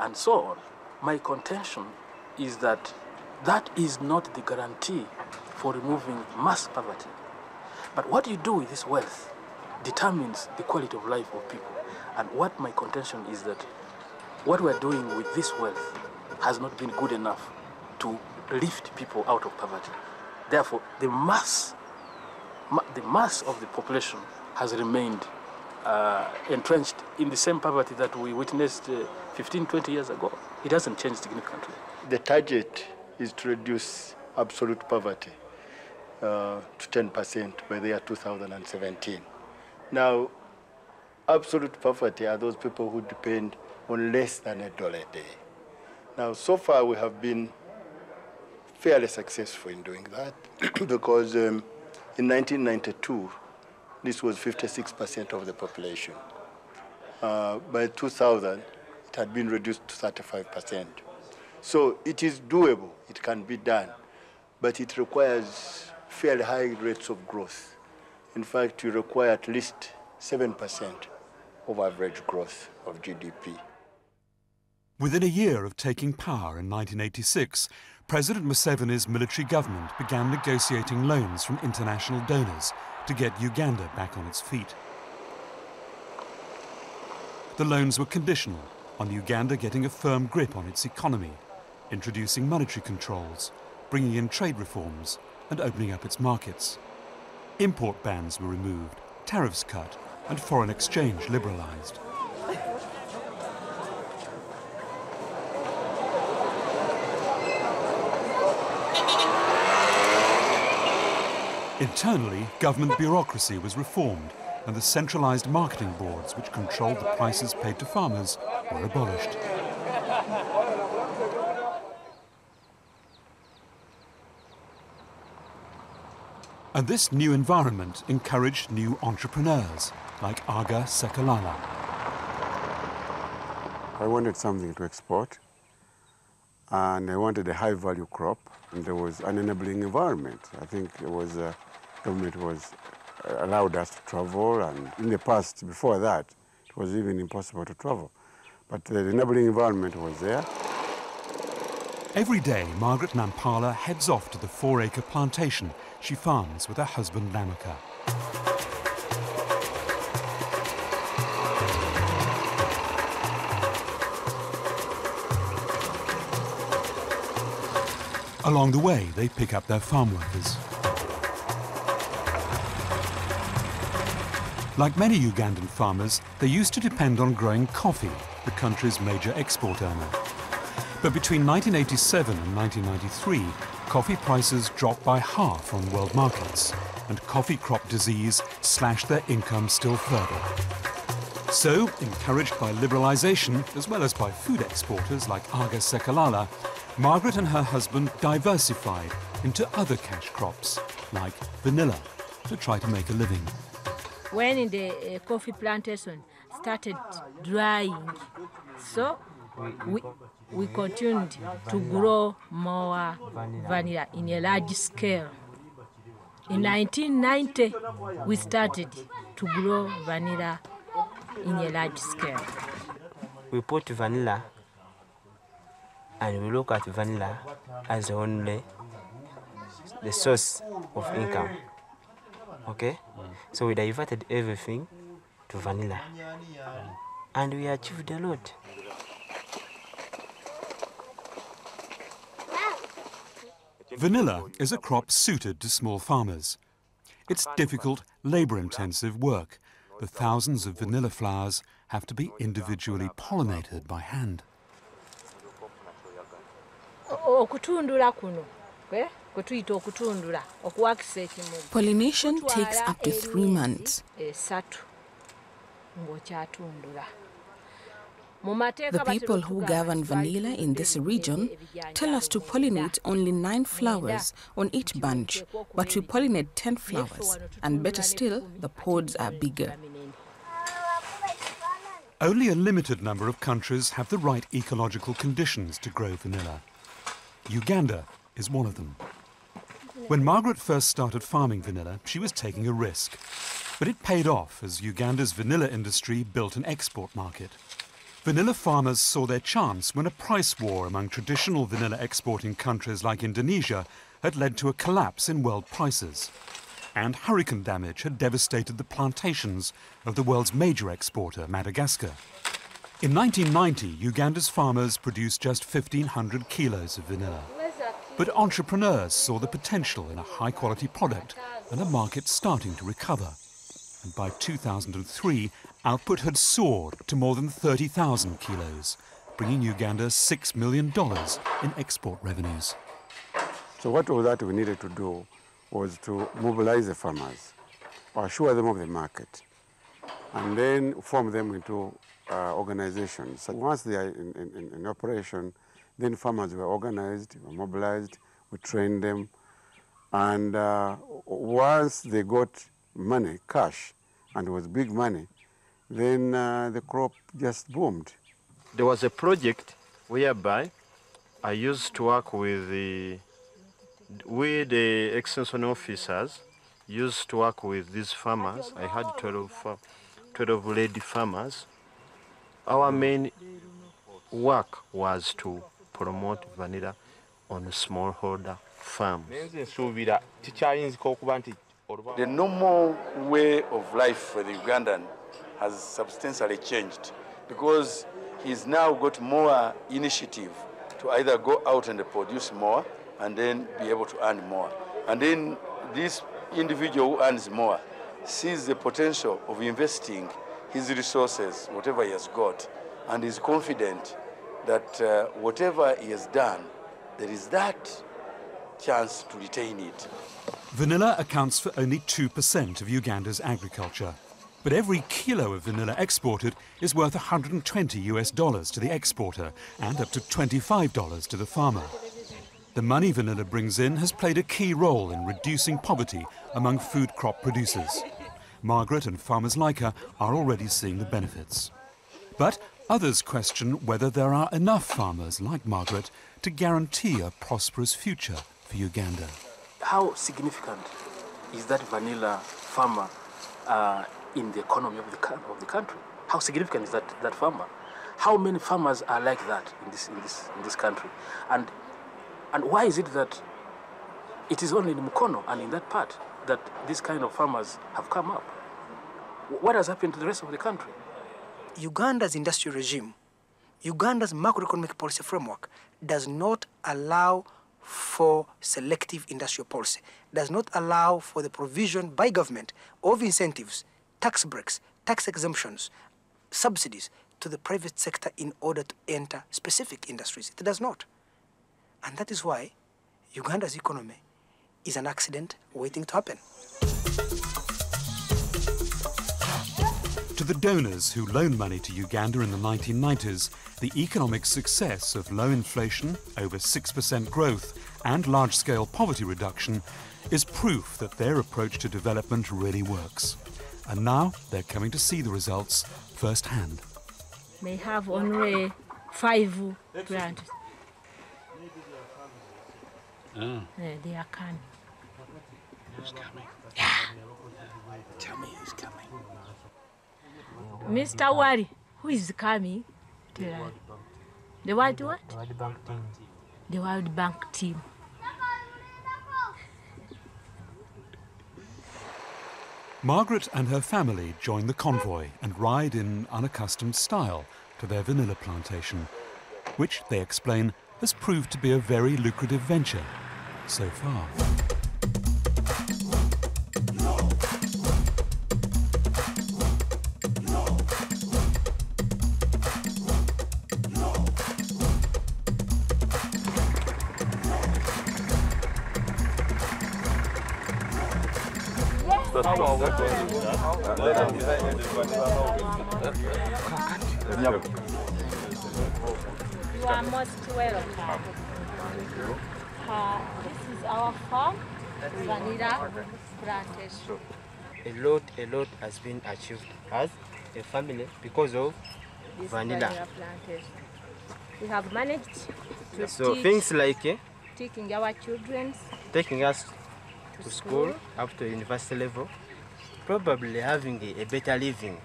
Speaker 138: and so on. My contention is that that is not the guarantee for removing mass poverty. But what you do with this wealth determines the quality of life of people. And what my contention is that what we're doing with this wealth has not been good enough to lift people out of poverty. Therefore, the mass, ma- the mass of the population has remained uh, entrenched in the same poverty that we witnessed uh, 15, 20 years ago. It hasn't changed significantly.
Speaker 139: The target is to reduce absolute poverty uh, to 10% by the year 2017. Now, absolute poverty are those people who depend on less than a dollar a day. Now, so far we have been fairly successful in doing that because um, in 1992, this was 56% of the population. Uh, by 2000, it had been reduced to 35%. So it is doable, it can be done, but it requires fairly high rates of growth. In fact, you require at least 7% of average growth of GDP.
Speaker 69: Within a year of taking power in 1986, President Museveni's military government began negotiating loans from international donors to get Uganda back on its feet. The loans were conditional on Uganda getting a firm grip on its economy, introducing monetary controls, bringing in trade reforms, and opening up its markets. Import bans were removed, tariffs cut, and foreign exchange liberalized. Internally, government bureaucracy was reformed and the centralized marketing boards which controlled the prices paid to farmers were abolished. And this new environment encouraged new entrepreneurs like Aga Sekalala.
Speaker 140: I wanted something to export, and I wanted a high-value crop, and there was an enabling environment. I think it was uh, government was uh, allowed us to travel, and in the past, before that, it was even impossible to travel. But the enabling environment was there.
Speaker 69: Every day, Margaret Nampala heads off to the four-acre plantation she farms with her husband Namaka. Along the way, they pick up their farm workers. Like many Ugandan farmers, they used to depend on growing coffee, the country's major export earner. But between 1987 and 1993, coffee prices dropped by half on world markets, and coffee crop disease slashed their income still further. So, encouraged by liberalisation, as well as by food exporters like Aga Sekalala, Margaret and her husband diversified into other cash crops, like vanilla, to try to make a living.
Speaker 134: when the uh, coffee plantation started drying. So we, we continued to grow more vanilla in a large scale. In 1990, we started to grow vanilla in a large scale.
Speaker 141: We put vanilla and we look at vanilla as only the source of income. Okay? So we diverted everything to vanilla. And we achieved a lot.
Speaker 69: Vanilla is a crop suited to small farmers. It's difficult, labour-intensive work. The thousands of vanilla flowers have to be individually pollinated by hand.
Speaker 134: O- okutundula kuno kwe kwe okutundula okuwakisa ekimuli
Speaker 137: Pollination takes up to three months.
Speaker 134: esatu ng'okyatundula
Speaker 137: The people who govern vanilla in this region tell us to pollinate only nine flowers on each bunch, but we pollinate 10 flowers, and better still, the pods are bigger.
Speaker 69: Only a limited number of countries have the right ecological conditions to grow vanilla. Uganda is one of them. When Margaret first started farming vanilla, she was taking a risk. But it paid off as Uganda's vanilla industry built an export market. Vanilla farmers saw their chance when a price war among traditional vanilla exporting countries like Indonesia had led to a collapse in world prices. And hurricane damage had devastated the plantations of the world's major exporter, Madagascar. In 1990, Uganda's farmers produced just 1,500 kilos of vanilla. But entrepreneurs saw the potential in a high quality product and a market starting to recover. And by 2003, output had soared to more than 30,000 kilos, bringing Uganda $6 million in export revenues.
Speaker 140: So what all that we needed to do was to mobilize the farmers, assure them of the market, and then form them into uh, organizations. So once they are in, in, in operation, then farmers were organized, were mobilized, we trained them, and uh, once they got money, cash, and it was big money, then uh, the crop just boomed.
Speaker 142: There was a project whereby I used to work with the we the extension officers used to work with these farmers. I had 12, fa- 12 lady farmers. Our main work was to promote vanilla on smallholder farms.
Speaker 136: The normal way of life for the Ugandan has substantially changed because he's now got more initiative to either go out and produce more and then be able to earn more. And then this individual who earns more sees the potential of investing his resources, whatever he has got, and is confident that uh, whatever he has done, there is that chance to retain it.
Speaker 69: Vanilla accounts for only 2% of Uganda's agriculture. But every kilo of vanilla exported is worth 120 US dollars to the exporter and up to $25 to the farmer. The money vanilla brings in has played a key role in reducing poverty among food crop producers. Margaret and farmers like her are already seeing the benefits. But others question whether there are enough farmers like Margaret to guarantee a prosperous future for Uganda.
Speaker 138: How significant is that vanilla farmer uh, in the economy of the, of the country? How significant is that, that farmer? How many farmers are like that in this, in this, in this country? And, and why is it that it is only in Mukono and in that part that these kind of farmers have come up? Wh- What has happened to the rest of the country?
Speaker 143: Uganda's industrial regime, Uganda's macroeconomic policy framework does not allow for selective industrial policy, does not allow for the provision by government of incentives, tax breaks, tax exemptions, subsidies to the private sector in order to enter specific industries. It does not. And that is why Uganda's economy is an accident waiting to happen.
Speaker 69: The donors who loaned money to Uganda in the 1990s, the economic success of low inflation, over 6% growth, and large scale poverty reduction is proof that their approach to development really works. And now they're coming to see the results firsthand.
Speaker 134: They have only five plants.
Speaker 69: Ah.
Speaker 134: Eh, they are coming.
Speaker 126: Who's coming? Tell me who's coming.
Speaker 134: Mr. Wari, who is coming? Tell us. The World what?
Speaker 141: The World Bank team.
Speaker 134: The World Bank team.
Speaker 69: Margaret and her family join the convoy and ride in unaccustomed style to their vanilla plantation, which, they explain, has proved to be a very lucrative venture so far.
Speaker 134: You are most welcome. Uh, this is our farm, vanilla plantation.
Speaker 141: A lot, a lot has been achieved as a family because of
Speaker 134: This
Speaker 141: vanilla.
Speaker 134: plantation. We have managed to
Speaker 141: So
Speaker 134: teach,
Speaker 141: things like eh,
Speaker 134: taking our children
Speaker 141: taking us to, school. up to university level, probably having a, a better living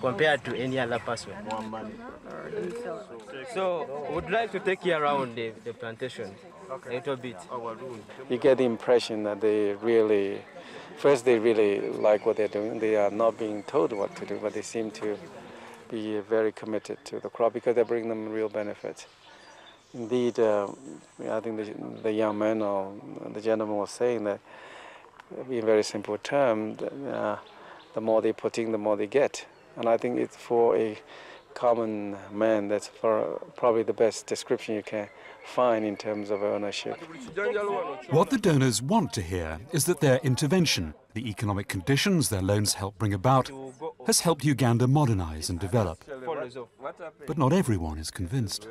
Speaker 141: compared to any other person. So would like to take you around the, the plantation a little bit.
Speaker 144: you get the impression that they really, first they really like what they're doing. They are not being told what to do, but they seem to be very committed to the crop because they bring them real benefits. Indeed, uh, I think the, the young man or the gentleman was saying that, in very simple terms, uh, the more they put in, the more they get. And I think it's for a common man, that's for probably the best description you can find in terms of ownership.
Speaker 69: What the donors want to hear is that their intervention, the economic conditions their loans help bring about, has helped Uganda modernize and develop. But not everyone is convinced.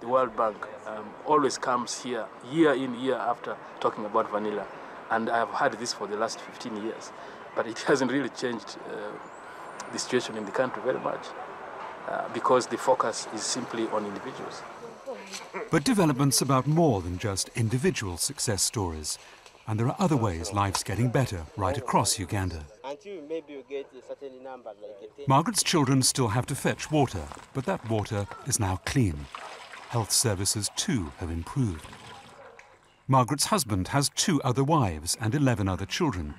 Speaker 138: The World Bank um, always comes here year in, year after talking about vanilla. And I have had this for the last 15 years. But it hasn't really changed uh, the situation in the country very much uh, because the focus is simply on individuals.
Speaker 69: But development's about more than just individual success stories. And there are other ways life's getting better right across Uganda.
Speaker 141: Until maybe you get a certain number like a 10.
Speaker 69: Margaret's children still have to fetch water, but that water is now clean. Health services, too, have improved. Margaret's husband has two other wives and 11 other children.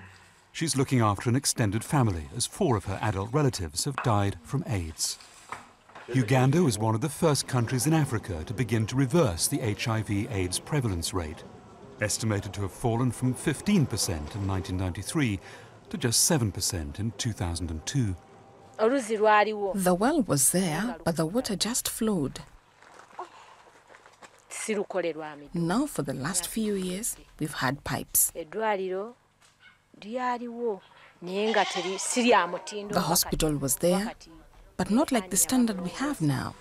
Speaker 69: She's looking after an extended family as four of her adult relatives have died from AIDS. Uganda was one of the first countries in Africa to begin to reverse the HIV AIDS prevalence rate, estimated to have fallen from 15% in 1993 to just 7% in 2002.
Speaker 137: The well was there, but the water just flowed. Now, for the last few years, we've had pipes.
Speaker 134: eddwaliro lyaliwo naye nga teri- si lya mutindo
Speaker 137: The hospital was there, but not like the standard we have now.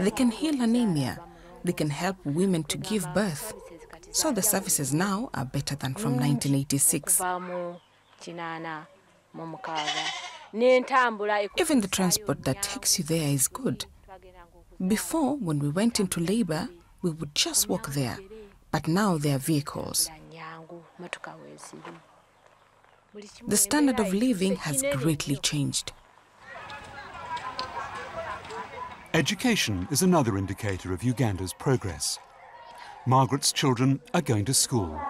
Speaker 137: They can heal anemia. They can help women to give birth. So the services now are better than from mm. 1986.
Speaker 134: kuva mu kinaana mu mukaaga n'entambula eku-
Speaker 137: Even the transport that takes you there is good. Before, when we went into labor, we would just walk there. But now there are vehicles.
Speaker 134: nyangu motoka weeziri Buli kimu
Speaker 137: The standard of living has greatly changed.
Speaker 69: Education is another indicator of Uganda's progress. Margaret's children are going to school.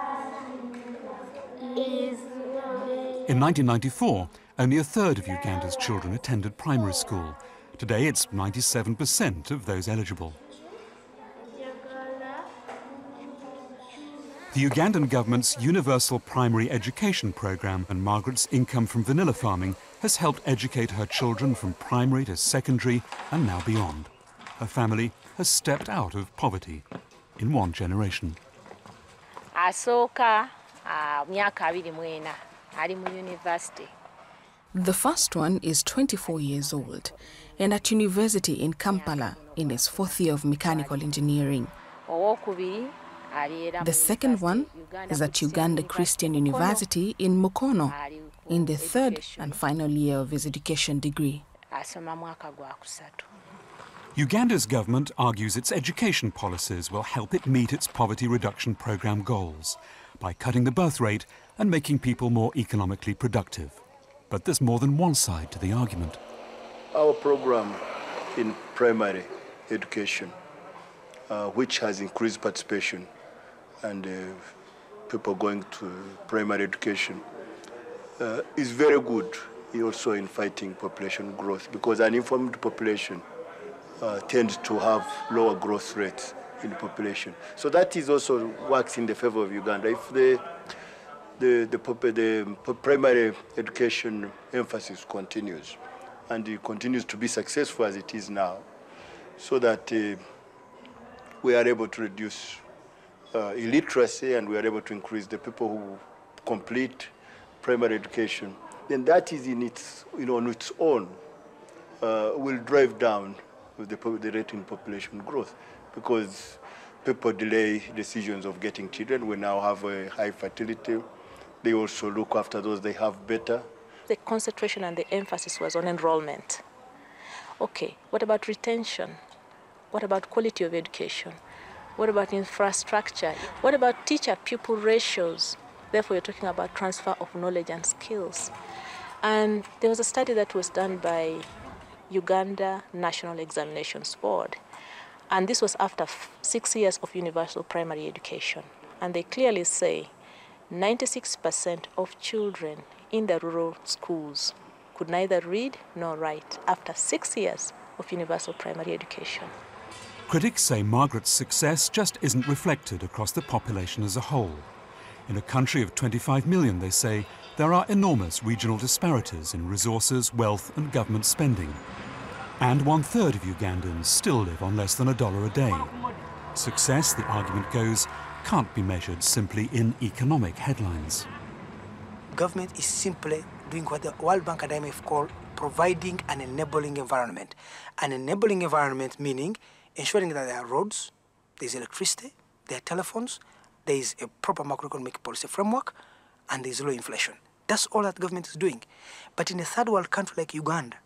Speaker 69: In 1994, only a third of Uganda's children attended primary school. Today, it's 97% of those eligible. The Ugandan government's Universal Primary Education Programme and Margaret's income from vanilla farming has helped educate her children from primary to secondary and now beyond. Her family has stepped out of poverty in one generation.
Speaker 134: asooka ah, myaka abiri mu ena ali mu yunivasite
Speaker 137: The first one is 24 years old and at university in Kampala in his fourth year of mechanical engineering.
Speaker 134: owookubiri ali era
Speaker 137: The second one is at Uganda Christian University in Mukono in the third and final year of his education degree.
Speaker 69: Uganda's government argues its education policies will help it meet its poverty reduction program goals by cutting the birth rate and making people more economically productive. But there's more than one side to the argument.
Speaker 139: Our program in primary education, uh, which has increased participation and uh, people going to primary education, uh, is very good also in fighting population growth because an informed population uh, tends to have lower growth rates in the population. So that is also works in the favor of Uganda. If the the, the, the primary education emphasis continues and it continues to be successful as it is now, so that uh, we are able to reduce uh, illiteracy and we are able to increase the people who complete primary education, then that is in its, you know, on its own uh, will drive down the, the rate in population growth because people delay decisions of getting children. We now have a high fertility. They also look after those they have better.
Speaker 145: The concentration and the emphasis was on enrollment. Okay, what about retention? What about quality of education? What about infrastructure? What about teacher pupil ratios? Therefore, you're talking about transfer of knowledge and skills. And there was a study that was done by Uganda National Examinations Board. And this was after six years of universal primary education. And they clearly say 96% of children in the rural schools could neither read nor write after six years of universal primary education.
Speaker 69: Critics say Margaret's success just isn't reflected across the population as a whole. In a country of 25 million, they say, there are enormous regional disparities in resources, wealth and government spending. And one third of Ugandans still live on less than a dollar a day. Success, the argument goes, can't be measured simply in economic headlines.
Speaker 143: Government is simply doing what the World Bank and IMF call providing an enabling environment. An enabling environment meaning ensuring that there are roads, there's electricity, there are telephones, there is a proper macroeconomic policy framework, and there's low inflation. That's all that government is doing. But in a third world country like Uganda,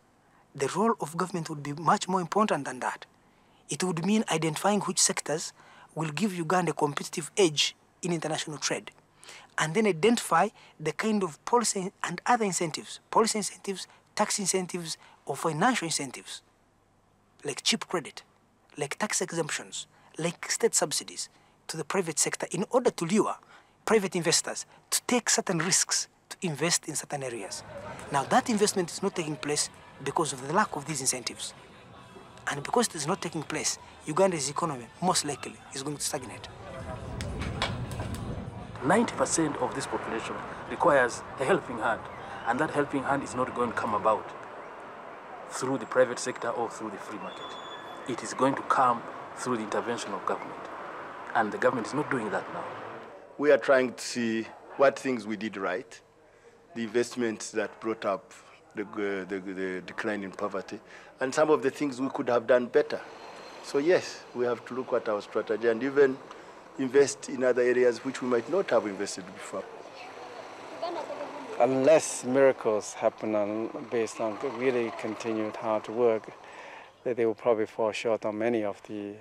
Speaker 143: the role of government would be much more important than that. It would mean identifying which sectors will give Uganda a competitive edge in international trade. And then identify the kind of policy and other incentives, policy incentives, tax incentives, or financial incentives, like cheap credit, like tax exemptions, like state subsidies to the private sector in order to lure private investors to take certain risks to invest in certain areas. Now, that investment is not taking place because of the lack of these incentives. And because it is not taking place, Uganda's economy most likely is going to stagnate.
Speaker 138: 90% of this population requires a helping hand, and that helping hand is not going to come about through the private sector or through the free market. It is going to come through the intervention of government, and the government is not doing that now.
Speaker 139: We are trying to see what things we did right, the investments that brought up the, uh, the, the decline in poverty, and some of the things we could have done better. So yes, we have to look at our strategy and even invest in other areas which we might not have invested before.
Speaker 144: Unless miracles happen on, based on really continued hard work, they will probably fall short on many of the